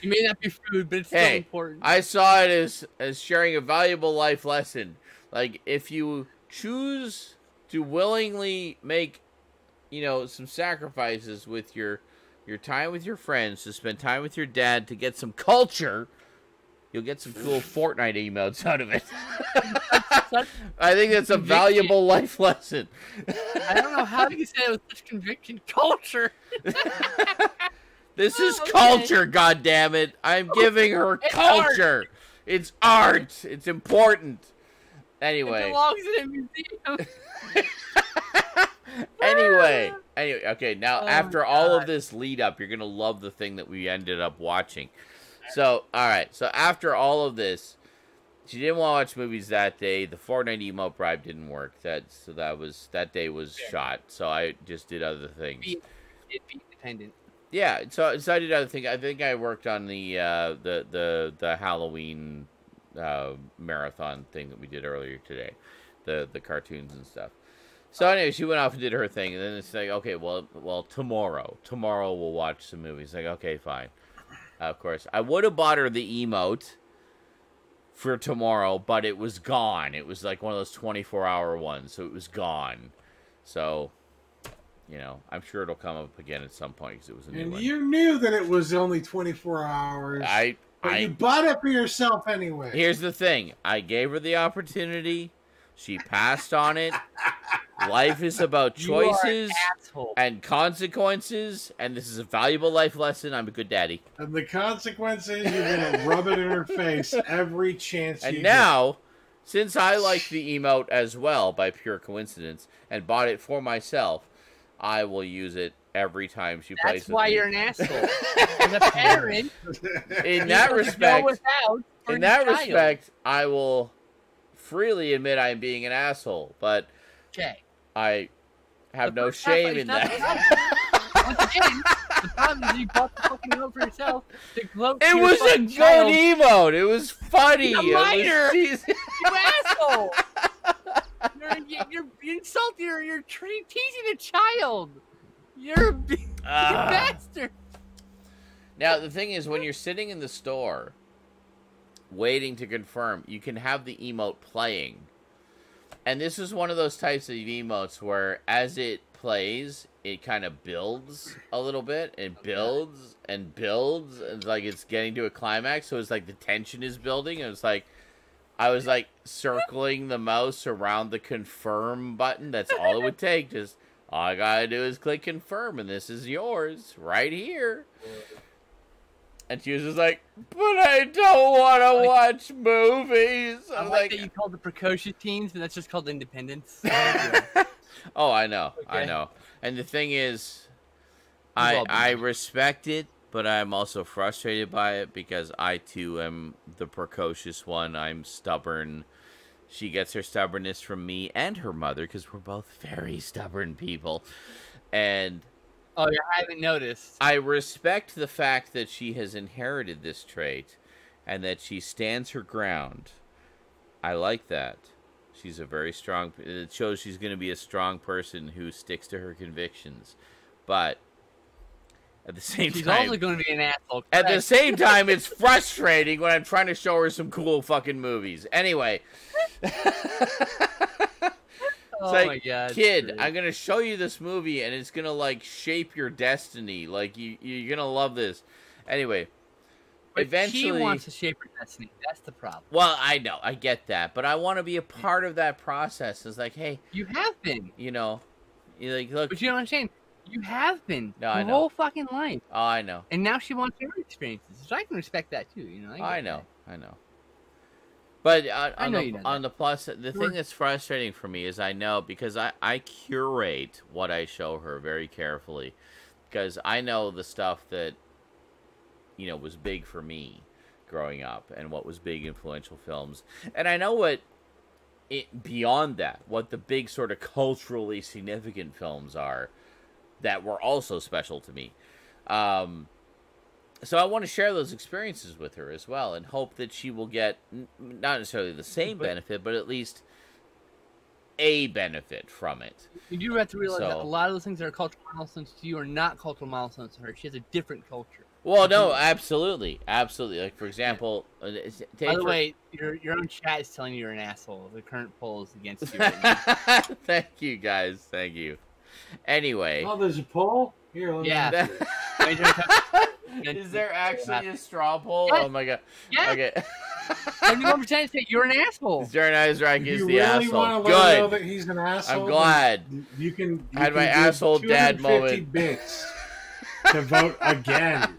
It may not be food, but it's still Hey, important. I saw it as as sharing a valuable life lesson. Like if you choose to willingly make, you know, some sacrifices with your your time with your friends to spend time with your dad to get some culture, you'll get some cool Fortnite emotes out of it. [LAUGHS] I think that's a Conviction. valuable life lesson. I don't know how you say it with such conviction. Culture. [LAUGHS] This is Oh, okay. culture, God damn it! I'm [LAUGHS] giving her It's art. culture. It's art. It's important. Anyway. It Anyway. belongs in a museum. anyway, anyway, okay. Now, Oh, after all of this lead up, you're gonna love the thing that we ended up watching. So, all right. So after all of this, she didn't want to watch movies that day. The Fortnite emote bribe didn't work. That so that was that day was shot. So I just did other things. Be, it be independent. Yeah. So, so I did other things. I think I worked on the uh, the the the Halloween uh, marathon thing that we did earlier today, the the cartoons and stuff. So anyway, she went off and did her thing, and then it's like, okay, well, well, tomorrow, tomorrow we'll watch some movies. Like, okay, fine. Of course, I would have bought her the emote for tomorrow, but it was gone. It was like one of those twenty-four hour ones, so it was gone. So, you know, I'm sure it'll come up again at some point because it was a new And one. you knew that it was only 24 hours. I, but I, you bought it for yourself anyway. Here's the thing. I gave her the opportunity. She passed on it. [LAUGHS] Life is about You an choices and consequences, and this is a valuable life lesson. I'm a good daddy. And the consequences, you're gonna rub it in her face every chance And you now, since I like the emote as well by pure coincidence and bought it for myself, I will use it every time she plays That's why me. you're an asshole. [LAUGHS] As a parent, In that respect, without in that child. respect, I will freely admit I'm being an asshole, but Okay. I have no shame in that. Once again, the problem is you bought the fucking note for yourself to gloat It was a good child. emote. It was funny. You're a It was [LAUGHS] You asshole! You're, you're, you're, insulting or you're tre- teasing a child. You're a big [LAUGHS] Ah. bastard. Now the thing is, when you're sitting in the store, waiting to confirm, you can have the emote playing, and this is one of those types of emotes where, as it plays, it kind of builds a little bit, and builds and builds, and like it's getting to a climax. So it's like the tension is building, and it's like. I was like circling the mouse around the confirm button. That's all it would [LAUGHS] take. Just all I gotta do is click confirm, and this is yours right here. And she was just like, "But I don't want to watch movies." I I'm like, like, that you called the precocious teens, but that's just called independence. [LAUGHS] "Oh, I know, I know." And the thing is, I I respect it, but I'm also frustrated by it because I too am the precocious one. I'm stubborn. She gets her stubbornness from me and her mother because we're both very stubborn people, and oh, yeah, I haven't noticed. I respect the fact that she has inherited this trait and that she stands her ground. I like that. She's a very strong it shows she's going to be a strong person who sticks to her convictions. But at the same She's time also going to be an asshole. at the same [LAUGHS] time it's frustrating when I'm trying to show her some cool fucking movies. Anyway, [LAUGHS] oh like, my god, kid Drew. i'm gonna show you this movie and it's gonna like shape your destiny like you you're gonna love this anyway But eventually she wants to shape her destiny. That's the problem. well i know i get that but i want to be a part of that process it's like hey You have been, you know you like look but you don't understand. You have been No, I your know. whole fucking life, oh i know and now she wants her experiences. So I can respect that too. You know. i that. know i know but on, I on know the, on the plus the thing that's frustrating for me is i know because i i curate what i show her very carefully because i know the stuff that you know was big for me growing up and what was big influential films. And i know what it beyond that what the big sort of culturally significant films are that were also special to me. Um so i want to share those experiences with her as well and hope that she will get not necessarily the same But- benefit but at least a benefit from it You do have to realize that a lot of those things that are cultural milestones to you are not cultural milestones to her. She has a different culture. well no absolutely absolutely like for example uh, By the way, your your own chat is telling you you're an asshole. The current poll is against you. Right now. [LAUGHS] thank you guys thank you anyway Oh, there's a poll here. Let me Yeah. [LAUGHS] answer it. Wait, don't touch- is there actually a straw poll Yes. oh my god Yeah. okay [LAUGHS] Seventy-one percent say you're an asshole. Jared Isaac is you the really asshole want to let her know good that he's an asshole, i'm glad You can. You I had can my asshole dad 250 moment. bits to vote again. [LAUGHS]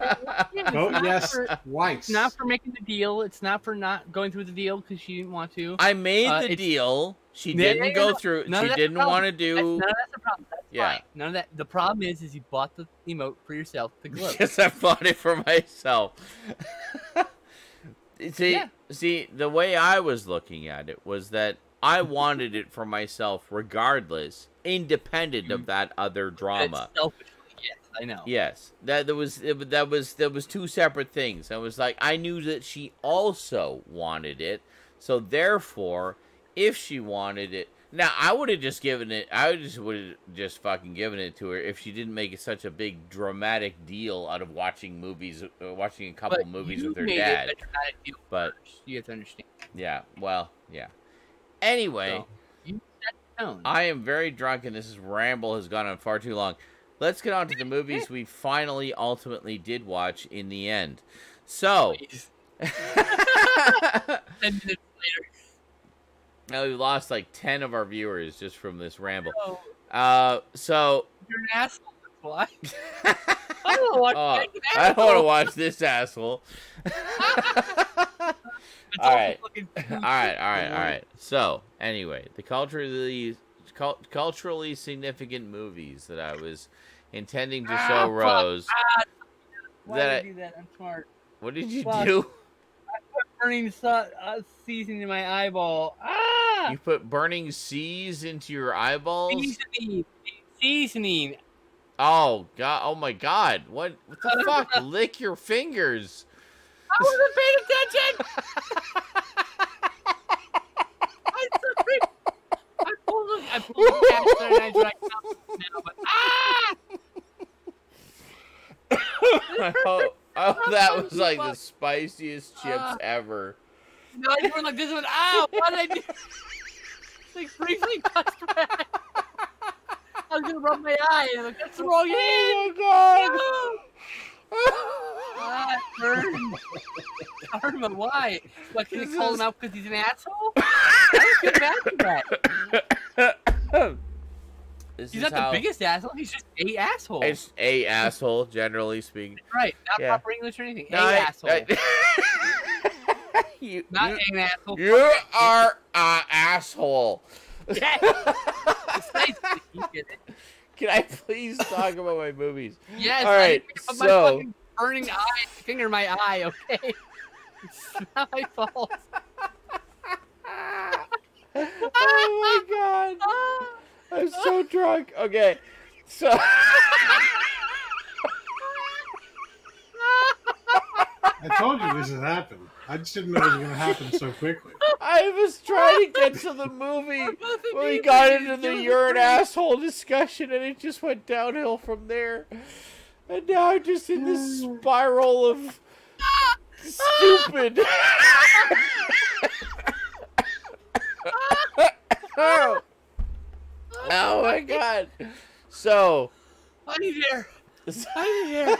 Yeah, Vote yes for- twice. It's not for making the deal. It's not for not going through the deal because she didn't want to. I made Uh, the deal. She didn't yeah, go no, through. none She didn't want to That's, do. none of that's the problem. That's Yeah. fine. None of that. The problem is, is you bought the emote for yourself to gloat. Because [LAUGHS] I bought it for myself. [LAUGHS] see, Yeah. see, the way I was looking at it was that I [LAUGHS] wanted it for myself, regardless, independent of mm-hmm. that other drama. Yes, I know. Yes, that there was it, that was that was two separate things. I was like, I knew that she also wanted it, so therefore, if she wanted it, now I would have just given it. I would just would have just fucking given it to her if she didn't make it such a big dramatic deal out of watching movies, uh, watching a couple But movies with her dad. It a deal But first. you have to understand. yeah, well, yeah. Anyway. So, you set tone. I am very drunk, and this is ramble has gone on far too long. Let's get on to the movies we finally, ultimately did watch in the end. So. [LAUGHS] now Ten minutes later. we lost like ten of our viewers just from this ramble. Oh, Uh, so you're an asshole. Why. [LAUGHS] I don't want Oh, to. I don't want to watch this asshole. [LAUGHS] [LAUGHS] all right. all right, all right, all right. So, anyway, the culturally cul- culturally significant movies that I was intending to Ah, show fuck. Rose. Why that did I- do that? I'm smart. What did you Fuck. do? Burning su- uh, seasoning in my eyeball. Ah! You put burning seas into your eyeballs. Seasoning. Seasoning. Oh god! Oh my god! What? What the [LAUGHS] fuck? Lick your fingers. I wasn't paying attention. [LAUGHS] I pulled the, I pulled the caster and I tried now, but ah! [LAUGHS] I hope, Hope that was like the spiciest chips Ah. ever. No, I just went like this one. Ow! What did I do? [LAUGHS] like briefly touched my eye. I was gonna rub my eye. And like, that's the wrong hand. Oh [LAUGHS] Ah, it burned. I heard him. Why? What? Can you call him out because he's an asshole? I don't get mad at that. [LAUGHS] This He's is not how the biggest asshole. He's just a asshole. It's a asshole, generally speaking. [LAUGHS] right. Not Yeah. proper English or anything. No, a I- asshole. I- uh, [LAUGHS] you, not you, an asshole. you are an asshole. Yes. It's nice that you get it. Can I please talk about my movies? [LAUGHS] Yes. All right, I so- fucking burning eye, finger in my eye. Okay. It's not my fault. oh my god. Ah. I'm so drunk. Okay. So I told you this would happen. I just didn't know it was going to happen so quickly. I was trying to get to the movie [LAUGHS] when we got into the you're an asshole discussion and it just went downhill from there. And now I'm just in this spiral of stupid. [LAUGHS] [LAUGHS] oh. Oh my god. So Honey there. Honey there.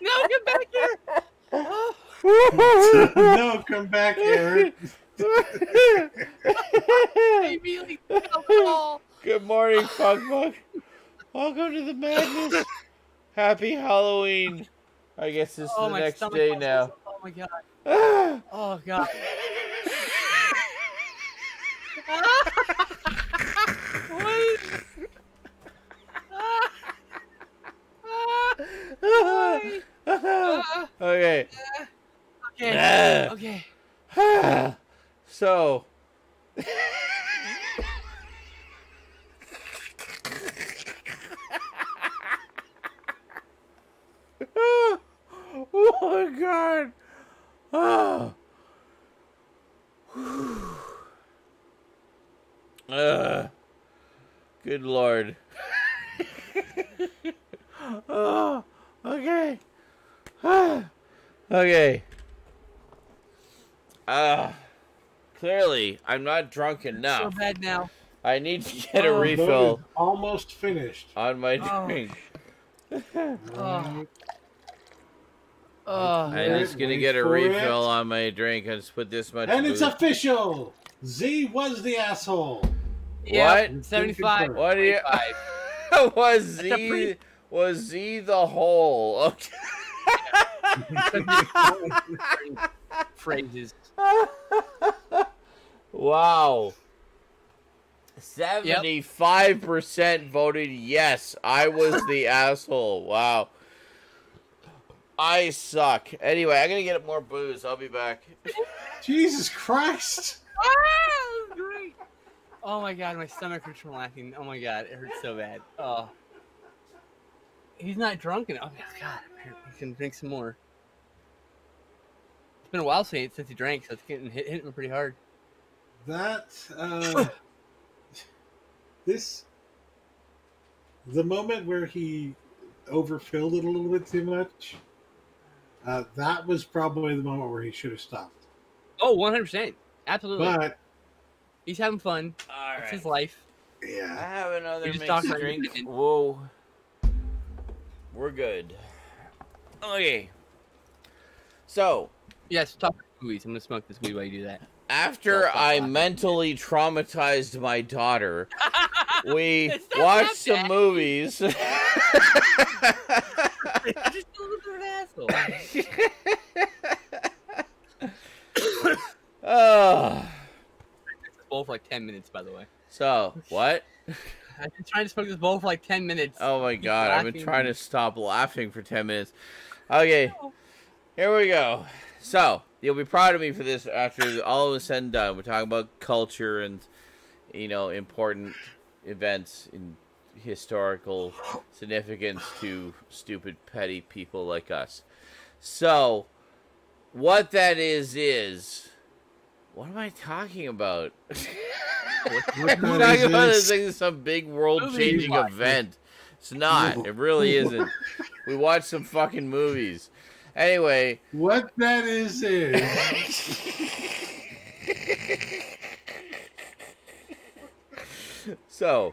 No, get back here. Oh, no, come back here. [LAUGHS] baby, [LAUGHS] like, alcohol. Good morning, Fuckbuck. Welcome to the madness. Happy Halloween. I guess this is Oh, the next day hurts. now. Oh my god. [SIGHS] Oh god. Ah, Ah, okay. okay. Ah. Okay. so. oh my god. Oh. Uh, good lord. [LAUGHS] oh, okay. [SIGHS] okay. Uh, clearly, I'm not drunk enough. So enough. bad now. I need to get a Oh, refill Almost finished. on my Oh. drink. [LAUGHS] Oh. Oh. I'm just gonna get a refill it. on my drink. I just put this much. And it's official. Z was the asshole. Yep, What? 75. What do you? was That's a Z? pretty- Was Z the whole? Okay. [LAUGHS] Phrases. wow. Seventy-five percent voted yes. I was the [LAUGHS] asshole. Wow. I suck. Anyway, I'm gonna get more booze. I'll be back. Jesus Christ. Ah, great. Oh my god, my stomach hurts from laughing. Oh my god, it hurts so bad. Oh. He's not drunk enough. Oh my god, he can drink some more. It's been a while since since he drank, so it's getting hit, hitting him pretty hard. That uh [LAUGHS] this the moment where he overfilled it a little bit too much. Uh, that was probably the moment where he should have stopped. Oh, 100%. Absolutely. But He's having fun. All It's his life. Yeah. I have another You just mixed talked drink. [LAUGHS] Whoa. We're good. Okay. So, Yes, talk about movies. I'm gonna smoke this weed while you do that. after Stop, stop, I stop. mentally traumatized my daughter, [LAUGHS] we watched some bad. movies. [LAUGHS] Just a little bit of an asshole. oh. Bowl for like 10 minutes, by the way. So, what? [LAUGHS] I've been trying to smoke this bowl for like 10 minutes. Oh my god, I've been trying to stop laughing for 10 minutes. Okay, here we go. So, you'll be proud of me for this after all is said and done. We're talking about culture and you know important events in historical significance to stupid petty people like us. So, what that is is what am I talking about? [LAUGHS] I'm talking is about is- this thing, some big world-changing event. It's not. [LAUGHS] It really isn't. We watched some fucking movies. Anyway, What that is is so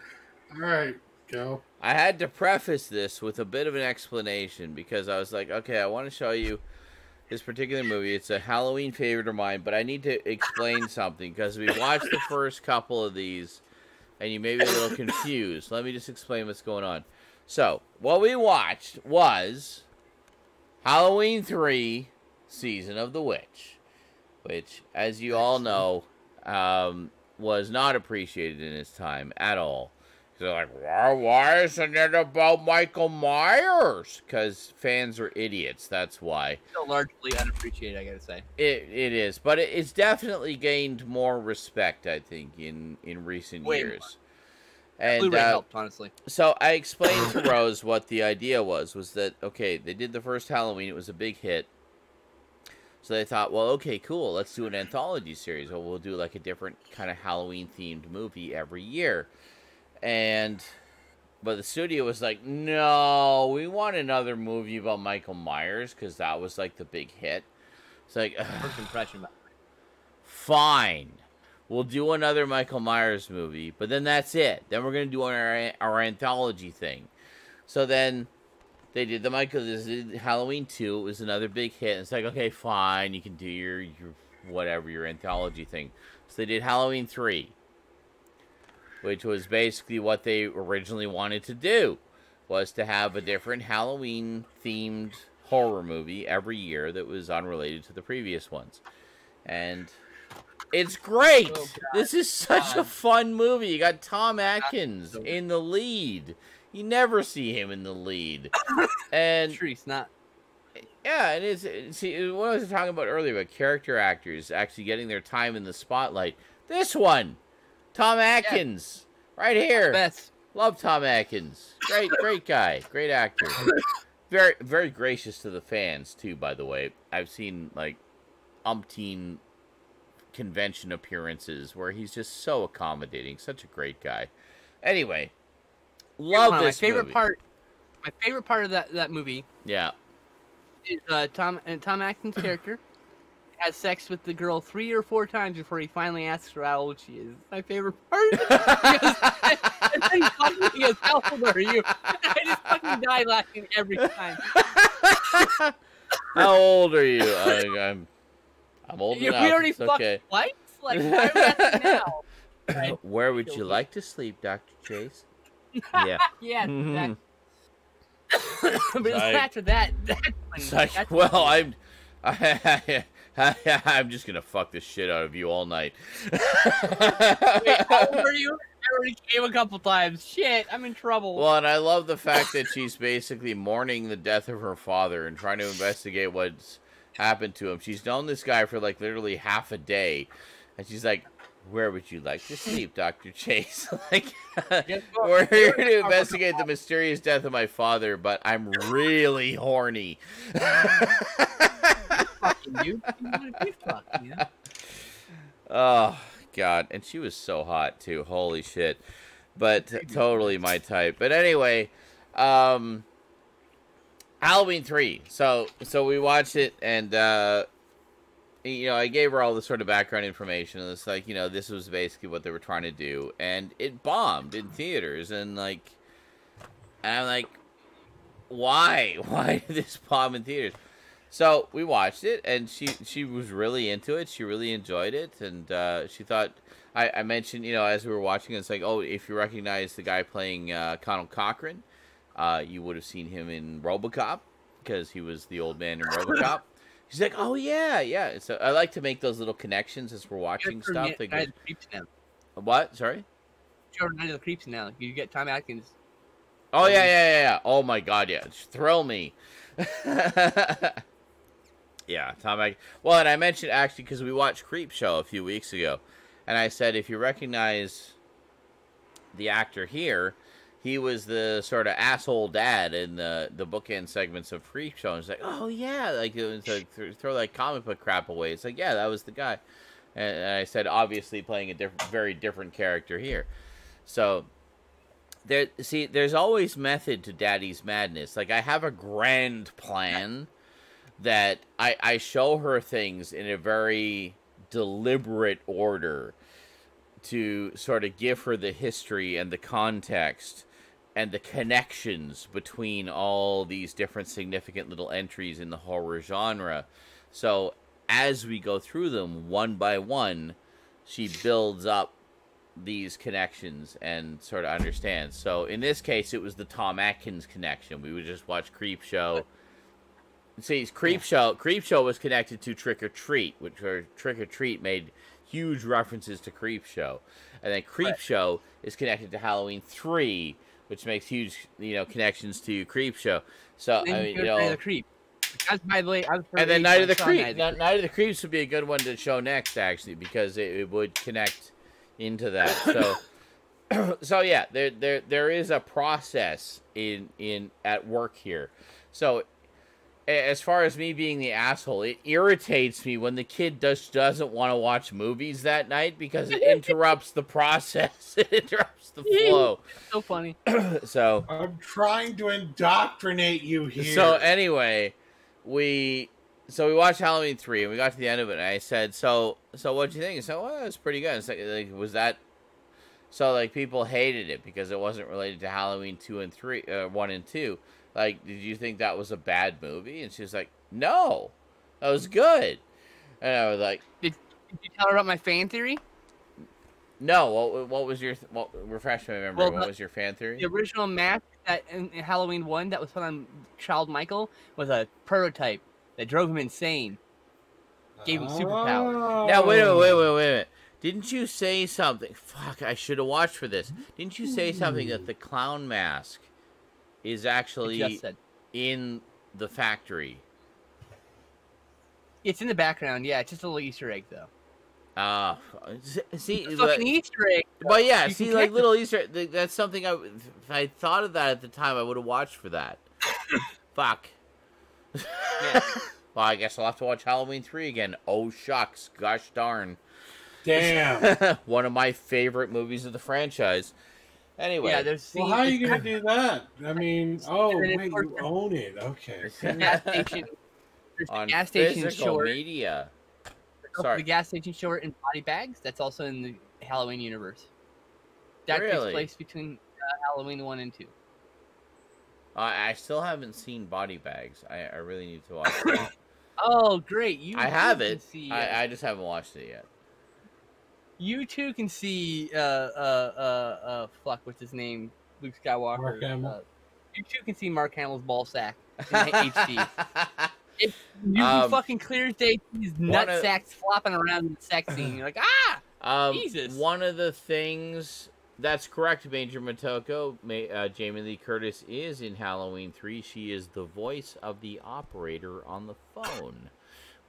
all right. Go. I had to preface this with a bit of an explanation because I was like, okay, I want to show you this particular movie. It's a Halloween favorite of mine, but I need to explain something because we watched the first couple of these and you may be a little confused. Let me just explain what's going on. So, what we watched was Halloween 3 Season of the Witch, which, as you all know, um, was not appreciated in its time at all. They're like, why, why isn't it about Michael Myers? Because fans are idiots. That's why. Still largely unappreciated, I gotta say. It it is, but it, it's definitely gained more respect. I think in in recent Way years. And Blu-ray uh, helped, honestly. so I explained to Rose what the idea was. Was that okay? They did the first Halloween. It was a big hit. So they thought, well, okay, cool. Let's do an anthology series. Well, we'll do like a different kind of Halloween themed movie every year. And but the studio was like, no, we want another movie about Michael Myers because that was like the big hit. It's like, First impression. fine. We'll do another Michael Myers movie, but then that's it. Then we're gonna do our our anthology thing. So then they did the Michael this is Halloween two. It was another big hit. It's like okay, fine, you can do your your whatever your anthology thing. So they did Halloween three, which was basically what they originally wanted to do, was to have a different Halloween themed horror movie every year that was unrelated to the previous ones, and it's great. Oh, this is such a fun movie. You got Tom Atkins so- in the lead. You never see him in the lead, [LAUGHS] and Trees, not. yeah, it is. See, what I was talking about earlier about character actors actually getting their time in the spotlight. This one, Tom Atkins, right here. Best. Love Tom Atkins. Great, great guy. Great actor. Very, very gracious to the fans too. By the way, I've seen like umpteen convention appearances where he's just so accommodating. Such a great guy. Anyway, love my this favorite movie. part. My favorite part of that, that movie Yeah. is uh, Tom and Tom Atkins' character has sex with the girl three or four times before he finally asks her how old she is. My favorite part. because, and then he to he goes, "How old are you?" I just fucking die laughing every time. How old are you? I, I'm. I'm old Yeah, enough. we already It's fucked okay. twice. Like, [LAUGHS] why are we asking now? Right. Where would you Guilty. like to sleep, Doctor Chase? [LAUGHS] Yeah. Yeah, Mhm. that. but it's after that, that's when, It's like, that's well, when- I'm, [LAUGHS] I, I, [LAUGHS] I'm just gonna fuck the shit out of you all night. Wait, how old are you? [LAUGHS] I already came a couple times. Shit, I'm in trouble. well, and I love the fact that she's basically mourning the death of her father and trying to investigate what's happened to him. She's known this guy for like literally half a day, and she's like, "Where would you like to sleep, Doctor Chase?" [LAUGHS] like, we're here to investigate the mysterious death of my father, but I'm really horny. Fucking you. You fuck, yeah. Oh god, and she was so hot too. Holy shit. But totally my type. But anyway, um Halloween 3. So so we watched it and uh you know, I gave her all the sort of background information. and It's like, you know, this was basically what they were trying to do and it bombed in theaters and like and I'm like why? [LAUGHS] Why did this bomb in theaters? So we watched it, and she she was really into it. She really enjoyed it, and uh, she thought. I, I mentioned, you know, as we were watching, it's like, oh, if you recognize the guy playing uh, Conal Cochran, uh, you would have seen him in RoboCop because he was the old man in RoboCop. [LAUGHS] She's like, oh yeah, yeah. So I like to make those little connections as we're watching stuff. Like, the Creeps now. what? Sorry. You're Night of the Creeps now. You get Tom Atkins. Oh yeah, yeah, yeah, yeah. Oh my god, yeah. Thrill me. [LAUGHS] Yeah, Tom. Well, and I mentioned actually because we watched Creepshow a few weeks ago, and I said if you recognize the actor here, he was the sort of asshole dad in the the bookend segments of Creepshow. And it's like, oh yeah, like it like th- throw like comic book crap away. It's like, yeah, that was the guy. And, and I said, obviously playing a different, very different character here. So there, see, there's always method to Daddy's madness. Like I have a grand plan that I I show her things in a very deliberate order to sort of give her the history and the context and the connections between all these different significant little entries in the horror genre. So as we go through them one by one, she builds up these connections and sort of understands. So in this case, it was the Tom Atkins connection. We would just watch Creepshow. See, Creepshow. Creep Show was connected to Trick or Treat, which or Trick or Treat made huge references to Creepshow, and then Creep Right. Show is connected to Halloween Three, which makes huge you know connections to Creepshow. So I mean, you Night know, the Creep. That's by the way, and then Night of the Creep. Creeps. Night, Night of the Creeps would be a good one to show next, actually, because it, it would connect into that. So, [COUGHS] [COUGHS] so yeah, there there there is a process in in at work here. So, as far as me being the asshole, it irritates me when the kid just doesn't want to watch movies that night because it interrupts the process. [LAUGHS] It interrupts the [LAUGHS] flow. So funny. [CLEARS THROAT] So. I'm trying to indoctrinate you here. So anyway, we so we watched Halloween three and we got to the end of it and I said, So so what'd you think? He said, Well, it's pretty good. It's like, like was that so like people hated it because it wasn't related to Halloween two and three uh, one and two. Like, did you think that was a bad movie? And she was like, No. That was good. And I was like, Did you tell her about my fan theory? No, what what was your what refresh my memory, Well, what the- was your fan theory? The original mask that in, in Halloween one that was put on Child Michael was a prototype that drove him insane. gave him superpowers. Now wait a minute, Oh. wait, wait, wait a minute. Didn't you say something? Fuck, I should have watched for this. Didn't you say something that the clown mask is actually in the factory? It's in the background, yeah. It's just a little Easter egg, though. Uh see, It's a but, fucking Easter egg. but yeah, You see, like little Easter. That's something I. If I thought of that at the time, I would have watched for that. [COUGHS] Fuck. Yeah. [LAUGHS] well, I guess I'll have to watch Halloween three again. Oh shucks, gosh darn. Damn. [LAUGHS] One of my favorite movies of the franchise. Anyway, Yeah, there's well, how are you gonna do that? I mean, oh And wait, you own it. Okay. [LAUGHS] gas station. On gas station physical short. media. The gas station short in body bags. That's also in the Halloween universe. That Really? takes place between uh, Halloween one and two. I I still haven't seen Body Bags. I, I really need to watch it. [COUGHS] Oh, great! You I have can it. See, uh, I, I just haven't watched it yet. You too can see. Uh, uh, uh, uh, fuck, what's his name? Luke Skywalker. Mark Hamill. Uh, you too can see Mark Hamill's ball sack in HD. [LAUGHS] You Um, can fucking clear as day see his nut of- sacks flopping around in the sex scene. You're like, ah! um, Jesus. One of the things that's correct, Major Motoko. Ma- uh, Jamie Lee Curtis is in Halloween three. She is the voice of the operator on the phone.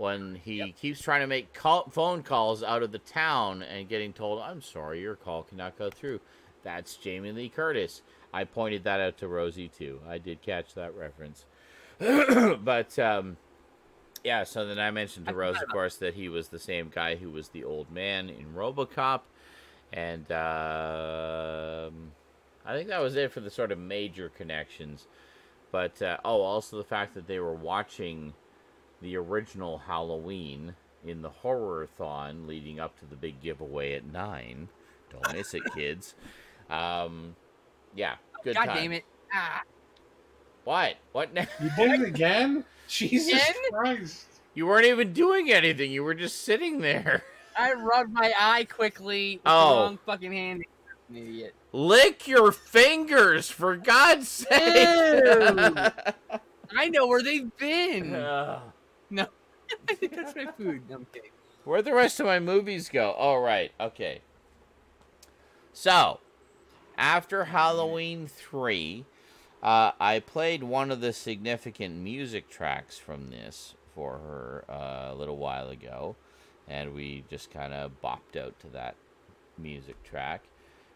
When he keeps trying to make call- phone calls out of the town and getting told, "I'm sorry, your call cannot go through," that's Jamie Lee Curtis. I pointed that out to Rosie too. I did catch that reference. [CLEARS THROAT] but um, yeah, so then I mentioned to Rose, of course, that he was the same guy who was the old man in RoboCop, and um, I think that was it for the sort of major connections. But uh, oh, also the fact that they were watching the original Halloween in the horror-thon leading up to the big giveaway at nine. Don't miss it, kids. Um, yeah, good God time. damn it! Ah, What? What now? You did it again? [LAUGHS] Jesus Again? Christ. You weren't even doing anything. You were just sitting there. [LAUGHS] I rubbed my eye quickly with Oh. the wrong fucking hand. An idiot. Lick your fingers, for God's sake. [LAUGHS] I know where they've been. Ugh. [LAUGHS] I think that's my food. No, kidding. Where'd the rest of my movies go? Oh, right. Okay. So, after Halloween 3, uh, I played one of the significant music tracks from this for her uh, a little while ago, and we just kind of bopped out to that music track.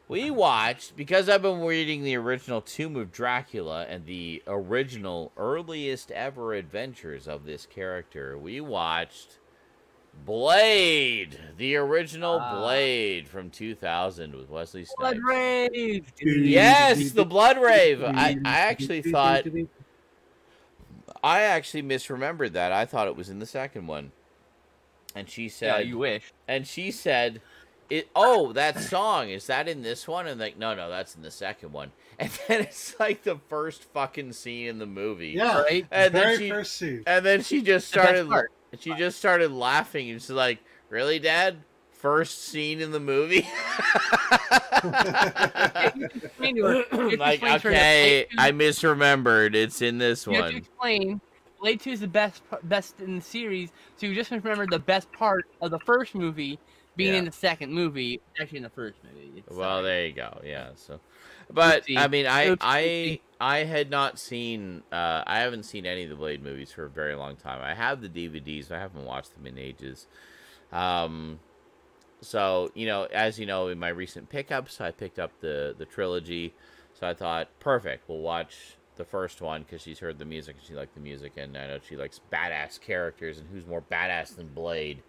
We watched because I've been reading the original Tomb of Dracula and the original earliest ever adventures of this character. We watched Blade, the original Ah. Blade from 2000 with Wesley Snipes. Blood rave. Yes, the Blood Rave. I, I actually thought I actually misremembered that. I thought it was in the second one. And she Yeah, said you wish. and she said it oh, that song, is that in this one? And like, no, no, that's in the second one. [LAUGHS] And then it's like the first fucking scene in the movie. Yeah, Right? And then she first scene. and then she just started part. she just started laughing and she's like, Really, Dad? First scene in the movie? [LAUGHS] Explain to her. You have to like, explain to her that okay, I misremembered. It's in this two- You have to one. explain. Blade Two is the best, best in the series. So you just remember the best part of the first movie being Yeah. in the second movie, actually in the first movie. Well, there you go. Yeah. So, but I mean, I I I had not seen. Uh, I haven't seen any of the Blade movies for a very long time. I have the DVDs. But I haven't watched them in ages. Um, so you know, as you know, in my recent pickups, I picked up the the trilogy. So I thought, perfect. We'll watch the first one because she's heard the music and she liked the music, and I know she likes badass characters. And who's more badass than Blade?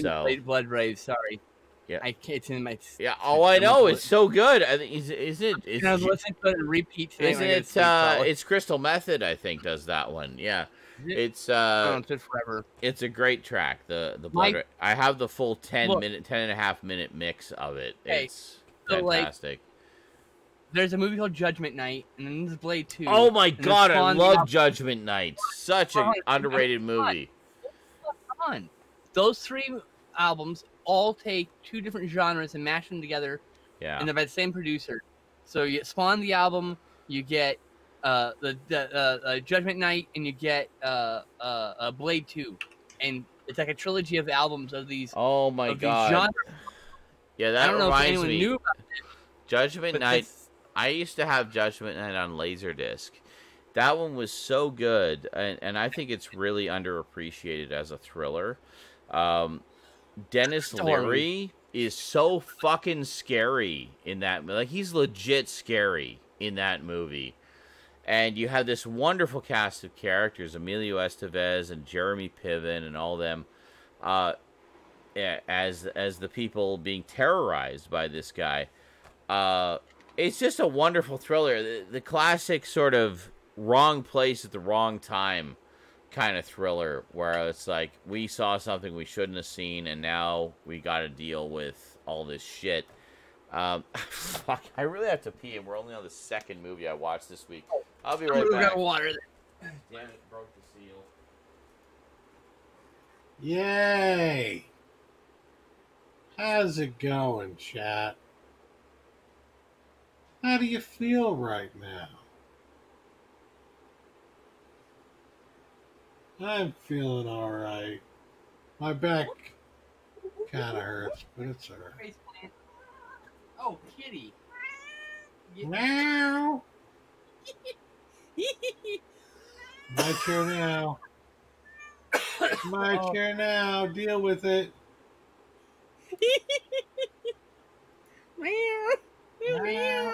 So Blood Rave. Sorry. Yeah. I can't. It's in my. yeah. Oh, I know. It's so good. I think is is it? Is I was listening to it repeat today. Isn't when I go to it? Uh, it's Crystal Method, I think, does that one. Yeah, it? it's Oh, uh, it's been forever. it's a great track. The the blood. Ra- I have the full ten Look. minute, ten and a half minute mix of it. Okay, It's so, like, fantastic. There's a movie called Judgment Night, and then there's Blade Two. oh my god, I love Judgment Night. Such an underrated movie. Those three albums all take two different genres and mash them together, Yeah. and they're by the same producer. So you Spawn the album, you get uh, the, the uh, uh, Judgment Night, and you get uh, uh, uh, Blade Two, and it's like a trilogy of albums of these Oh my of god. Yeah, I that don't know if reminds anyone me. knew about Judgment Night. this- I used to have Judgment Night on Laserdisc. That one was so good, and, and I think it's really underappreciated as a thriller. Um, Dennis Story. Leary is so fucking scary in that. Like he's legit scary in that movie. And you have this wonderful cast of characters: Emilio Estevez and Jeremy Piven, and all them, uh, as as the people being terrorized by this guy. Uh, it's just a wonderful thriller. The, the classic sort of wrong place at the wrong time kind of thriller where it's like we saw something we shouldn't have seen and now we got to deal with all this shit. Um, [LAUGHS] fuck, I really have to pee and we're only on the second movie I watched this week. I'll be it. right We back. got water. Damn it, broke the seal. Yay! How's it going, chat? How do you feel right now? I'm feeling alright. My back kind of hurts, but it's alright. Oh, kitty. Yeah. Meow! My turn now. My Oh. turn now. Deal with it. Meow. Meow.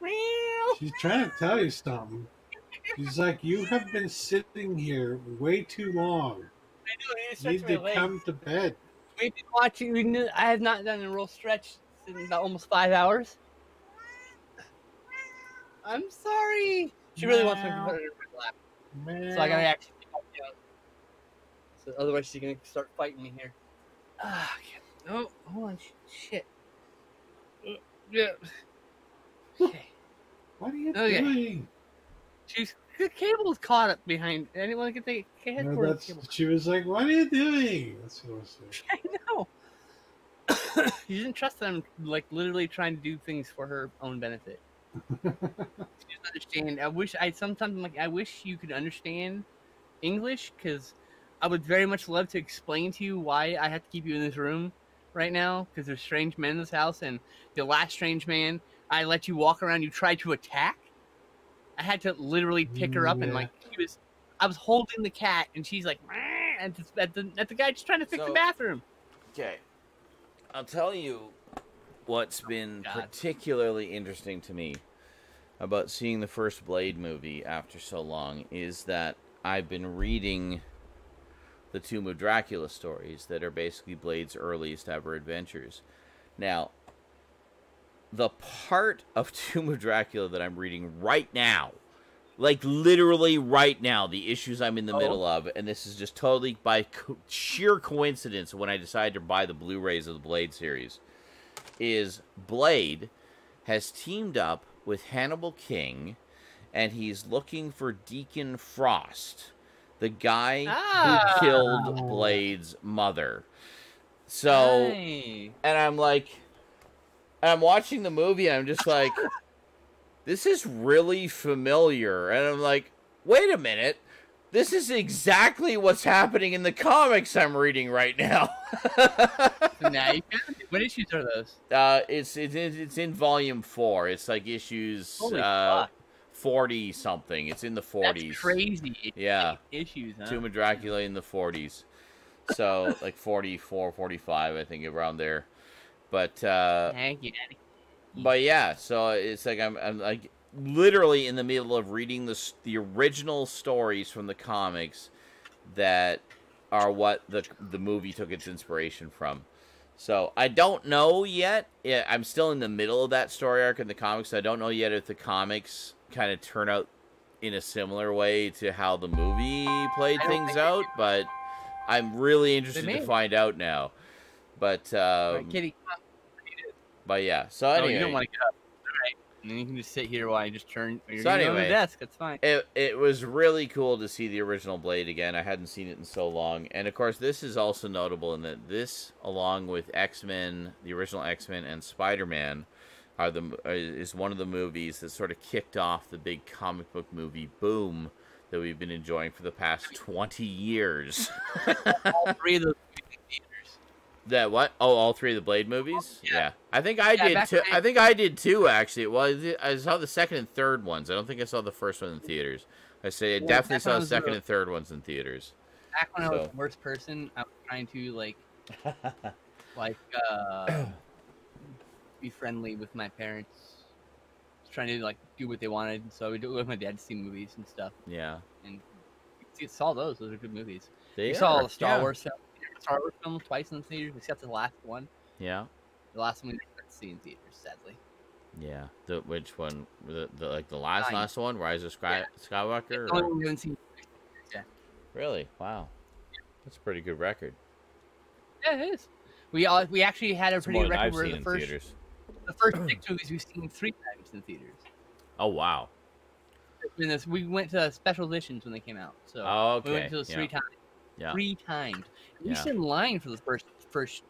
Meow. She's trying to tell you something. She's like, you have been sitting here way too long. You need to come to bed. We've been watching. We knew, I have not done a real stretch in about almost five hours. I'm sorry. She really wants me to put her in her lap, so I gotta actually. down. So otherwise, she's gonna start fighting me here. Ah, oh, hold on, shit. Uh, Yeah. Okay. What are you Okay. doing? She's the cable's caught up behind. Anyone can take No, she was like, what are you doing? That's what I was saying. [LAUGHS] I know. [COUGHS] she doesn't trust them, like literally trying to do things for her own benefit. [LAUGHS] She doesn't understand. I wish I sometimes I'm like I wish you could understand English because I would very much love to explain to you why I have to keep you in this room right now because there's strange men in this house and the last strange man I let you walk around. You tried to attack. I had to literally pick her up and like she was I was holding the cat, and she's like, "Meh," at the, at the, at the guy just trying to fix So- the bathroom. Okay. I'll tell you what's been God. particularly interesting to me about seeing the first Blade movie after so long is that I've been reading the Tomb of Dracula stories that are basically Blade's earliest ever adventures. Now, the part of [LAUGHS] Tomb of Dracula that I'm reading right now, like literally right now, the issues I'm in the Oh. middle of, and this is just totally by co- sheer coincidence when I decided to buy the Blu-rays of the Blade series, is Blade has teamed up with Hannibal King, and he's looking for Deacon Frost, the guy Ah. who killed Blade's mother. So Hey. and I'm like, and I'm watching the movie, and I'm just like, [LAUGHS] this is really familiar, and I'm like, wait a minute, this is exactly what's happening in the comics I'm reading right now. [LAUGHS] Now you [LAUGHS] it. What issues are those? uh, it's it's it's in volume four. It's like issues uh, forty something. It's in the forties. That's crazy. Yeah. Issues, huh? Tomb of Dracula in the 40s. So, like 44, 45, I think, around there. But, uh, Thank you, Daddy. but yeah, so it's like I'm, I'm like literally in the middle of reading the, the original stories from the comics that are what the, the movie took its inspiration from. So I don't know yet. I'm still in the middle of that story arc in the comics. So I don't know yet if the comics kind of turn out in a similar way to how the movie played things out, but I'm really interested to find out now. But um, right, Kitty, but yeah. So Oh, anyway, you don't want to get up. All right. And then you can just sit here while I just turn. You're So so on the desk. That's fine. it it was really cool to see the original Blade again. I hadn't seen it in so long, and of course, this is also notable in that this, along with X Men, the original X Men, and Spider Man, are the uh, is one of the movies that sort of kicked off the big comic book movie boom that we've been enjoying for the past twenty years. [LAUGHS] All three of those movies in theaters. That what? Oh, all three of the Blade movies. Yeah. I think I Yeah, did too. I- think I did too. Actually, well, I saw the second and third ones. I don't think I saw the first one in theaters. I say I Well, definitely saw the second and third ones in theaters. Back when I was the worst person, I was trying to like, [LAUGHS] like, uh, be friendly with my parents. Was trying to like do what they wanted, so I would do it with my dad to see movies and stuff. Yeah, And we saw those; those are good movies. they we saw all the Star yeah. Wars film, Star Wars film twice in the theaters, except the last one. Yeah, The last one we didn't see in theaters, sadly. yeah. The which one? The, the like the last Nine. last one, Rise of Sky, Skywalker. The or- only one we haven't seen. Really? Wow, that's a pretty good record. Yeah, it is. We all we actually had a It's pretty good record where the first theaters. the first six [CLEARS THROAT] movies we've seen three times in theaters. Oh wow. This, we went to special editions when they came out, so Oh, okay. we went to those yeah. three times. Yeah. Three times. We Yeah. stood in line for the first first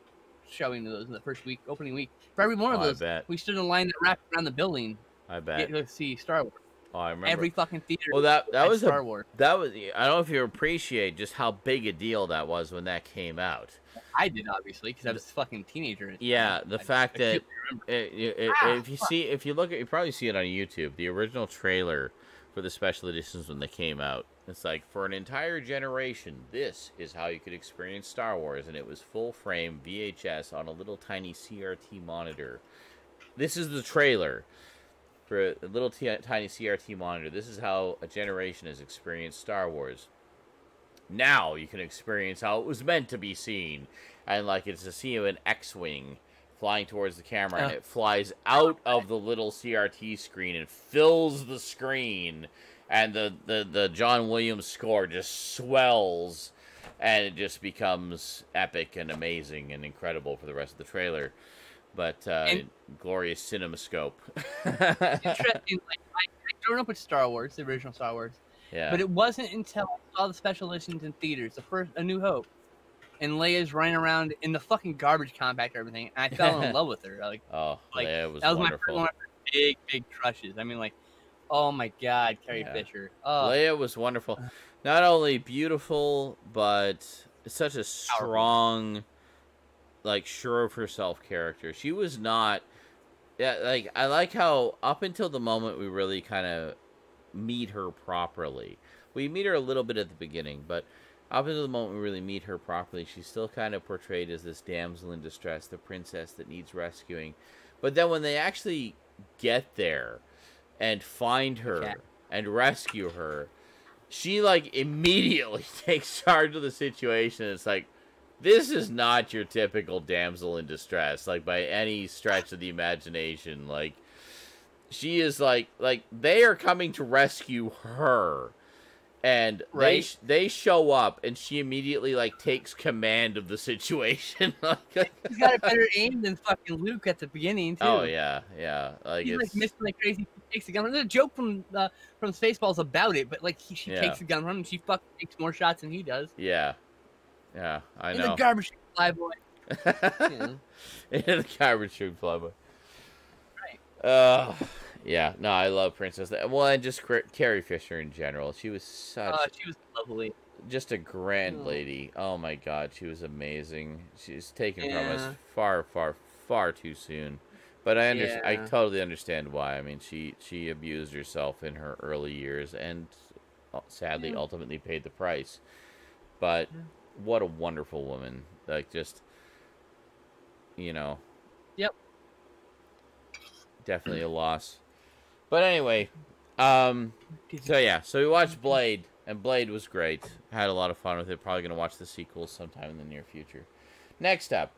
showing of those in the first week, opening week. For every one of Oh, I those, bet. we stood in line that wrapped around the building I bet. to see Star Wars. Oh, I remember. Every fucking theater. Well, that that was Star a Wars. that was. I don't know if you appreciate just how big a deal that was when that came out. I did obviously because I was a fucking teenager. Yeah, the I- fact I that remember. it, it, it- Ah, if you see if you look at you probably see it on YouTube the original trailer for the special editions when they came out it's like for an entire generation this is how you could experience Star Wars and it was full frame VHS on a little tiny CRT monitor. This is the trailer for a little t- tiny CRT monitor. This is how a generation has experienced Star Wars. Now you can experience how it was meant to be seen and like it's to see an X-wing flying towards the camera and Uh. it flies out of the little CRT screen and fills the screen and the, the, the John Williams score just swells and it just becomes epic and amazing and incredible for the rest of the trailer. But uh, And- glorious cinemascope. [LAUGHS] Interesting. [LAUGHS] Like I, I grew up with Star Wars, the original Star Wars. yeah. But it wasn't until I saw the special editions in theaters, the first A New Hope, and Leia's running around in the fucking garbage compactor, and everything, and I fell in [LAUGHS] love with her. Like oh, like, Leia was that was my first one of my big, big crushes. I mean, like, oh my god, Carrie Yeah. Fisher. Oh, Leia was wonderful. [LAUGHS] Not only beautiful, but such a strong, like sure of herself character. She was not. Yeah, like I like how up until the moment we really kind of meet her properly, we meet her a little bit at the beginning, but up until the moment we really meet her properly, she's still kind of portrayed as this damsel in distress, the princess that needs rescuing. But then when they actually get there and find her and rescue her, she like immediately [LAUGHS] takes charge of the situation. It's like this is not your typical damsel in distress, like by any stretch of the imagination. Like she is like like they are coming to rescue her. And they Right. sh- they show up and she immediately like takes command of the situation. [LAUGHS] like, He's got a better aim than fucking Luke at the beginning too. oh yeah, yeah. Like He's it's like missing like crazy. He takes the gun. There's a joke from uh, from Spaceballs about it, but like he, she Yeah. takes the gun from him. and She fucking takes more shots than he does. yeah, yeah. I In know. the garbage fly boy. Yeah. in the garbage chute flyboy. Right. Uh, yeah. No, I love Princess. Well, and just Carrie Fisher in general. She was such Uh, she was lovely. just a grand lady. Oh my God, she was amazing. She's taken from us far, far, far too soon. But I under- I totally understand why. I mean, she she abused herself in her early years, and uh, sadly, Yeah. ultimately paid the price. But Yeah. what a wonderful woman! Like just, you know. Yep. Definitely a loss. But anyway, um, so yeah, so we watched Blade, and Blade was great. Had a lot of fun with it. Probably gonna watch the sequels sometime in the near future. Next up,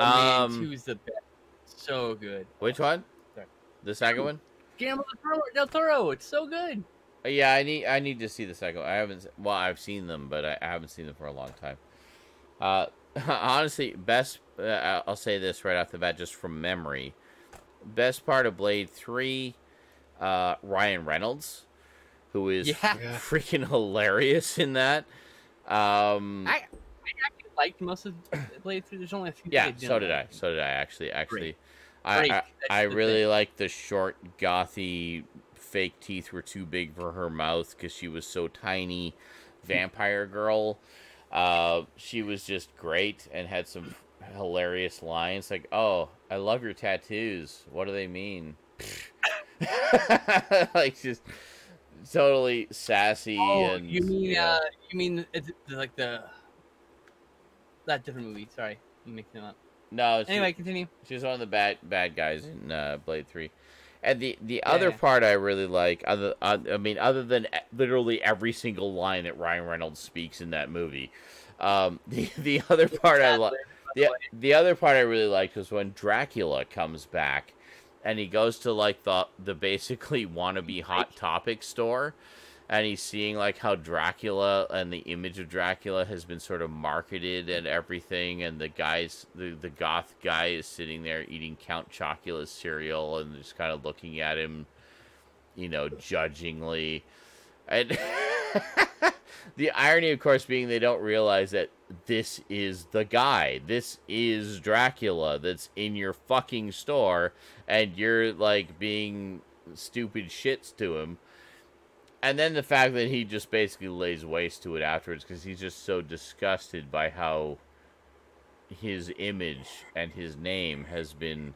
Oh, man, Um, two's the best. So good. which one? Sorry. The second one? Guillermo del Toro, del Toro. It's so good. Uh, Yeah, I need I need to see the second. one. I haven't. Well, I've seen them, but I, I haven't seen them for a long time. Uh, [LAUGHS] honestly, best. Uh, I'll say this right off the bat, just from memory. Best part of Blade Three, uh, Ryan Reynolds, who is Yeah. Yeah. [LAUGHS] freaking hilarious in that. Um, I, I actually liked most of Blade Three. There's only a few. yeah, that so don't did I. So did I. Actually, actually, I Great. I, That's I really thing. like the short, gothy, fake teeth were too big for her mouth because she was so tiny. [LAUGHS] Vampire girl. Uh, she was just great and had some hilarious lines like, "Oh, I love your tattoos. What do they mean?" [LAUGHS] like just totally sassy Oh, and you mean yeah. uh, you mean it's like the that different movie? Sorry, I'm mixing them up. no. She, Anyway, continue. She's one of the bad bad guys in uh, Blade Three, and the the other Yeah. part I really like, other uh, I mean, other than literally every single line that Ryan Reynolds speaks in that movie, um, [LAUGHS] the the other part I like. The, the other part I really liked was when Dracula comes back and he goes to like the the basically [LAUGHS] wannabe hot topic store and he's seeing like how Dracula and the image of Dracula has been sort of marketed and everything and the guys the, the goth guy is sitting there eating Count Chocula's cereal and just kind of looking at him you know judgingly. And [LAUGHS] the irony of course being they don't realize that this is the guy. This is Dracula that's in your fucking store and you're like being stupid shits to him. And then the fact that he just basically lays waste to it afterwards because he's just so disgusted by how his image and his name has been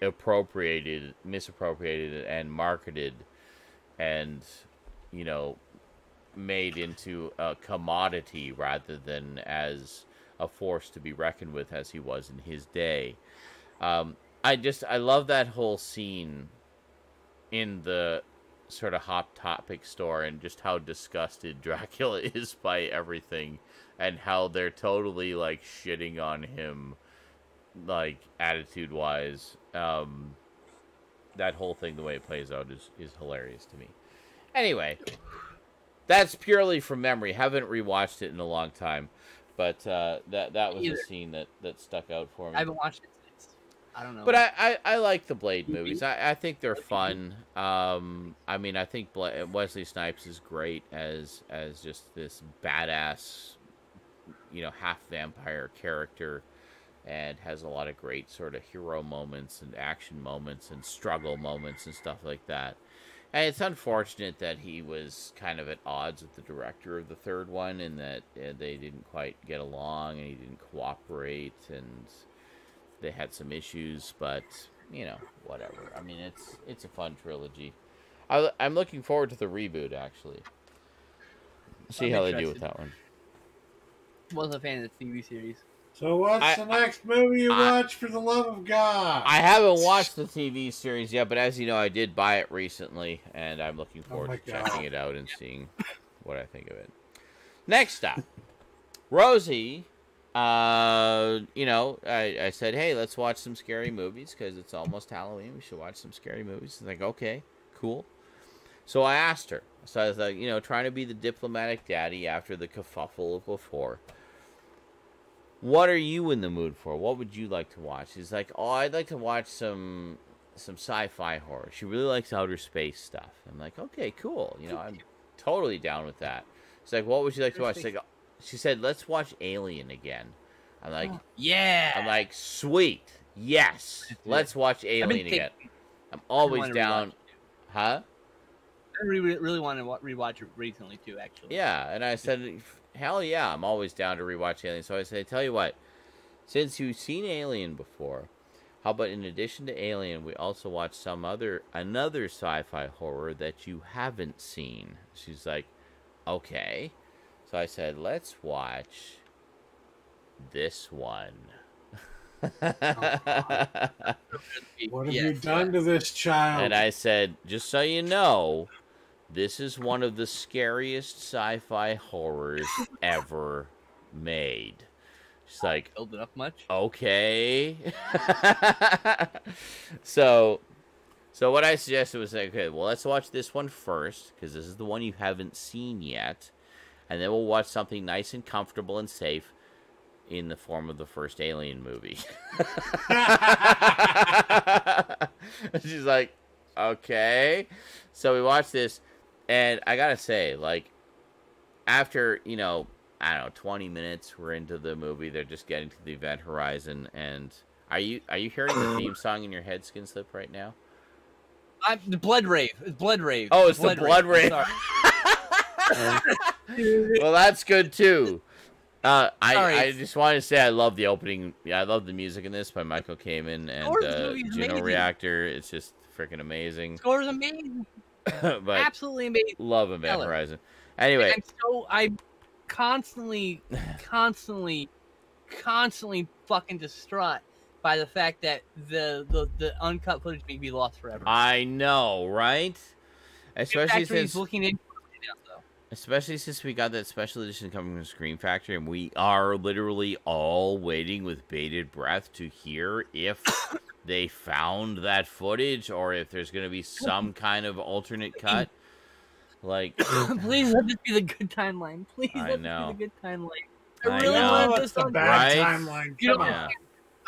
appropriated, misappropriated, and marketed, and you know, made into a commodity rather than as a force to be reckoned with as he was in his day. Um, I just I love that whole scene in the sort of hot topic store and just how disgusted [LAUGHS] Dracula is by everything and how they're totally like shitting on him like attitude wise um that whole thing the way it plays out is is hilarious to me anyway that's purely from memory haven't rewatched it in a long time but uh that that was a scene that that stuck out for me I haven't watched it since. I don't know. but I, I, I like the Blade movies. I, I think they're fun. Um, I mean, I think Bla- Wesley Snipes is great as as just this badass, you know, half vampire character, and has a lot of great sort of hero moments and action moments and struggle moments and stuff like that. And it's unfortunate that he was kind of at odds with the director of the third one, and that uh, they didn't quite get along, and he didn't cooperate, and they had some issues, but you know, whatever. I mean, it's it's a fun trilogy. I, I'm looking forward to the reboot actually. See I'm how they do with that one. Wasn't a fan of the TV series. So what's I- the next movie you I- watch for the love of God? I haven't watched the TV series yet, but as you know, I did buy it recently, and I'm looking forward my to checking it out and seeing what I think of it. Next up, Rosie. Uh, you know, I, I said, hey, let's watch some scary movies because it's almost Halloween. We should watch some scary movies. She's like, okay, cool. So I asked her. So I was like, you know, trying to be the diplomatic daddy after the kerfuffle of before. What are you in the mood for? What would you like to watch? She's like, oh, I'd like to watch some some sci-fi horror. She really likes outer space stuff. I'm like, okay, cool. You know, I'm totally down with that. She's like, what would you like to watch? She's like, she said, let's watch Alien again. I'm like, oh. Yeah. I'm like, sweet, yes, let's watch Alien again. I'm always down, huh? I really, really want to rewatch it recently too. Actually. Yeah, and I said, hell yeah, I'm always down to rewatch Alien. So I said, tell you what, since you've seen Alien before, how about in addition to Alien, we also watch some other another sci-fi horror that you haven't seen? She's like, okay. So I said, let's watch this one. [LAUGHS] [LAUGHS] what have Yes, you done to this child? And I said, just so you know, this is one of the scariest sci-fi horrors ever made. She's like, Build it up much? okay. [LAUGHS] so, so what I suggested was, like, okay, well, let's watch this one first because this is the one you haven't seen yet, and then we'll watch something nice and comfortable and safe in the form of the first Alien movie. [LAUGHS] She's like, okay. So we watched this, and I gotta say, like, after you know, I don't know, twenty minutes, we're into the movie. They're just getting to the event horizon, and are you are you hearing the theme song in your head, Skinslip, right now? I'm the Blood Rave. It's Blood Rave. Oh, it's the Blood Rave. I'm [LAUGHS] well, that's good too. Uh, I, Sorry. I just wanted to say I love the opening. Yeah, I love the music in this by Michael Kamen and Score uh, Juno. Reactor. It's just freaking amazing. Score's amazing. [COUGHS] but Absolutely amazing. love Event Stellar. Horizon. Anyway, I'm so I'm constantly, constantly, constantly fucking distraught by the fact that the the, the uncut footage may be lost forever. I know, right? Especially since looking into it now, though. especially since we got that special edition coming from Scream Factory, and we are literally all waiting with bated breath to hear if [COUGHS] they found that footage or if there's going to be some kind of alternate [COUGHS] cut. Like, [COUGHS] Please let this be the good timeline. Please I let know. this be the good timeline. I, I really want wanted this it's the on. bad Right? timeline. You know, Yeah. on.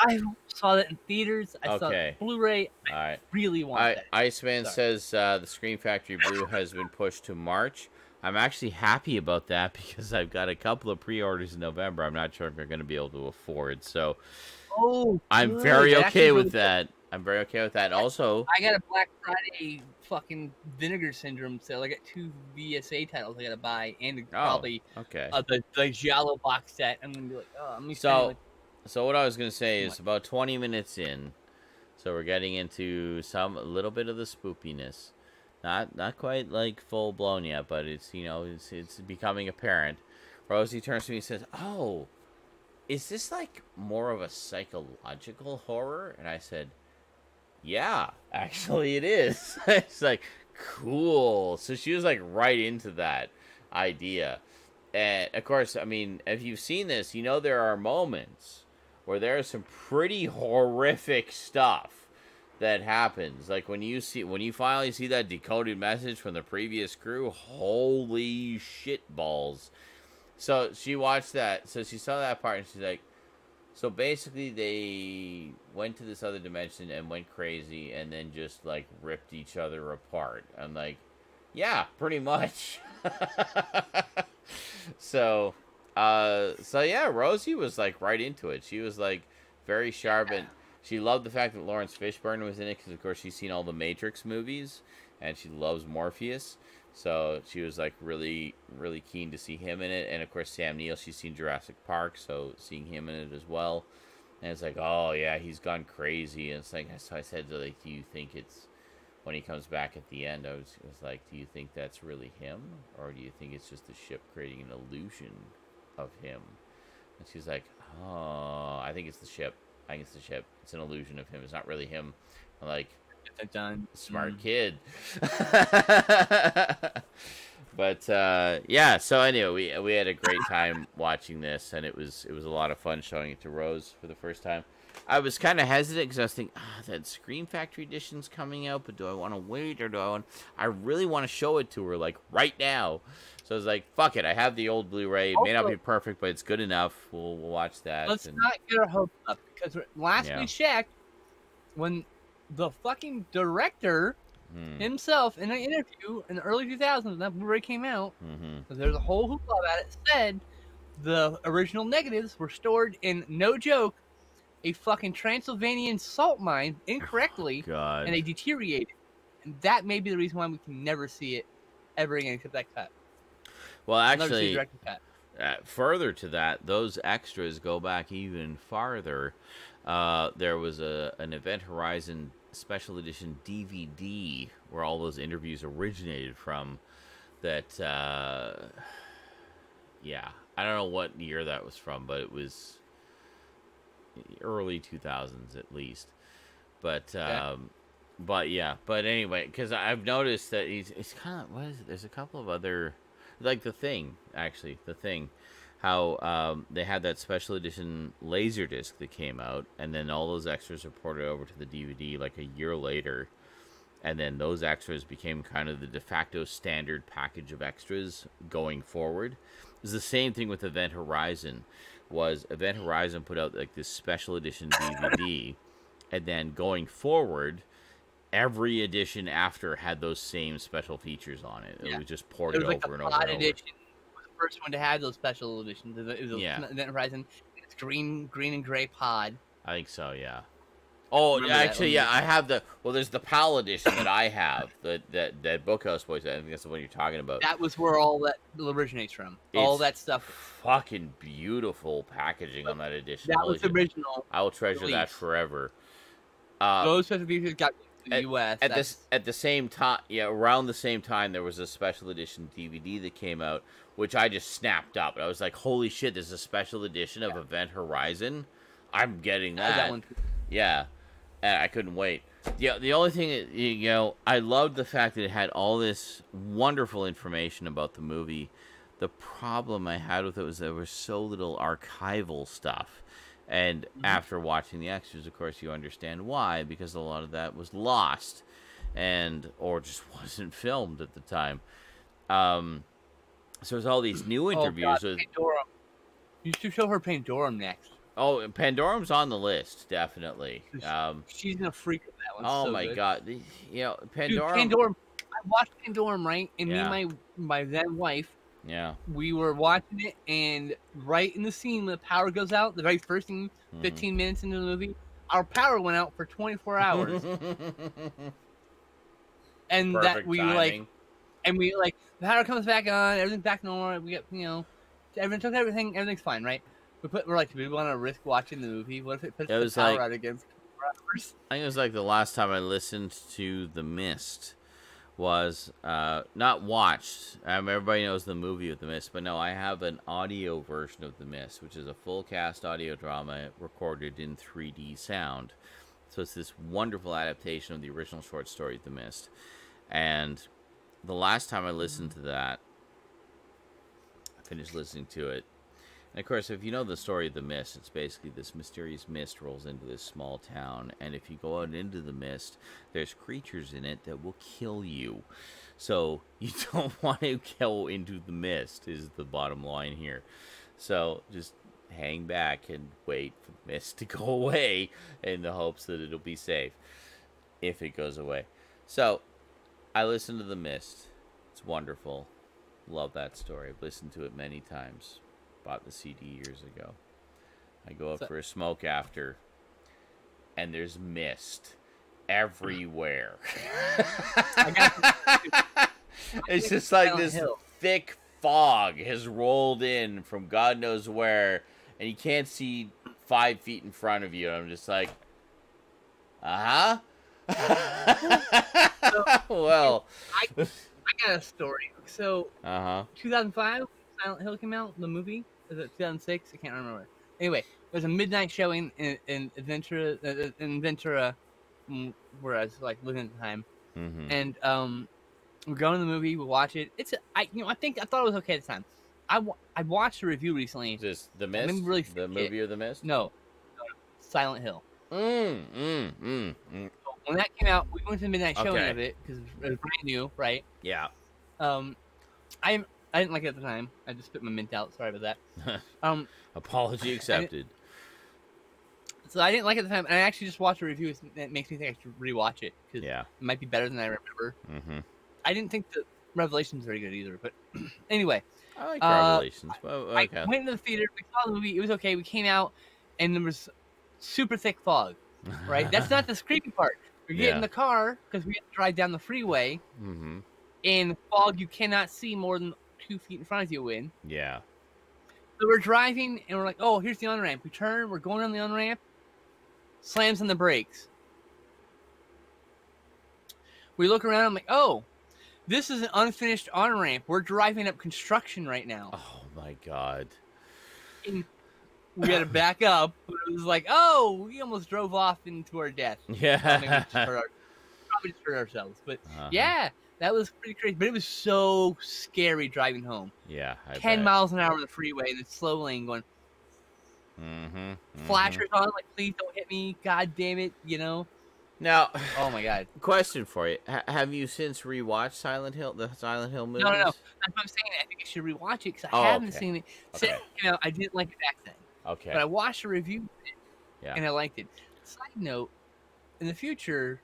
I saw that in theaters. I saw it Okay. on Blu-ray. all right. Really want I, that. Iceman Sorry. says uh, the Scream Factory Blue has been pushed to March. I'm actually happy about that [LAUGHS] because I've got a couple of pre-orders in November. I'm not sure if they're going to be able to afford, so Oh, I'm good. very That okay with really- that. I'm very okay with that. Also, I got a Black Friday fucking Vinegar Syndrome sale. I got two VSA titles I gotta buy, and probably okay. uh, the the Giallo box set. I'm gonna be like, oh, let me So- spend like So what I was gonna say is about 20 minutes in, so we're getting into some a little bit of the spoopiness, not not quite like full blown yet, but it's you know it's it's becoming apparent. Rosie turns to me and says, "Oh, is this like more of a psychological horror?" And I said, "Yeah, actually it is." [LAUGHS] it's like cool. So she was like right into that idea. And of course, I mean, if you've seen this, you know there are moments where there is some pretty horrific stuff that happens. Like when you see when you finally see that decoded message from the previous crew, holy shit balls. So she watched that. So she saw that part and she's like so basically they went to this other dimension and went crazy and then just like ripped each other apart. I'm like, yeah, pretty much. [LAUGHS] so uh so yeah, Rosie was like right into it. She was like very sharp and she loved the fact that Laurence Fishburne was in it because of course she's seen all the Matrix movies and she loves Morpheus. So she was like really really keen to see him in it and of course Sam Neill she's seen Jurassic Park so seeing him in it as well. And it's like, oh yeah, he's gone crazy. And it's like, so I said, like, do you think it's when he comes back at the end, I was, was like, do you think that's really him, or do you think it's just the ship creating an illusion of him? And she's like, oh, I think it's the ship. I think it's the ship. It's an illusion of him. It's not really him. I'm like, Done. smart Mm. kid. [LAUGHS] but uh, yeah, so anyway, we we had a great time watching this, and it was it was a lot of fun showing it to Rose for the first time. I was kind of hesitant because I was thinking, ah, that Scream Factory edition's coming out, but do I want to wait or do I want? I really want to show it to her like right now. So I was like, fuck it, I have the old Blu-ray. It may not be perfect, but it's good enough. We'll we'll watch that. Let's and- not get our hopes up because last Yeah. we checked, when the fucking director Hmm, himself in an interview in the early 2000s when that Blu-ray came out, mhm. there's a whole hoopla about it, said the original negatives were stored in no joke a fucking Transylvanian salt mine incorrectly, God. and they deteriorated. And that may be the reason why we can never see it ever again except that cut. well, We'll never see the actually, cut. Uh, further to that, those extras go back even farther. Uh, there was a an Event Horizon special edition DVD where all those interviews originated from. That, uh, yeah, I don't know what year that was from, but it was early two thousands at least. But um, but yeah, but anyway, because I've noticed that he's it's kind of what is it? There's a couple of other like the thing actually the thing how um, they had that special edition laser disc that came out and then all those extras were ported over to the dvd like a year later and then those extras became kind of the de facto standard package of extras going forward it's the same thing with event horizon was event horizon put out like this special edition dvd and then going forward every edition after had those same special features on it. It Yeah. was just It ported was like over and over pod and over. The first one to have those special editions. It was, it was Yeah. [LAUGHS] Event Horizon. It's green, green and gray pod. I think so, yeah. Oh, actually, yeah, I have the well. There's the PAL edition that I have that that that Bookhouse Boys. I think that's the one you're talking about. That was where all that originates from. all that stuff. Fucking beautiful packaging on that edition. That was original. I will treasure that forever. Uh, Those special features got the at- U.S. at That's- this at the same time yeah around the same time there was a special edition dvd that came out which i just snapped up. I was like holy shit this is a special edition of event horizon. I'm getting that, that. one. yeah. And i couldn't wait. Yeah the only thing you know i loved the fact that it had all this wonderful information about the movie. The problem i had with it was there was so little archival stuff. And Mm-hmm. after watching the extras of course you understand why because a lot of that was lost and or just [LAUGHS] wasn't filmed at the time. Um so there's all these new interviews oh, God, with Pandorum. You should show her Pandorum next. oh pandorum's on the list definitely um She's gonna freak with that one. oh so my good. god the- you know Dude, pandorum Pandorum. I watched Pandorum, right? And Yeah. me and my my then wife, yeah we were watching it, and right in the scene when the power goes out, the very first thing, Mhm. 15 minutes into the movie, our power went out for 24 hours, [LAUGHS] and that Perfect we were like, timing. And we like the power comes back on, everything's back normal. We get you know, everyone took everything, everything's fine, right? We put we're like, do we want to risk watching the movie? What if it puts It the power like- out again? hours? I think it was like the last time I listened to The Mist was uh, not watched. Um, everybody knows the movie of The Mist, but no, I have an audio version of The Mist, which is a full cast audio drama recorded in 3D sound. So it's this wonderful adaptation of the original short story, The Mist. And the last time I listened to that, I finished listening to it. And of course, if you know the story of the mist, it's basically this mysterious mist rolls into this small town, and if you go out into the mist, there's creatures in it that will kill you. So [LAUGHS] you don't [LAUGHS] want to go into the mist. Is the bottom line here. So just hang back and wait for the mist [LAUGHS] to go away, in the hopes that it'll be safe if it goes away. So I listened to the mist. It's wonderful. Love that story. I've listened to it many times bought the CD years ago. I go up So- for a smoke after, and there's mist everywhere. [LAUGHS] it's just like this Hill. thick fog has rolled in from God knows where, and you can't see five feet in front of you. I'm just like, uh huh. [LAUGHS] So [LAUGHS] well. I I got a story. So Uh huh. 2005, Silent Hill came out. The movie is it 2006? I can't remember. Anyway, there's a midnight showing in in Ventura, uh, in Ventura, mm, where I was like living at the time, hmm and um, we're going to the movie. We watch it. It's a, I you know I think I thought it was okay at the time. I I watched a review recently. This the mist? really the movie or the mist? No, Silent Hill. Mm, mm, mm, mm. When that came out, we went to the midnight showing Okay. of it because it was brand new, right? Yeah. Um, I'm I didn't like it at the time. I just spit my mint out. Sorry about that. [LAUGHS] Um, Apology accepted. so I didn't like it at the time, and I actually just watched a review that makes me think I should rewatch it because Yeah. it might be better than I remember. hmm I didn't think the Revelation's very good either, but [CLEARS THROAT] anyway, I like Uh, Revelations. Well, I went to the theater. We saw the movie. It was okay. We came out, and there was super thick fog. Right, that's not the [LAUGHS] creepy part. We get Yeah. in the car because we have to drive down the freeway hmm in fog you cannot see more than two feet in front of you in. Yeah. So we're driving and we're like, oh, here's the on ramp. We turn, we're going on the on ramp, slams on the brakes. We look around, I'm like, oh, this is an unfinished on ramp. We're driving up construction right now. Oh my god. We had [LAUGHS] to back up. But it was like, oh, we almost drove off into our death. Probably Yeah. just hurt, our, probably just hurt ourselves. But Uh-huh. yeah, that was pretty crazy. But it was so scary driving home. Yeah. I 10 bet. miles an hour on the freeway in the slow lane going, Mhm, mhm. flashers on, like, please don't hit me. God damn it, you know? Now, Oh my God. [SIGHS] question for you: H- Have you since rewatched Silent Hill, the Silent Hill movies? no, no. That's what I'm saying. I think I should rewatch it because I Oh, haven't okay. seen it. Okay. you know, I didn't like it back then. Okay. But I watched a review Yeah. and I liked it. Side note, in the future,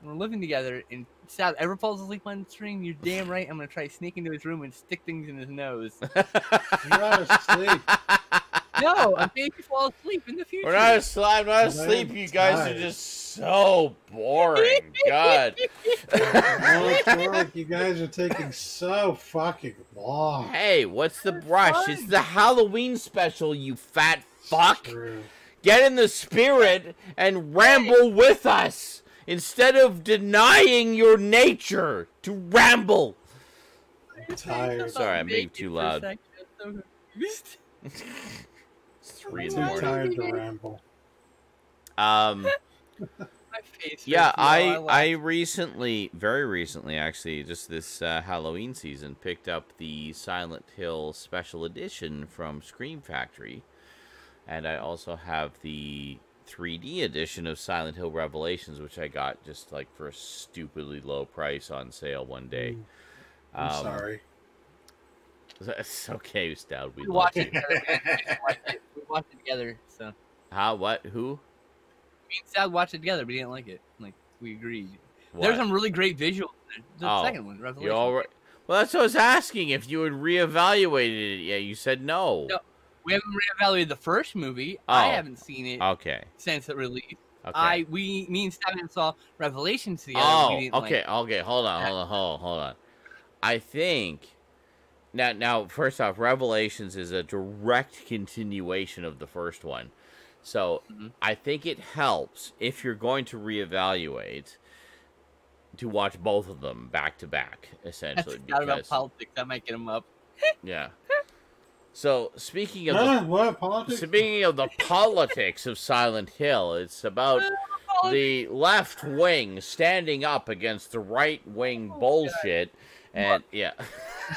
when we're living together and Sal ever falls asleep on the stream, you're damn right I'm going to try to sneak into his room and stick things in his nose. [LAUGHS] You're not asleep. [LAUGHS] no, I'm saying you fall asleep in the future. We're not asleep. I'm not asleep. You guys are just so boring. God. Well, it's more [LAUGHS] like you guys are taking so fucking long. hey, what's the It's brush? It's the Halloween special. You fat fuck. Get in the spirit and ramble with us instead of denying your nature to ramble. I'm tired. Sorry, I'm being too loud. [LAUGHS] [LAUGHS] three in Too the morning. tired to ramble. Um. [LAUGHS] Yeah, I. I recently, very recently, actually, just this uh, Halloween season, picked up the Silent Hill Special Edition from Scream Factory, and I also have the 3D edition of Silent Hill Revelations, which I got just like for a stupidly low price on sale one day. I'm Um, sorry. It's okay, Stoud. We we you. it. We watched it- [LAUGHS] we watched it together. So How? What? Who? Me and Sal watched it together. We didn't like it. Like we agreed. What? There's some really great visuals. in. The Oh, second one, Revelation. You all right? Well, that's what I was asking. If you had reevaluated it, yeah, you said no. No. We haven't reevaluated the first movie. Oh. I haven't seen it Okay. since it released. Okay. I we me and Steven saw Revelations together. Oh, didn't like okay, okay. Hold on, hold on, hold on, hold on. I think now, now, first off, Revelations is a direct continuation of the first one, so Mhm. I think it helps if you're going to reevaluate to watch both of them back to back, That's essentially. not about politics. That might get him up. yeah. So speaking of the What politics? Speaking of the politics of Silent Hill, it's about [LAUGHS] the left wing standing up against the right wing bullshit, and yeah,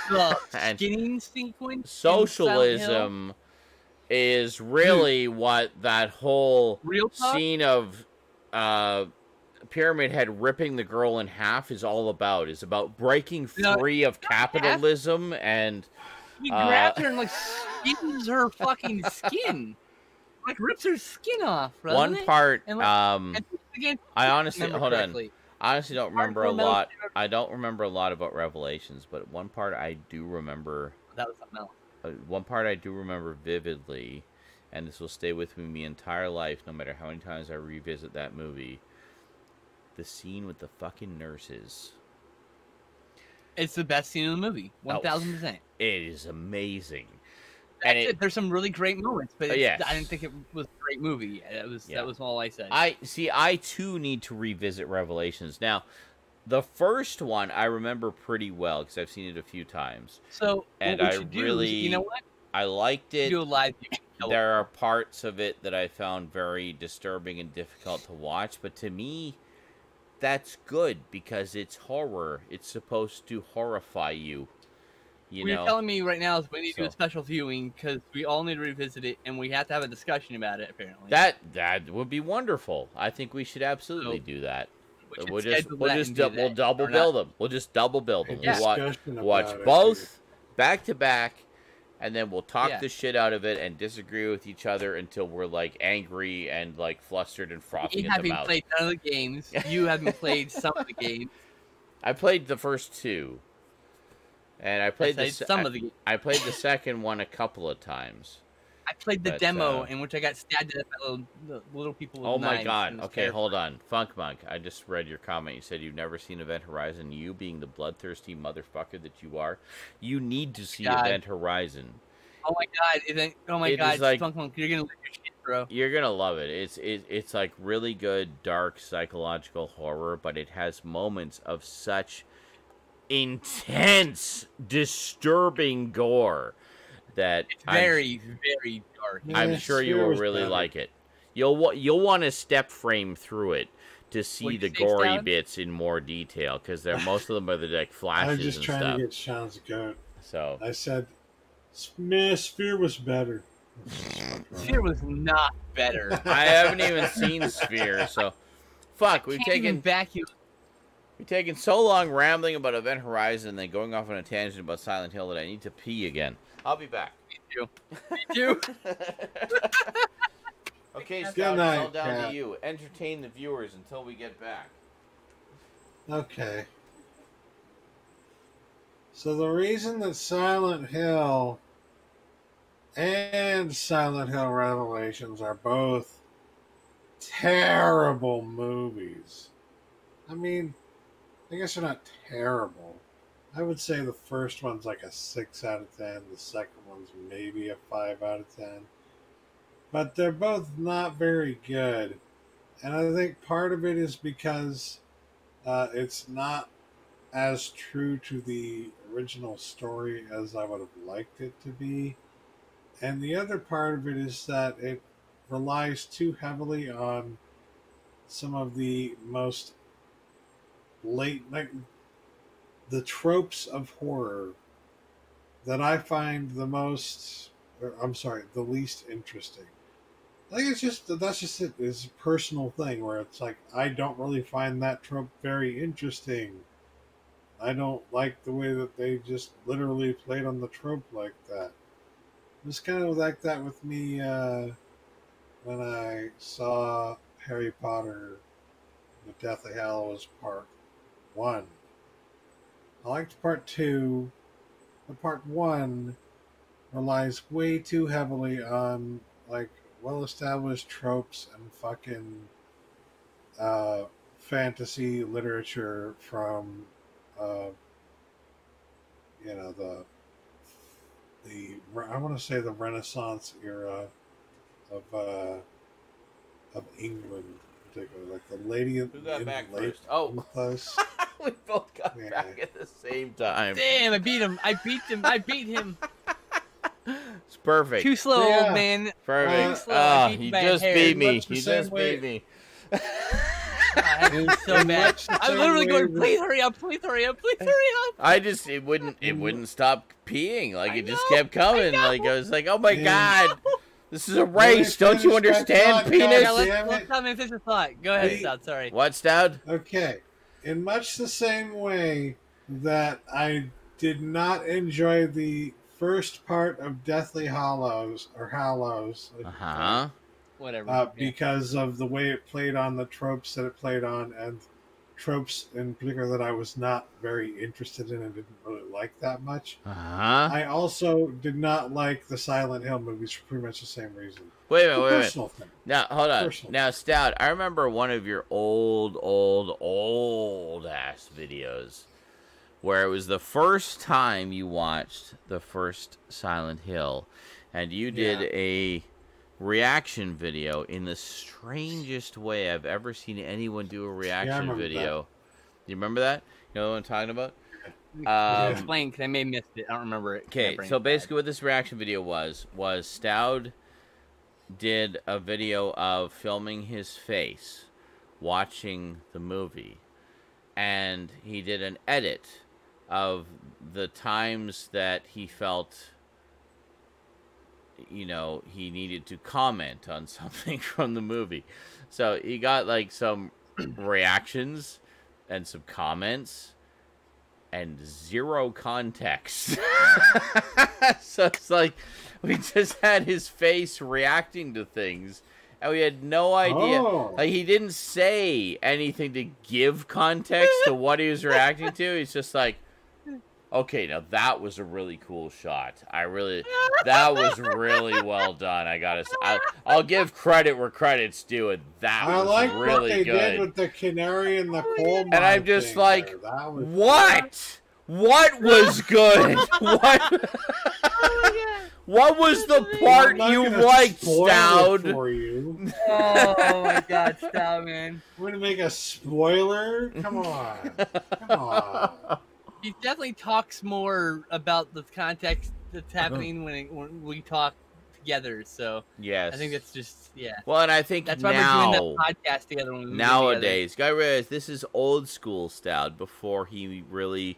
The [LAUGHS] and skinning sequence. in Silent Hill, socialism is really what that whole Real scene of uh, Pyramid Head ripping the girl in half is all about. Is about breaking No, free of capitalism and He uh, grabs her and like skins her fucking [LAUGHS] skin. Like rips her skin off. One it? part. And, like, Um, And again, I honestly hold on. correctly. I honestly don't remember a lot. I don't remember a lot about Revelations, but one part I do remember. That was something else. Uh, one part I do remember vividly, and this will stay with me my entire life, no matter how many times I revisit that movie. The scene with the fucking nurses. It's the best scene in the movie. One thousand percent. It is amazing. And it. it, There's some really great moments, but Uh, yes. I didn't think it was a great movie. It was Yeah. that was all I said. I see. I too need to revisit Revelations now. the first one I remember pretty well because I've seen it a few times. So And I should do is, really- you know what? I liked it. Do a live. [COUGHS] there are parts of it that I found very disturbing and difficult to watch, but to me, that's good because it's horror. It's supposed to horrify you. You what you're know, telling me right now is we need to do a special viewing because we all need to revisit it and we have to have a discussion about it. Apparently, that that would be wonderful. I think we should absolutely So, do that. We we'll just we'll just and do we'll double or not. bill them. We'll just double bill them. Yeah. We'll watch, watch it, both back to back, and then we'll talk Yeah. the shit out of it and disagree with each other until we're like angry and like flustered and Me frothing at the having mouth. played none of the games, you haven't played some of the [LAUGHS] games. I played the first two, and I played the played se- some I, of the. I played the second one a couple of times. I played the but, demo uh, in which I got stabbed to death by little, the little people. With Oh my god! and it was Okay, terrifying. hold on, Funk Monk. I just read your comment. You said you've never seen Event Horizon. You, being the bloodthirsty motherfucker that you are, you need to see God. Event Horizon. Oh my god! Isn't, oh my It god! like- Spunk Monk, you're gonna lose your shit, bro. You're gonna love it. It's it, it's like really good dark psychological horror, but it has moments of such intense, disturbing gore that It's I'm very, very dark. I'm sure you will really better. like it. You'll you'll want to step frame through it to see What'd the gory Stoud? bits in more detail because they're [LAUGHS] most of them are the like I'm flashes just and trying stuff. to get Sean's goat. So I said, "Meh, Sphere was better." Sphere was not better. [LAUGHS] I haven't even seen Sphere, so fuck. We've Can't even taken back you. We've taken so long rambling about Event Horizon and then going off on a tangent about Silent Hill that I need to pee again. I'll be back. Me too. [LAUGHS] [LAUGHS] okay, Good Scout, night, it's all down Cat. to you. Entertain the viewers until we get back. Okay. So the reason that Silent Hill and Silent Hill Revelations are both terrible movies. I mean, I guess they're not terrible. I would say the first one's like a 6 out of 10, the second one's maybe a 5 out of 10. But they're both not very good. And I think part of it is because uh, it's not as true to the original story as I would have liked it to be. And the other part of it is that it relies too heavily on some of the most late, like the tropes of horror that I find the most, or, I'm sorry, the least interesting. I think it's just that's just it. It's a personal thing where it's like I don't really find that trope very interesting. I don't like the way that they just literally played on the trope like that. It was kind of like that with me uh, when I saw Harry Potter, The Deathly Hallows Part One. I liked Part Two, but Part One relies way too heavily on like well established tropes and fucking uh, fantasy literature from uh, you know the the I want to say the Renaissance era of uh, of England, particularly like the Lady in, Who got back the Lake first? Oh. [LAUGHS] Close. [LAUGHS] we both got Yeah. back at the same time. Damn! I beat him. I beat him. I beat him. [LAUGHS] It's perfect. Too slow, Yeah. old man. Perfect. Too slow. I Ah, he just hair. beat me. Much He just way- beat me. I beat him so In [LAUGHS] bad. much the I'm literally going. that- Please hurry up! Please hurry up! Please hurry up! I just it wouldn't it wouldn't stop peeing. Like I it just kept coming. I Like I was like, oh my Yeah. god, this is a race. Don't you understand, thought, penis? Yeah, let's, damn let's it. tell me finish the thought. Go ahead, Wait. Stoud. Sorry. What, Stoud? Okay. In much the same way that I did not enjoy the first part of Deathly Hollows or Hallows Uh huh. Whatever. uh, Yeah. because of the way it played on the tropes that it played on and tropes in particular that I was not very interested in and didn't really like that much. Uh huh. I also did not like the Silent Hill movies for pretty much the same reason. Wait a minute. Wait a minute. thing. Now hold on. Personal. Now Stoud, I remember one of your old, old, old ass videos where it was the first time you watched the first Silent Hill, and you did Yeah. a reaction video in the strangest way I've ever seen anyone do a reaction remember video. You remember that? You know what I'm talking about? Yeah. Um, Explain, because I may have missed it. I don't remember it. Okay, My brain's so bad. basically, what this reaction video was was Stoud did a video of filming his face watching the movie, and he did an edit of the times that he felt, you know, he needed to comment on [LAUGHS] something from the movie. So he got like some [CLEARS THROAT] reactions and some comments and zero context. [LAUGHS] so it's like we just had his face reacting to things and we had no idea. Oh. Like he didn't say anything to give context to what he was reacting to. He's just like Okay, now that was a really cool shot. I really, that was really well done. I gotta, I, will give credit where credit's due, and that I was like what they good. did with the canary and the oh, coal mine. And I'm just thing like, there. That was What? What was good? [LAUGHS] [LAUGHS] what? What was the part you gonna liked, spoil it Stoud? for you. Oh my god, stop, man. We're gonna make a spoiler. Come on, [LAUGHS] come on. He definitely talks more about the context that's uh-huh. happening when, it, when we talk together. So Yes. I think that's just yeah. well, and I think That's why now, we're doing that podcast together. When we nowadays, gotta realize this is old school Stoud before he really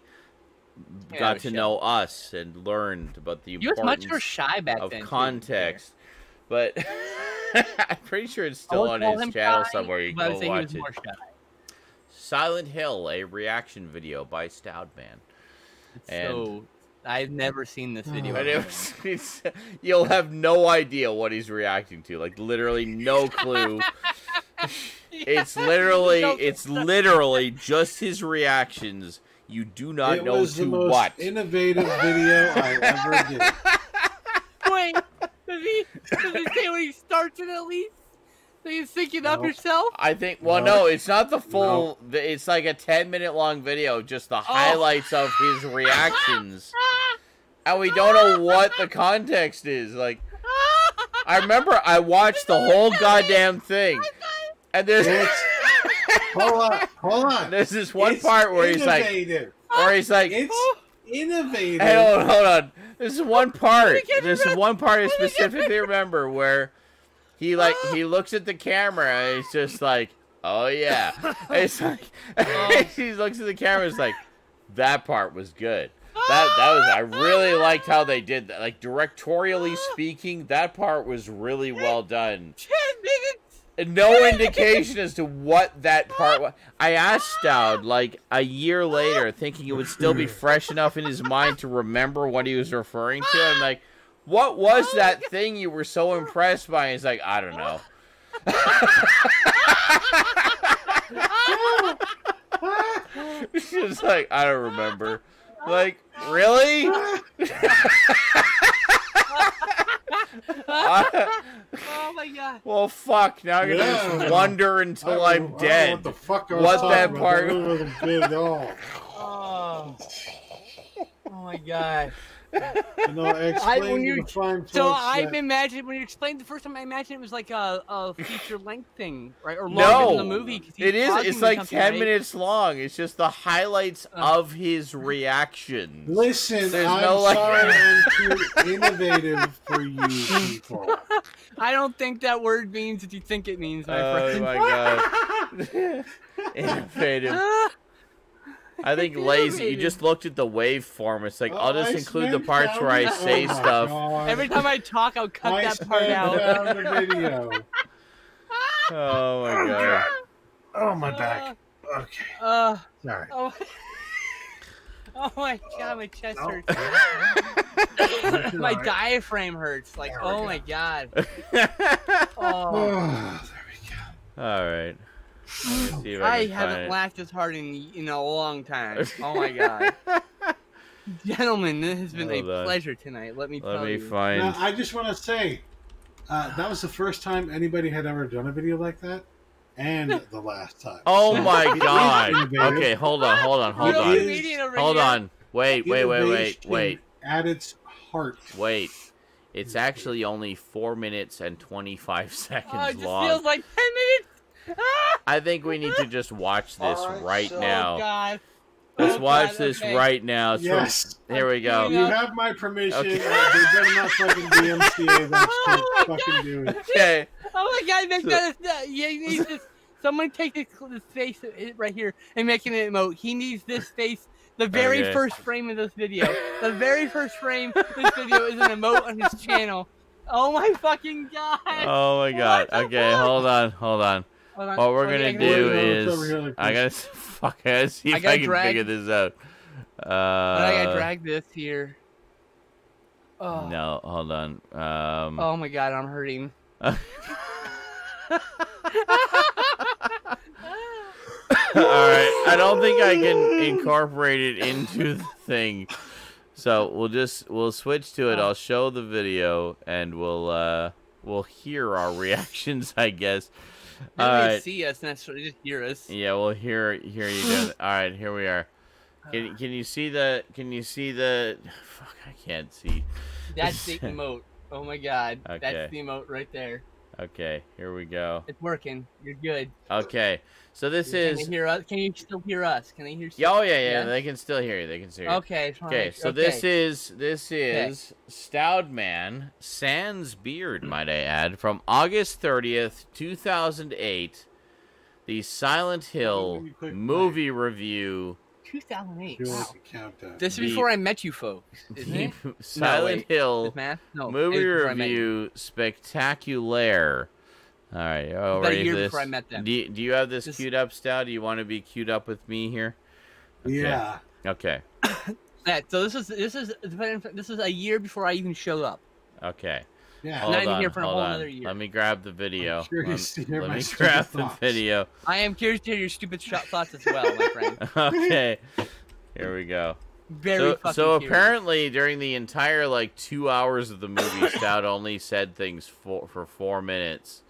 Yeah, got to was know us and learned about the together. He was much more shy back of then. too, context. But [LAUGHS] I'm pretty sure it's still on his channel shy, somewhere. You can go say he was watch it. More shy. Silent Hill, a reaction video by Stoudman. And- So I've never seen this video. But it was, [LAUGHS] it's, you'll have no idea what he's reacting to. Like literally no clue. [LAUGHS] it's literally it's literally just his reactions. You do not it know was the to most what. innovative video I ever did. [LAUGHS] Wait, does he does he say when he starts it at least? So you sync it up yourself? I think. Well, No. no, it's not the full. the- It's like a ten minute long video, just Oh. the highlights of his [LAUGHS] reactions, and we don't know what the context is. Like, I remember I watched the whole goddamn thing, and there's It's, [LAUGHS] hold on, hold on. there's this one It's part where he's like, innovative. or he's like, It's innovative. Hey, hold on, hold on. There's one part. This is one part I I specifically remember where he like he [GASPS] looks at the camera and he's just like, "Oh yeah." And [LAUGHS] It's like oh. [LAUGHS] he looks at the camera. It's like that part was good. That that was I really liked how they did that. Like directorially [GASPS] speaking, that part was really well done. Ten minutes. No indication as to what that part was. [LAUGHS] I asked Stoud like a year later, thinking it would still be fresh enough in his mind to remember what he was referring to. I'm like, what was oh that thing you were so impressed by? And he's like, I don't know. [LAUGHS] She's like, I don't remember. Like, really? [LAUGHS] Oh my god. well, fuck. Now I'm gonna Yeah. just wonder until I I'm don't know dead. What the fuck I was What talking that about. part- That wasn't good at all. Oh. Oh my god. You know, [LAUGHS] explain when you- the fine So folks I that- imagined when you explained the first time, I imagined it was like a, a feature length thing, right? Or longer No, than the movie. 'cause he's It is. It's like ten right? minutes long. It's just the highlights Uh. of his reactions. Listen, There's I'm no, like- sorry [LAUGHS] I'm too innovative for you people. [LAUGHS] I don't think that word means what you think it means, my Oh friend. my god. Innovative. I think [LAUGHS] lazy. You just looked at the waveform. It's like I'll Oh, just I include the parts where I say oh stuff. God. Every time I talk, I'll cut I that part out. down the video. Oh my god. Oh my back. Okay, Uh, sorry. oh, [LAUGHS] oh my god, my chest No. hurts. my Alright. diaphragm hurts. Like, There oh go. my god. [LAUGHS] Oh, Oh, [SIGHS] there we go. All right. Let me see if I, I haven't find laughed this hard in in a long time. Oh my god, [LAUGHS] gentlemen, this has been Hold a on. pleasure tonight. Let me it. Let tell me you. find. Now, I just want to say uh, that was the first time anybody had ever done a video like that, and [LAUGHS] the last time. Oh my [LAUGHS] god. Okay, hold on, hold on, hold You're It a on. is- comedian over Hold on. Wait, wait, wait, wait, wait, At its heart. wait. It's actually only four minutes and twenty-five seconds Oh, it just long. feels like ten minutes. [LAUGHS] I think we need to just watch this All right, right so- now. Oh God. Let's Oh, [LAUGHS] watch God, this okay. right now. It's from- Yes. here we go. You have my permission. Okay. Uh, they better not fucking DMCA that shit. Fucking do it. Okay. Oh my God, make So- that. A, yeah, he needs this. Someone take this, this face right here and make an emote. He needs this face. The very Okay. first frame of this video. The very first frame of this video is an emote on his channel. Oh my fucking god! Oh my god. Okay, fuck? hold on, hold on. Hold on. What we're Oh, gonna do Wait, no, it's is over here, like I gotta [LAUGHS] fuck. I gotta see if I, gotta can drag- figure this out. But I gotta Uh, drag this here. Oh. no, hold on. Um, Oh my god, I'm hurting. [LAUGHS] All right, I don't think I can incorporate it into the thing. So we'll just we'll switch to it. I'll show the video and we'll uh we'll hear our reactions, I guess. They All don't even right. see us necessarily, just hear us. Yeah, we'll hear hear you it. [SIGHS] All right, here we are. Can ah. can you see the can you see the [SIGHS] fuck I can't see. That's the [LAUGHS] emote. Oh my god, Okay. that's the emote right there. Okay, here we go. It's working. You're good. Okay. So this Can is they hear us? Can you still hear us? Can they hear? Oh yeah, yeah, Yeah? they can still hear you. They can hear you. Okay. Okay, so okay. this is this is Stoudman Sans Beard, might I add, from August thirtieth, two thousand eight. The Silent Hill quick movie review. 2008. Wow. This is before I met you folks, [LAUGHS] isn't it? Silent wait. Hill Is? No. movie it was before I met you. review spectacular. All right, oh, About a ready year for this? before I met them. Do you, do you have this This- queued up, Stoud? Do you want to be queued up with me here? Okay. Yeah. Okay. [COUGHS] Yeah, so this is this is this is a year before I even showed up. Okay. Yeah. Hold Not on, here for a whole on. another year. Let me grab the video. I'm curious Let- to hear let my me [LAUGHS] stupid grab the thoughts. video. I am curious to hear your stupid shot thoughts as well, my friend. [LAUGHS] okay. Here we go. Very so, fucking so curious. apparently during the entire like two hours of the movie, [COUGHS] Stoud only said things for for four minutes,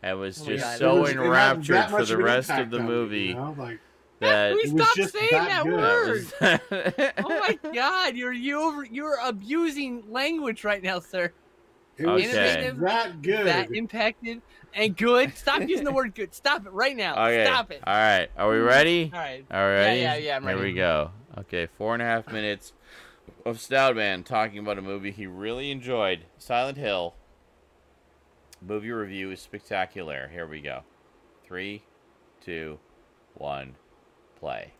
and was Oh just God. So was- enraptured for the of rest of the on me, movie you know? Like, that. Please It was stop saying that that, good. that word. was- [LAUGHS] oh my god, you're you over, you're abusing language right now, sir. It was Okay. that good. That impacted and good. Stop using the word good. Stop it right now. okay. Stop it. All right. Are we ready? All right. All right. yeah, yeah, I'm ready. Here we go. Okay, four and a half minutes of Stoudman talking about a movie he really enjoyed, Silent Hill. Movie review is spectacular. Here we go. Three, two, one, play.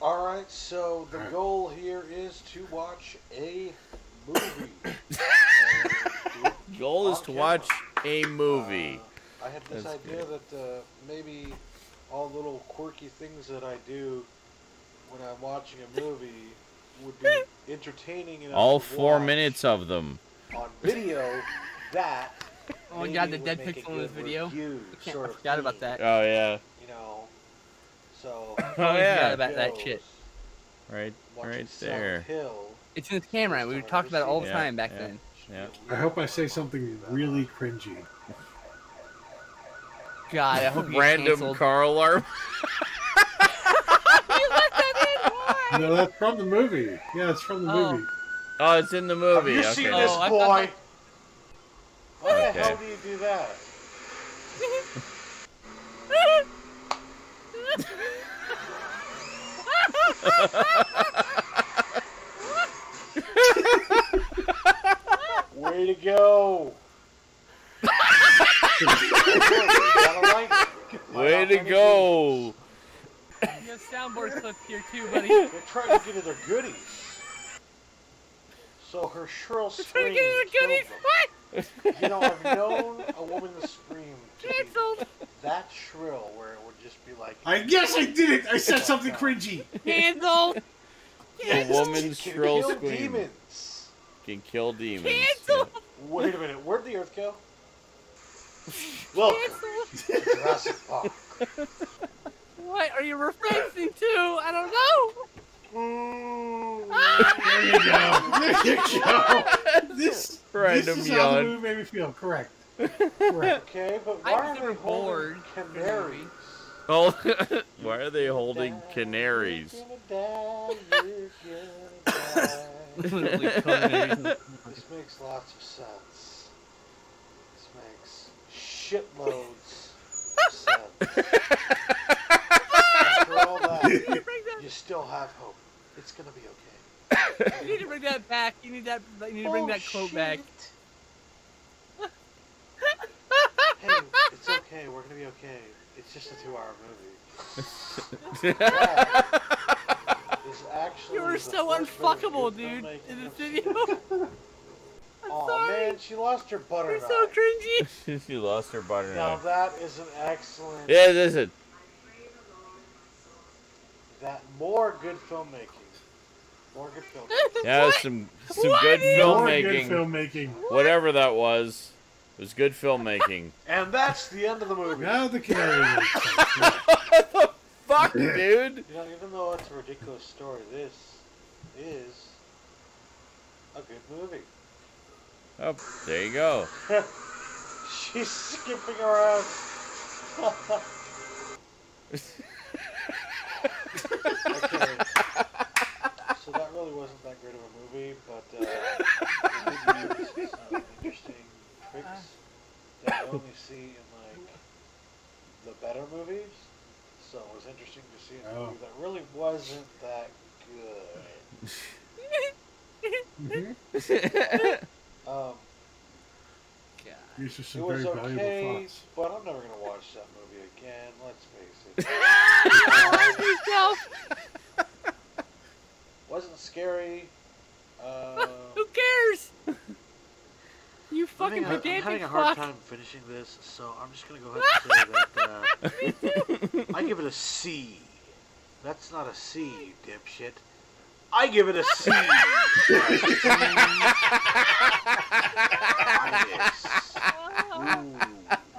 All right, so the goal here is to watch a movie. And do it Goal is to watch a movie. Uh, I had this That's idea that uh, maybe all the little quirky things that I do when I'm watching a movie would be entertaining enough. All four minutes of them. on video. That Oh my god, the dead pixel in this video. review I, sort I of forgot about that. Oh yeah. You know, so [LAUGHS] Oh forgot yeah. about that shit. Right, right there. Hill. It's in this camera. We talked about it all the Yeah, time back yeah. then. Yeah. I hope I say something really cringy. God, I hope you get Random canceled. car alarm. [LAUGHS] No, that's from the movie. Yeah, it's from the Oh. movie. Oh, it's in the movie. Have you okay. seen Oh, this I thought boy? that- Why the hell do you do that? [LAUGHS] [LAUGHS] Way to go! You gotta like it. Way to go. You have soundboard clip here too, buddy. They're trying to get at their goodies. So her shrill Trying scream. to get your goodies. killed What? You know, I've known a woman's scream to be that shrill where it would just be like. I guess I did it. I said something cringy. Canceled. A woman's shrill scream demons. Can kill demons. Canceled. [LAUGHS] Wait a minute, where'd the Earth go? [LAUGHS] Welcome Canceled. to Jurassic Park. What are you referencing to? I don't know. Mm. There you go. [LAUGHS] There you go. This, Random this is how the movie made me feel. Correct. Correct. Okay, but I why are never they holding bored. canaries? Oh, why are they holding canaries? You're gonna die, you're gonna die. This makes lots of sense. This makes shitloads sad. After all that, You need to bring that- you still have hope. It's gonna be okay. you need to bring that back. You need that. You need to bring Oh, that quote back. Hey, it's okay. We're gonna be okay. It's just a two-hour movie. [LAUGHS] It's actually You were the so first unfuckable, dude, filmmaking in this video. seen. [LAUGHS] I'm Aw, sorry. man, she lost her butter You're so cringy. [LAUGHS] she lost her butter Now that is an excellent. Yeah, listen. That more good filmmaking. More good filmmaking. [LAUGHS] Yeah, some some What? good More good filmmaking. filmmaking. Whatever that was, it was good filmmaking. and that's the end of the movie. Now the canary makes sense. Yeah. what the fuck, dude? You know, even though it's a ridiculous story, this is a good movie. Oh, there you go. [LAUGHS] She's skipping around. [LAUGHS] okay. So that really wasn't that great of a movie, but uh, it did use some interesting tricks that you only see in like the better movies. So it was interesting to see a Oh. movie that really wasn't that [LAUGHS] good. Mhm. Um, These are it some was very valuable okay, thoughts. but I'm never gonna watch that movie again. Let's face it. [LAUGHS] Love yourself. wasn't scary. Uh, [LAUGHS] Who cares? You I'm fucking having, a, I'm having a hard fuck. time finishing this, so I'm just gonna go ahead and say that uh, [LAUGHS] I give it a C. That's not a C, you dipshit. I give it a C.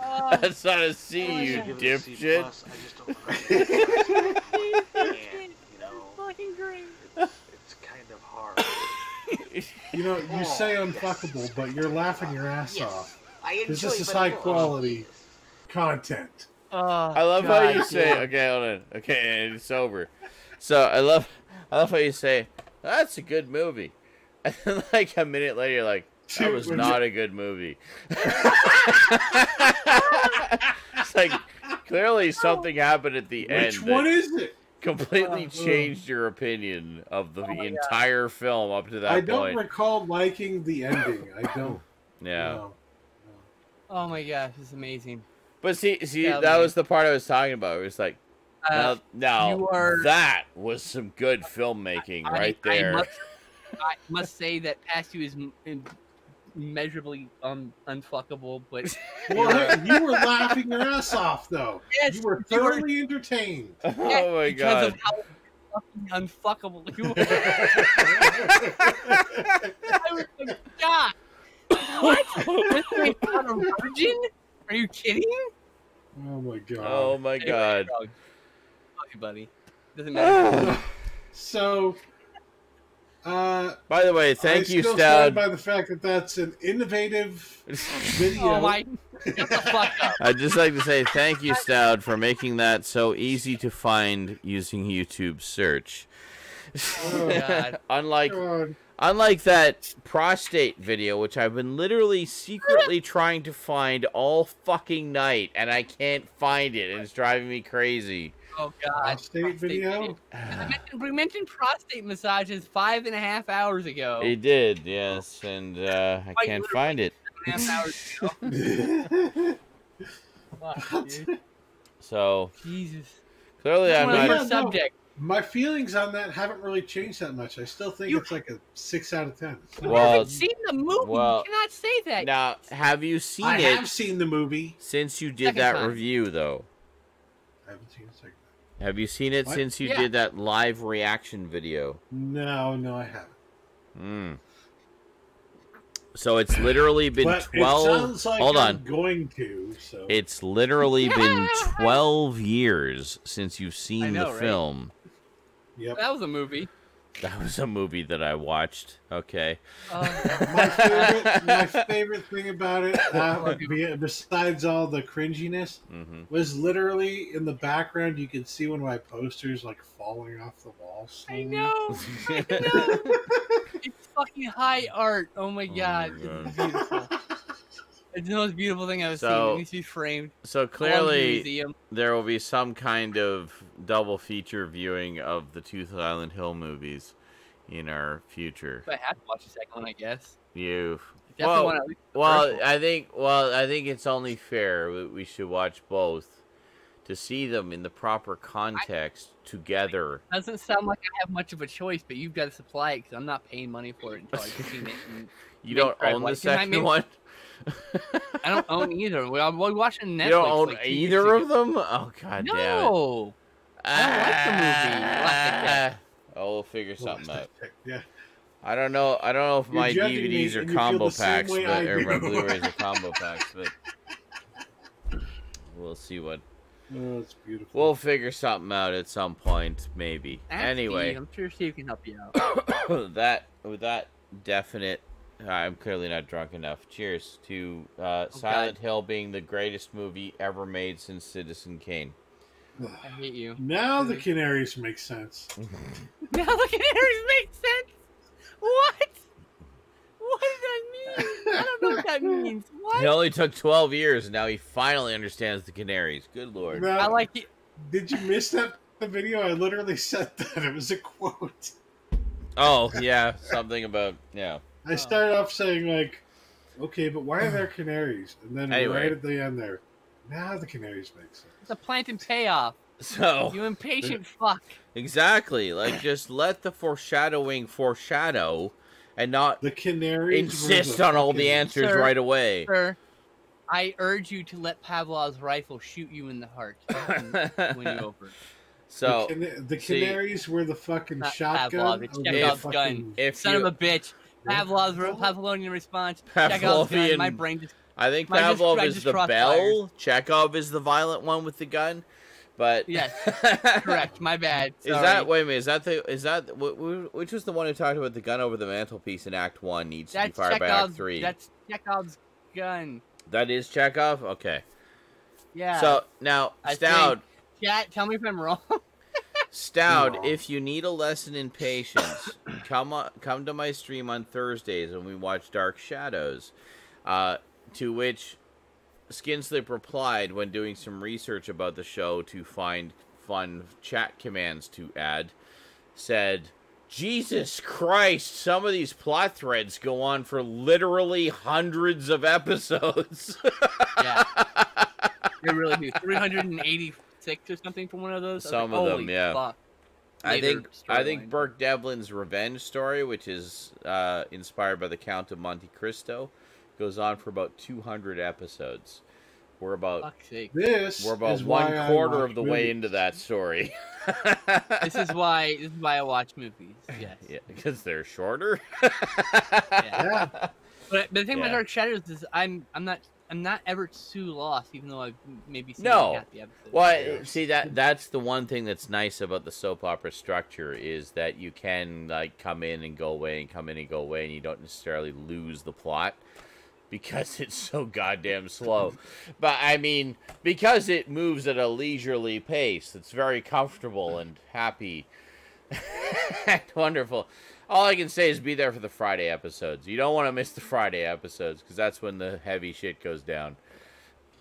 Oh, [LAUGHS] [LAUGHS] That's not a I C, should you give it a C dipshit. plus. I just don't. And, you know, fucking it's, it's kind of hard. You know, you Oh, say yes. unfuckable, but you're laughing your ass Yes. off. I This is high but- quality content. Oh, I love how God, you say, okay, hold on. Okay, and it's over. So I love, I love how you say, that's a good movie. [LAUGHS] And then like a minute later, you're like, that was not a good movie. [LAUGHS] it's like, clearly something happened at the end Which one is it? Completely Uh, changed your opinion of the Oh my God. entire film up to that point. I don't point. recall liking the ending. I don't. [LAUGHS] yeah. know. Oh my gosh, it's amazing. But see, see, Yeah, that man. was the part I was talking about. It was like, Uh, now, now are- that was some good filmmaking I- right I there. must, [LAUGHS] I must say that past you is m- im- immeasurably um, unfuckable, but [LAUGHS] [LAUGHS] Well, hey, you were laughing your ass off, though. yes, You were you were- thoroughly entertained. yeah, [LAUGHS] oh my because god! of how fucking unfuckable you were. I was like, God, what? This thing a virgin? Are you kidding? oh my god. Oh my Anyway, god! dog. Fuck you, buddy. Doesn't [SIGHS] matter. So, uh, By the way, thank I you, still stand by the fact that that's an innovative [LAUGHS] video. oh my! Shut the fuck up. [LAUGHS] I'd just like to say thank you, Stoud, for making that so easy to find using YouTube search. Oh, [LAUGHS] God. unlike God. unlike that prostate video, which I've been literally secretly trying to find all fucking night, and I can't find it, and it's driving me crazy. Oh God. Prostate video? [SIGHS] I mentioned, we mentioned prostate massages five and a half hours ago. He did, yes, and uh, I Wait, can't find it. Seven and a half hours ago. [LAUGHS] [LAUGHS] Fuck, dude. So Jesus. clearly, I'm one of the not. a first no. subject. My feelings on that haven't really changed that much. I still think You- it's like a six out of ten. You Well, haven't seen the movie. well, you cannot say that. Now, have you seen I it have seen the movie. since you did Second that time. review, though? I haven't seen it. Second. Have you seen it What? since you Yeah. did that live reaction video? No, no, I haven't. Hmm. So it's literally been but twelve. it sounds like hold I'm on. going to. So It's literally been [LAUGHS] twelve years since you've seen know, the right? film. yep. That was a movie. That was a movie that I watched. Okay. [LAUGHS] Uh, my favorite, my [LAUGHS] favorite thing about it, uh, besides all the cringiness, hmm was literally in the background. You could see one of my posters like falling off the wall. I know. [LAUGHS] I know. it's fucking high art. Oh my Oh god. It's God. beautiful. It's the most beautiful thing I've So- seen. It needs to be framed. So Belongs in a clearly, museum. there will be some kind of double feature viewing of the two Silent Hill movies in our future. But I have to watch the second one, I guess. You Well- want at least the well. I think well, I think it's only fair we, we should watch both to see them in the proper context together. doesn't sound like I have much of a choice, but you've got to supply it because I'm not paying money for it until I've seen it. [LAUGHS] You don't own the I second one. I don't own either. We, we watched it on Netflix. you don't own like either of them. Oh god damn it! No. I don't like the movie. We'll have Ah, Oh, we'll figure something out. Yeah. I don't know. I don't know if You're my DVDs are and you feel combo packs, but or my. Blu-rays are combo [LAUGHS] packs, but we'll see what Oh, it's beautiful. we'll figure something out at some point, maybe. Ask anyway, Steve. I'm sure Steve can help you out. [COUGHS] that with that definite, I'm clearly not drunk enough. Cheers to uh, Silent Hill being the greatest movie ever made since Citizen Kane. I hate you. now the Canaries make sense. [LAUGHS] [LAUGHS] Now the Canaries make sense. What? What does that mean? I don't know what that [LAUGHS] means. It What? only took 12 years, and now he finally understands the Canaries. Good lord. Now, I like it. Did you miss that the video? I literally said that. It was a quote. Oh yeah, something about yeah. I started off saying like, "Okay, but why are there canaries?" And then Anyway. right at the end there, now the canaries make sense. It's a plant and payoff. So You impatient [LAUGHS] fuck. exactly, like just let the foreshadowing foreshadow, and not The canaries were insist the on all the fucking- answers Sir. right away. Sir, I urge you to let Pavlov's rifle shoot you in the heart [LAUGHS] and win you over. So the, cana- the see- canaries were the fucking Not shotgun. Pavlov, it's of the Chekhov's fucking- gun. if Son you, of a bitch. Pavlov's Pavlovian response. Chekhov's. Pavlovian- My brain just. I think I just- Pavlov is the bell. Chekhov is the violent one with the gun. But Yes, [LAUGHS] Correct. My bad. Is that wait a minute? Is that the is that wh- wh- which was the one who talked about the gun over the mantelpiece in Act One needs to be That's fired by Act Three? That's Chekhov's gun. That is Chekhov. Okay. Yeah. So now, I Stoud, Chat, tell me if I'm wrong. [LAUGHS] Stoud, if you need a lesson in patience, [COUGHS] come on, come to my stream on Thursdays and we watch Dark Shadows. Uh, to which Skinslip replied when doing some research about the show to find fun chat commands to add, said, Jesus Christ, some of these plot threads go on for literally hundreds of episodes. [LAUGHS] yeah. They really do. 386 or something from one of those. Some like, of them, yeah. fuck." I think I think. Burke Devlin's revenge story, which is uh, inspired by the Count of Monte Cristo, goes on for about 200 episodes. We're about Fuck's. This we're about one quarter of the way into that story. [LAUGHS] This is why. This is why I watch movies. Yes. [LAUGHS] yeah, because they're shorter. Yeah. Yeah, [LAUGHS] But, but the thing Yeah. about Dark Shadows is I'm I'm not I'm not ever too lost, even though I've maybe seen No. like half the episodes. Well, I- see that that's the one thing that's nice about the soap opera structure is that you can like come in and go away and come in and go away, and you don't necessarily lose the plot [LAUGHS] because it's so goddamn slow. [LAUGHS] but I mean, because it moves at a leisurely pace, it's very comfortable and happy [LAUGHS] and wonderful. All I can say is be there for the Friday episodes. You don't want to miss the Friday episodes because that's when the heavy shit goes down.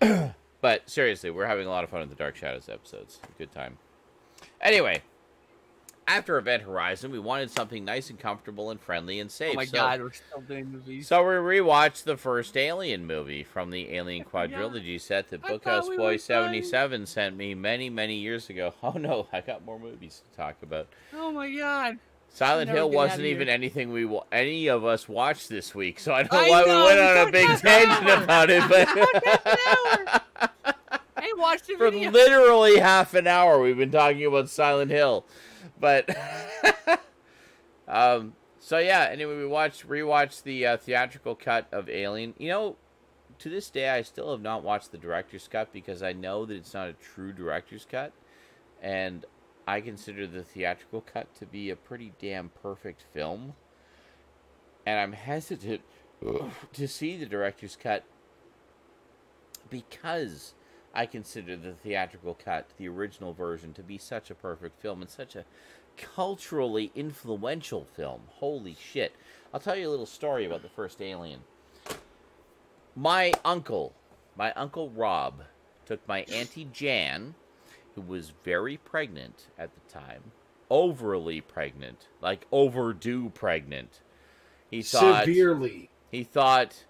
[CLEARS THROAT] But seriously, we're having a lot of fun with the Dark Shadows episodes. Good time. Anyway, after Event Horizon, we wanted something nice and comfortable and friendly and safe. oh my so, god, we're still doing movies. So we rewatched the first Alien movie from the Alien oh, forgot. quadrilogy set that Bookhouse we Boy seventy seven sent me many many years ago. [LAUGHS] Oh no, I got more movies to talk about. oh my god. Silent Hill get out of wasn't even anything we any of us watched this week, so I don't know I why know, we went we on a big tangent about it. [LAUGHS] But I [LAUGHS] watched the for video. literally half an hour, we've been talking about Silent Hill. But [LAUGHS] um, so yeah. Anyway, we watched rewatched the uh, theatrical cut of Alien. You know, to this day, I still have not watched the director's cut because I know that it's not a true director's cut, and I consider the theatrical cut to be a pretty damn perfect film. And I'm hesitant to see the director's cut because I consider the theatrical cut, the original version, to be such a perfect film and such a culturally influential film. Holy shit. I'll tell you a little story about the first Alien. my uncle, my uncle Rob, took my auntie Jan, who was very pregnant at the time, overly pregnant, like overdue pregnant. He thought Severely. he thought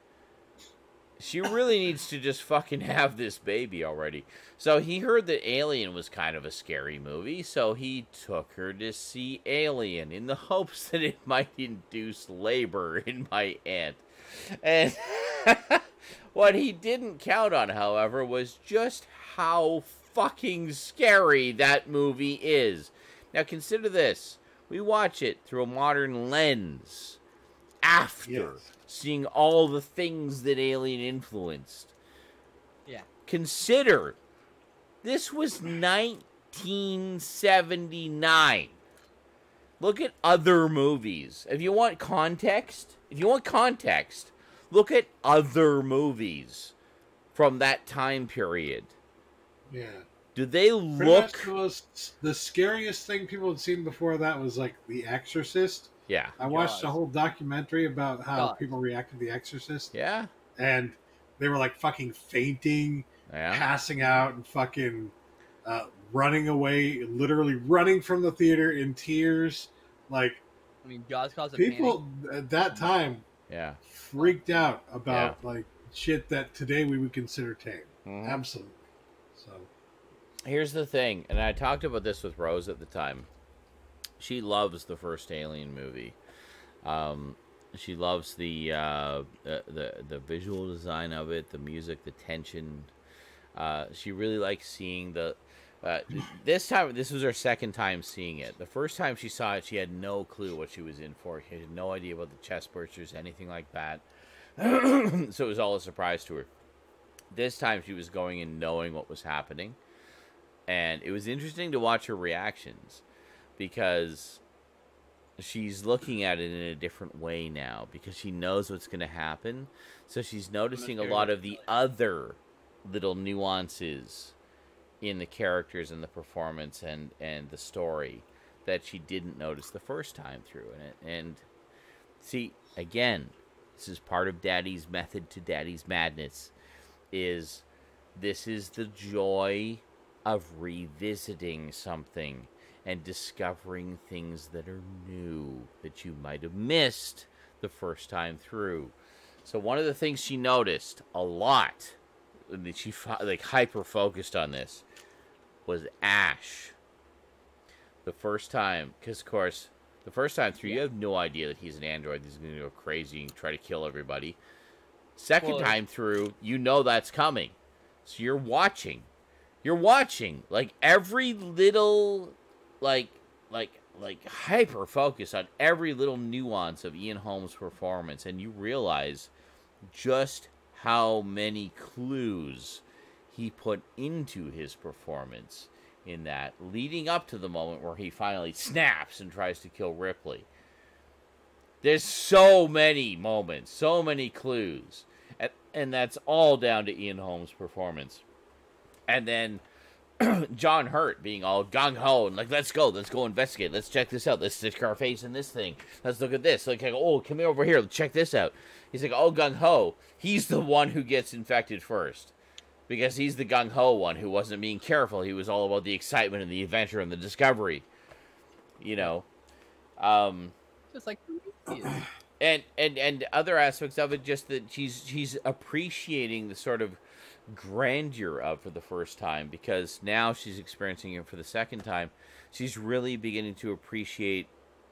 she really needs to just fucking have this baby already. So he heard that Alien was kind of a scary movie, so he took her to see Alien in the [LAUGHS] hopes that it might induce labor in my aunt. And [LAUGHS] what he didn't count on, however, was just how fucking scary that movie is. Now consider this. We watch it through a modern lens after Yes. seeing all the things that Alien influenced. Yeah. Consider this was 1979. Look at other movies. If you want context, if you want context, look at other movies from that time period. Yeah. Do they Pretty look the most the scariest thing people had seen before that was like The Exorcist. Yeah. I watched a whole documentary about how Jaws. people reacted to The Exorcist, Yeah. and they were like fucking fainting, Yeah. passing out, and fucking uh, running away, literally running from the theater in tears. Like I mean, Jaws caused a people at that time Yeah. freaked out about like shit that today we would consider tame. Mhm. Absolutely. Here's the thing, and I talked about this with Rose at the time. She loves the first Alien movie. Um, she loves the, uh, the the the visual design of it, the music, the tension. Uh, she really likes seeing the. Uh, this time, this was her second time seeing it. The first time she saw it, she had no clue what she was in for. She had no idea about the chest bursters, anything like that. [CLEARS THROAT] so it was all a surprise to her. This time, she was going in knowing what was happening and it was interesting to watch her reactions because she's looking at it in a different way now because she knows what's going to happen. So she's noticing a lot of the other little nuances in the characters and the performance and and the story that she didn't notice the first time through and and see again this is part of daddy's method to daddy's madness is this is the joy of revisiting something and discovering things that are new that you might have missed the first time through. So one of the things she noticed a lot, and that she like hyper focused on this, was Ash. The first time, because of course, the first time through, you have no idea that he's an android. He's going to go crazy and try to kill everybody. Second Well, time through, you know that's coming, so you're watching you're watching like every little like like like hyper focus on every little nuance of Ian Holm's performance and you realize just how many clues he put into his performance in that leading up to the moment where he finally snaps and tries to kill Ripley. There's so many moments, so many clues. And, and that's all down to Ian Holm's performance and then [CLEARS THROAT] John Hurt being all gung ho and like, let's go, let's go investigate, let's check this out, let's stick our face in this thing, let's look at this. Like, oh, come here over here, let's check this out. He's like, oh, gung ho. He's the one who gets infected first because he's the gung ho one who wasn't being careful. He was all about the excitement and the adventure and the discovery, you know. Um, Just like and and and other aspects of it just that she's she's appreciating the sort of grandeur of for the first time because now she's experiencing it for the second time. She's really beginning to appreciate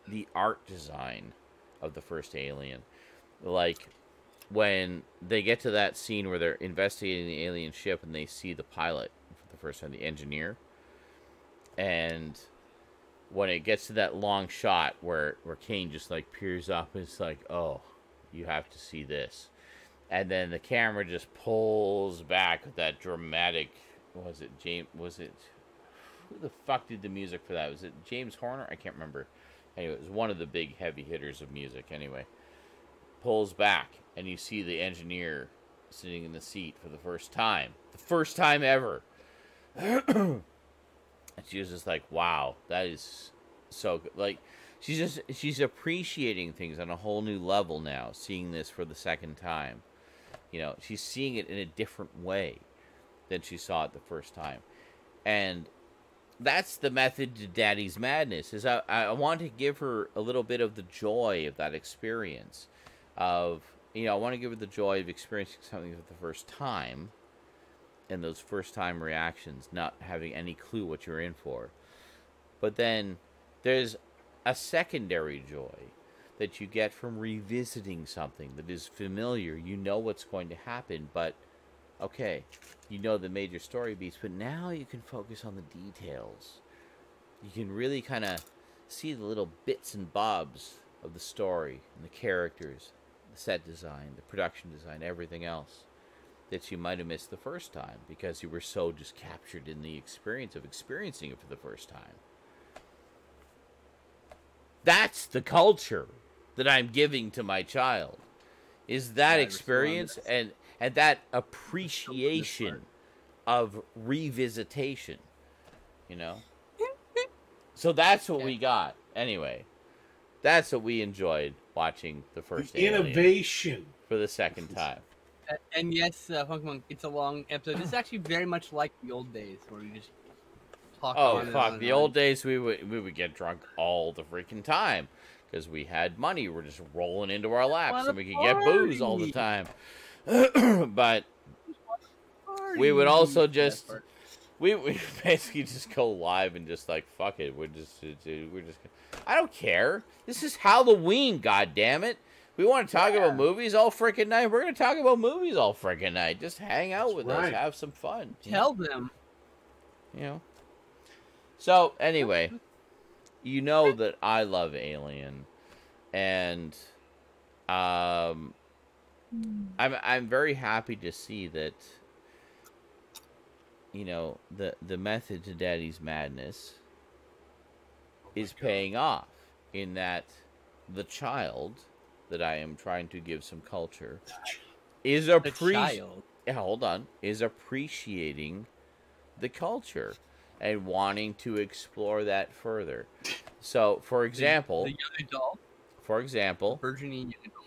the art design of the first alien. Like when they get to that scene where they're investigating the alien ship and they see the pilot for the first time the engineer and when it gets to that long shot where where Kane just like peers up and it's like, oh, you have to see this, and then the camera just pulls back with that dramatic. Was it James? Was it who the fuck did the music for that? Was it James Horner? I can't remember. Anyway, it was one of the big heavy hitters of music. Anyway, pulls back and you see the engineer sitting in the seat for the first time, the first time ever. [CLEARS THROAT] And she was just like, "Wow, that is so good." Like, she's just she's appreciating things on a whole new level now, seeing this for the second time, You know, she's seeing it in a different way than she saw it the first time. And that's the method to daddy's madness is I, I want to give her a little bit of the joy of that experience of you know i want to give her the joy of experiencing something for the first time and those first time reactions not having any clue what you're in for but then there's a secondary joy that you get from revisiting something that is familiar you know what's going to happen but okay, you know the major story beats, but now you can focus on the details. You can really kind of see the little bits and bobs of the story and the characters, the set design, the production design, everything else that you might have missed the first time because you were so just captured in the experience of experiencing it for the first time. That's the culture that I'm giving to my child. Is that I experience and and that appreciation of revisitation, you know? [LAUGHS] So that's what we got. Anyway, that's what we enjoyed watching the first The innovation. for the second time. A- And yes, uh, Pokemon, it's a long episode. This is actually very much like the old days where we just talk Oh on and on fuck! The on. old days we would we would get drunk all the freaking time because we had money. We're just rolling into our laps and we could get booze all the time. [CLEARS THROAT] but we would also just- we, [LAUGHS] we basically just go live and just like fuck it. We're just uh, uh, we're just. I don't care. This is Halloween. God damn it. We want to talk about movies all freaking night. We're gonna talk about movies all freaking night. Just hang out That's with right. us, have some fun. you know? Tell them. you know. So anyway, you know that I love Alien, and um, I'm I'm very happy to see that. You know the the method to Daddy's madness is paying off in that the child that I am trying to give some culture is appreciating child. yeah, hold on, is appreciating the culture and wanting to explore that further. [LAUGHS] So, for example, The young adult. for example, Virginie young adult.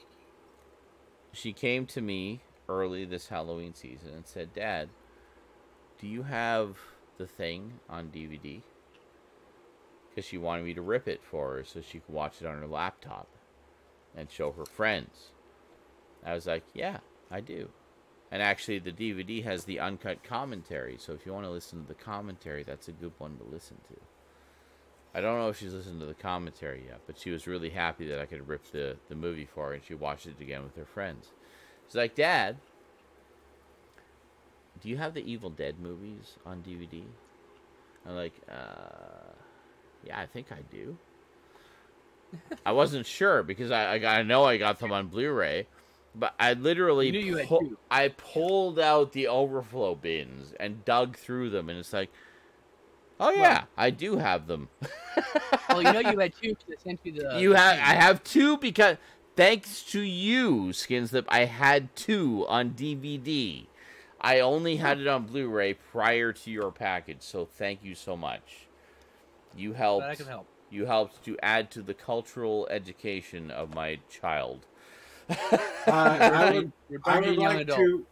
she came to me early this Halloween season and said, "Dad, do you have the thing on DVD?" Because she wanted me to rip it for her so she could watch it on her laptop and show her friends. I was like, "Yeah, I do." And actually, the DVD has the uncut commentary, so if you want to listen to the commentary, that's a good one to listen to. I don't know if she's listened to the commentary yet, but she was really happy that I could rip the, the movie for her, and she watched it again with her friends. She's like, Dad, do you have the Evil Dead movies on DVD? I'm like, uh, yeah, I think I do. I wasn't sure because I, I, I know I got them on Blu-ray, but I literally You pu-. I pulled out the overflow bins and dug through them, and it's like, oh yeah, I do have them. Well, you know you had [LAUGHS] two because I sent you the. you have I have two because thanks to you, Skinslip, I had two on DVD. I only had it on Blu-ray prior to your package, so thank you so much. You helped. help. You helped to add to the cultural education of my child. Uh, [LAUGHS] I would, I would like adult. to.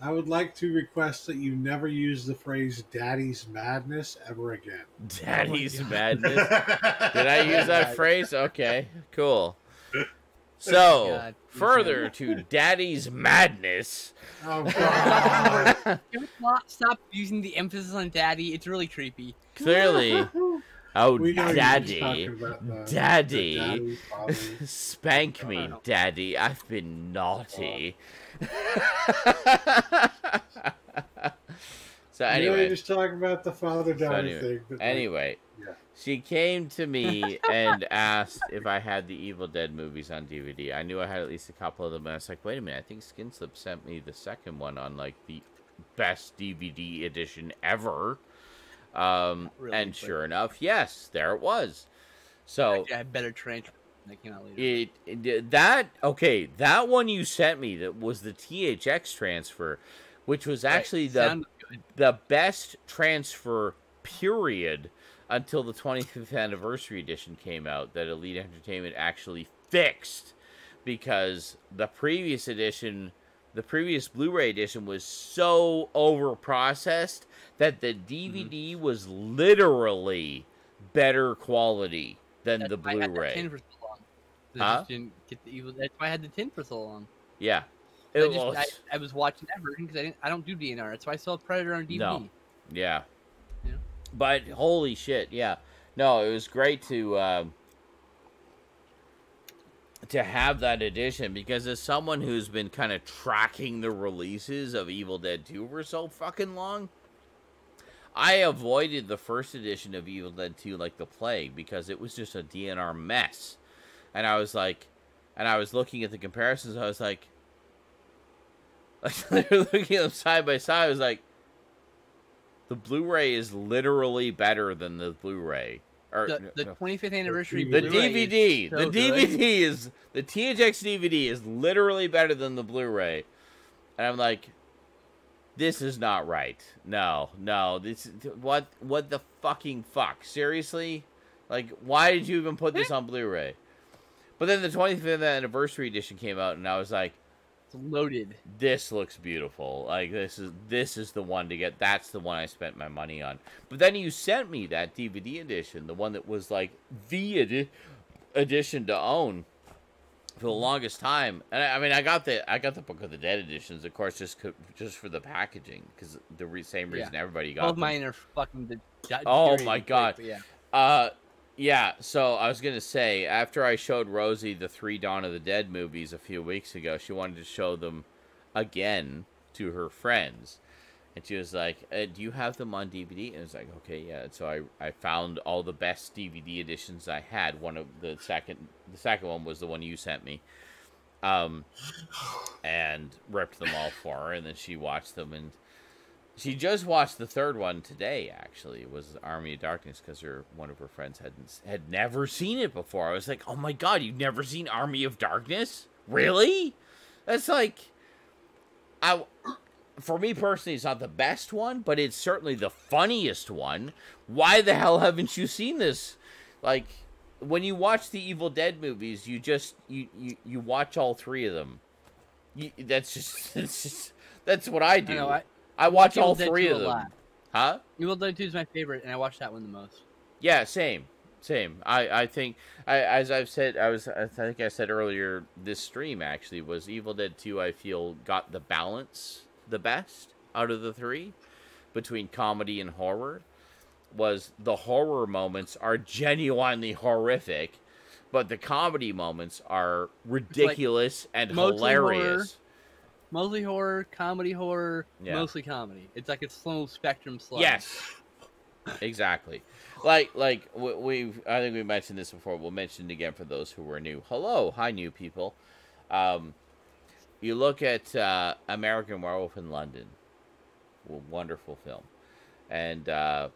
I would like to request that you never use the phrase "daddy's madness" ever again. Daddy's God. madness. [LAUGHS] Did I use that phrase? Okay, cool. [LAUGHS] So, God. further to Daddy's madness. Oh God! Can we not stop using the emphasis on daddy? It's really creepy. Clearly, oh, We know you're just daddy, talking about the- the daddy, daddy, [LAUGHS] spank me, know. daddy. I've been naughty. Oh. [LAUGHS] so You know, anyway, you're just talking about the father-daughter anyway- thing. But like, Anyway, Yeah. she came to me [LAUGHS] and asked if I had the Evil Dead movies on DVD. I knew I had at least a couple of them, and I was like, "Wait a minute! I think Skinslip sent me the second one on like the best DVD edition ever." Um, Really, and but- sure enough, yes, there it was. So I have better transfer that came out later. it, it that okay that one you sent me that was the THX transfer, which was Right, actually the sounded good. the best transfer period until the 25th anniversary edition came out that Elite Entertainment actually fixed because the previous edition the previous Blu-ray edition was so overprocessed that the DVD was literally better quality than That's the why I had that Blu-ray. tin for so long. I Huh? didn't get the evil. That's why I had the tin for so long. Yeah, I, it just, was. I, I was watching that version because I. I don't do DNR. That's why I saw Predator on DVD. No. Yeah. Yeah. But holy shit, yeah. No, it was great to um, to have that edition because as someone who's been kind of tracking the releases of Evil Dead 2 for so fucking long, I avoided the first edition of Evil Dead 2 like the plague because it was just a DNR mess. And I was like and I was looking at the comparisons, I was like like they were looking at them side by side, I was like the Blu-ray is literally better than the Blu-ray. Or The, the no, 25th anniversary. the Blu-ray DVD, so the good. DVD is the THX DVD is literally better than the Blu-ray, and I'm like, this is not right. No, no, this what what the fucking fuck? Seriously, like why did you even put this on Blu-ray? But then the 25th anniversary edition came out, and I was like, It's loaded. this looks beautiful. Like this is this is the one to get. That's the one I spent my money on. But then you sent me that DVD edition, the one that was like the edi- edition to own for the longest time. And I, I mean, I got the I got the Book of the Dead editions, of course, just co- just for the packaging because the re- same Yeah. reason everybody got Both them. mine are fucking. The, Oh my God. Yeah. Uh, yeah. So I was gonna say after I showed Rosie the three Dawn of the Dead movies a few weeks ago, she wanted to show them again to her friends, and she was like, uh, "Do you have them on DVD?" And I was like, "Okay, yeah." And so I I found all the best DVD editions I had. One of the second the second one was the one you sent me. Um, and ripped them all for her, and then she watched them and she just watched the third one today. Actually, it was Army of Darkness because her one of her friends hadn't had never seen it before. I was like, "Oh my god, you've never seen Army of Darkness? Really? That's like, I." For me personally, it's not the best one, but it's certainly the funniest one. Why the hell haven't you seen this? Like, when you watch the Evil Dead movies, you just you you, you watch all three of them. You, that's just [LAUGHS] that's just that's what I do. I know. I, I watch all three of them. Huh? Evil Dead 2 is my favorite, and I watch that one the most. Yeah, same, same. I I think I as I've said I was I think I said earlier this stream actually was Evil Dead Two. I feel got the balance the best out of the three between comedy and horror. Was the horror moments are genuinely horrific, but the comedy moments are ridiculous and mostly horror, hilarious. Mostly horror, comedy horror, Yeah. mostly comedy. It's like a slow spectrum slide. Yes, exactly. Like like we- we've I think we mentioned this before. We'll mention it again for those who were new. Hello, hi new people. Um, you look at uh, American Werewolf in London, wonderful film, and uh,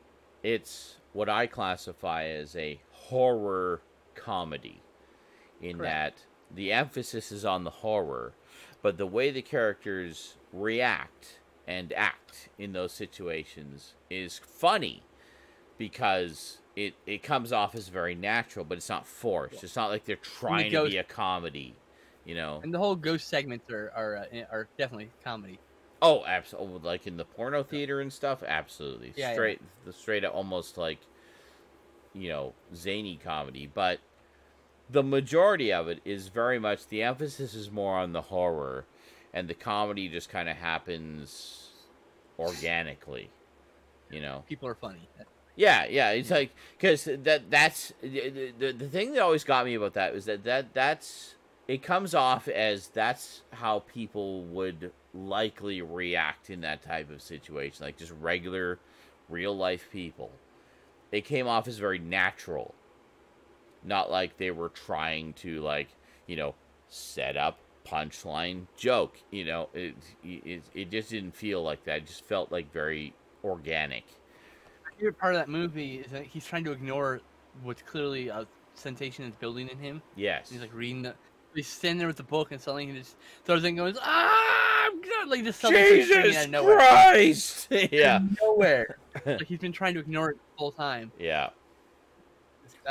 it's what I classify as a horror comedy, in Correct. that the emphasis is on the horror, but the way the characters react and act in those situations is funny because it, it comes off as very natural, but it's not forced. It's not like they're trying to be a comedy, you know. And the whole ghost segments are are, uh, are definitely comedy. Oh, absolutely! Like in the porno theater and stuff, absolutely. Yeah, yeah. straight, the straight up, almost like, you know, zany comedy. But the majority of it is very much the emphasis is more on the horror, and the comedy just kind of happens organically. You know. People are funny. Yeah, yeah, it's like because that that's the, the the thing that always got me about that was that that that's it comes off as that's how people would likely react in that type of situation, like just regular, real life people. It came off as very natural, not like they were trying to like you know set up punchline joke. You know, it it it just didn't feel like that. It just felt like very organic. My favorite part of that movie is that he's trying to ignore what's clearly a sensation that's building in him. Yes. He's like reading the. He's standing there with the book, and suddenly he just throws it and goes, "Ah!" I'm good," Like just something starts screaming Jesus out of nowhere. Christ! [LAUGHS] yeah, nowhere. [LAUGHS] like he's been trying to ignore it the whole time. yeah.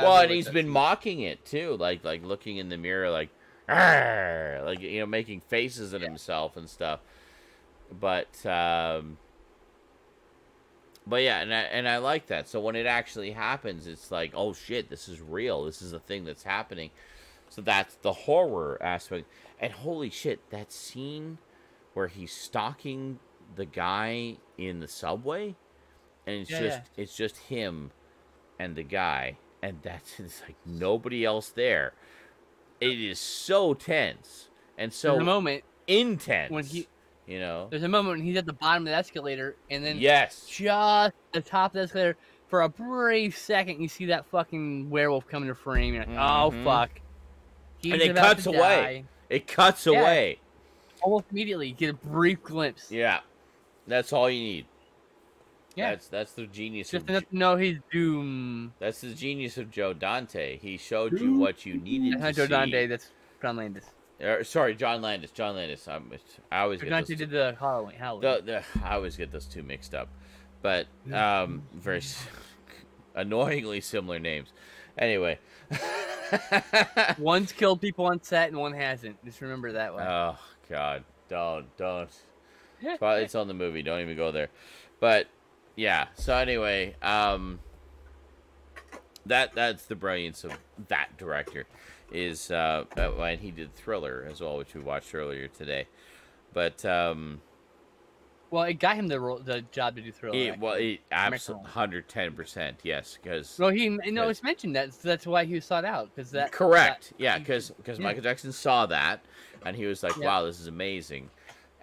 Well, and he's been mocking it too, like like looking in the mirror, like like you know, making faces at himself and stuff. But um, but yeah, and I, and I like that. So when it actually happens, it's like, oh shit, this is real. This is a thing that's happening. So that's the horror aspect. And holy shit, that scene where he's stalking the guy in the subway, and it's Yeah, just yeah. it's just him and the guy, and that's [LAUGHS] it's like nobody else there. It is so tense and There's so a moment intense. when he you know, there's a moment when he's at the bottom of the escalator and then yes, just the top of the escalator for a brief second you see that fucking werewolf come into frame. You're like, Mhm. oh fuck. He's And it cuts away. it cuts Yeah. away. Almost immediately, you get a brief glimpse. Yeah, that's all you need. Yeah. that's that's the genius. Just of, enough to know he's doom. That's the genius of Joe Dante. He showed you what you needed That's to not Joe see. Dante, that's John Landis. Er, sorry, John Landis. John Landis. I'm, I always Joe get Dante those did the Halloween. Halloween. the, the, I always get those two mixed up, but um, very [LAUGHS] annoyingly similar names. Anyway, One's [LAUGHS] killed people on set and one hasn't. Just remember that one. oh God, don't don't. [LAUGHS] It's on the movie. Don't even go there. But yeah. So anyway, um, that that's the brilliance of that director is uh, when he did Thriller as well, which we watched earlier today. But um, well, it got him the role, the job to do Thriller. it, well, it absolutely hundred ten percent yes, because Well, he you know it's mentioned that so that's why he was sought out because that correct, that- yeah, because because yeah. Michael Jackson saw that and he was like, Yeah. wow, this is amazing,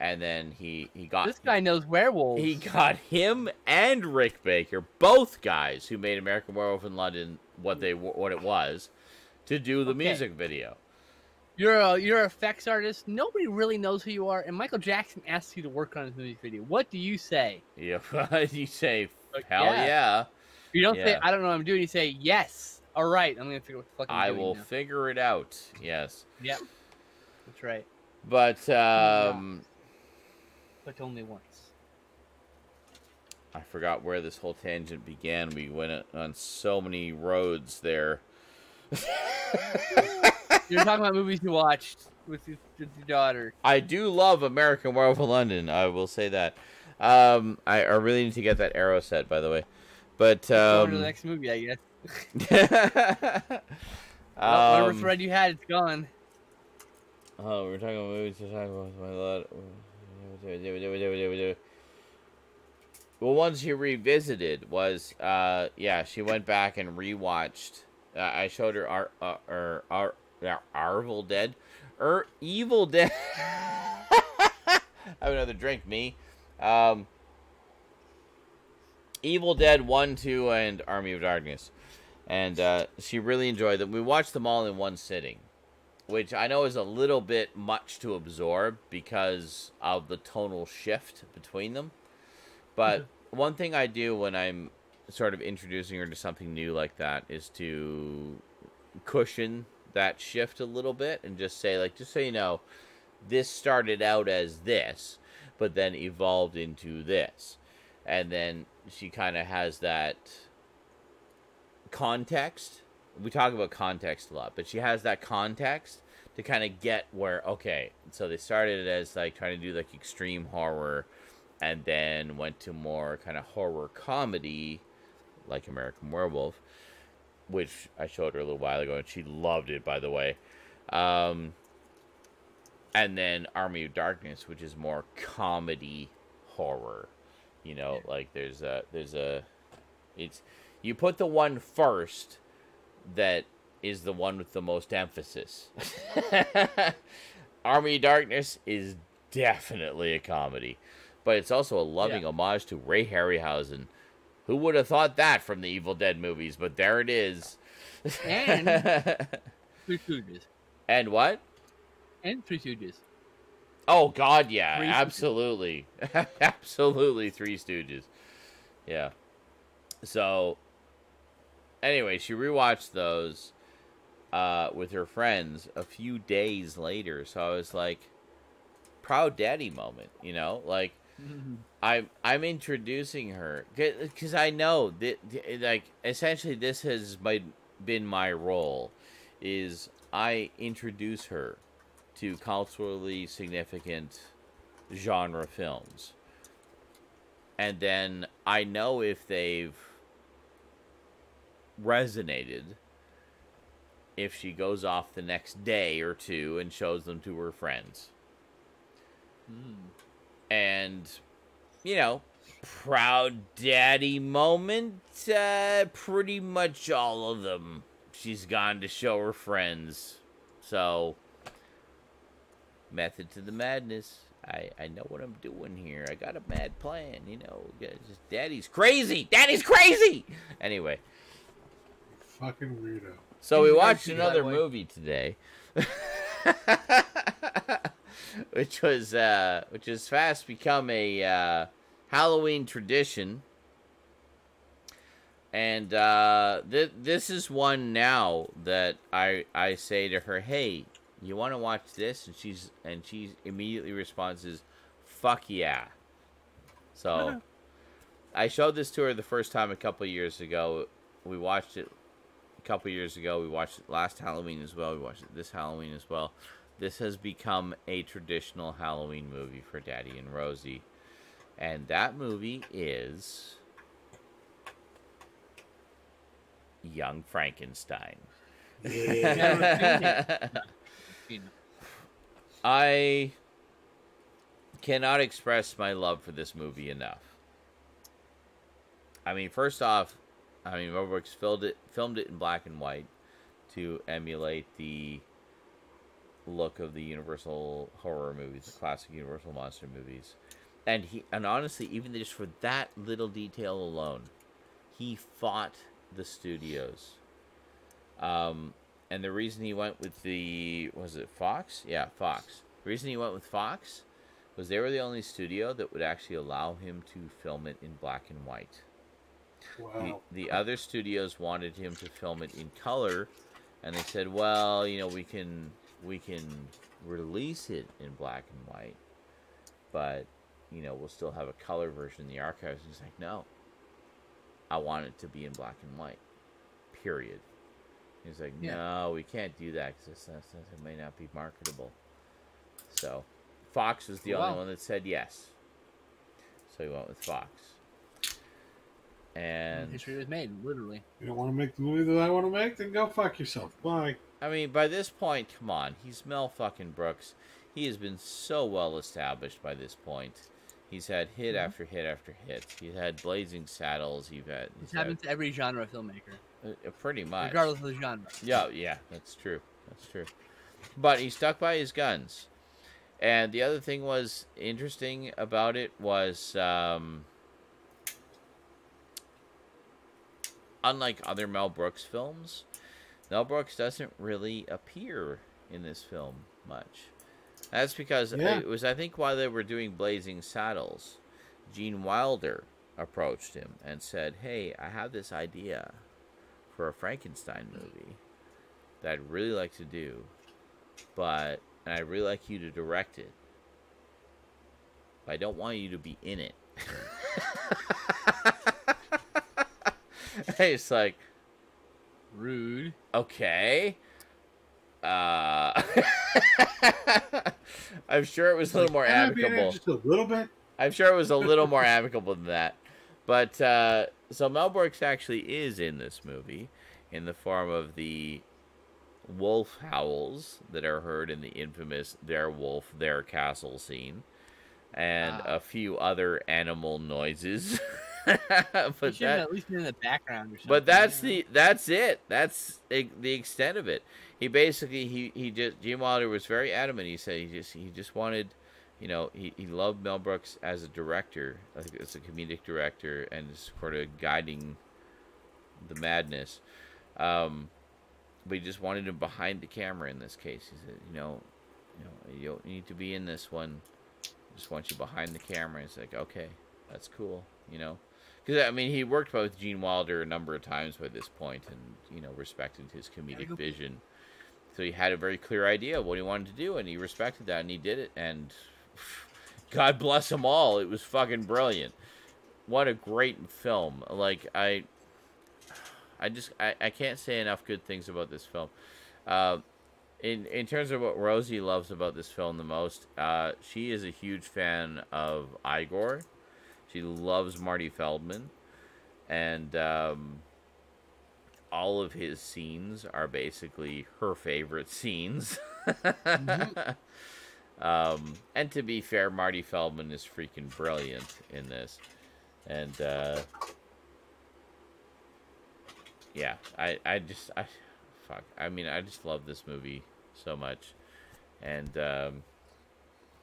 and then he he got this guy knows werewolves. He got him and Rick Baker, both guys who made American Werewolf in London what they what it was, to do the Okay. music video. You're a you're effects artist. Nobody really knows who you are, and Michael Jackson asks you to work on his music video. What do you say? Yeah, [LAUGHS] you say Like, hell yeah. yeah, You don't say I don't know what I'm doing. You say yes. All right, I'm gonna figure what the fuck I'm I will now. figure it out. Yes, Yep, that's right. but um, But only once. I forgot where this whole tangent began. We went on so many roads there. [LAUGHS] You're talking about movies you watched with your, with your daughter. I do love American Werewolf in London. I will say that. Um, I, I really need to get that arrow set, by the way. But on to the um, next movie, I guess. [LAUGHS] Well, whatever um, thread you had, it's gone. oh, we're talking about movies. We're talking about my lot. Well, one she revisited was, uh, yeah, she went back and rewatched. Uh, I showed her our, uh, our, our, Arvel Dead, er, Evil Dead. [LAUGHS] Have another drink, me. Um, Evil Dead 1, 2, and Army of Darkness. And uh, she really enjoyed them. We watched them all in one sitting, which I know is a little bit much to absorb because of the tonal shift between them. But mm-hmm. one thing I do when I'm sort of introducing her to something new like that is to cushion that shift a little bit and just say, like, just so you know, this started out as this, but then evolved into this. And then she kind of has that context. We talk about context a lot, but she has that context to kind of get where, okay, so they started as like trying to do like extreme horror and then went to more kind of horror comedy like American Werewolf, which I showed her a little while ago and she loved it, by the way. Um, and then Army of Darkness, which is more comedy horror. You know, like there's a there's a it's you put the one first that is the one with the most emphasis. [LAUGHS] Army of Darkness is definitely a comedy, but it's also a loving homage to Ray Harryhausen. Who would have thought that from the Evil Dead movies? But there it is. And- [LAUGHS] Three Stooges. and what? And Three Stooges. Oh God, yeah, Three absolutely, [LAUGHS] absolutely, Three Stooges. Yeah. So, anyway, she rewatched those uh, with her friends a few days later. So I was like, proud daddy moment, you know, like [LAUGHS] I'm I'm introducing her because I know that like essentially this has my been my role is I introduce her to culturally significant genre films. And then I know if they've resonated if she goes off the next day or two and shows them to her friends. And, you know, proud daddy moment, uh, pretty much all of them. She's gone to show her friends. So, method to the madness. I, I know what I'm doing here. I got a mad plan, you know. yeah, Just daddy's crazy. Daddy's crazy. Anyway, Fucking weirdo. So we watched another movie today, [LAUGHS] which was uh, which has fast become a uh, Halloween tradition. And uh, th- this is one now that I I say to her, "Hey, you want to watch this?" And she's and she immediately responds, is, "Fuck yeah!" So [LAUGHS] I showed this to her the first time a couple years ago. We watched it a couple years ago. We watched it last Halloween as well. We watched it this Halloween as well. This has become a traditional Halloween movie for Daddy and Rosie. And that movie is Young Frankenstein. [LAUGHS] I cannot express my love for this movie enough. I mean, first off, I mean, Mel Brooks filmed it filmed it in black and white to emulate the look of the Universal horror movies, the classic Universal monster movies. And he and honestly, even just for that little detail alone, he fought the studios. Um, and the reason he went with the was it Fox? Yeah, Fox. The reason he went with Fox was they were the only studio that would actually allow him to film it in black and white. The, Wow. the other studios wanted him to film it in color, and they said, "Well, you know, we can we can release it in black and white, but you know, we'll still have a color version in the archives." And he's like, "No, I want it to be in black and white. Period." He's like, Yeah. "No, we can't do that because it may not be marketable." So, Fox was the oh, only one that said yes. So he went with Fox. And history was made, literally. You don't want to make the movie that I want to make? Then go fuck yourself. Bye. I mean, by this point, come on, he's Mel fucking Brooks. He has been so well established by this point. He's had hit Mhm. after hit after hit. He's had Blazing Saddles. He's had, This he's had happens to every genre filmmaker, uh, uh, pretty much. regardless of the genre. Yeah, yeah, that's true. That's true. But he stuck by his guns. And the other thing was interesting about it was um, unlike other Mel Brooks films, Mel Brooks doesn't really appear in this film much. That's because Yeah. it was I think while they were doing Blazing Saddles, Gene Wilder approached him and said, "Hey, I have this idea for a Frankenstein movie that I'd really like to do, but and I'd really like you to direct it. But I don't want you to be in it." [LAUGHS] [LAUGHS] it's like, Rude. okay. Uh, [LAUGHS] I'm sure it was a little more Can I be in it amicable. Just a little bit. I'm sure it was a little more amicable than that. But uh, so Mel Brooks actually is in this movie in the form of the wolf howls that are heard in the infamous "There Wolf, There Castle" scene, and Ah. a few other animal noises. [LAUGHS] [LAUGHS] But that, at least in the background but that's the that's it. That's the extent of it. He basically he he just Gene Wilder was very adamant. He said he just he just wanted, you know, he, he loved Mel Brooks as a director, like as a comedic director, and sort of guiding the madness. Um, but he just wanted him behind the camera in this case. He said, you know, you know, you don't need to be in this one. I just want you behind the camera. It's like, okay, that's cool, you know. Because I mean, he worked with Gene Wilder a number of times by this point, and you know, respected his comedic vision. So he had a very clear idea of what he wanted to do, and he respected that, and he did it. And [LAUGHS] God bless them all, it was fucking brilliant. What a great film! Like I, I just I, I can't say enough good things about this film. Uh, in in terms of what Rosie loves about this film the most, uh, she is a huge fan of Igor. She loves Marty Feldman, and um, all of his scenes are basically her favorite scenes. [LAUGHS] um, and to be fair, Marty Feldman is freaking brilliant in this, and uh, yeah, I I just I fuck. I mean, I just love this movie so much, and um,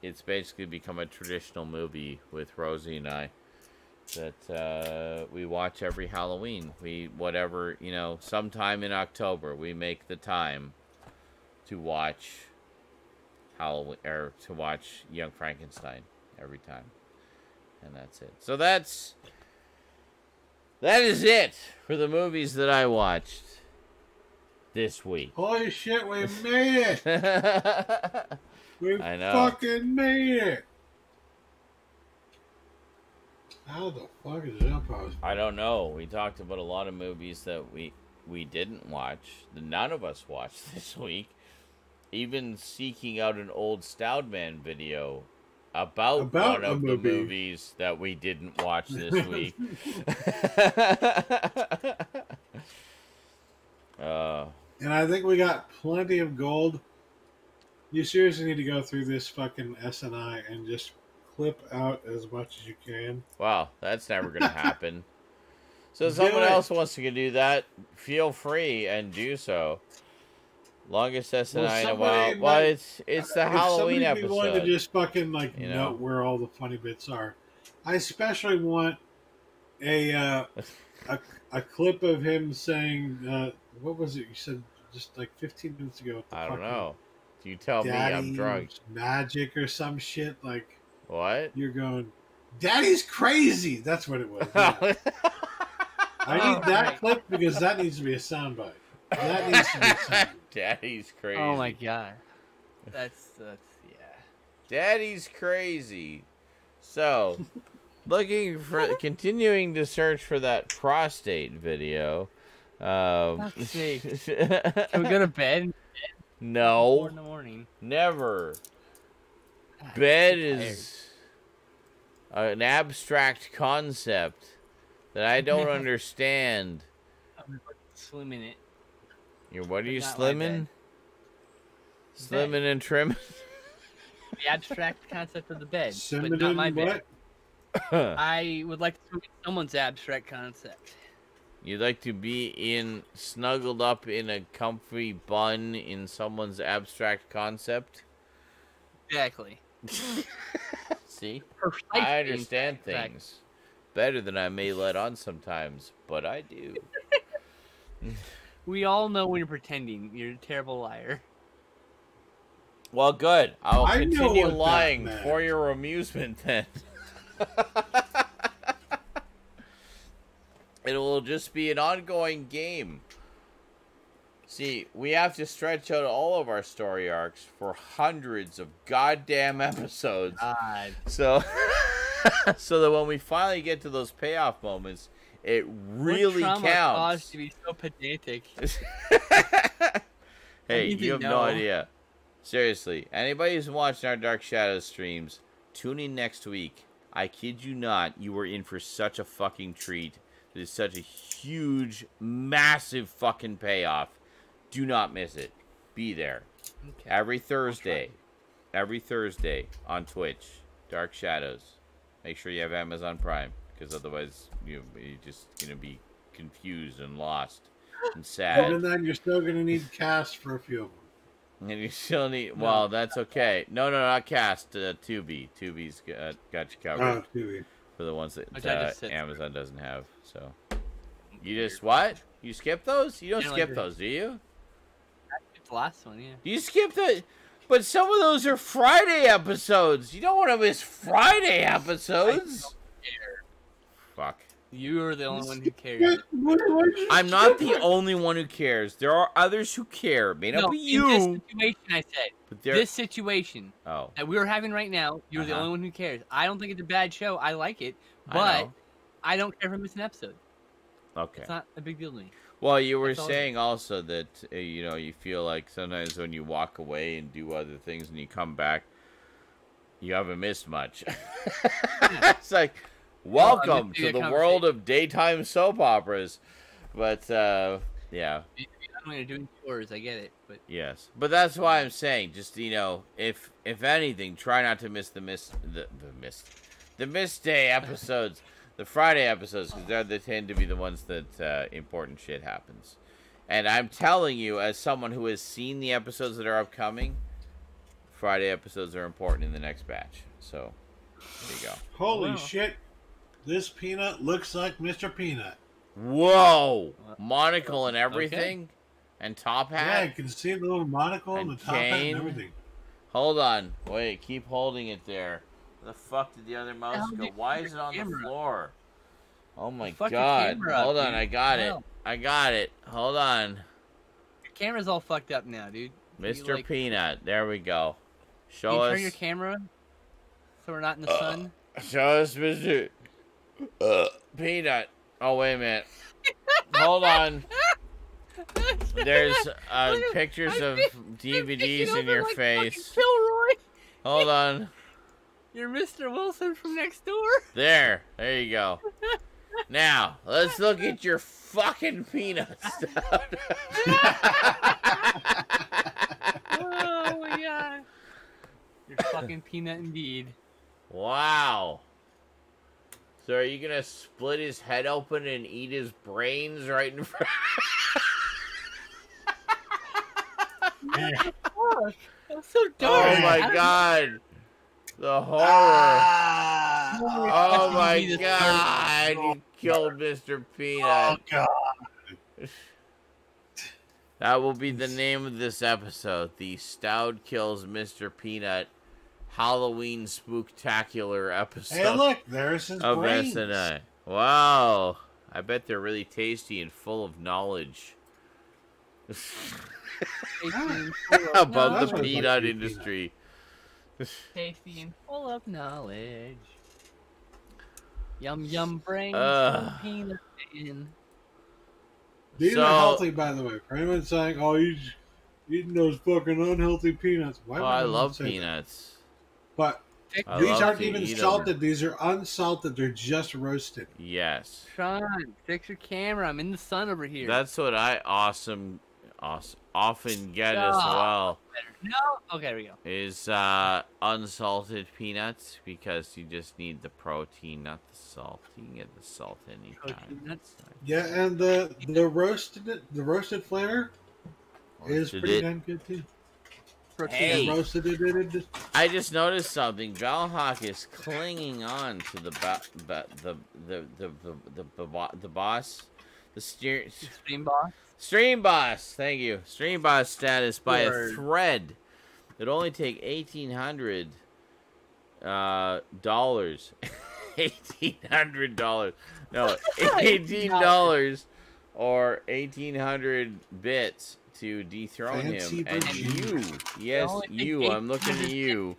it's basically become a traditional movie with Rosie and I that uh, we watch every Halloween. We whatever you know, sometime in October, we make the time to watch Halloween or to watch Young Frankenstein every time, and that's it. So that's that is it for the movies that I watched this week. Holy shit, we made it! [LAUGHS] We I know. fucking made it! How the fuck is that possible? I don't know. We talked about a lot of movies that we we didn't watch, that none of us watched [LAUGHS] this week. Even seeking out an old Stoudman video about, About one of movie. the movies that we didn't watch this [LAUGHS] week. [LAUGHS] uh, And I think we got plenty of gold. You seriously need to go through this fucking SNI and just clip out as much as you can. wow, that's never gonna [LAUGHS] happen. So if Do someone it. else wants to do that, feel free and do so. Longest SNI in a while. might- Well, it's it's the Halloween somebody be willing to just fucking like you know? note where all the funny bits are. I especially want a uh, a, a clip of him saying uh, what was it you said just like 15 minutes ago? I don't know. You tell me I'm drunk. Magic or some shit like What? you're going. Daddy's crazy. That's what it was. yeah. [LAUGHS] I need Oh, that right. clip because that needs to be a soundbite. That needs to be a soundbite. [LAUGHS] Daddy's crazy. Oh my god. That's that's yeah. Daddy's crazy. So, looking for continuing to search for that prostate video. Um, Fuck's [LAUGHS] sake. Can we go to bed? Four no, in the morning. never. God, Bed is an abstract concept that I don't [LAUGHS] understand. I'm swimming it. You're what are you slimming? Slimming and trimming. The abstract concept of the bed, but not my bed. [LAUGHS] I would like to swim in someone's abstract concept. You'd like to be in snuggled up in a comfy bun in someone's abstract concept? Exactly. [LAUGHS] See? Precisely, I understand fact. things better than I may let on sometimes, but I do. We all know when you're pretending. You're a terrible liar. Well, good. I'll I continue lying for your amusement then. [LAUGHS] it will just be an ongoing game. See, we have to stretch out all of our story arcs for hundreds of goddamn [LAUGHS] episodes. God. So, [LAUGHS] so that when we finally get to those payoff moments, it really what counts. caused to be so pedantic? [LAUGHS] hey, you have no idea. Seriously, anybody who's watching our Dark Shadows streams, tune in next week. I kid you not, you were in for such a fucking treat. It is such a huge, massive fucking payoff. Do not miss it. Be there Okay. every Thursday. Every Thursday on Twitch, Dark Shadows. Make sure you have Amazon Prime, because otherwise you you're just gonna be confused and lost and [LAUGHS] sad. And then you're still gonna need Kast for a few of them. And you still need. Well, that's okay. No, no, not Kast. Uh, Tubi. Tubi's got, got you covered Oh, Tubi. for the ones that uh, just said. Amazon doesn't have. So you just what? You skip those? You don't skip those, do you? It's the last one, yeah. You skipped the. But some of those are Friday episodes. You don't want to miss Friday episodes. Fuck. You are the only one who cares. I'm not the only one who cares. There are others who care. May not No, be in you, this situation, I said but there. this situation oh, that we're having right now. You're the Uh-huh. only one who cares. I don't think it's a bad show. I like it, but know. I, don't care if I miss an episode. okay. It's not a big deal to me. Well, you were saying also that uh, you know you feel like sometimes when you walk away and do other things and you come back, you haven't missed much. [LAUGHS] it's like Well, welcome to the world of daytime soap operas, but uh, yeah, I'm gonna doing chores. I get it, but yes, but that's why I'm saying just you know if if anything, try not to miss the miss the the miss the miss day [LAUGHS] episodes. The Friday episodes, because they're tend to be the ones that uh, important shit happens. And I'm telling you, as someone who has seen the episodes that are upcoming, Friday episodes are important in the next batch. So, there you go. Holy Wow. shit! This peanut looks like Mr. Peanut. Whoa! Monocle and everything? And top hat. Yeah, I can see the little monocle and, And the top hat and everything. Hold on. Wait, keep holding it there. The fuck did the other mouse go? Why is it on the floor? Oh my Fuck god. camera up, Hold on, dude. I got it. I got it. Hold on. your camera's all fucked up now, dude. You, Mr. like, Peanut. There we go. Can Show you us. turn your camera so we're not in the Uh, sun? Show us Mr. Uh, Peanut. Oh, wait a minute. Hold on. [LAUGHS] There's uh, pictures of DVDs in your like face. Kilroy. Hold on. You're Mr. Wilson from next door. [LAUGHS] There. There you go. [LAUGHS] Now, let's look at your fucking peanuts. [LAUGHS] Oh my god. You're fucking peanut indeed. wow. So are you gonna split his head open and eat his brains right in front? Oh, fuck. That's so dark. Oh my god. The horror. Ah! Oh my god. You killed Mr. Peanut. Oh god! That will be the name of this episode. The Stoud Kills Mr. Peanut Halloween Spooktacular episode Hey, look, there's his of brains. SNI. Wow. I bet they're really tasty and full of knowledge. 18 full of About That's the what it's like peanut industry. Tasty and full of knowledge. Yum yum brains Ugh. from peanut in. These So- are healthy, by the way. For anyone saying, "Oh, he's eating those fucking unhealthy peanuts," why Oh, I love say that? peanuts. But I these aren't even eat 'em. salted; these are unsalted. They're just roasted. Yes. Sean, fix your camera. I'm in the sun over here. That's what I awesome, awesome often get as well no. Okay, there we go. is uh, unsalted peanuts because you just need the protein, not the salt. You can get the salt anytime. Protein nuts. Yeah, and the the roasted the roasted flavor is pretty it. damn good too. Hey. Roasted it, it, it, I just noticed something. Bellhawk is clinging on to the ba- ba- the, the, the, the, the, the, bo- the boss, the steer, Stream boss. Stream boss. Thank you, stream boss status by a thread. It'll only take eighteen hundred uh, dollars. [LAUGHS] eighteen hundred dollars. No, [LAUGHS] eighteen dollars or eighteen hundred bits to dethrone Fancy him, and Virginia. you, yes, you. I'm looking at you.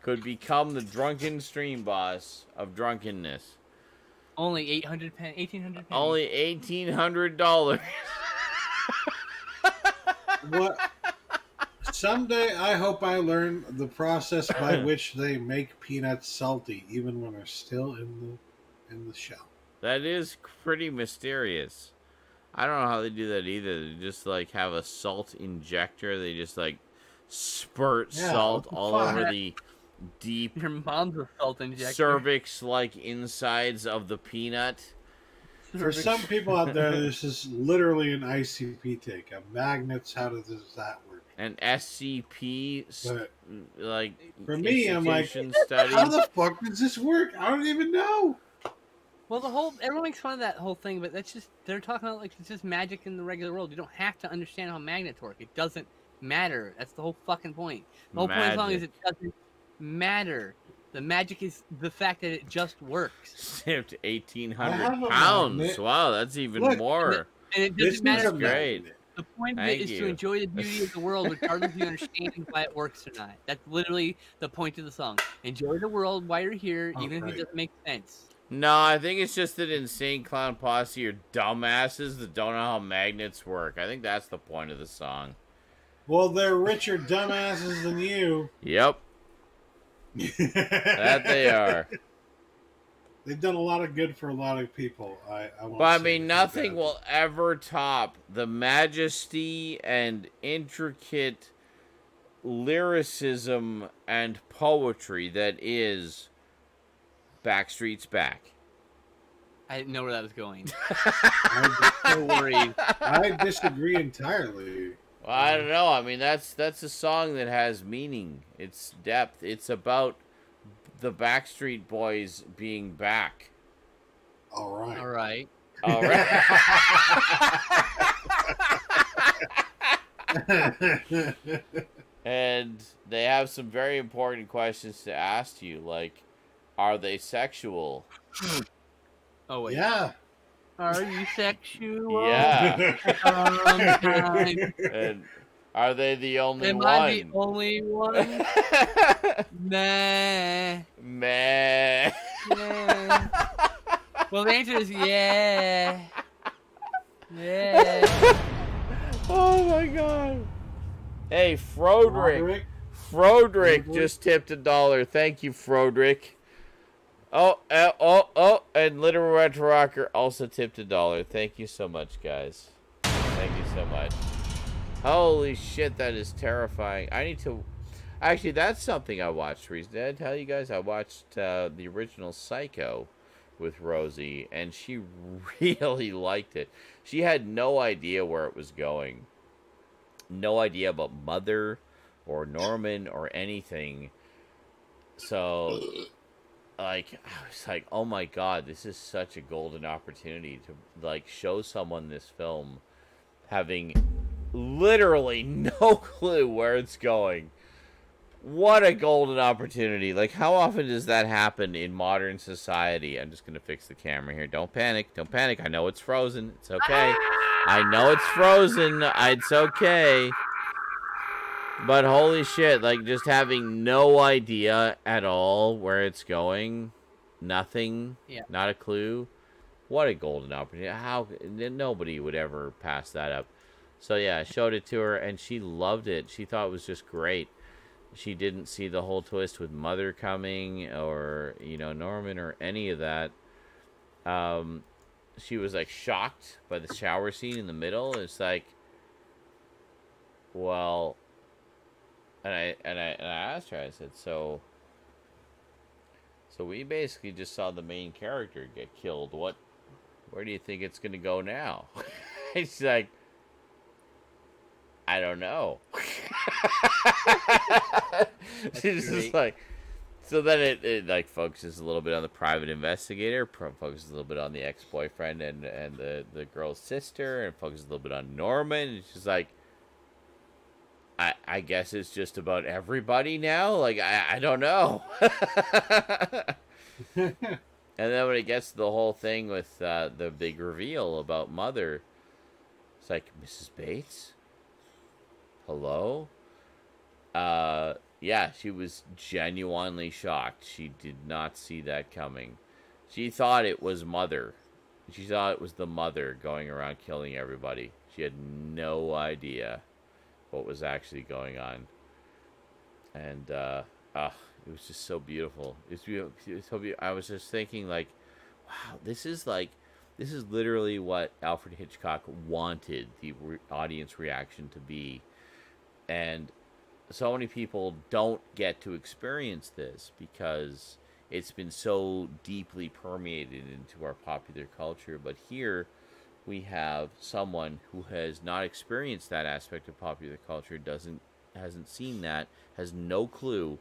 Could become the drunken stream boss of drunkenness. Only 800 pen, 1800 pennies. Only eighteen hundred dollars. [LAUGHS] what? Someday, I hope I learn the process by [CLEARS THROAT] which they make peanuts salty, even when they're still in the in the shell. That is pretty mysterious. I don't know how they do that either. They just like have a salt injector. They just like spurt Yeah, salt all fuck? over the deep Your mom's a salt injector. cervix like insides of the peanut. For some people out there, [LAUGHS] this is literally an ICP take. A magnets, how does that work? An SCP But like for me, I'm like, institution [LAUGHS] study. how the fuck does this work? I don't even know. Well, the whole everyone makes fun of that whole thing, but that's just they're talking about like it's just magic in the regular world. You don't have to understand how magnets work. It doesn't matter. That's the whole fucking point. The whole point of the song is it doesn't matter. The magic is the fact that it just works, Sipped eighteen I have hundred a pounds. magnet. Wow, that's even Look, more. and it This doesn't is matter. a great. The point of Thank it is you. to enjoy the beauty of the world, regardless if you understand why it works or not. That's literally the point of the song. Enjoy the world while you're here, even if it doesn't make sense. No, I think it's just that insane clown posse are dumbasses that don't know how magnets work. I think that's the point of the song. Well, they're richer dumbasses than you. Yep, that they are. [LAUGHS] They've done a lot of good for a lot of people. I, I won't But I mean, nothing will ever top the majesty and intricate lyricism and poetry that is Backstreet's Back. I didn't know where that was going. [LAUGHS] I'm So worried. I disagree entirely. Well, I don't know. I mean, that's that's a song that has meaning. It's depth. It's about the Backstreet Boys being back. All right. All right. All right. [LAUGHS] and they have some very important questions to ask you, like, are they sexual? Oh wait. yeah. Are you sexual? Yeah. Sometimes. [LAUGHS] and are they the only one? Am I the only one? [LAUGHS] Nah. Man. Yeah. well, the answer is yeah. Yeah. [LAUGHS] oh my god. Hey, Frodrick. Roderick, Frodrick Mhm. just tipped a dollar. Thank you, Frodrick. Oh, uh, oh, oh, and Little Retro Rocker also tipped a dollar. Thank you so much, guys. Thank you so much. Holy shit, that is terrifying. I need to. Actually, that's something I watched recently. Did I tell you guys? I watched uh, the original Psycho with Rosie, and she [LAUGHS] really liked it. She had no idea where it was going, no idea about Mother or Norman or anything. So, like, I was like, oh my god, this is such a golden opportunity to like show someone this film having literally [LAUGHS] no clue where it's going. What a golden opportunity. Like, how often does that happen in modern society? I'm just to fix the camera here. Don't panic. Don't panic. I know it's frozen. It's okay. I know it's frozen. It's okay. But holy shit, like, just having no idea at all where it's going. Nothing. Yeah. Not a clue. What a golden opportunity. How nobody would ever pass that up. So yeah, I showed it to her and she loved it. She thought it was just great. She didn't see the whole twist with Mother coming or, you know, Norman or any of that. Um she was like shocked by the shower scene in the middle. It's like well and I and I and I asked her, I said, so so we basically just saw the main character get killed. What where do you think it's gonna go now? [LAUGHS] She's like I don't know. [LAUGHS] She's just like so then it, it like focuses a little bit on the private investigator, focuses a little bit on the ex boyfriend and and the the girl's sister, and focuses a little bit on Norman. And she's like, I I guess it's just about everybody now. Like I I don't know. [LAUGHS] and then when it gets to the whole thing with uh, the big reveal about Mother, it's like Mrs. Bates. Hello. Uh, yeah, she was genuinely shocked. She did not see that coming. She thought it was Mother. She thought it was the mother going around killing everybody. She had no idea what was actually going on. And uh, it was just so beautiful. It's beautiful. It's so beautiful. I was just thinking, like, wow, this is like, this is literally what Alfred Hitchcock wanted the re- audience reaction to be, and so many people don't get to experience this because it's been so deeply permeated into our popular culture. But here we have someone who has not experienced that aspect of popular culture, doesn't hasn't seen that, has no clue,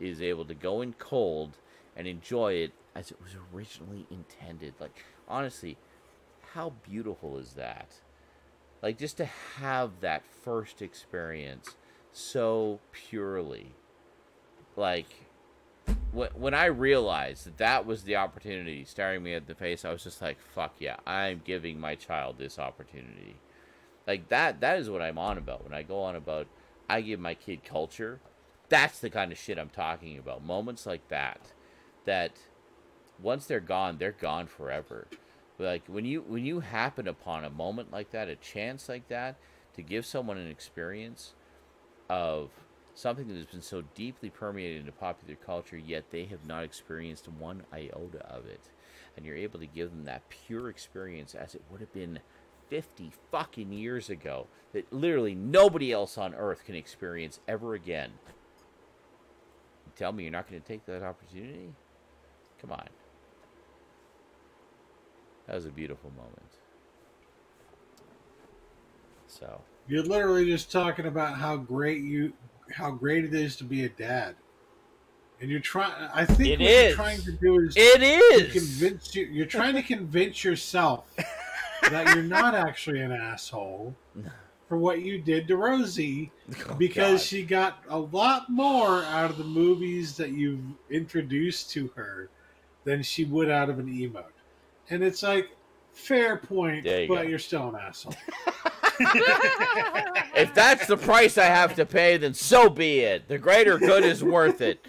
is able to go in cold and enjoy it as it was originally intended. Like honestly, how beautiful is that? Like just to have that first experience so purely like when, i realized that that was the opportunity staring me at the face i was just like fuck yeah i'm giving my child this opportunity. Like that that is what i'm on about. When i go on about i give my kid culture that's the kind of shit i'm talking about. Moments like that that once they're gone, they're gone forever. Like when you when you happen upon a moment like that, a chance like that, to give someone an experience of something that has been so deeply permeated into popular culture, yet they have not experienced one iota of it, and you're able to give them that pure experience as it would have been 50 fucking years ago, that literally nobody else on earth can experience ever again. You tell me you're not going to take that opportunity? Come on. That was a beautiful moment. So, You're literally just talking about how great you, how great it is to be a dad, and you're trying. I think It what is. you're trying to do is it is convince you. You're trying to convince yourself that you're not [LAUGHS] actually an asshole for what you did to Rosie [LAUGHS] Oh, because God. she got a lot more out of the movies that you've introduced to her than she would out of an emote. And it's like, fair point, you but go. you're still an asshole. [LAUGHS] if that's the price I have to pay, then so be it. The greater good is worth it.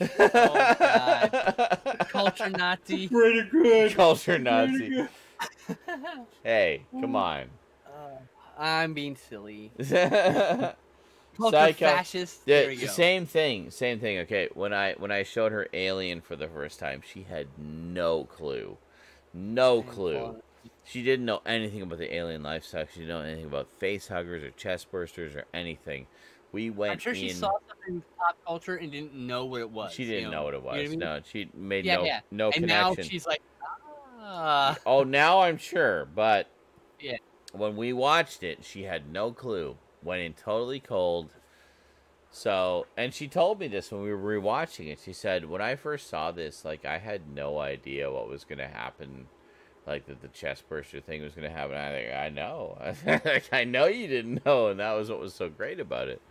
Oh, God. Culture Nazi. Pretty good. Culture Nazi. good. Hey, come on. Uh, I'm being silly. [LAUGHS] Culture Psycho. fascist. There we the go. same thing, same thing. Okay, when I when I showed her Alien for the first time, she had no clue, no clue. She didn't know anything about the alien life lifestyle. She didn't know anything about face huggers or chest bursters or anything. We went I'm sure she in. saw something in pop culture and didn't know what it was. she didn't know, what it was. you I mean? No, she made Yeah, no yeah. no and connection. now she's like, ah. [LAUGHS] Oh, now I'm sure, but Yeah. when we watched it, she had no clue. Went in totally cold. So, and she told me this when we were rewatching it. She said, "When I first saw this, like I had no idea what was going to happen, like that the chest burster thing was going to happen." I think I know, [LAUGHS] I know you didn't know, and that was what was so great about it.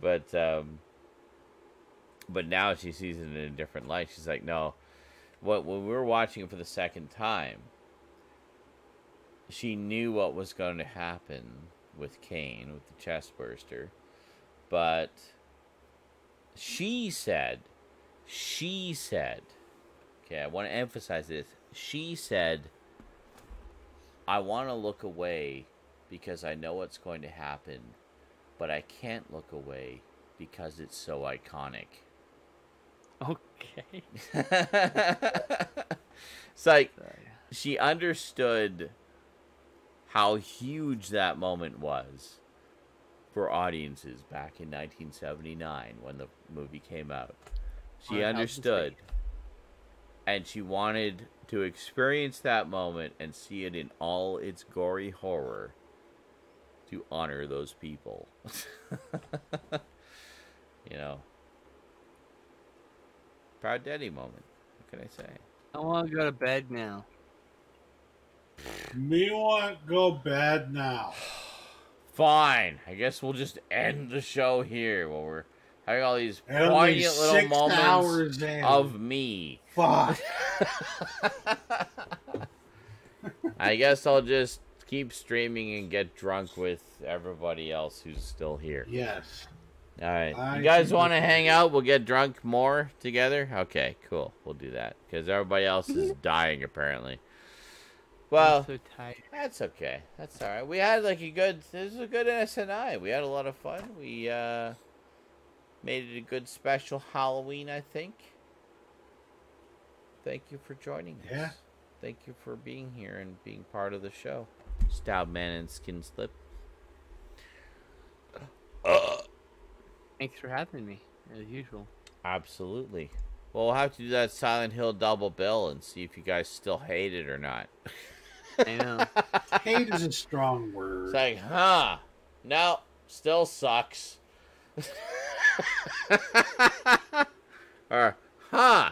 But, um, but now she sees it in a different light. She's like, "No." What when we were watching it for the second time, she knew what was going to happen with Kane with the chest burster, but she said, she said, okay, I want to emphasize this. She said, I want to look away because I know what's going to happen, but I can't look away because it's so iconic. Okay. [LAUGHS] it's like she understood how huge that moment was for audiences back in 1979 when the movie came out. She understood. And she wanted to experience that moment and see it in all its gory horror to honor those people. [LAUGHS] you know. Proud Daddy moment. What can I say? I want to go to bed now. Me want go bad now. [SIGHS] Fine. I guess we'll just end the show here while we're having all these And only poignant little six moments hours of me. Fuck. [LAUGHS] I guess I'll just keep streaming and get drunk with everybody else who's still here. Yes. All right. I You guys want to hang out? We'll get drunk more together? Okay, cool. We'll do that because everybody else is [LAUGHS] dying apparently. Well, so tired. That's okay. That's all right. We had like a good. This was a good SNI. We had a lot of fun. We uh made it a good special Halloween. I think. Thank you for joining us. Yeah. Thank you for being here and being part of the show. Stoudman and Skinslip. Thanks for having me, as usual. Absolutely. Well, we'll have to do that Silent Hill double bill and see if you guys still hate it or not. I know. [LAUGHS] Hate is a strong word. It's like, huh? No, still sucks. [LAUGHS] [LAUGHS] or, huh?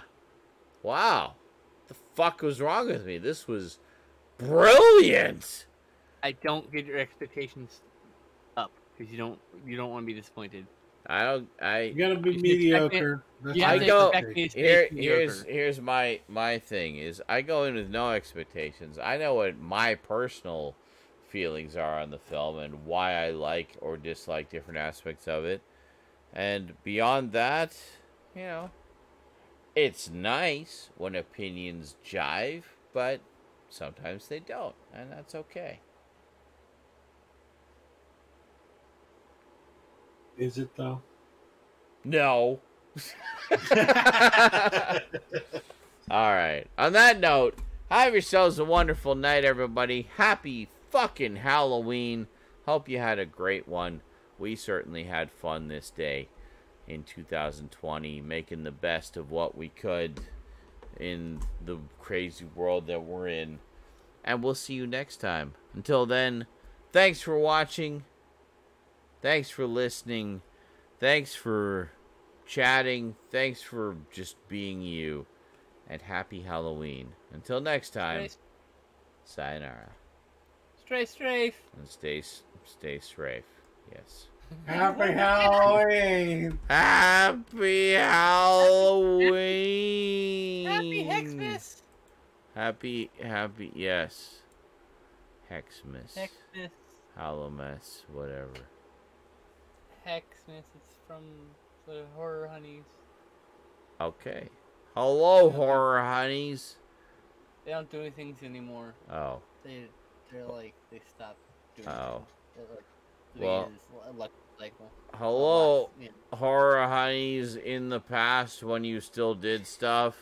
Wow. The fuck was wrong with me? This was brilliant. I don't get your expectations up because you don't you don't want to be disappointed. I don't. I. You gotta be You should expect mediocre. I have my to go- expect me to Here, here's mediocre. here's my my thing is I go in with no expectations. I know what my personal feelings are on the film and why I like or dislike different aspects of it, and beyond that, you know, It's nice when opinions jive, but sometimes they don't, and that's okay. Is it though? No. [LAUGHS] All right. On that note, have yourselves a wonderful night, everybody. Happy fucking Halloween. Hope you had a great one. We certainly had fun this day in 2020, making the best of what we could in the crazy world that we're in. And we'll see you next time. Until then, thanks for watching. Thanks for listening. Thanks for chatting. Thanks for just being you. And happy Halloween. Until next time, Stray, sayonara. stray strafe. And stay, stay safe. Yes. Happy Halloween! Happy Halloween. Happy Hexmas. Happy, happy, yes. Hexmas. Hexmas. Hallowmas, whatever. Hexmas. It's from the horror honeys. Okay. Hello, horror honeys. They don't do anything anymore. Oh, They they're like they stopped doing. Oh. Things. They're like Well- cycle. hello, Yeah. horror honeys in the past when you still did stuff.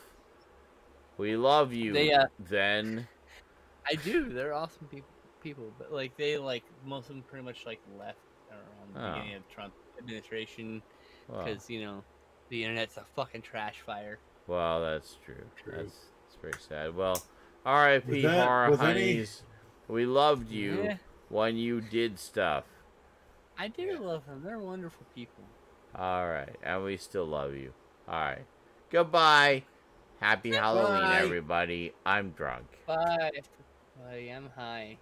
We love you. They, uh, then. [LAUGHS] I do. They're awesome people. People, but like they like most of them pretty much like left around the Oh. beginning of Trump administration Well, because you know the internet's a fucking trash fire. well, that's true. True. That's, that's very sad. Well, R.I.P. With that- horror with any- honeys. We loved you Yeah. when you did stuff. I do love them. They're wonderful people. All right, and we still love you. All right, goodbye. Happy Halloween, Bye. everybody. I'm drunk. Bye, everybody. I'm high.